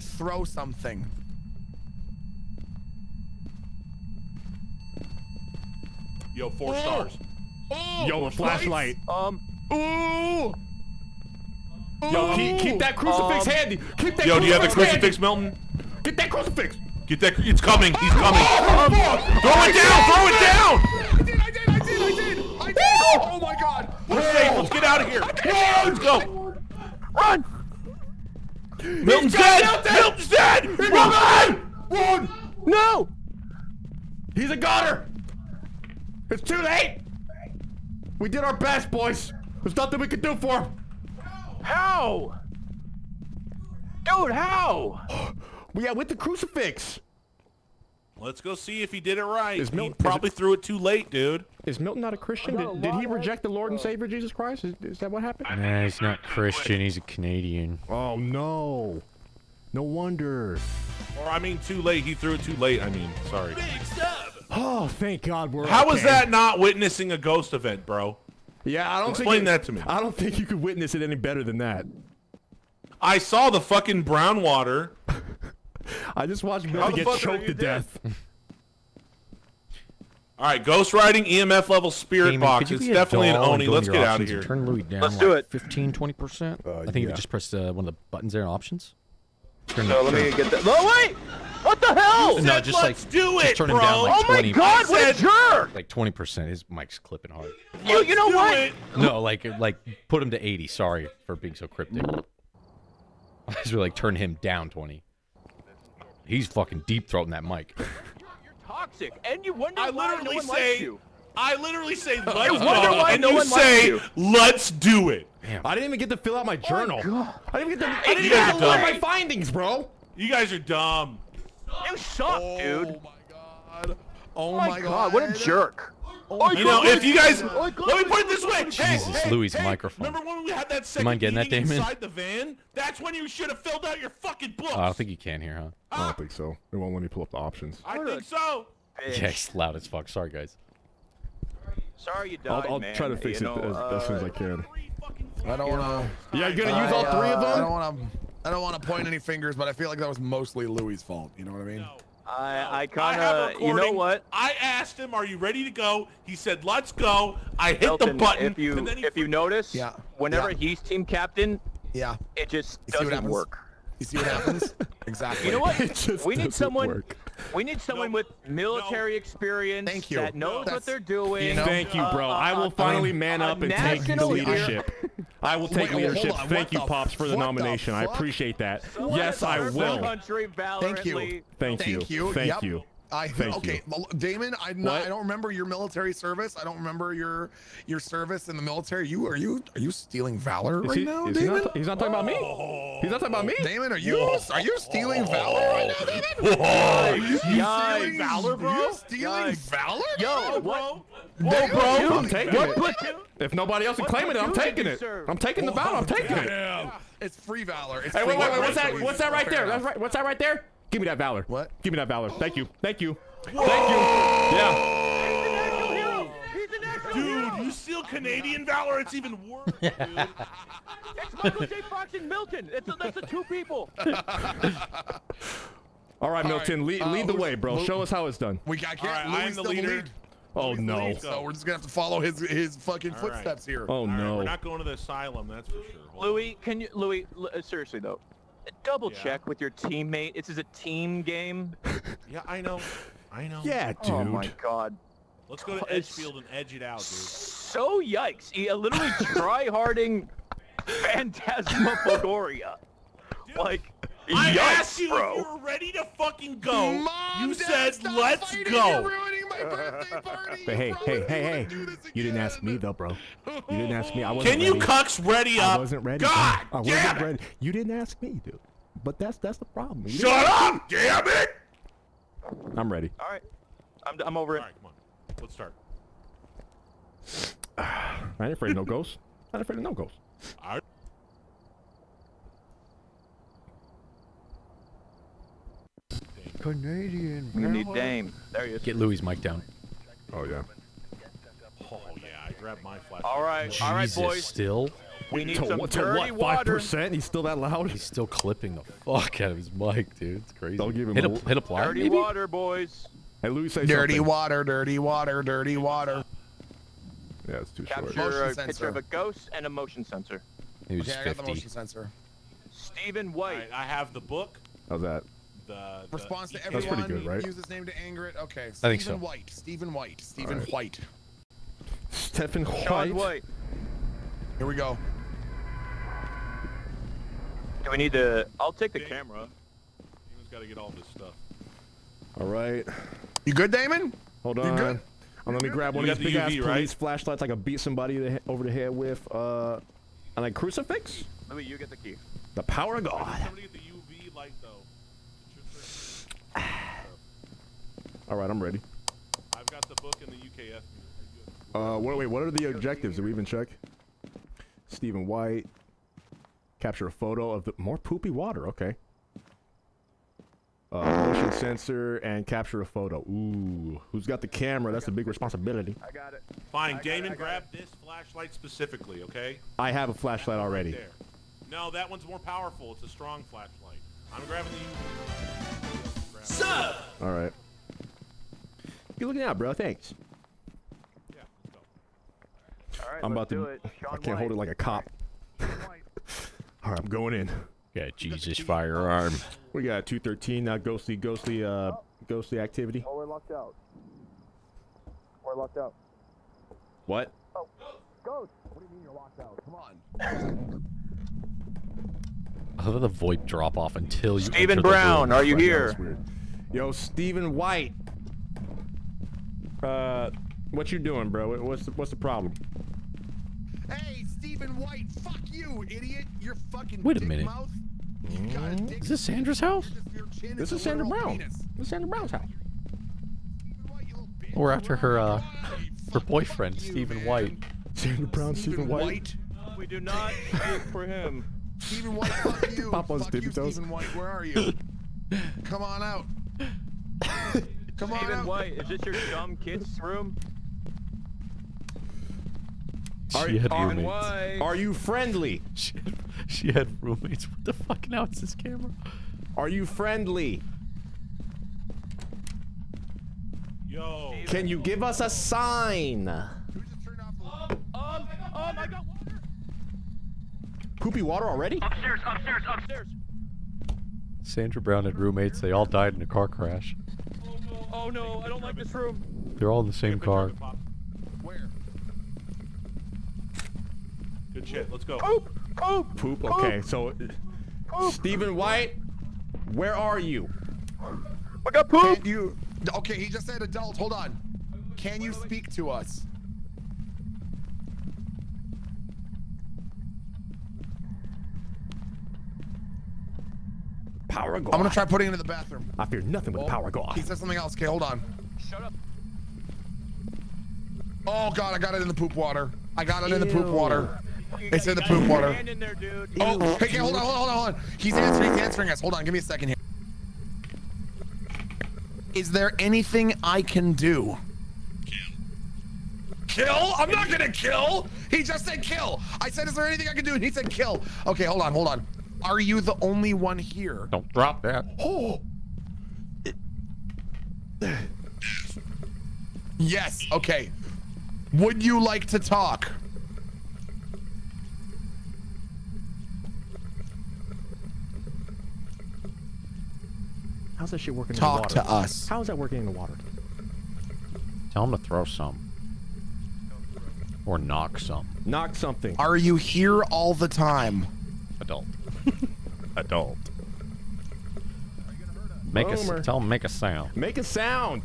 Throw something. Yo, four Oh. stars. Yo, a flashlight. Um, Ooh. Yo, keep, keep that crucifix Um, handy. Keep that Yo, do you have the crucifix crucifix, Milton? Get that crucifix. Get that. It's coming. He's coming. Oh, Throw it down. Throw it down. I did, I did, I did, I did, I did. Oh my god. We're safe. Let's get out of here. Let's go. run! Milton's dead. Milton's dead. Run! Run. No! He's a goner. It's too late. We did our best, boys. There's nothing we can do for him. How? Dude, how? We yeah, with the crucifix. Let's go see if he did it right. Is he Mil- is probably threw it too late, dude. Is Milton not a Christian? Did, did he reject the Lord and Savior Jesus Christ? Is, is that what happened? Nah, he's not Christian. He's a Canadian. Oh no. No wonder. Or I mean, too late. He threw it too late. I mean, sorry. Oh, thank God we're. How was okay. that not witnessing a ghost event, bro? Yeah, I don't Explain think that to me. I don't think you could witness it any better than that. I saw the fucking brown water. I just watched How Milton get choked to dead? death. All right, ghost writing EMF level spirit Damon, box. It's definitely an doll Oni. Let's into get your out of here. Turn Louis down Let's like do it. 15, 20%. Uh, I think if yeah. you just press uh, one of the buttons there in options. Turn So the- let me turn- get that. No, wait! What the hell? No, just like do just it, turn him bro. down like oh my 20. god, what a jerk! Like 20%. His mic's clipping hard. You, you know what? it. No, like like put him to 80. Sorry for being so cryptic. I just really like turn him down 20. He's fucking deep throating that mic. You're toxic, and you wonder I why no literally one say, likes you. I literally say, let's wonder go, why and no you one say, you. let's do it. I didn't even get to fill out my oh journal. I didn't even get to, I didn't even get to learn dumb. my findings, bro. You guys are dumb. You suck, oh dude. Oh my god. Oh, Oh my god, what a jerk. You know, if you guys, oh let me put it this way. Jesus, hey, Louis' hey, microphone. Remember when we had that second mind getting that, meeting Damon? inside the van? That's when you should have filled out your fucking books. Oh, I don't think you can hear, huh? Ah. I don't think so. It won't let me pull up the options. I think so. Yeah, he's loud as fuck. Sorry, guys. Sorry you I'll, I'll man. try to fix you it know, as, as soon as I uh, can. I don't want to. Yeah, you gonna use all three of uh, them? I don't want to. I don't want to point any fingers, but I feel like that was mostly Louis' fault. You know what I mean? I, I I kind of, you know what? I asked him, "Are you ready to go?" He said, "Let's go." I hit the button, If you and then if you notice, Yeah. whenever Yeah. he's team captain, Yeah. it just You see what doesn't happens? work. You see what happens? exactly. You know what? We need someone. work. We need someone with military experience Thank you. that knows That's- what they're doing. you know, Thank you, bro. I will uh, finally uh, man up and take the leadership. I will take Wait, leadership. Thank you, Pops, for the what the nomination. I appreciate that. Someone Yes, I will. Thank you. Thank you. Thank you. Thank Yep. you. I Thank okay, you. Damon. I not, What? I don't remember your military service. I don't remember your your service in the military. You are you are you stealing valor Is right he- now, is he Damon? not, he's not talking about me. Oh. He's not talking about me. Damon, are you are you stealing valor right now, Damon? Whoa. You Yikes. stealing Valor, bro? You stealing Yikes. valor? Yo, what? Whoa, bro! I'm taking What it. platoon? If nobody else is claiming it, I'm taking it. I'm taking the valor. I'm taking it. Damn. It's free valor. It's Hey, free wait, wait, wait. What's that? What's that right there? That's right. What's that right there? Give me that valor. What? Give me that valor. Thank you. Thank you. Thank you. Yeah. He's a national hero. He's a national. Dude, you steal Canadian valor. It's even worse, dude. It's Michael J. Fox and Milton. It's that's the two people. All right, Milton. right, Lead, uh, lead the way, bro. who- Show us how it's done. We got All right, Louis I'm the leader. lead. Oh Louis the no. lead. So we're just gonna have to follow his his fucking All right. footsteps here. Oh All right, no. we're not going to the asylum, that's for sure. Hold on. Louis, can you, Louis? l- uh, seriously though, double Yeah. check with your teammate. This is a team game. Yeah, I know. I know. Yeah, dude. Oh my god. Let's go to It's- Edgefield and edge it out, dude. So yikes! He uh, literally try-harding Phantasmagoria. Like, I yikes, asked you bro. if you were ready to fucking go. Mom, you Dad, said, stop let's fighting. go. You're ruining my birthday party. But hey, You hey, hey, hey. wouldn't do this You didn't ask me though, bro. You didn't ask me. I wasn't Can you ready. cucks ready I up? wasn't ready. bro. God I wasn't damn it. ready. You didn't ask me, dude. But that's that's the problem. You Shut didn't- up, damn it! I'm ready. All right, I'm, I'm over it. All right, come on. Let's start. I ain't afraid of no ghosts. I ain't afraid of no ghosts. All right. Canadian. We need Dame. There he is. Get Louis' mic down. Oh yeah. Oh, yeah, I grabbed my flashlight. All right, all right, boys. still? We need To some what? To dirty what? Five water. percent? He's still that loud? He's still clipping the fuck out of his mic, dude. It's crazy. Don't give him hit a a, l- hit apply, Dirty maybe? water, boys. Hey, Louis, say Dirty something. water, dirty water, dirty water. Yeah, it's too short. Capture a sensor. picture of a ghost and a motion sensor. He was Okay, I got the motion sensor. Stephen White. right, I have the book. How's that? The, the Response to EK. That's everyone. pretty good, right? Use his name to anger it. Okay. I think Stephen so. White. Stephen White. Stephen Alright. White. Stephen Sean White. White. Here we go. Do we need to? I'll take the Dame. camera. Damon's got to get all this stuff. All right. You good, Damon? Hold You on. good? Um, let me grab one You of these the big ass UV, police right? flashlights I can beat somebody the over the head with. Uh, and a crucifix? Louis, you get the key. The power of Why did God. somebody get the UV light, though? It's just for- stuff. All right, I'm ready. I've got the book and the UKF. Uh, what, wait, what are the objectives? Did we even check? Stephen White. Capture a photo of the more poopy water. Okay. Uh, motion sensor and capture a photo. Ooh, who's got the camera? That's a big responsibility. I got it. Fine, Damon, grab this flashlight specifically, okay? I have a flashlight already. There. No, that one's more powerful. It's a strong flashlight. I'm grabbing the. Sir. All right. You looking out, bro? Thanks. All right, I'm about to. I can't hold it like a cop. All right, I'm going in. Yeah, Jesus firearm. We got 213 now. Ghostly, ghostly, uh, ghostly activity. Oh, we're locked out. We're locked out. What? Oh, ghost. What do you mean you're locked out? Come on. I love the VoIP drop off until you. Stephen enter the Brown, are you Right, here? Yo, Stephen White. Uh, what you doing, bro? What's the, what's the problem? Hey, Stephen White, fuck you, idiot. You're fucking Wait a dick minute. mouth. You got a dick Is this Sandra's house? This is Sandra Brown. This is Sandra Brown's house. We're after her, uh, her boyfriend, Stephen White. Sandra Brown, Stephen White. We do not speak for him. Stephen White, fuck you. Pop on fuck Stevie you, Stephen White. Where are you? Come on out. Come on Stephen out. White, is this your dumb kid's room? Are, She had are, roommates. Are you friendly? She had, she had roommates. What the fuck? Now it's this camera. Are you friendly? Yo. Can you give us a sign? Um, um, I got water. Poopy water already? Upstairs, upstairs, upstairs. Sandra Brown had roommates. They all died in a car crash. Oh no, I don't like this room. They're all in the same car. Where? Good shit. Let's go. Poop, poop, Poop. Okay, so Stephen White, where are you? I got poop. Can you? Okay, he just said adult. Hold on. Can you speak to us? Power go. I'm gonna try putting it in the bathroom. I fear nothing but power go off. He said something else. Okay, hold on. Shut up. Oh god, I got it in the poop water. I got it in the poop water. You It's got- in the poop water. in there, dude. Oh, hey, okay, hold on, hold on, hold on, hold on. He's answering, he's answering us. Hold on, give me a second here. Is there anything I can do? Kill? Kill? I'm not gonna kill. He just said kill. I said, is there anything I can do? And he said kill. Okay, hold on, hold on. Are you the only one here? Don't drop that. Oh. Yes, okay. Would you like to talk? How's that shit working in Talk the water? to us. How is that working in the water? Tell him to throw some. Or knock some. Knock something. Are you here all the time? Adult. Adult. Make a s- Boomer. tell him make a sound. Make a sound.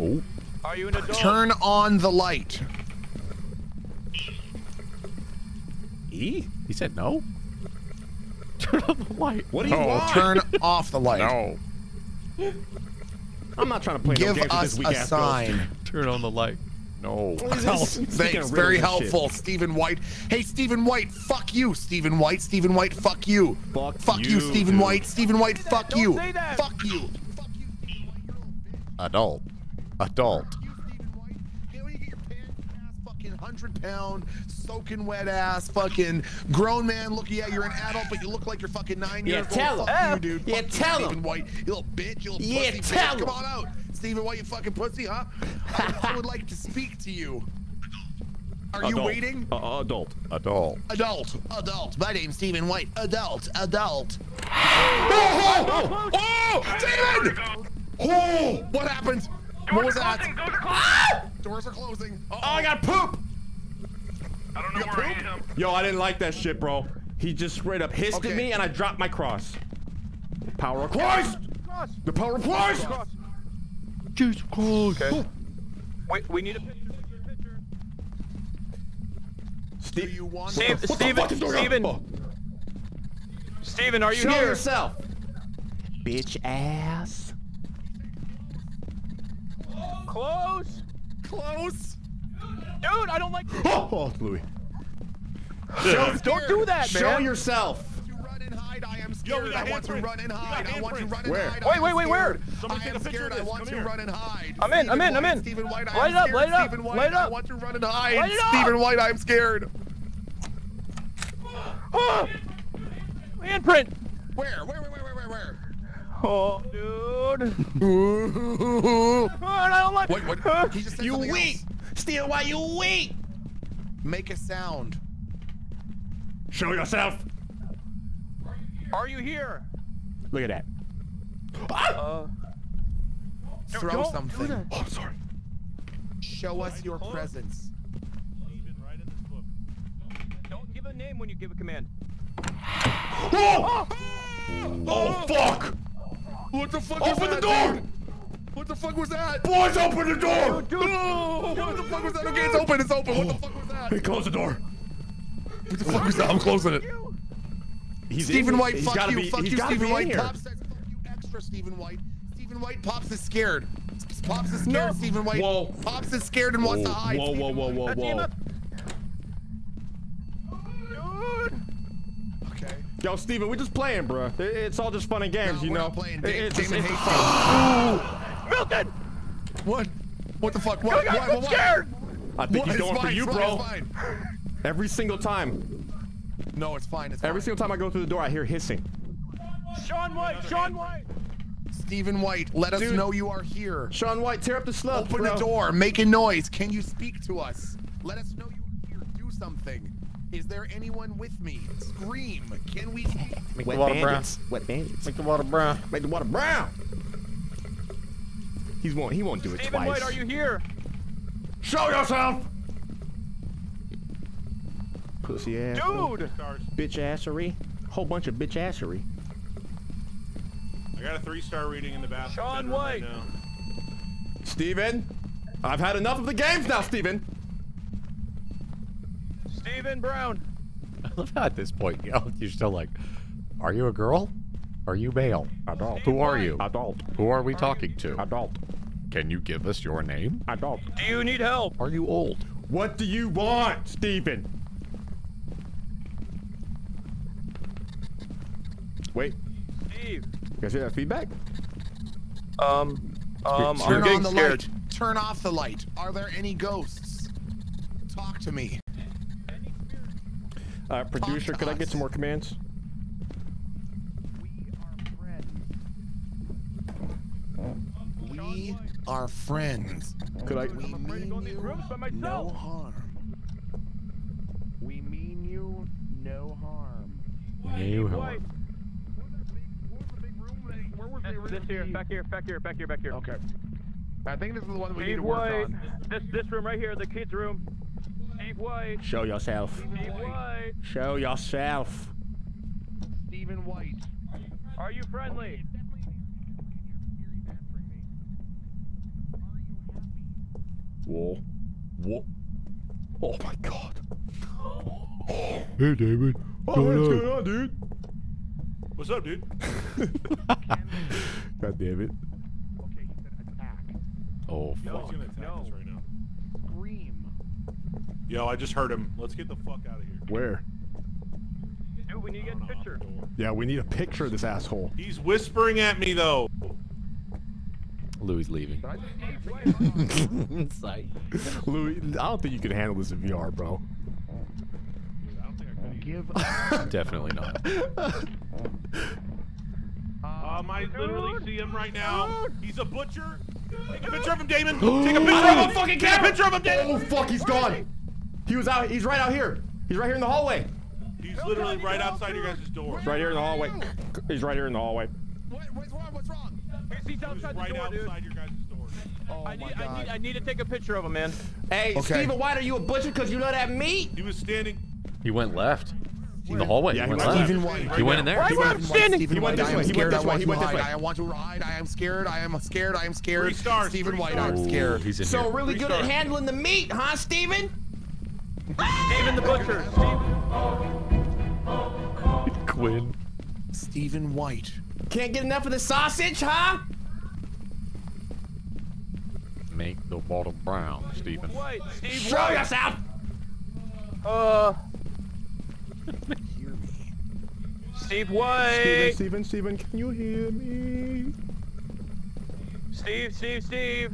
Oh. Are you an adult? Turn on the light. E? He said no. Turn on the light. What do you No, want? turn off the light. No. I'm not trying to play no Give games with us this weak a ass sign. Turn on the light. No. Thanks, very helpful, Stephen White. Hey, Stephen White, fuck you, Stephen White. Stephen White, fuck you. Fuck, Fuck you, you, Stephen dude. White. Stephen White, fuck Don't you. say that. Fuck you. Adult. Adult. Hey, you get your fucking hundred pound, soaking wet ass, fucking grown man Look, at you're an adult, but you look like you're fucking nine Yeah, years tell old. him. Fuck you, dude. Yeah, Fuck tell you, him. Stephen White, you little bitch, you little Yeah, pussy tell bitch. him. Come on out, Stephen White, you fucking pussy, huh? I, I would like to speak to you. Are you Adult. waiting? Uh, adult. Adult. Adult, adult. My name's Stephen White. Adult, adult. Oh, oh, oh, David! Oh, what happened? What was that? Closing, doors are closing. Ah! Doors are closing. Oh, I got poop. I don't know where I am. Yo, I didn't like that shit, bro. He just straight up hissed Okay. at me and I dropped my cross. Power of Christ! The power of Christ! Jesus Christ. Okay. Wait, we need a picture. Do you want Steve, What the Steven, fuck is? Steven, Oh. Steven, are you Show here? yourself. Bitch ass. Close. Close. Dude, I don't like. Oh, oh Louis. Show, don't do that, man. Show yourself. Scared. I want to run and hide. I want to run and Where? hide. Wait, wait, wait, where? Somebody I take am a picture scared. of I want Come to here. run and hide. I'm in, I'm in, I'm in. Stephen White, I Light am it up, scared. light it up, Stephen White, light it I want to run and hide. Light it up. Stephen White, I am scared. Ah! Handprint. Where? Where? Where? Where? Where? Where? Oh, dude. Where? I don't like. What? What? He just said You something weak. else. Steven, why you weak? Make a sound. Show yourself. Are you here? Look at that. Uh, Throw don't do something. that. Oh, sorry. Show us your presence. Steven, right in this book. don't give a name when you give a command. Oh! Oh, fuck! What the fuck Open the door! dude? What the fuck was that? Boys, open the door! Oh, what the fuck was that? Okay, it's open. It's open. What the fuck was that? Hey, close the door. What the fuck was that? I'm closing it. He's Stephen in- White, he's fuck you. be- fuck you, Stephen White. here. Pops says fuck you extra, Stephen White. Stephen White, Pops is scared. Pops is scared, No. Stephen White. Whoa. Pops is scared and wants to hide. Whoa, whoa, whoa, whoa, That's whoa. Okay. Yo, Steven, we're just playing, bro. It- It's all just fun and games, No, you we're know? not playing. It- Da- it's- Damon it's- hates you. Milton. What? What the fuck? Yo, What? guys, What? I'm What? what? scared. I think What? he's It's going for fine, you, it's bro. fine, it's fine. Every single time. No, it's fine. It's Every fine. single time I go through the door, I hear hissing. Sean White. Sean White. Stephen White, let us know you are here. Sean White, tear up the slug, Open bro. the door. Make a noise. Can you speak to us? Let us know you are here. Do something. Is there anyone with me? Scream. Can we speak? Make Wet the water bandits. brown. Wet bandits. Make the water brown. Make the water brown. He's won't. He won't do it Stephen twice. White, are you here? Show yourself. Pussy ass. Dude. Bitch assery. Whole bunch of bitch assery. I got a three-star reading in the bathroom. Sean bedroom right White. now. Steven, I've had enough of the games now, Steven. Stephen Brown. I love how at this point, you know, you're still like, are you a girl? Are you male? Adult. Who are you? Adult. Who are we talking to? Adult. Can you give us your name? Adult. Do you need help? Are you old? What do you want, Steven? Wait, Steve. you guys hear that feedback? Um. Um. Turn I'm getting scared. light. Turn off the light. Are there any ghosts? Talk to me. Uh, producer, to could I get some more commands? We are friends. Could I? We mean you no harm. We mean you no harm. You White. This here, back here, back here, back here, back here. Okay. I think this is the one we need to work White. on. This this room right here, the kids' room. Steve White. Show yourself. Steve White. Show yourself. Stephen White. Are you friendly? Whoa. Whoa. Oh my god. Hey, David. Oh, what's going on, dude? What's up, dude? God damn it. Oh, Yo, fuck. he's gonna attack us right now. Scream. Yo, I just heard him. Let's get the fuck out of here. Where? Dude, we need to get a picture. Yeah, we need a picture of this asshole. He's whispering at me though. Louis leaving. Louis, I don't think you can handle this in VR, bro. Give up? Definitely not. Um, I literally see him right now. He's a butcher. Take a picture of him, Damon. Take a picture of him. fucking Take a picture of him, Damon. Oh fuck, he's gone. He was out. He's right out here. He's right here in the hallway. He's literally right outside your guys' door. He's right here in the hallway. He's right here in the hallway. What, what's wrong? What's wrong? He's He's outside right the door, dude. outside your guys' door. Oh I my need, I god. need, I need to take a picture of him, man. Hey, Okay. Stephen White, are you a butcher because you love that meat? He was standing. He went left. In the hallway. Yeah, he he went went left. Stephen White. He went in there. Why Stephen were I'm standing? Stephen He went this way, he went this way, want he to went this way. I want to ride. I am scared. I am scared. I am scared. Three stars, Stephen White, I'm scared. He's in So here. really Three good at handling the meat, huh, Stephen? Steven the butcher. Steve. Quinn. Stephen White. Can't get enough of the sausage, huh? make the bottle brown, Stephen. White, Steve Show White. yourself! Uh. Steve White. Steven, Steven, Steven, can you hear me? Steve, Steve, Steve.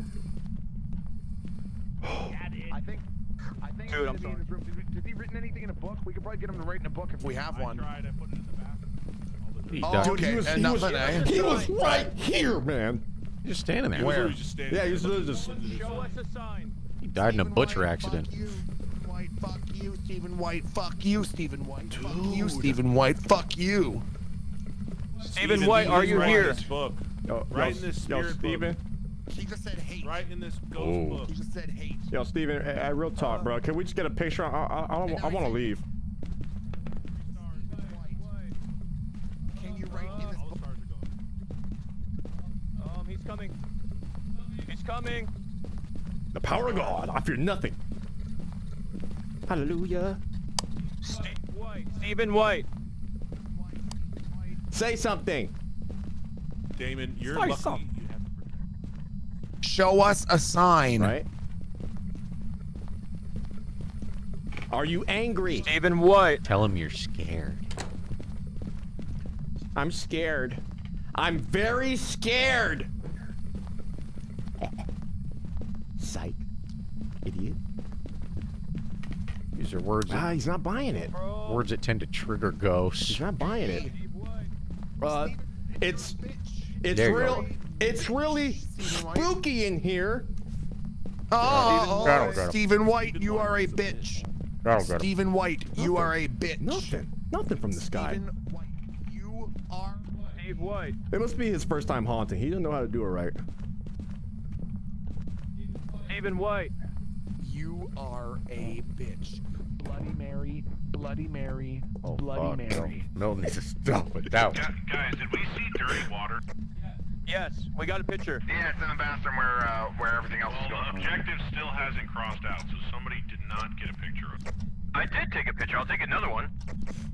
I think. I think. Dude, I'm sorry. Has he written anything in a book? We could probably get him to write in a book if we have one. He Oh, died. okay. He was, and he was, nothing, eh? he was right here, man. He's Just standing there. Where? Yeah, he was literally just. Show us a sign. He died in a butcher accident. White, fuck you, Stephen White. Fuck you, Stephen White. Fuck you, Stephen White. Fuck you. Stephen White, are you write here? This book. Yo, Right yo, in this yo, spirit Steven. He just said hate. Right in this ghost Oh. book. He just said hate. Yo, Steven, I, I real talk, bro. Can we just get a picture? I, I, I, don't, I want to leave. Can you write in this book? Um, he's coming. He's coming. The power of God. I fear nothing. Hallelujah. Steve White. Stephen White. Say something. Damon, you're Say lucky. something. You have to Show us a sign. Right? Are you angry? Stephen White. Tell him you're scared. I'm scared. I'm very scared. Psych. Idiot. These are words Ah, he's not buying it. words that tend to trigger ghosts. He's not buying it. Uh, it's it's real. go. It's really spooky in here. Oh, That'll. Stephen White, you are a bitch. That'll get him. Stephen White, you are a bitch. Nothing. Nothing from this guy. Stephen White, you are. Steve White. It must be his first time haunting. He didn't know how to do it right. Stephen White. You are a bitch. Bloody Mary, Bloody Mary, Oh, Bloody fuck. Mary. No, needs to stop it out. Guys, did we see dirty water? Yes, we got a picture. Yeah, it's in the bathroom where uh, where everything else is going. Well, the objective still hasn't crossed out, so somebody did not get a picture of it. I did take a picture. I'll take another one.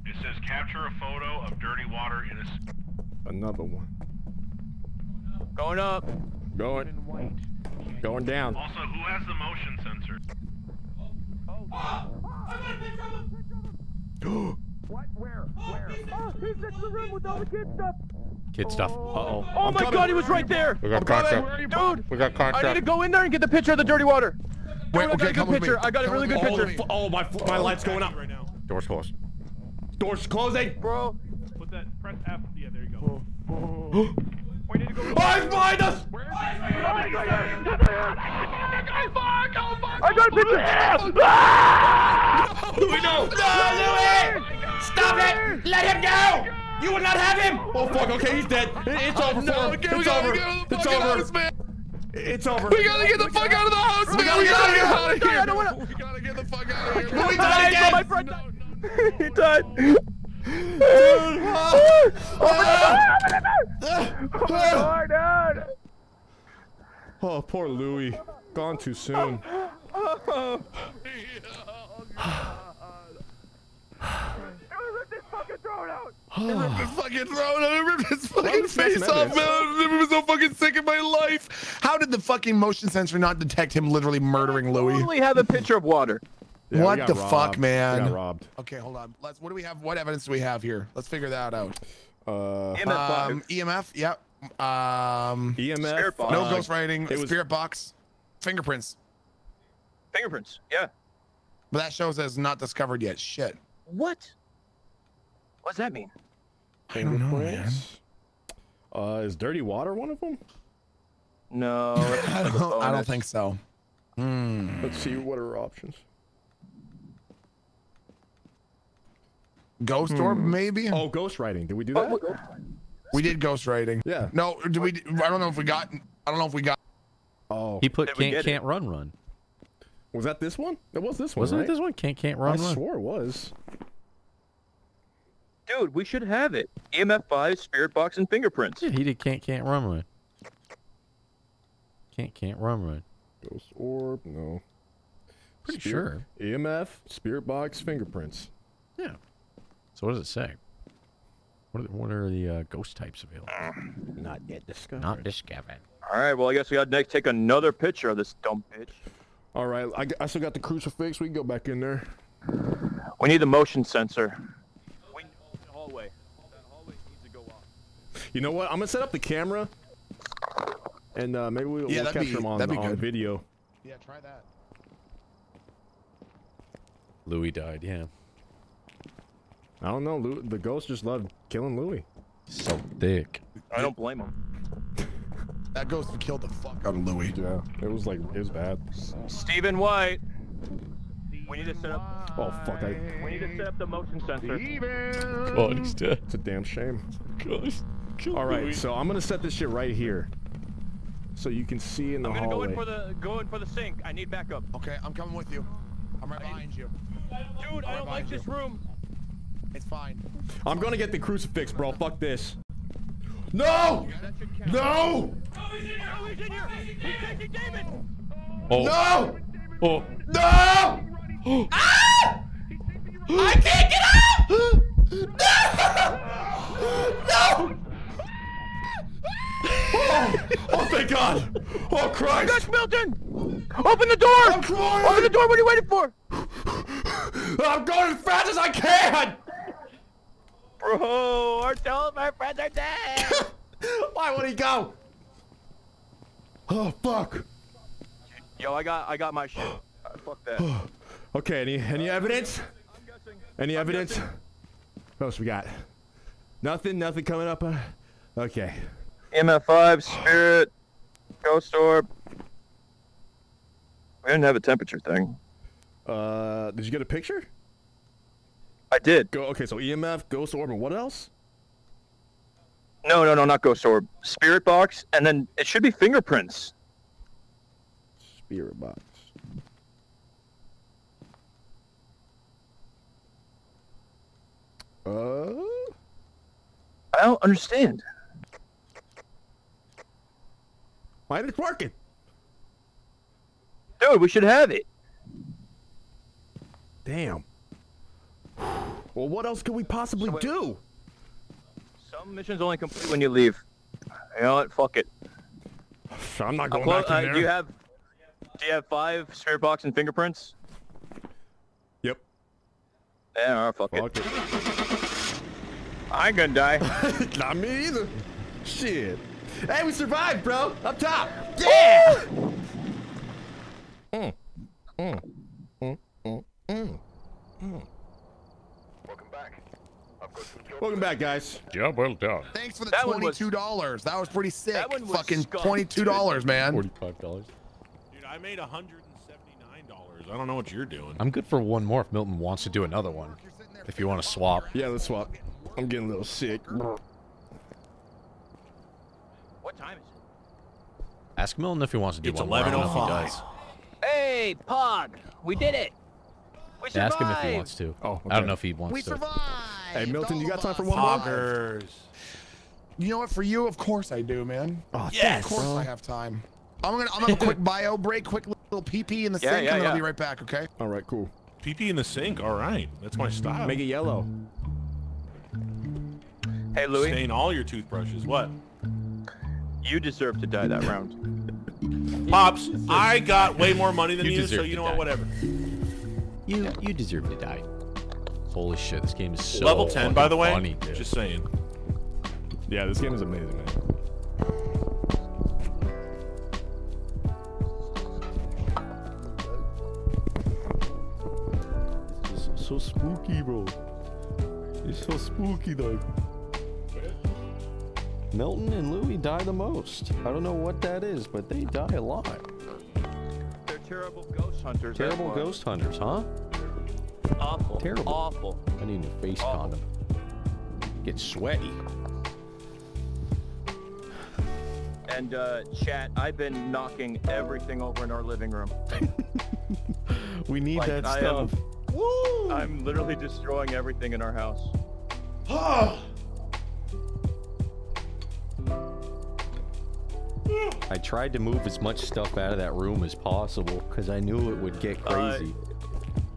It says capture a photo of dirty water in a. Another one. Going up. Going. Going down. Also, who has the motion sensor? What? Where? Where? Oh, he's next to the room with all the kid stuff. Kid stuff. Uh-oh. Oh my god, he was right there. We got I'm contact. Dude, We got contact. I need to go in there and get the picture of the dirty water. Wait, Dude, I got a good picture. I got a really good. Oh, picture. the, oh my my light's going up. right now. Door's closed. Doors closing. Bro, Put that. Press F. Yeah, there you go. we need to go. Oh, he's behind us! I got a picture. We know. No, Louis! Oh Stop it! Let him go! Oh you will not have him! Oh, oh fuck! Okay, he's dead. It's over no, for him. okay, we over. the It's over. house, man. It's over. We gotta get the fuck out of the house, man. We gotta get out of here. I don't wanna- We gotta get the fuck out of here. Louis He died died, again. my friend died. He died. Oh, dude. Oh, poor Louis. Gone too soon. fucking thrown and ripped his fucking was face off, man. I've never been so fucking sick in my life. How did the fucking motion sensor not detect him literally murdering Louis? Totally have a pitcher of water. Yeah, what the robbed. fuck, We got man? robbed. Okay, hold on. Let's. What do we have? What evidence do we have here? Let's figure that out. Uh, EMF. Um, EMF. Yep. Um, EMF. Spirit box. no uh, ghost writing. it was- Spirit box. Fingerprints. Fingerprints. Yeah. But that shows as not discovered yet. Shit. What? What does that mean? I don't know, man. Fingerprints. Uh, is dirty water one of them? No. I don't, I don't think so. Hmm. Let's see what are our options. Ghost orb, hmm. maybe. Oh, ghost writing. Did we do oh, that? We did ghost writing. Yeah. No, did we? I don't know if we got. I don't know if we got. Oh, He put Did we can't it? can't run run. was that this one? It was this one, Wasn't right? it this one? Can't can't run I run. swore it was. Dude, we should have it. EMF 5, spirit box, and fingerprints. Yeah, he did can't can't run run. Can't can't run run. Ghost orb, no. Pretty Spirit- EMF, spirit box, fingerprints. Yeah. So what does it say? What are, what are the uh, ghost types available? Not yet discovered. Not discovered. All right, well, I guess we got to next take another picture of this dumb bitch. All right, I, I still got the crucifix. We can go back in there. We need the motion sensor. We hallway. That hallway needs to go off. You know what? I'm gonna set up the camera, and uh, maybe we'll, Yeah, we'll that'd capture be- him on, that'd be on video. Yeah, try that. Louis died. Yeah. I don't know. Lou, the ghost just loved killing Louis. So thick. I don't blame him. That ghost killed the fuck out of Louis. Yeah, it was like it was bad. Stephen White. We need to set up. Oh fuck! I. We need to set up the motion sensor. God, oh, he's dead. It's a damn shame. God, All right, so I'm gonna set this shit right here, so you can see in the I'm gonna hallway. go in for the go in for the sink. I need backup. Okay, I'm coming with you. I'm right behind you. Dude, I don't like this room. It's fine. I'm gonna get the crucifix, bro. Fuck this. No! No! Oh, he's in here. He's chasing David. Oh. No! Oh. No! ah! I can't get out! No! No! Oh, oh thank God! Oh Christ! Gus Milton! Open the door! I'm trying! Open the door! What are you waiting for? I'm going as fast as I can! Bro, our all of our friends are dead. Why would he go? Oh fuck! Yo, I got I got my shit. Uh, fuck that. Okay, any any evidence? Any evidence? What else we got? Nothing. Nothing coming up. Uh, okay. MF5, Spirit, Ghost Orb. We didn't have a temperature thing. Uh, did you get a picture? I did. Go. Okay, so EMF, Ghost Orb, and what else? No, no, no, not Ghost Orb. Spirit Box, and then it should be fingerprints. Spirit box. Uh. I don't understand. Why ain't it working? Dude, we should have it. Damn. Well, what else could we possibly do? Some missions only complete when you leave. You know what? Fuck it. I'm not going back in uh, there. Do you have Do you have five Spirit Box and fingerprints? Yep. Yeah, all right, fuck, Fuck it. it. I ain't gonna die. Not me either. Shit. Hey, we survived, bro. Up top. Yeah. Mm. Mm. Mm. Mm. Mm. Mm. Welcome back, guys. Yeah, well done. Thanks for the That twenty-two dollars. That was pretty sick. That one was Fucking scum. twenty-two dollars, man. Forty-five dollars. Dude, I made $179. I don't know what you're doing. I'm good for one more if Milton wants to do another one. If you want to swap. Yeah, let's swap. I'm getting a little sick. What time is it? Ask Milton if he wants to do It's one more. I if he 11:05. does. Hey, Pog, we did it. We survived. Ask him if he wants to. Oh, I don't know if he wants We to. survived. Hey, Milton, you got time for one of more? us. You know what? For you, of course I do, man. Oh, Yes. Of course I have time. I'm gonna I'm gonna have a quick bio break, quick little pee pee in the Yeah, sink, yeah, and then I'll be right back. Okay. All right, cool. PP in the sink. All right. That's my mm-hmm. style. Make it yellow. Hey, Louis, Stain all your toothbrushes. What? you deserve to die that round. Pops, I got way more money than You you, so you know what? Whatever. You you deserve to die. Holy shit, this game is so Level 10, by the way. funny. Just saying. Yeah, this game is amazing, man. This is so spooky, bro. It's so spooky, though. Milton and Louis die the most. I don't know what that is, but they die a lot. They're terrible ghost hunters. Terrible ghost hunters, huh? Awful. Terrible. Awful. I need a face condom. Get sweaty. And uh, chat, I've been knocking everything over in our living room. We need Like, that I stuff. Am, I'm literally destroying everything in our house. I tried to move as much stuff out of that room as possible because I knew it would get Uh, crazy.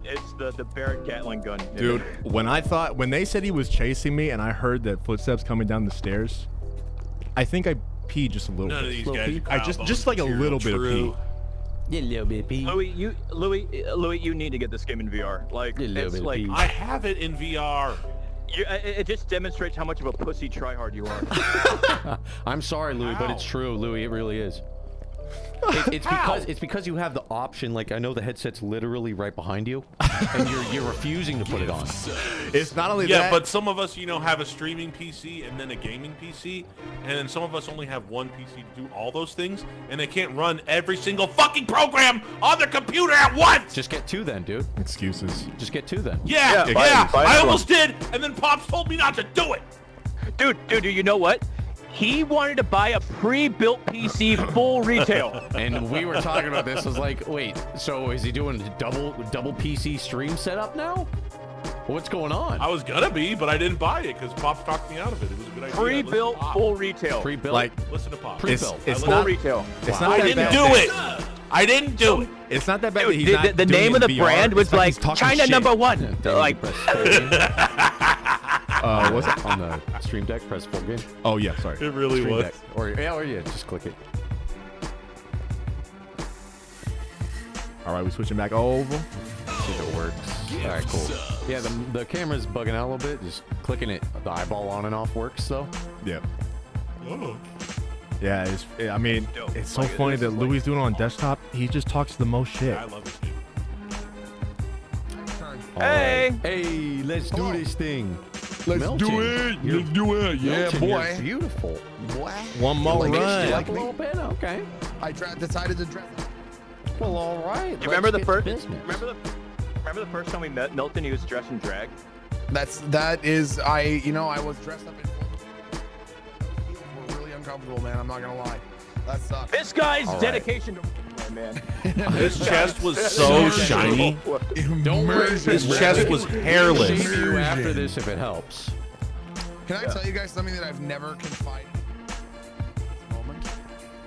It's the the Barrett Gatling gun. Dude, when I thought when they said he was chasing me and I heard that footsteps coming down the stairs, I think I pee just a little None bit. of these Little guys pee. are I just just like a little bit of pee. Yeah, little bit of pee. Louis, you, Louis, Louis, you need to get this game in VR. Like, Yeah, a little it's like, pee. I have it in VR. you, uh, it, it just demonstrates how much of a pussy tryhard you are. I'm sorry, Louis, but it's true, Louis. It really is. It, it's because it's because you have the option. Like I know the headset's literally right behind you, and you're you're refusing to put it on. It's not only yeah, that. but some of us, you know, have a streaming PC and then a gaming PC, and then some of us only have one PC to do all those things, and they can't run every single fucking program on their computer at once. Just get two then, dude. Excuses. Just get two then. Yeah, Yeah, yeah, buy- buy I it almost did, and then Pops told me not to do it. dude, dude, dude, you know what? He wanted to buy a pre-built PC full retail. And we were talking about this. I was like, wait, so is he doing a double double PC stream setup now? What's going on? I was gonna be, but I didn't buy it because Pop talked me out of it. It was a good idea. I listened to Pre-built full retail. Pre-built. Like Listen to Pop. Pre-built. it's full not. retail. It's I not that didn't bad. do it. I didn't do it. It's not that bad Dude, that he's the, not the, the doing name of the VR. brand was It's like like China shit. number one. Damn, like, press full game. Uh, what's it? on the stream deck? Press full game. Oh yeah, sorry. It really Stream was. deck. Or yeah, or yeah, just click it. All right, we switching back over. See if it works. All right, cool. Yeah, the, the camera's bugging out a little bit. Just clicking it, the eyeball on and off works though. Yeah. Yeah, it's. I mean, it's so Like, funny this that is like- Louis doing it on desktop. He just talks the most shit. I love this game. All Hey! right. Hey, let's do this thing. Let's Milton, do it. you're- Let's do it. Yeah, Milton, you're beautiful. Boy. One more like me? run. You Up like a little bit. Okay. I tra- decided to dress. Well, all right. you remember the first? business. Remember the? Remember the first time we met Milton? He was dressed in drag. That's that is I. You know, I was dressed up in. Heels were really uncomfortable, man. I'm not gonna lie. That sucks. This guy's All right. dedication to man. His chest was so shiny. Don't worry. His chest was hairless. Shave you after this if it helps. Can I tell you guys something that I've never confided? in this Moment.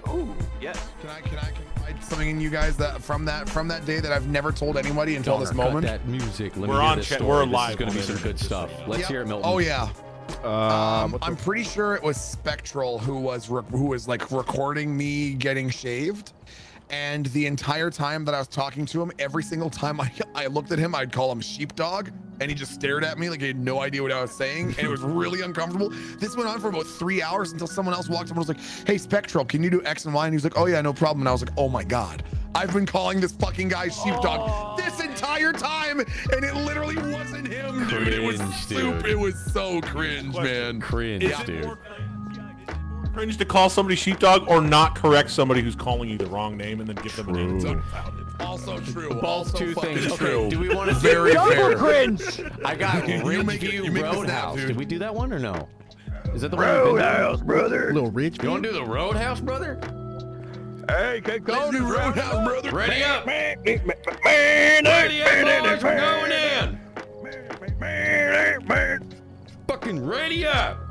Ooh, yes. Can I can I confide something in you guys that from that from that day that I've never told anybody until Donner, this cut moment? that music. Let We're hear on this story. we're This live is going to be some good stuff. Let's Yep. hear it, Milton. Oh yeah. Um, Um, I'm pretty sure it was Spectral who was who was like recording me getting shaved, and the entire time that I was talking to him, every single time I I looked at him, I'd call him sheepdog, and he just stared at me like he had no idea what I was saying, and it was really uncomfortable. This went on for about three hours until someone else walked up and was like, "Hey, Spectral, can you do X and Y?" And he was like, "Oh yeah, no problem." And I was like, "Oh my god." I've been calling this fucking guy sheepdog this entire time, and it literally wasn't him, dude. it was soup. dude. It was so cringe, man. Cringe, Is it dude. More cringe to call somebody sheepdog or not correct somebody who's calling you the wrong name and then give them a name that's unfounded? Also true. Both also two things. true. Okay, do we want to Very fair. cringe. I got You make it- Ridgeview you make the snap, Roadhouse. Did we do that one or no? Is that the one? we've been brother. little rich. You want to do the Roadhouse, brother? Hey, get going. You roadhouse, brother. Ready up. Man, man, man, Ready up, boys. We're going in. Fucking ready up.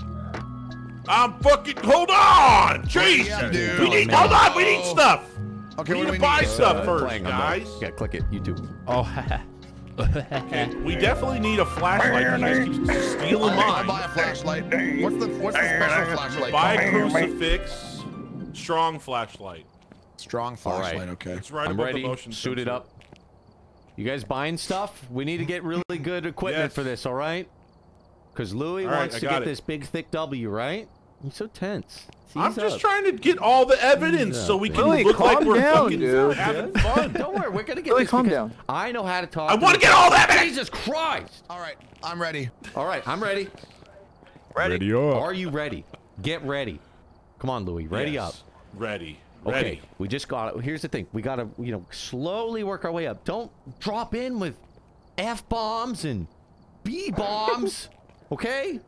I'm fucking. Hold on, Jesus. Yeah, dude. we need. man. Hold on, we need stuff. Okay, we need to we buy need? stuff Uh, first, playing guys. Yeah, click it. YouTube. Oh, Okay, we definitely need a flashlight. You guys keep stealing I'll, I'll mine. buy a flashlight. What's the what's the special flashlight? Buy a called? crucifix, strong flashlight. Strong All right. flashlight. Okay. It's right I'm above ready. the motion Suit it up. You guys buying stuff? We need to get really good equipment Yes. for this, all right? Because Louis All right, wants I to get it. this big, thick W, right? He's so tense. I'm Seize just up. trying to get all the evidence Yeah, so we can Billy, look like we're down, fucking dude. having fun. Don't worry, we're gonna get Billy, this calm down. I know how to talk. I want to get all that evidence. Jesus Christ! All right. I'm ready. All right, I'm ready. Ready? ready up. Are you ready? Get ready. Come on, Louis. Ready Yes. up. Ready. Ready. Okay, we just got. it. Here's the thing. We gotta, you know, slowly work our way up. Don't drop in with f bombs and b bombs. okay.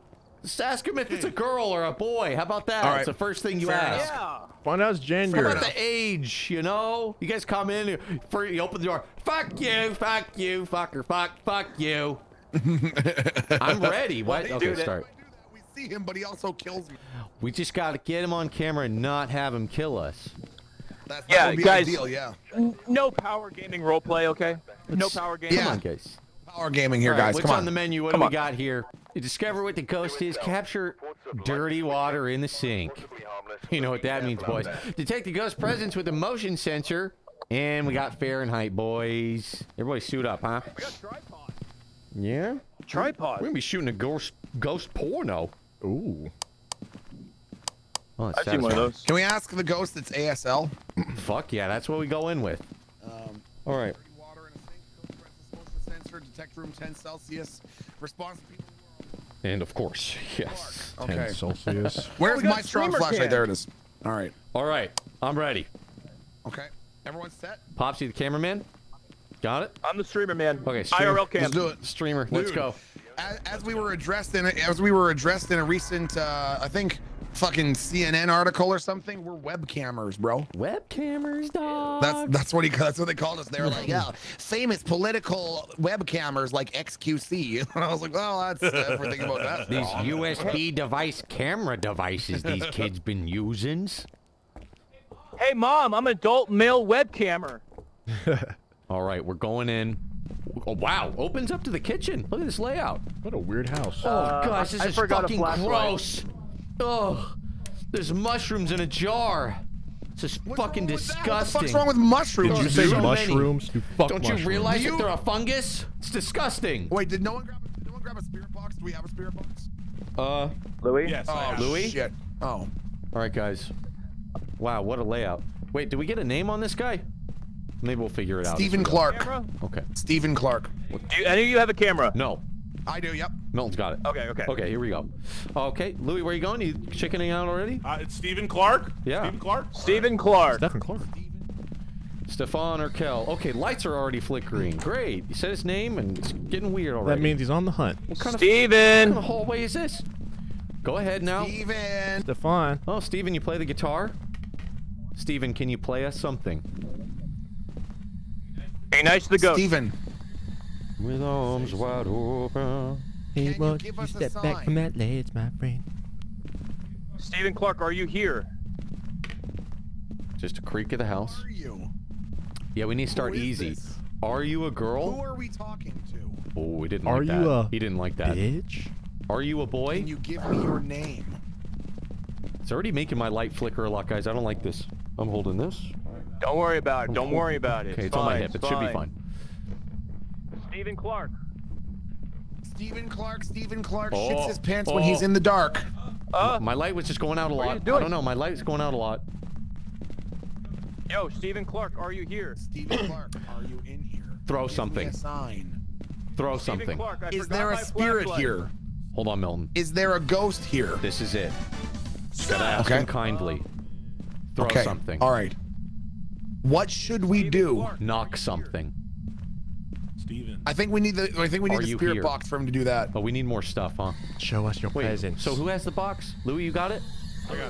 Just ask him if it's a hmm. girl or a boy. How about that? All It's the first thing you Fair ask. Yeah. Find out his How gender. about the age? You know, you guys come in, for you open the door. Fuck you, fuck you, fucker, fuck, fuck you. I'm ready. What? Why Okay, start. That? We see him, but he also kills me. We just got to get him on camera and not have him kill us. That's, Yeah, that guys. ideal. Yeah. No power gaming roleplay, okay? No power gaming. Come on, guys. Power gaming here, All right, guys. What's Come on. on. the menu? What Come do we on. got here? You discover what the ghost is. Capture dirty water in the sink. You know what that means, boys. Detect the ghost presence with a motion sensor. And we got Fahrenheit, boys. Everybody suit up, huh? Yeah? Tripod. We're gonna be shooting a ghost ghost porno. Ooh. Oh, I've seen one of those. Can we ask the ghost it's ASL? Fuck yeah, that's what we go in with. Um, All right. Water in a sink, motion sensor, detect room 10 Celsius, response people. And of course, yes. Okay. 10 Celsius. Where's we got my strong streamer flashlight? cam. There it is. All right. All right, I'm ready. Okay. Everyone's set? Popsy, the cameraman. Got it? I'm the streamer man. Okay, stream- IRL cam. Let's do it. Streamer, let's go. As, as we were addressed in a, as we were addressed in a recent, uh, I think, fucking CNN article or something, we're webcammers, bro. Webcammers, dog. That's that's what he that's what they called us. They were like, yeah, famous political webcammers like XQC. And I was like, well, that's uh, we're thinking about that. These USB device camera devices these kids been using. Hey mom, I'm an adult male webcammer. All right, we're going in. Oh, wow, opens up to the kitchen. Look at this layout. What a weird house. Oh Uh, gosh, this I is fucking flashlight. gross. Oh, there's mushrooms in a jar. This is fucking disgusting. What the fuck's wrong with mushrooms? Did you There's say so many. mushrooms? You fuck Don't mushrooms. you realize You- that they're a fungus? It's disgusting. Wait, did no one grab a, did no one grab a spirit box? Do we have a spirit box? Uh, Louis? Yes. Oh. Louis? shit. Oh. all right, guys. Wow, what a layout. Wait, do we get a name on this guy? Maybe we'll figure it out. as Stephen. Clark. Camera? Okay. Stephen Clark. Do you, any of you have a camera? No, I do, yep. Milton's got it. Okay, okay. Okay, here we go. Okay, Louis, where you going? You chickening out already? Uh, it's Stephen Clark. Yeah. Stephen Clark. Stephen Clark. Stephen Clark. Stefan or Kel. Okay, lights are already flickering. Great. You said his name and it's getting weird already. That means he's on the hunt. what kind of, what Steven. kind of hallway is this? Go ahead now. Steven. Stefan. Oh, Steven, you play the guitar? Steven, can you play us something? Be nice to the ghost. Steven. With arms wide open. Hey, Can you give us a sign? that ledge, my friend. Stephen Clark, are you here? Just a creak of the house. Who are you? Yeah, we need to start easy. this? Are you a girl? Who are we talking to? Oh, we didn't Are like you a he didn't like that. Bitch. Are you a boy? Can you give me your name? It's already making my light flicker a lot, guys. I don't like this. I'm holding this. Don't worry about it. Don't worry about it. Okay, it's on my hip. It should be fine. Stephen Clark. Stephen Clark. Stephen Clark Oh, shits his pants when he's oh. in the dark. Uh, My light was just going out a lot. I don't know. My light's going out a lot. yo, Stephen Clark, are you here? Stephen Clark, are you in here? Throw Give me something. a sign. Throw Stephen something. Clark, I Is there a spirit flashlight. here? Hold on, Milton. Is there a ghost here? This is it. Gotta ask Okay. him kindly. Throw okay. something. All right. What should we Stephen do? Clark, Knock something. Steven. I think we need the I think we need Are the spirit here? box for him to do that. But we need more stuff, huh? Show us your Wait, presents. so who has the box? Louis, you got it?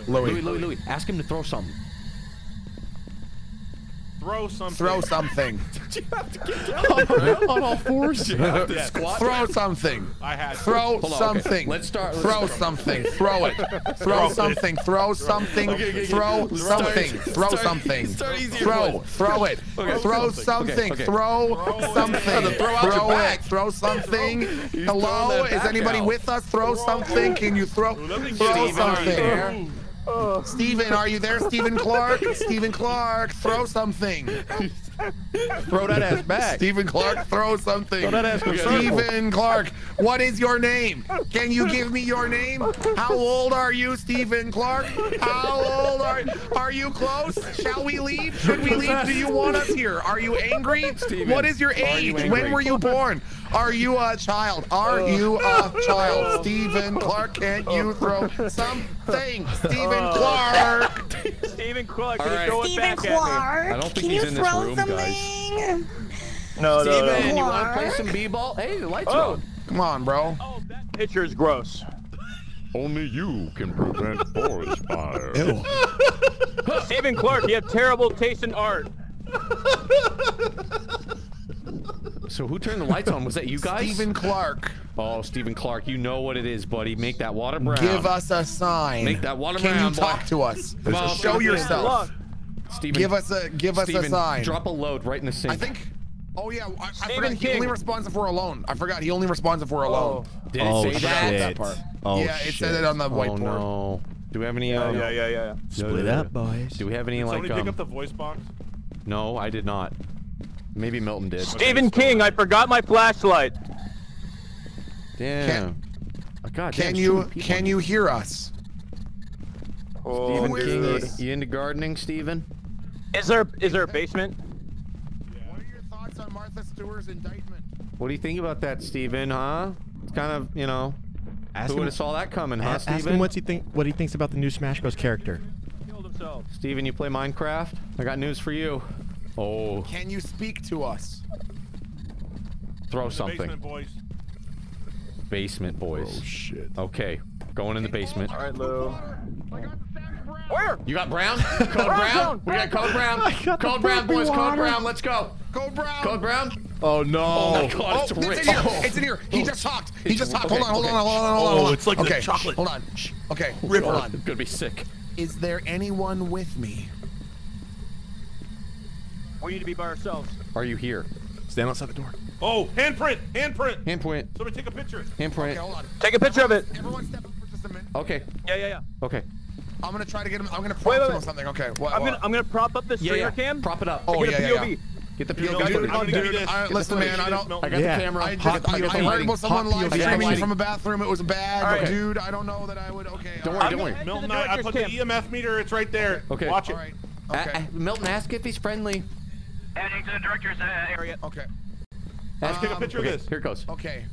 Louis. Louis, Louis, Louis. Ask him to throw something. Throw something. Throw something. on all fours? Yes. Throw something. I had. to. Throw Hold on, okay. something. Let's start- let's Throw start- something. Throw it. Throw Throw something. Throw something. Okay, okay, okay. Throw Let's start- something. Throw start- something. start Throw. Throw it. Okay. Throw something. okay. Throw Throw something. it. Throw out your back. it. Throw something. Hello. that Is back anybody out. with us? Throw something. Can you throw? Let me Throw get Steven, are you. Steven, are you there? Stephen Clark? Stephen Clark, throw something. Throw that ass back. Stephen Clark, throw something. Throw that ass in a circle. Stephen Clark, what is your name? Can you give me your name? How old are you, Stephen Clark? How old are you? Are you close? Shall we leave? Should we leave? Do you want us here? Are you angry? Steven, what is your are you age? when were you born? Are you a child? Are uh. you a child? Stephen Clark, can't you throw something? Stephen uh. Clark. Stephen Clark, All can right. you throw it Stephen back at me? Clark, I don't think can he's you in this throw room, guys. something? No, no, Steven, no. you want to play some b-ball? Hey, the lights are Oh. on. Come on, bro. Oh, that picture's gross. Only you can prevent forest fire. Ew. Stephen Clark, you have terrible taste in art. So who turned the lights on? Was that you guys? Stephen Clark, Oh, Stephen Clark, you know what it is, buddy. Make that water brown. give us a sign. Make that water Can brown, you boy. talk to us? Come on, Show Stephen. yourself. Steven, Give us a give us Steven, a sign. Drop a load right in the sink. I think Oh yeah, I, I Stephen forgot. He only responds if we're alone. I forgot. He only responds if we're alone. Did it Oh, say I that? that shit. part. Oh, yeah, it said shit. it on the Oh no. Do we have any? Yeah, um, yeah, yeah, yeah. Split up, boys. Do we have any Did like? somebody pick Um, up the voice box? no, I did not. Maybe Milton did. Stephen King, I forgot my flashlight. Damn. Oh, God, Can damn, you can you hear us? Oh, Stephen Who is King, you, this? you into gardening, Stephen? Is there is there a basement? What are your thoughts on Martha Stewart's indictment? What do you think about that, Stephen? Huh? It's kind of, you know. Ask who would have saw that coming, huh, Ask, ask Stephen? him what he think what he thinks about the new Smash Bros. character. Killed himself. Steven, you play Minecraft? I got news for you. Oh, Can you speak to us? throw The something. Basement boys. Basement boys. Oh shit. Okay, going in the basement. All right, Lou. Where? You got Brown? Code Brown? Brown. We got Code Brown. I got Code Brown, fucking boys. Code. Brown. Let's go. Code Brown. Code Brown. Oh no. Oh my God, Oh, it's it's in here. Oh. It's in here. He just talked. He just talked. Okay, hold on, hold okay. on, hold on, hold on, hold on. Oh, it's like the okay. chocolate. Hold on. Okay. Oh, Rip hold on. on. Gonna be sick. Is there anyone with me? We need to be by ourselves. Are you here? Stand outside the door. Oh, handprint, handprint. Handprint. Somebody take a picture. Handprint. Okay, hold on. Take a picture of it. Everyone step up for just a minute. Okay. Yeah, yeah, yeah. Okay. I'm gonna try to get him. I'm gonna prompt Wait, wait, him on something. Okay. What? I'm what? gonna I'm gonna prop up the Yeah, streamer yeah. cam. Prop it up. Oh, Get yeah, a yeah, POV. yeah. Get the POV. dude. I'm gonna give you Dude, this. I- listen, man, I don't- I got Yeah. the camera. I, Hot just, I, POV. I heard about someone Hot live streaming Lighting. from a bathroom. It was bad, Alright. but dude, I don't know that I would. Okay. Don't alright. worry, don't worry. Milton, I, I director's put the. EMF meter. It's right there. Okay. Watch it. All right. A- Okay. a- Milton, ask if he's friendly. Heading to the director's uh, area. Okay. Let's take a Um, picture Okay, of this. here it goes. Okay.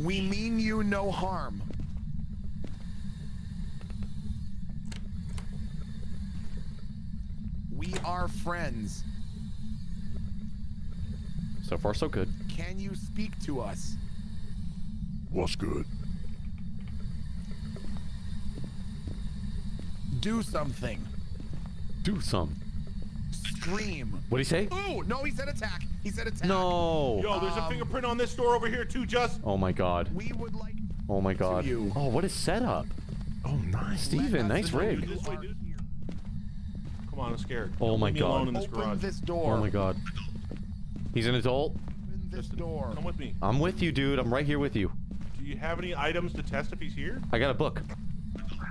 we mean you no harm. We are friends. So far, so good. Can you speak to us? What's good? Do something. Do some. Scream. What'd he say? Ooh, no, he said attack. He said attack. No. Yo, there's a Um, fingerprint on this door over here too, Just. Oh my god. We would like Oh my god. you. Oh, what a setup. Oh nice. Steven, nice rig. way. Come on, I'm scared. Oh Don't my God. alone in this open garage. this door. Oh my god. He's an adult. Open this door. Come with me. I'm with you, dude. I'm right here with you. Do you have any items to test if he's here? I got a book.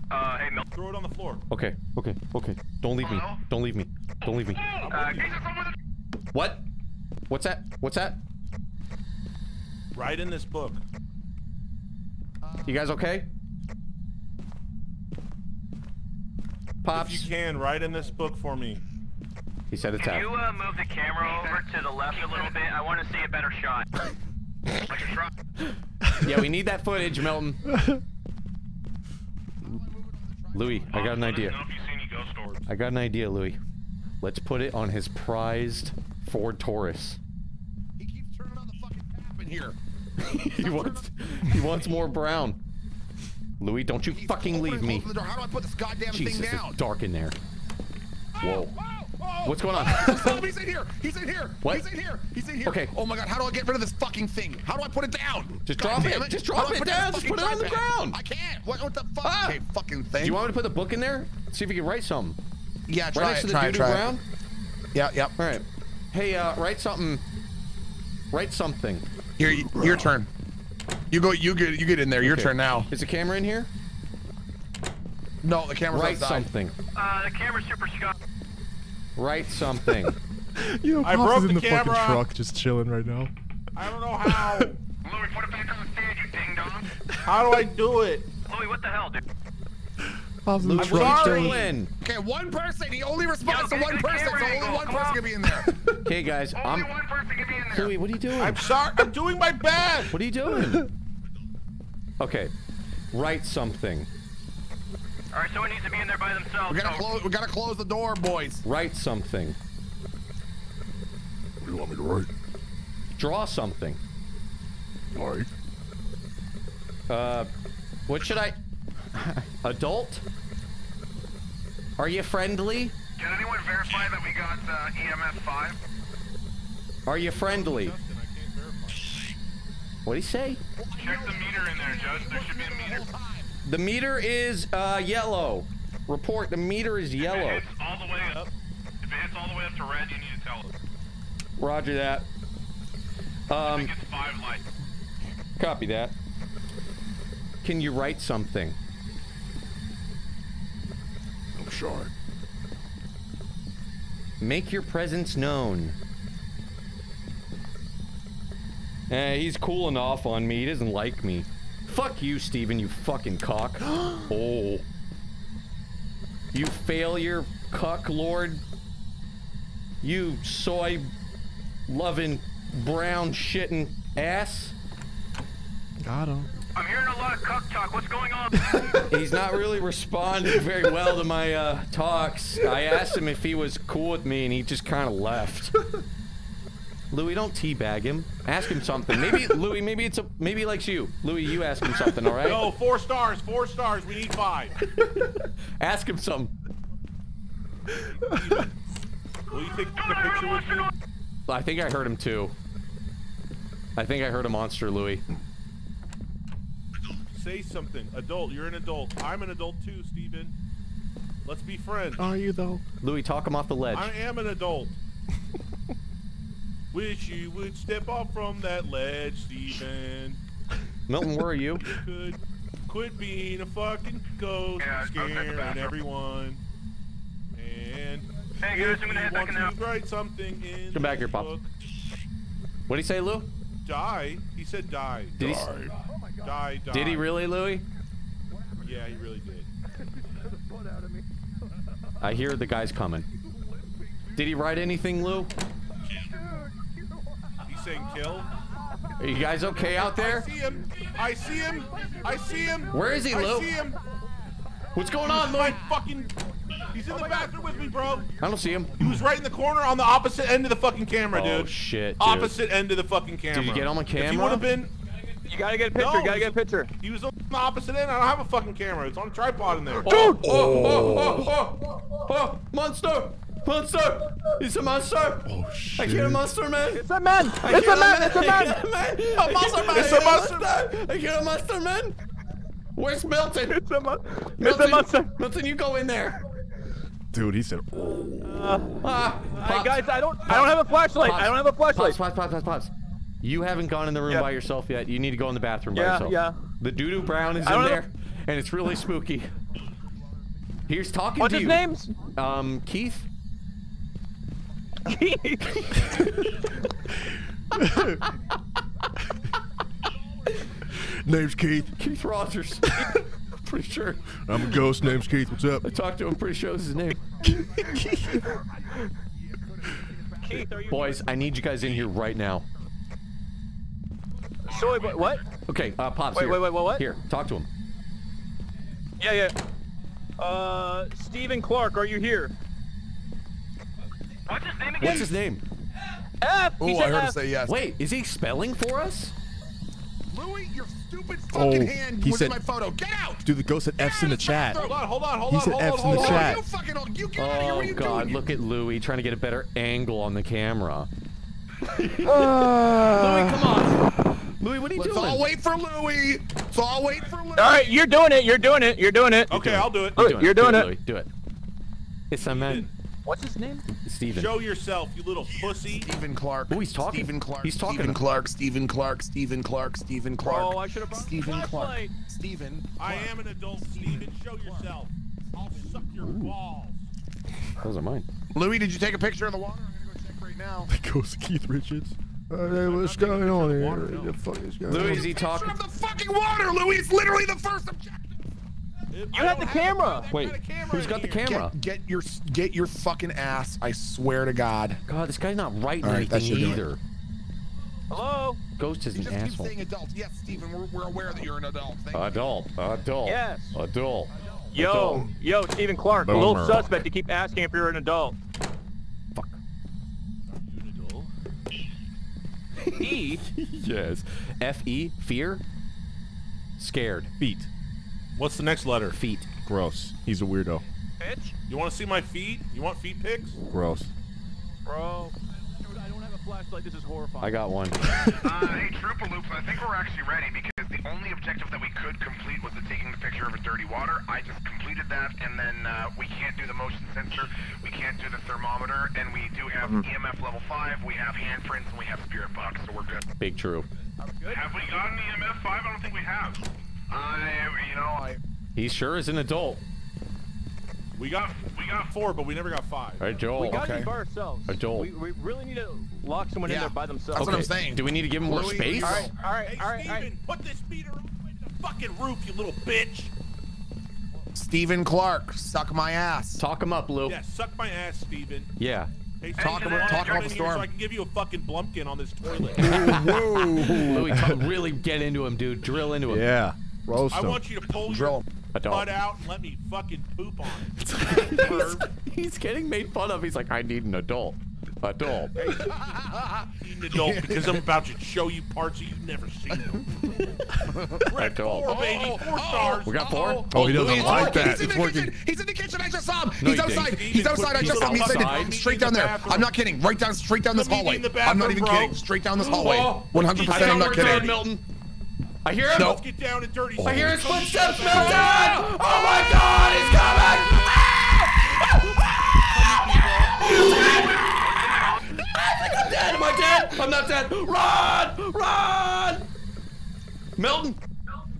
Uh, hey, Mil. Throw it on the floor. Okay, okay, okay. Don't leave me. Don't leave me. Don't leave me. Uh, can you just someone with What? What's that? What's that? Right in this book. You guys okay? If Pops. you can, write in this book for me. He said it's Can you uh, move the camera over to the left a little bit? I want to see a better shot. like a shot. Yeah, we need that footage, Milton. Louis, I got an idea. Know if you've seen any ghost orbs. I got an idea, Louis. Let's put it on his prized Ford Taurus. He keeps turning on the fucking tap in here. he wants he wants more brown. Louis, don't you He's fucking leave me. closing the door. How do I put this goddamn Jesus, thing down? it's dark in there. Whoa. Whoa. What's going on? Stop, he's in here. He's in here. What? He's in here. He's in here. Okay. Oh my god, how do I get rid of this fucking thing? How do I put it down? Just God drop damn it. Just How drop it put down down. Just put it on the ground. I can't. What, what the fuck? Ah. Okay, fucking thing. Do you want me to put the book in there? See if you can write something. Yeah, right try next it. to the try dude in Try brown. it. Yeah, yeah. All right. Hey, uh, write something. Write something. Your your turn. You go. You get. You get in there. Your Okay. turn now. Is the camera in here? No, the camera's Write outside. something. Uh, the camera's super Scott. Write something. You know, I Pops broke is in the the, camera. fucking truck, just chilling right now. I don't know how. Louis, put it back on the stage, you ding dong. how do I do it? Louis, what the hell, dude? Pops in the I'm truck sorry. chilling. Okay, one person. He only responds Yo, to one person. So only one person can be in there. Okay, guys, Only I'm. one person can be in there. Louis, what are you doing? I'm sorry. I'm doing my best. What are you doing? okay, write something. All right, someone needs to be in there by themselves. We gotta so- close. We gotta close the door, boys. Write something. What do you want me to write? Draw something. Like? Uh, what should I? Adult? Are you friendly? Can anyone verify that we got uh, EMF 5? Are you friendly? What'd he say? Check the meter in there, Judge. There should be a meter. The meter is uh, yellow. Report. The meter is If it yellow. hits all the way up, if it hits all the way up to red, you need to tell us. Roger that. Um, Five lights. copy that. Can you write something? I'm sure. Make your presence known. Eh, he's cooling off on me. He doesn't like me. Fuck you, Steven, you fucking cock. oh. You failure, cuck lord. You soy loving, brown shitting ass. Got him. I'm hearing a lot of cuck talk. What's going on? He's not really responding very well to my uh, talks. I asked him if he was cool with me, and he just kind of left. Louis, don't teabag him. Ask him something. Maybe Louis, maybe it's a maybe he likes you. Louis, you ask him something, all right? No, four stars, four stars. We need five. Ask him something. Will you take a picture with me? I think I heard him too. I think I heard a monster, Louis. Say something. Adult, you're an adult. I'm an adult too, Steven. Let's be friends. Are you though? Louis, talk him off the ledge. I am an adult. Wish you would step off from that ledge, Steven. Milton, where are you? Could quit being a fucking ghost Yeah, I and was at the scaring everyone. And Hey, guys, if I'm gonna you head want back now. to write something in Come back here, Pop. book, What did he say, Lou? Die. He said die. Did he die. s- Die, die. Did he really, Louis? Yeah, he really did. I hear the guys coming. Did he write anything, Lou? He's saying kill. Are you guys okay out there? I see him. I see him. I see him. Where is he, Lou? I see him. What's going on, was Fucking. He's in the bathroom with me, bro. I don't see him. He was right in the corner on the opposite end of the fucking camera, dude. Oh, shit, dude. Opposite end of the fucking camera. Did you get on the If he would have been. You gotta get a picture. No, you gotta get a picture. He was on the opposite end. I don't have a fucking camera. It's on a tripod in there. Dude! Oh, oh, oh, oh, oh, monster! Monster! It's a monster! Oh, shit. I hear a monster, man! It's a man! I It's a man! It's a I man! hear a man! A monster, man! It's a hear monster! I hear a monster, man! Where's Milton? It's a, mon- Milton, it's a monster. Milton, you go in there! Dude, he said, oh. Ah, Hey guys, I don't, I don't have a flashlight. Pops. I don't have a flashlight. Pops, pops, pops, pops, pops. You haven't gone in the room Yeah. by yourself yet. You need to go in the bathroom by yourself. yeah. yeah. The doo-doo brown is I in there, have and it's really spooky. Here's talking What's to his you. name? Um, Keith. Name's Keith. Keith Rogers. pretty sure. I'm a ghost. Name's Keith. What's up? I talked to him. Pretty sure this is his name. Keith, are? Boys, I need you guys in here right now. Sorry, but what? Okay, uh, pops. Wait, here. wait, wait, what, what? Here, talk to him. Yeah, yeah. Uh, Stephen Clark, are you here? What's his name again? What's his name? F. Oh, he I said heard him say yes. Wait, is he spelling for us? Louis, your stupid oh, fucking Oh, hand he was said- my photo. Get out! Dude, the ghost said F's in the chat. Hold on, hold on, hold He on, said hold F's on, in the hold on. chat. You fucking, you get out of here. Oh, what are Oh you God! doing? Look at Louis trying to get a better angle on the camera. Louis, come on. Louis, what are you Let's doing? all wait for Louis. Let's all wait for Louis. All right, you're doing it. You're doing it. You're doing it. Okay, I'll do it. Look, you're doing do it. Louis, do it. It's a man. What's his name? Steven. Show yourself, you little pussy. Stephen Clark. Oh, he's talking. Stephen Clark. He's talking. Stephen Clark. Stephen Clark. Stephen Clark. Stephen Clark. Oh, I should have brought the Stephen Clark. flashlight. Stephen. I am an adult, Steven. Show yourself. I'll suck your balls. Those are mine. Louis, did you take a picture of the water? I'm gonna go check right now. The goes to Keith Richards. Uh, hey, what's going on here? What the fuck is going Louis, on? is he talking? Picture of the fucking water, Louis. It's literally the first objective. You had the camera. Wait, who's got the camera? Get, get your get your fucking ass. I swear to God. God, this guy's not writing All right, anything should do it. either. Hello. Ghost is You an just keep asshole. saying adult. Yes, Stephen. We're, we're aware that you're an adult. Thank you. Adult, adult, Yes. adult. Yo, Adult. yo, Stephen Clark, a little suspect. You keep asking if you're an adult. Fuck. Adult. E. yes. F E fear. Scared. Feet. What's the next letter? Feet. Gross. He's a weirdo. Bitch. You want to see my feet? You want feet pics? Gross. Bro. Dude, I don't have a flashlight. This is horrifying. I got one. Uh, hey, Trooper Loops, I think we're actually ready because because the only objective that we could complete was the taking the picture of a dirty water. I just completed that, and then uh, we can't do the motion sensor, we can't do the thermometer, and we do have Mhm. EMF level 5, we have handprints, and we have spirit box, so we're good. Big true. Have we gotten EMF 5? I don't think we have. I, you know, I... He sure is an adult. We got we got four, but we never got five. Right, Joel. We gotta be by ourselves. A Joel. We, we really need to lock someone in there by themselves. That's what I'm saying. Do we need to give him more Louis, space? All right, all right, hey, all right, all right. Put this meter up in the fucking roof, you little bitch. Stephen Clark, suck my ass. Talk him up, Lou. Yeah, suck my ass, Steven. Yeah. Hey, Talk Steven, about- talk don't about the get storm. So I can give you a fucking blumpkin on this toilet. Louis, really get into him, dude. Drill into him. Yeah. Roast I him. want you to pull Drill your him. I don't. butt out and let me fucking poop on it. Perv. He's getting made fun of. He's like, I need an adult. Adult. Need an adult because I'm about to show you parts that you've never seen. Red Adult. four, baby, four oh, oh, stars. We got four? Oh, he doesn't He's like that. He's in It's the working. kitchen. He's in the kitchen. I just saw him. No, He's you outside. didn't. He's outside. I just saw him. He's outside. in, straight down there. I'm not kidding. Right down, straight down this hallway. I'm not bathroom, even bro. kidding. Straight down this hallway. Oh, 100. I percent I'm not kidding. Milton. I hear him. No. Let's get down and dirty. I hear his Steven. footsteps, Milton! Oh my god, he's coming! I think I'm dead! Am I dead? I'm not dead! Run! Run! Milton!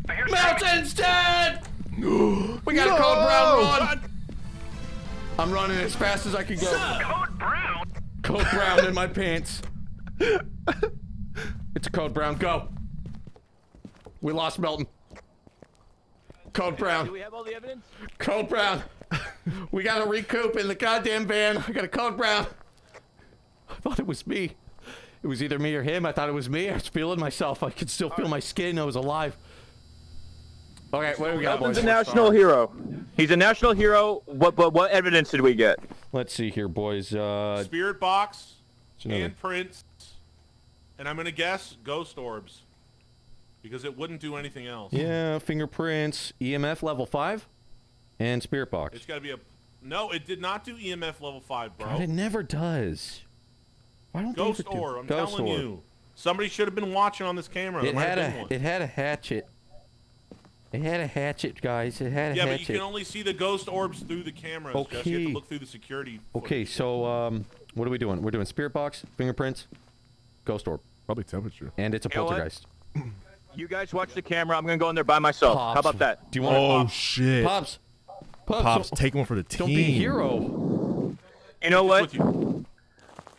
Milton's dead! We got a code brown run! I'm running as fast as I can go. Code Brown? Code brown in my pants. It's a code brown. Go. We lost Milton. Code Do brown. we have all the evidence? Code brown. We got to recoup in the goddamn van. I got a code brown. I thought it was me. It was either me or him. I thought it was me. I was feeling myself. I could still feel my skin. I was alive. Okay, what do we got, Milton's boys? a national hero. He's a national hero. What, what, what evidence did we get? Let's see here, boys. Uh, Spirit box, another- handprints, and I'm gonna guess ghost orbs, because it wouldn't do anything else. yeah, fingerprints, EMF level five, and spirit box. It's gotta be a. No, it did not do EMF level five, bro. God, it never does. Why don't Ghost they ever do- orb. I'm Ghost telling orb. you. Somebody should have been watching on this camera. It had a one. it had a hatchet. It had a hatchet, guys. It had a hatchet. yeah, but you can only see the ghost orbs through the cameras. Just you have Okay. to look through the security. Okay, so um, what are we doing? We're doing spirit box, fingerprints, ghost orb, Probably temperature. and it's a You know what? poltergeist. You guys watch the camera. I'm gonna go in there by myself. How about that? Do you want? Oh shit. Pops, pops, Pops, take one for the team. don't be a hero. You know what? You.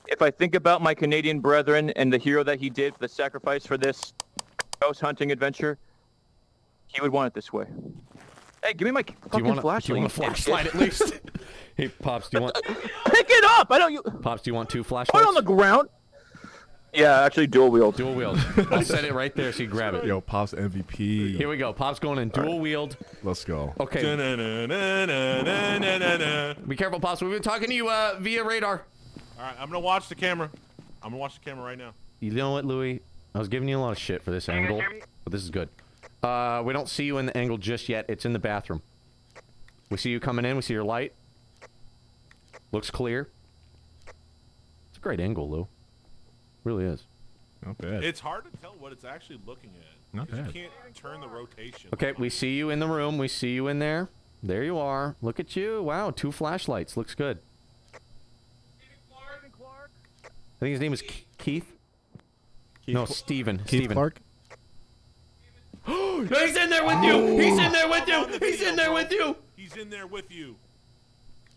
If I think about my Canadian brethren and the hero that he did, the sacrifice for this ghost hunting adventure, he would want it this way. Hey, give me my Do fucking you want do flashlight. you want a flashlight at least? hey, pops, do you want? Pick it up! I don't. You Pops, do you want two put flashlights? it on the ground. Yeah, actually, dual wield. Dual wield. I'll set it right there so you grab it. Yo, Pops MVP. Here we go. Pops going in dual wield. Let's go. Okay. Be careful, Pops. We've been talking to you uh, via radar. All right, I'm gonna watch the camera. I'm gonna watch the camera right now. You know what, Louis? I was giving you a lot of shit for this angle, but this is good. Uh, we don't see you in the angle just yet. It's in the bathroom. We see you coming in. We see your light. Looks clear. It's a great angle, Lou. Really is. Not bad. It's hard to tell what it's actually looking at. Not bad. You can't turn the rotation. Okay, we see you in the room. We see you in there. There you are. Look at you. Wow, two flashlights. Looks good. I think his name is Ke- Keith. no, Steven. Keith Steven. Clark. no, he's in there with you. He's in there with you. He's in there with you. He's in there with you.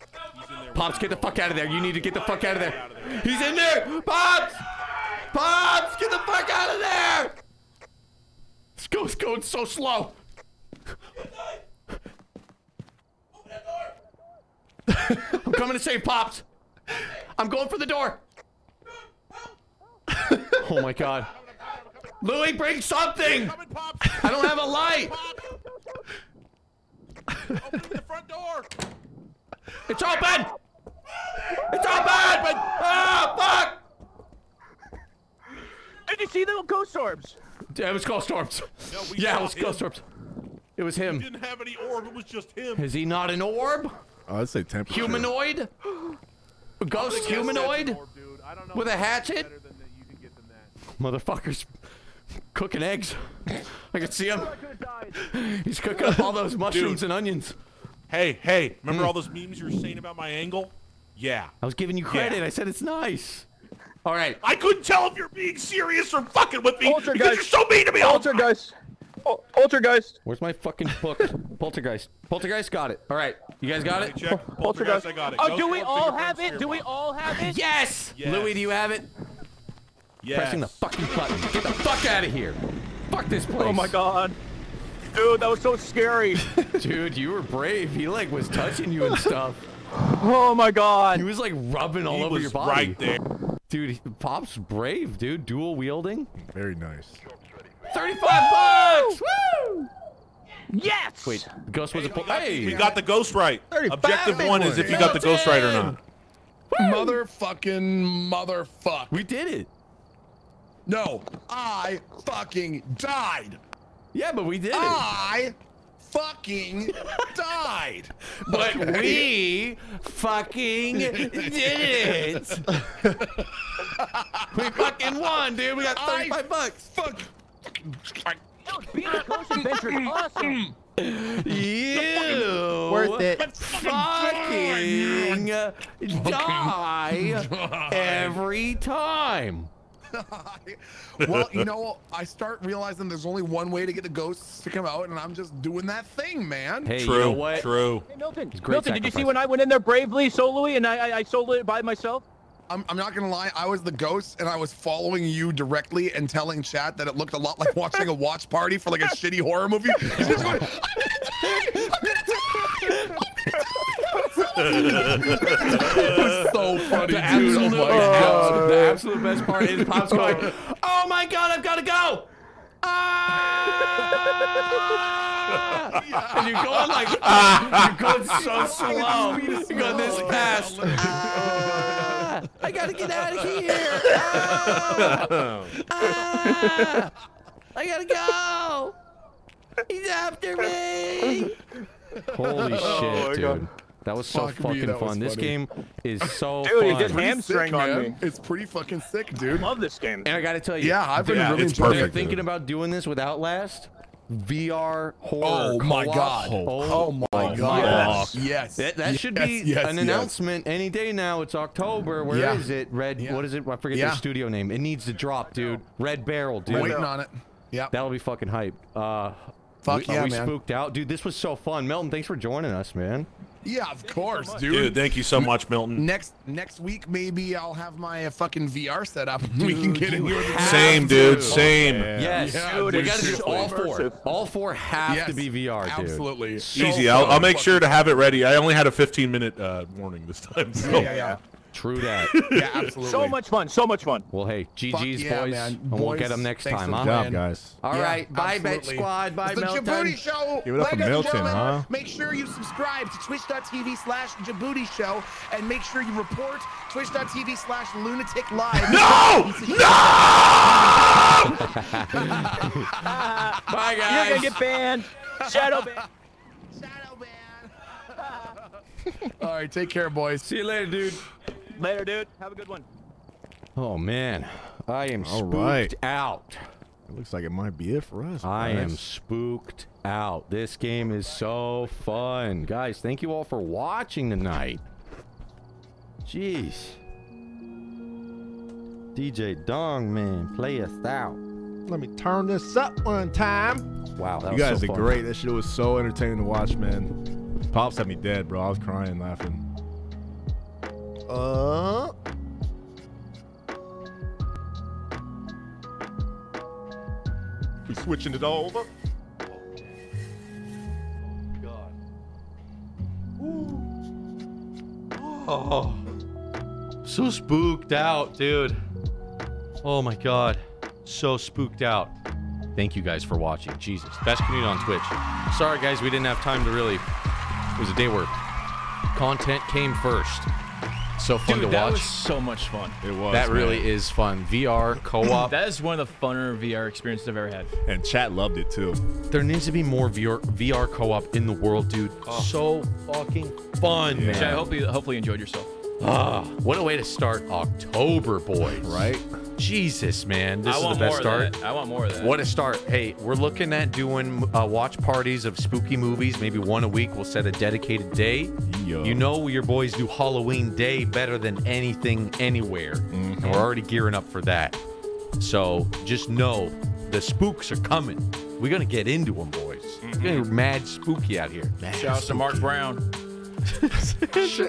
He's in there. Pops, get the fuck out of there. You need to get the fuck out of there. He's in there. Pops! Pops, get the fuck out of there. This goes going so slow. I'm coming to save Pops. I'm going for the door. oh my god. Louis, bring something. I don't have a light. Open the front door. It's open. It's open. Ah, fuck. Did you see the ghost orbs? Yeah, it was Ghost Orbs. No, yeah, it was him. Ghost Orbs. It was him. He him. didn't have any orb. It was just him. Is he not an orb? Oh, I'd say temperature. Humanoid? Ghost humanoid? With a hatchet? Motherfuckers. Cooking eggs. I can see him. He's cooking up all those mushrooms Dude. and onions. Hey, hey, remember Mm. all those memes you were saying about my angle? Yeah. I was giving you credit. I said it's nice. All right. I couldn't tell if you're being serious or fucking with me because Poltergeist. you're so mean to me all the. Poltergeist. Pol- Poltergeist. Where's my fucking book? Poltergeist. Poltergeist got it. All right. You guys got it? Check. Poltergeist, I got it. Oh, Ghost do we all have it? Do we all have it? Yes! Yes. Louis, do you have it? Yes. Pressing the fucking button. Get the fuck out of here. Fuck this oh, place. Oh my god. Dude, that was so scary. Dude, you were brave. He like was touching you and stuff. Oh my god. He was like rubbing all He over your body. right there. Dude, Pop's brave, dude. Dual wielding. Very nice. 35 bucks! Woo! Yes. Wait, Ghost was a pol- We got, Hey! we got the ghost right. Objective big one is if you got the ghost right or not. Motherfucking motherfuck. We did it. No, I fucking died. Yeah, but we did it. I fucking died. But we fucking did it. we fucking won, dude. We got 35 bucks. Fuck. Being a ghost adventure is awesome. You Worth it. fucking die every time. well, you know, I start realizing there's only one way to get the ghosts to come out, and I'm just doing that thing, man. Hey, True. you know what? True. Hey, Milton. It's a Milton, did you see when I went in there bravely, sololy, and I, I, I soloed it by myself? I'm, I'm not gonna lie, I was the ghost, and I was following you directly and telling chat that it looked a lot like watching a watch party for like a shitty horror movie. You're just going, it was so funny, The dude. absolute, Oh my god. the absolute best part is Pop's going, Oh my god, I've got to go! Ah! and you're going like, you're going so slow. You're going this fast. Ah! I gotta get out of here. Ah! Ah! I gotta go. He's after me. Holy Oh shit, my dude. God. That was so Fuck me, fucking that was fun. This game is so Dude, he fun. just Pretty hamstring sick, on man. me. It's pretty fucking sick, dude. Love this game. And I gotta tell you, Yeah, I've been Yeah, really it's enjoying they're perfect. it. thinking about doing this with Outlast. VR horror. Oh my god. Oh, my my god. Yes. Yes. That, that should be Yes, yes, an yes. announcement any day now. It's October. Where is Yeah. it? Red. Yeah. What is it? I forget Yeah. their studio name. It needs to drop, dude. Red Barrel, dude. Waiting on it. Yeah. That'll be fucking hype. Uh, Fuck we, yeah, are we man. spooked out, dude? This was so fun. Milton, thanks for joining us, man. Yeah, of course, dude. Dude, thank you so much, Milton. Next next week, maybe I'll have my uh, fucking VR set up. and we can get in here. with the- Same, dude. Same. Yes, Yeah, we dude, gotta do seriously. all four. All four have Yes, to be VR, dude. absolutely. So Easy. I'll. I'll make sure to have it ready. I only had a 15 minute uh, warning this time. So. Yeah, yeah. True that. Yeah, absolutely. So much fun. So much fun. Well, hey, GG's yeah, boys, man. and we'll get them next thanks time, for huh? Good job, Man. guys. All Yeah, right, bye, Bet. Squad, bye, It's the Milton. Jaboody Show. Give it up for Ladies and Milton, gentlemen, huh? Make sure you subscribe to twitch.tv slash Jaboody Show and make sure you report twitch.tv slash lunatic live. No! Bye, guys. You're gonna get banned. Shadow ban. Shadow man. All right, take care, boys. See you later, dude. Later, dude. Have a good one. Oh man, I am All spooked right. out. It looks like it might be it for us. I am spooked out. This game is so fun, guys. Thank you all for watching tonight. Jeez. DJ Dong, man, play us out. Let me turn this up one time. Wow, that You was guys so did fun. great. That shit was so entertaining to watch, man. Pops had me dead, bro. I was crying, laughing. Uh. We switching it over. Oh, so spooked out, dude. Oh my god, so spooked out. Thank you guys for watching. Jesus, best community on Twitch. Sorry guys, we didn't have time to really. It was a day where content came first. So fun Dude, to that watch. was so much fun. It was. that man. really is fun. VR co-op. That is one of the funner VR experiences I've ever had. And chat loved it too. there needs to be more VR, VR co-op in the world, dude. Oh. So fucking fun, Yeah. man. Chad, I hope you hopefully you enjoyed yourself. Ah, what a way to start October, boys. Right? Jesus, man. This I is want the best more start. Of that. I want more of that. What a start. Hey, we're looking at doing uh, watch parties of spooky movies, maybe one a week. We'll set a dedicated day. You know your boys do Halloween Day better than anything anywhere. And we're already gearing up for that. So just know the spooks are coming. We're going to get into them, boys. It's going to be mad spooky out here. Shout out to Mark Brown.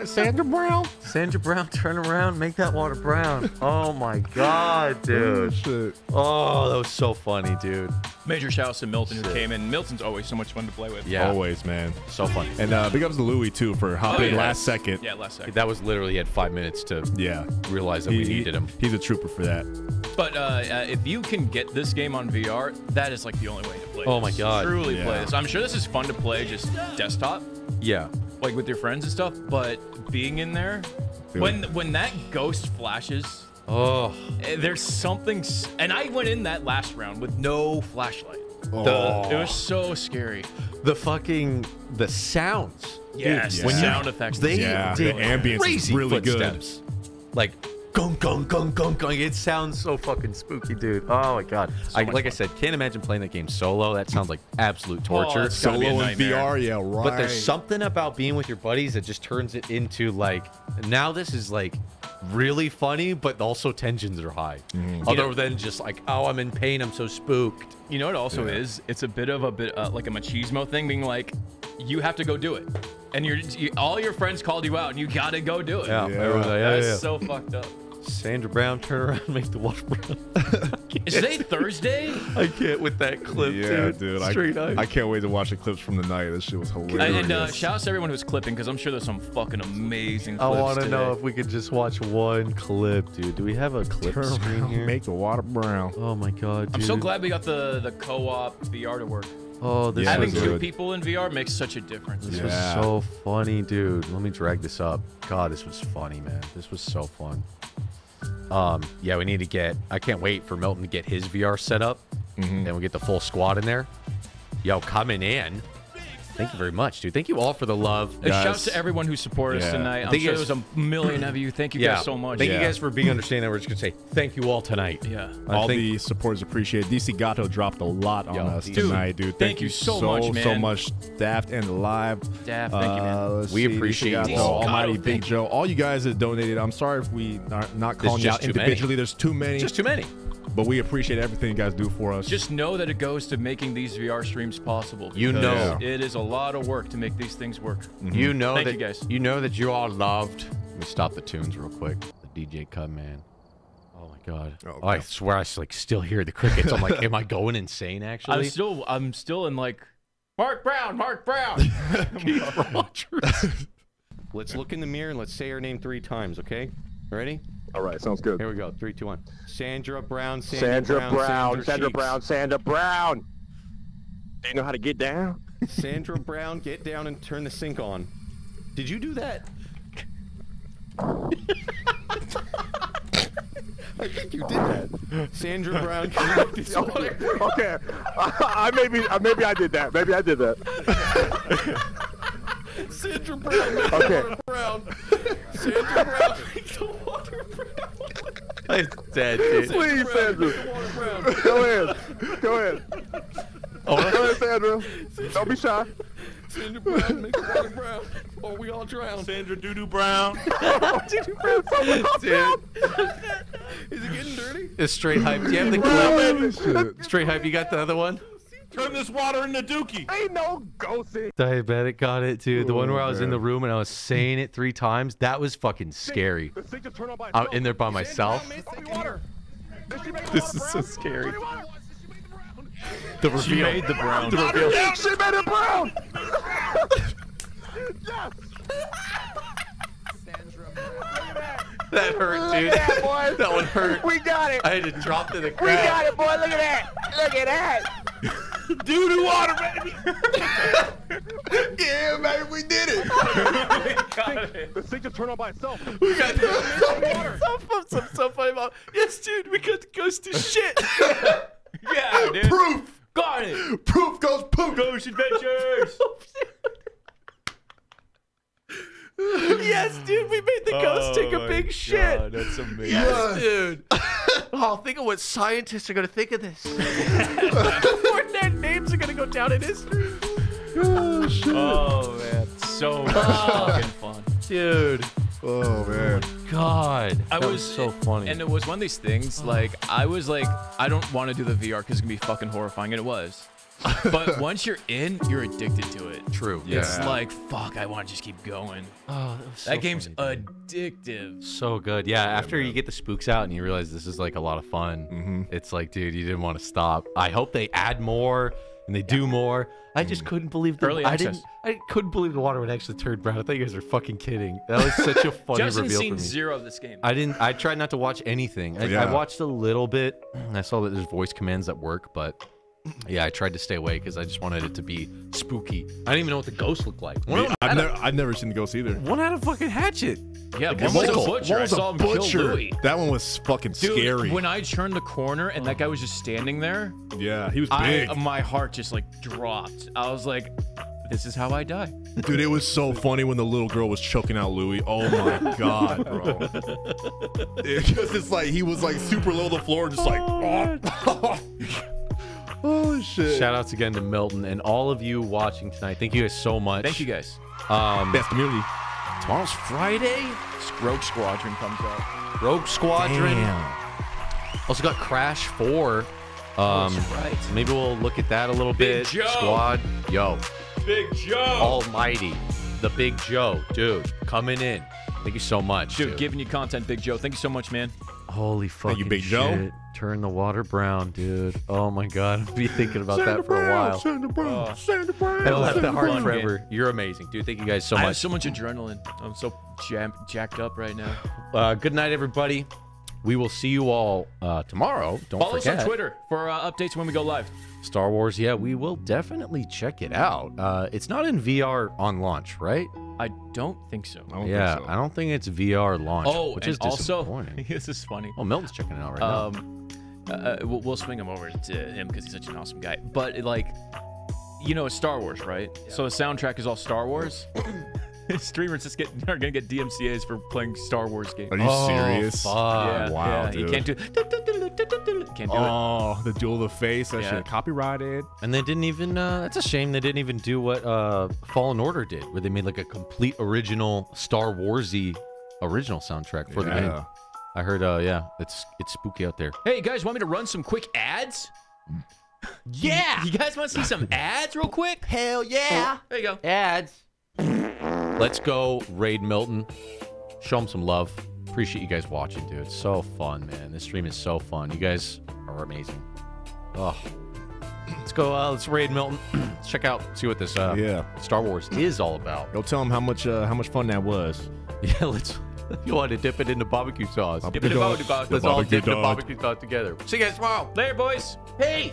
Sandra Brown. Sandra Brown, turn around, make that water brown. Oh my god, dude. Oh, that was so funny, dude. Major shout outs to Milton who came in. Milton's always so much fun to play with. Yeah. Always, man. So fun. And uh, big ups to Louis too for hopping Oh, yeah. last second. Yeah, last second. That was literally he had five minutes to Yeah. realize that He- we he- needed him. He's a trooper for that. But uh, uh, if you can get this game on VR, that is like the only way to play. Oh my this. God. Truly Yeah. play this. I'm sure this is fun to play just desktop, Yeah. Like with your friends and stuff. But being in there, when when that ghost flashes, Oh. eh, there's something. And I went in that last round with no flashlight. Oh. It was so scary. The fucking the sounds. Yes, Dude, when the you- sound effects. They Yeah, did the ambience is crazy really good. footsteps. Like gung gung gung gung gung. It sounds so fucking spooky, dude. Oh my god. I, much like I said, can't imagine playing that game solo. That sounds like absolute torture. Oh, it's gotta be a Solo in. VR, yeah, right. But there's something about being with your buddies that just turns it into like now this is like really funny, but also tensions are high. Mm-hmm. Other know- than just like, oh, I'm in pain, I'm so spooked. You know what? Also is it's a bit of a bit uh, like a machismo thing, being like, you have to go do it, and you're you, all your friends called you out, and you gotta go do it. Yeah, Yeah. everyone's like, yeah, That's yeah. so fucked up. Sandra Brown, turn around, make the water brown. Is today Thursday? I can't with that clip, yeah, dude. dude. Straight I, eyes. I can't wait to watch the clips from the night. This shit was hilarious. And, and uh, shout out to everyone who's clipping because I'm sure there's some fucking amazing I want to know if we could just watch one clip, dude. Do we have a clip Turn screen around, here? make the water brown. Oh my god, dude. I'm so glad we got the the co-op VR to work. Oh, this Yeah, Having was two good. people in VR makes such a difference. This Yeah. was so funny, dude. Let me drag this up. God, this was funny, man. This was so fun. Um, yeah, we need to get. I can't wait for Milton to get his VR set up, Mm-hmm. and we get the full squad in there. Yo, coming in. Thank you very much, dude. Thank you all for the love. Uh, Shout out to everyone who supported us tonight. I'm Thank sure guys- there's a million of you. Thank you yeah, guys so much. Thank Yeah. you guys for being understanding. We're just gonna say thank you all tonight. Yeah. I All think- the supporters appreciate. DC Gato dropped a lot on Yo, us dude, tonight, dude. thank you so much, man. so much, staffed and Live. Staff, thank you, man. Uh, We see, DC appreciate Gato, you. Almighty Gato, Big thank Joe, all you guys that donated. I'm sorry if we are not calling you out too many. individually. There's too many, just too many. But we appreciate everything you guys do for us. Just know that it goes to making these VR streams possible. You know. it is a lot of work to make these things work. Mm-hmm. You know Thank that you guys. you know that you all loved. Let me stop the tunes real quick. The DJ cut man. Oh my god. Oh, Oh, I swear I like still hear the crickets. I'm like, am I going insane? Actually, I'm Actually, still, I'm still in like, Mark Brown, Mark Brown. Keith Rogers. let's look in the mirror and let's say her name three times. Okay, ready? All right, sounds good. Here we go. Three, two, one. Sandra Brown. Sandra, Sandra Brown, Sandra Sheets. Brown, Sandra Brown. You know how to get down? Sandra Brown, get down and turn the sink on. Did you do that? I think you did that. Sandra Brown, can you make this water? okay, I, I maybe I maybe I did that. Maybe I did that. Sandra Brown, make Okay. the water brown. Sandra Brown, make the water brown. It's dead, dude. Please, Sandra. Go ahead. Go ahead. Oh, Go ahead, Sandra. Don't be shy. Sandra Brown, make the water brown, or we all drown. Sandra Doodoo Brown. Dude, is it getting dirty? It's straight hype. Do you have the clip? Straight hype. You got the other one? Turn this water into Dookie. Ain't no ghosting. Diabetic got it, too. The one where I was in the room and I was saying it three times. That was fucking scary. The sink just turned on by I'm in there by myself. Soapy water. Did she the This water is so brown? scary. Soapy water. The She made the brown. The reveal. She made it brown. yes. That hurt, Look dude. at that, boys. That one hurt. We got it. I had to drop to the ground. We got it, boy. Look at that. Look at that. Doodoo water, baby. Yeah, man, we did it. we got it. The sink just turned on by itself. We got some, some, some funny about. Yes, dude. We got the ghost to shit. yeah, dude. Proof. Got it. Proof goes poof. Ghost Adventures. yes, dude, we made the ghost take a Oh big my shit. God, that's amazing. Yes, dude. oh, think of what scientists are gonna think of this. Fortnite names are gonna go down in history. Oh, oh man, so fucking fun, dude. Oh man. Oh, God, I that was so funny. and it was one of these things. Oh. Like I was like, I don't want to do the VR because it's gonna be fucking horrifying, and it was. But once you're in, you're addicted to it. True. Yeah. It's like fuck. I want to just keep going. Oh, that, was so that game's funny, addictive. So good. Yeah, after you get the spooks out and you realize this is like a lot of fun, Mm-hmm. it's like, dude, you didn't want to stop. I hope they add more and they do more. I just couldn't believe the Early I access. didn't I couldn't believe the water would actually turn brown. I thought you guys are fucking kidding. That was such a funny Justin's reveal seen for me. zero of this game. I didn't I tried not to watch anything. I, I watched a little bit. I saw that there's voice commands that work, but yeah, I tried to stay away because I just wanted it to be spooky. I didn't even know what the ghost looked like. One, of them I've had never, I've never seen the ghost either. one had a fucking hatchet. Yeah, Like, one was a butcher. One I was a saw him kill butcher. Louis. That one was fucking Dude, scary. when I turned the corner and that guy was just standing there, yeah, he was I, big. my heart just like dropped. I was like, "This is how I die." Dude, it was so funny when the little girl was choking out Louis. Oh my god, bro. Because it's like he was like super low to the floor, just like oh, oh. Holy shit. Shout outs again to Milton and all of you watching tonight. Thank you guys so much. Thank you guys. Um, Best community. tomorrow's Friday. Rogue Squadron comes out. Rogue Squadron. Damn. Also got Crash 4. Um, That's right. Maybe we'll look at that a little Big bit. Joe. Squad. Yo. Big Joe. Almighty. The Big Joe. Dude, coming in. Thank you so much. Dude, Dude, giving you content, Big Joe. Thank you so much, man. Holy fucking you, Big shit. Joe. Turn the water brown, dude. Oh my god. I'll be thinking about that for a while. Sandra Brown, Oh. Sandra Brown. I left the heart Fun forever. You're amazing, dude. Thank you guys so much. I have so much adrenaline. I'm so jam- jacked up right now. Uh, good night, everybody. We will see you all uh, tomorrow. Don't Follow forget. us on Twitter for uh, updates when we go live. Star Wars, yeah, we will definitely check it out. Uh, it's not in VR on launch, right? I don't think so. I don't yeah, think so. I don't think it's VR launch. Oh, which is also, disappointing. this is funny. oh, Milton's checking it out right now. Um, uh, uh, we'll, we'll swing him over to him because he's such an awesome guy. But like, you know, it's Star Wars, right? So the soundtrack is all Star Wars. Streamers just get are gonna get DMCA's for playing Star Wars games. Are you Oh, serious? fuck. yeah, wow, yeah. You dude. can't do. Can't do it. Oh, the duel of the face. That Yeah. shit copyrighted. And they didn't even. Uh, that's a shame they didn't even do what uh, Fallen Order did, where they made like a complete original Star Warsy original soundtrack for the game. I heard. Uh, yeah, it's it's spooky out there. Hey, you guys want me to run some quick ads? Yeah. You guys want to see some ads real quick? Hell yeah! There you go. Ads. Let's go raid Milton. Show him some love. Appreciate you guys watching, dude. It's so fun, man. This stream is so fun. You guys are amazing. Oh. Let's go. Uh, let's raid Milton. let's check out, see what this uh, Yeah. Star Wars is all about. Go tell him how much uh, how much fun that was. Yeah, let's. You want to dip it into barbecue sauce? Dip it in barbecue sauce. Let's The all barbecue dip the barbecue sauce together. See you guys tomorrow. Later, boys. Peace.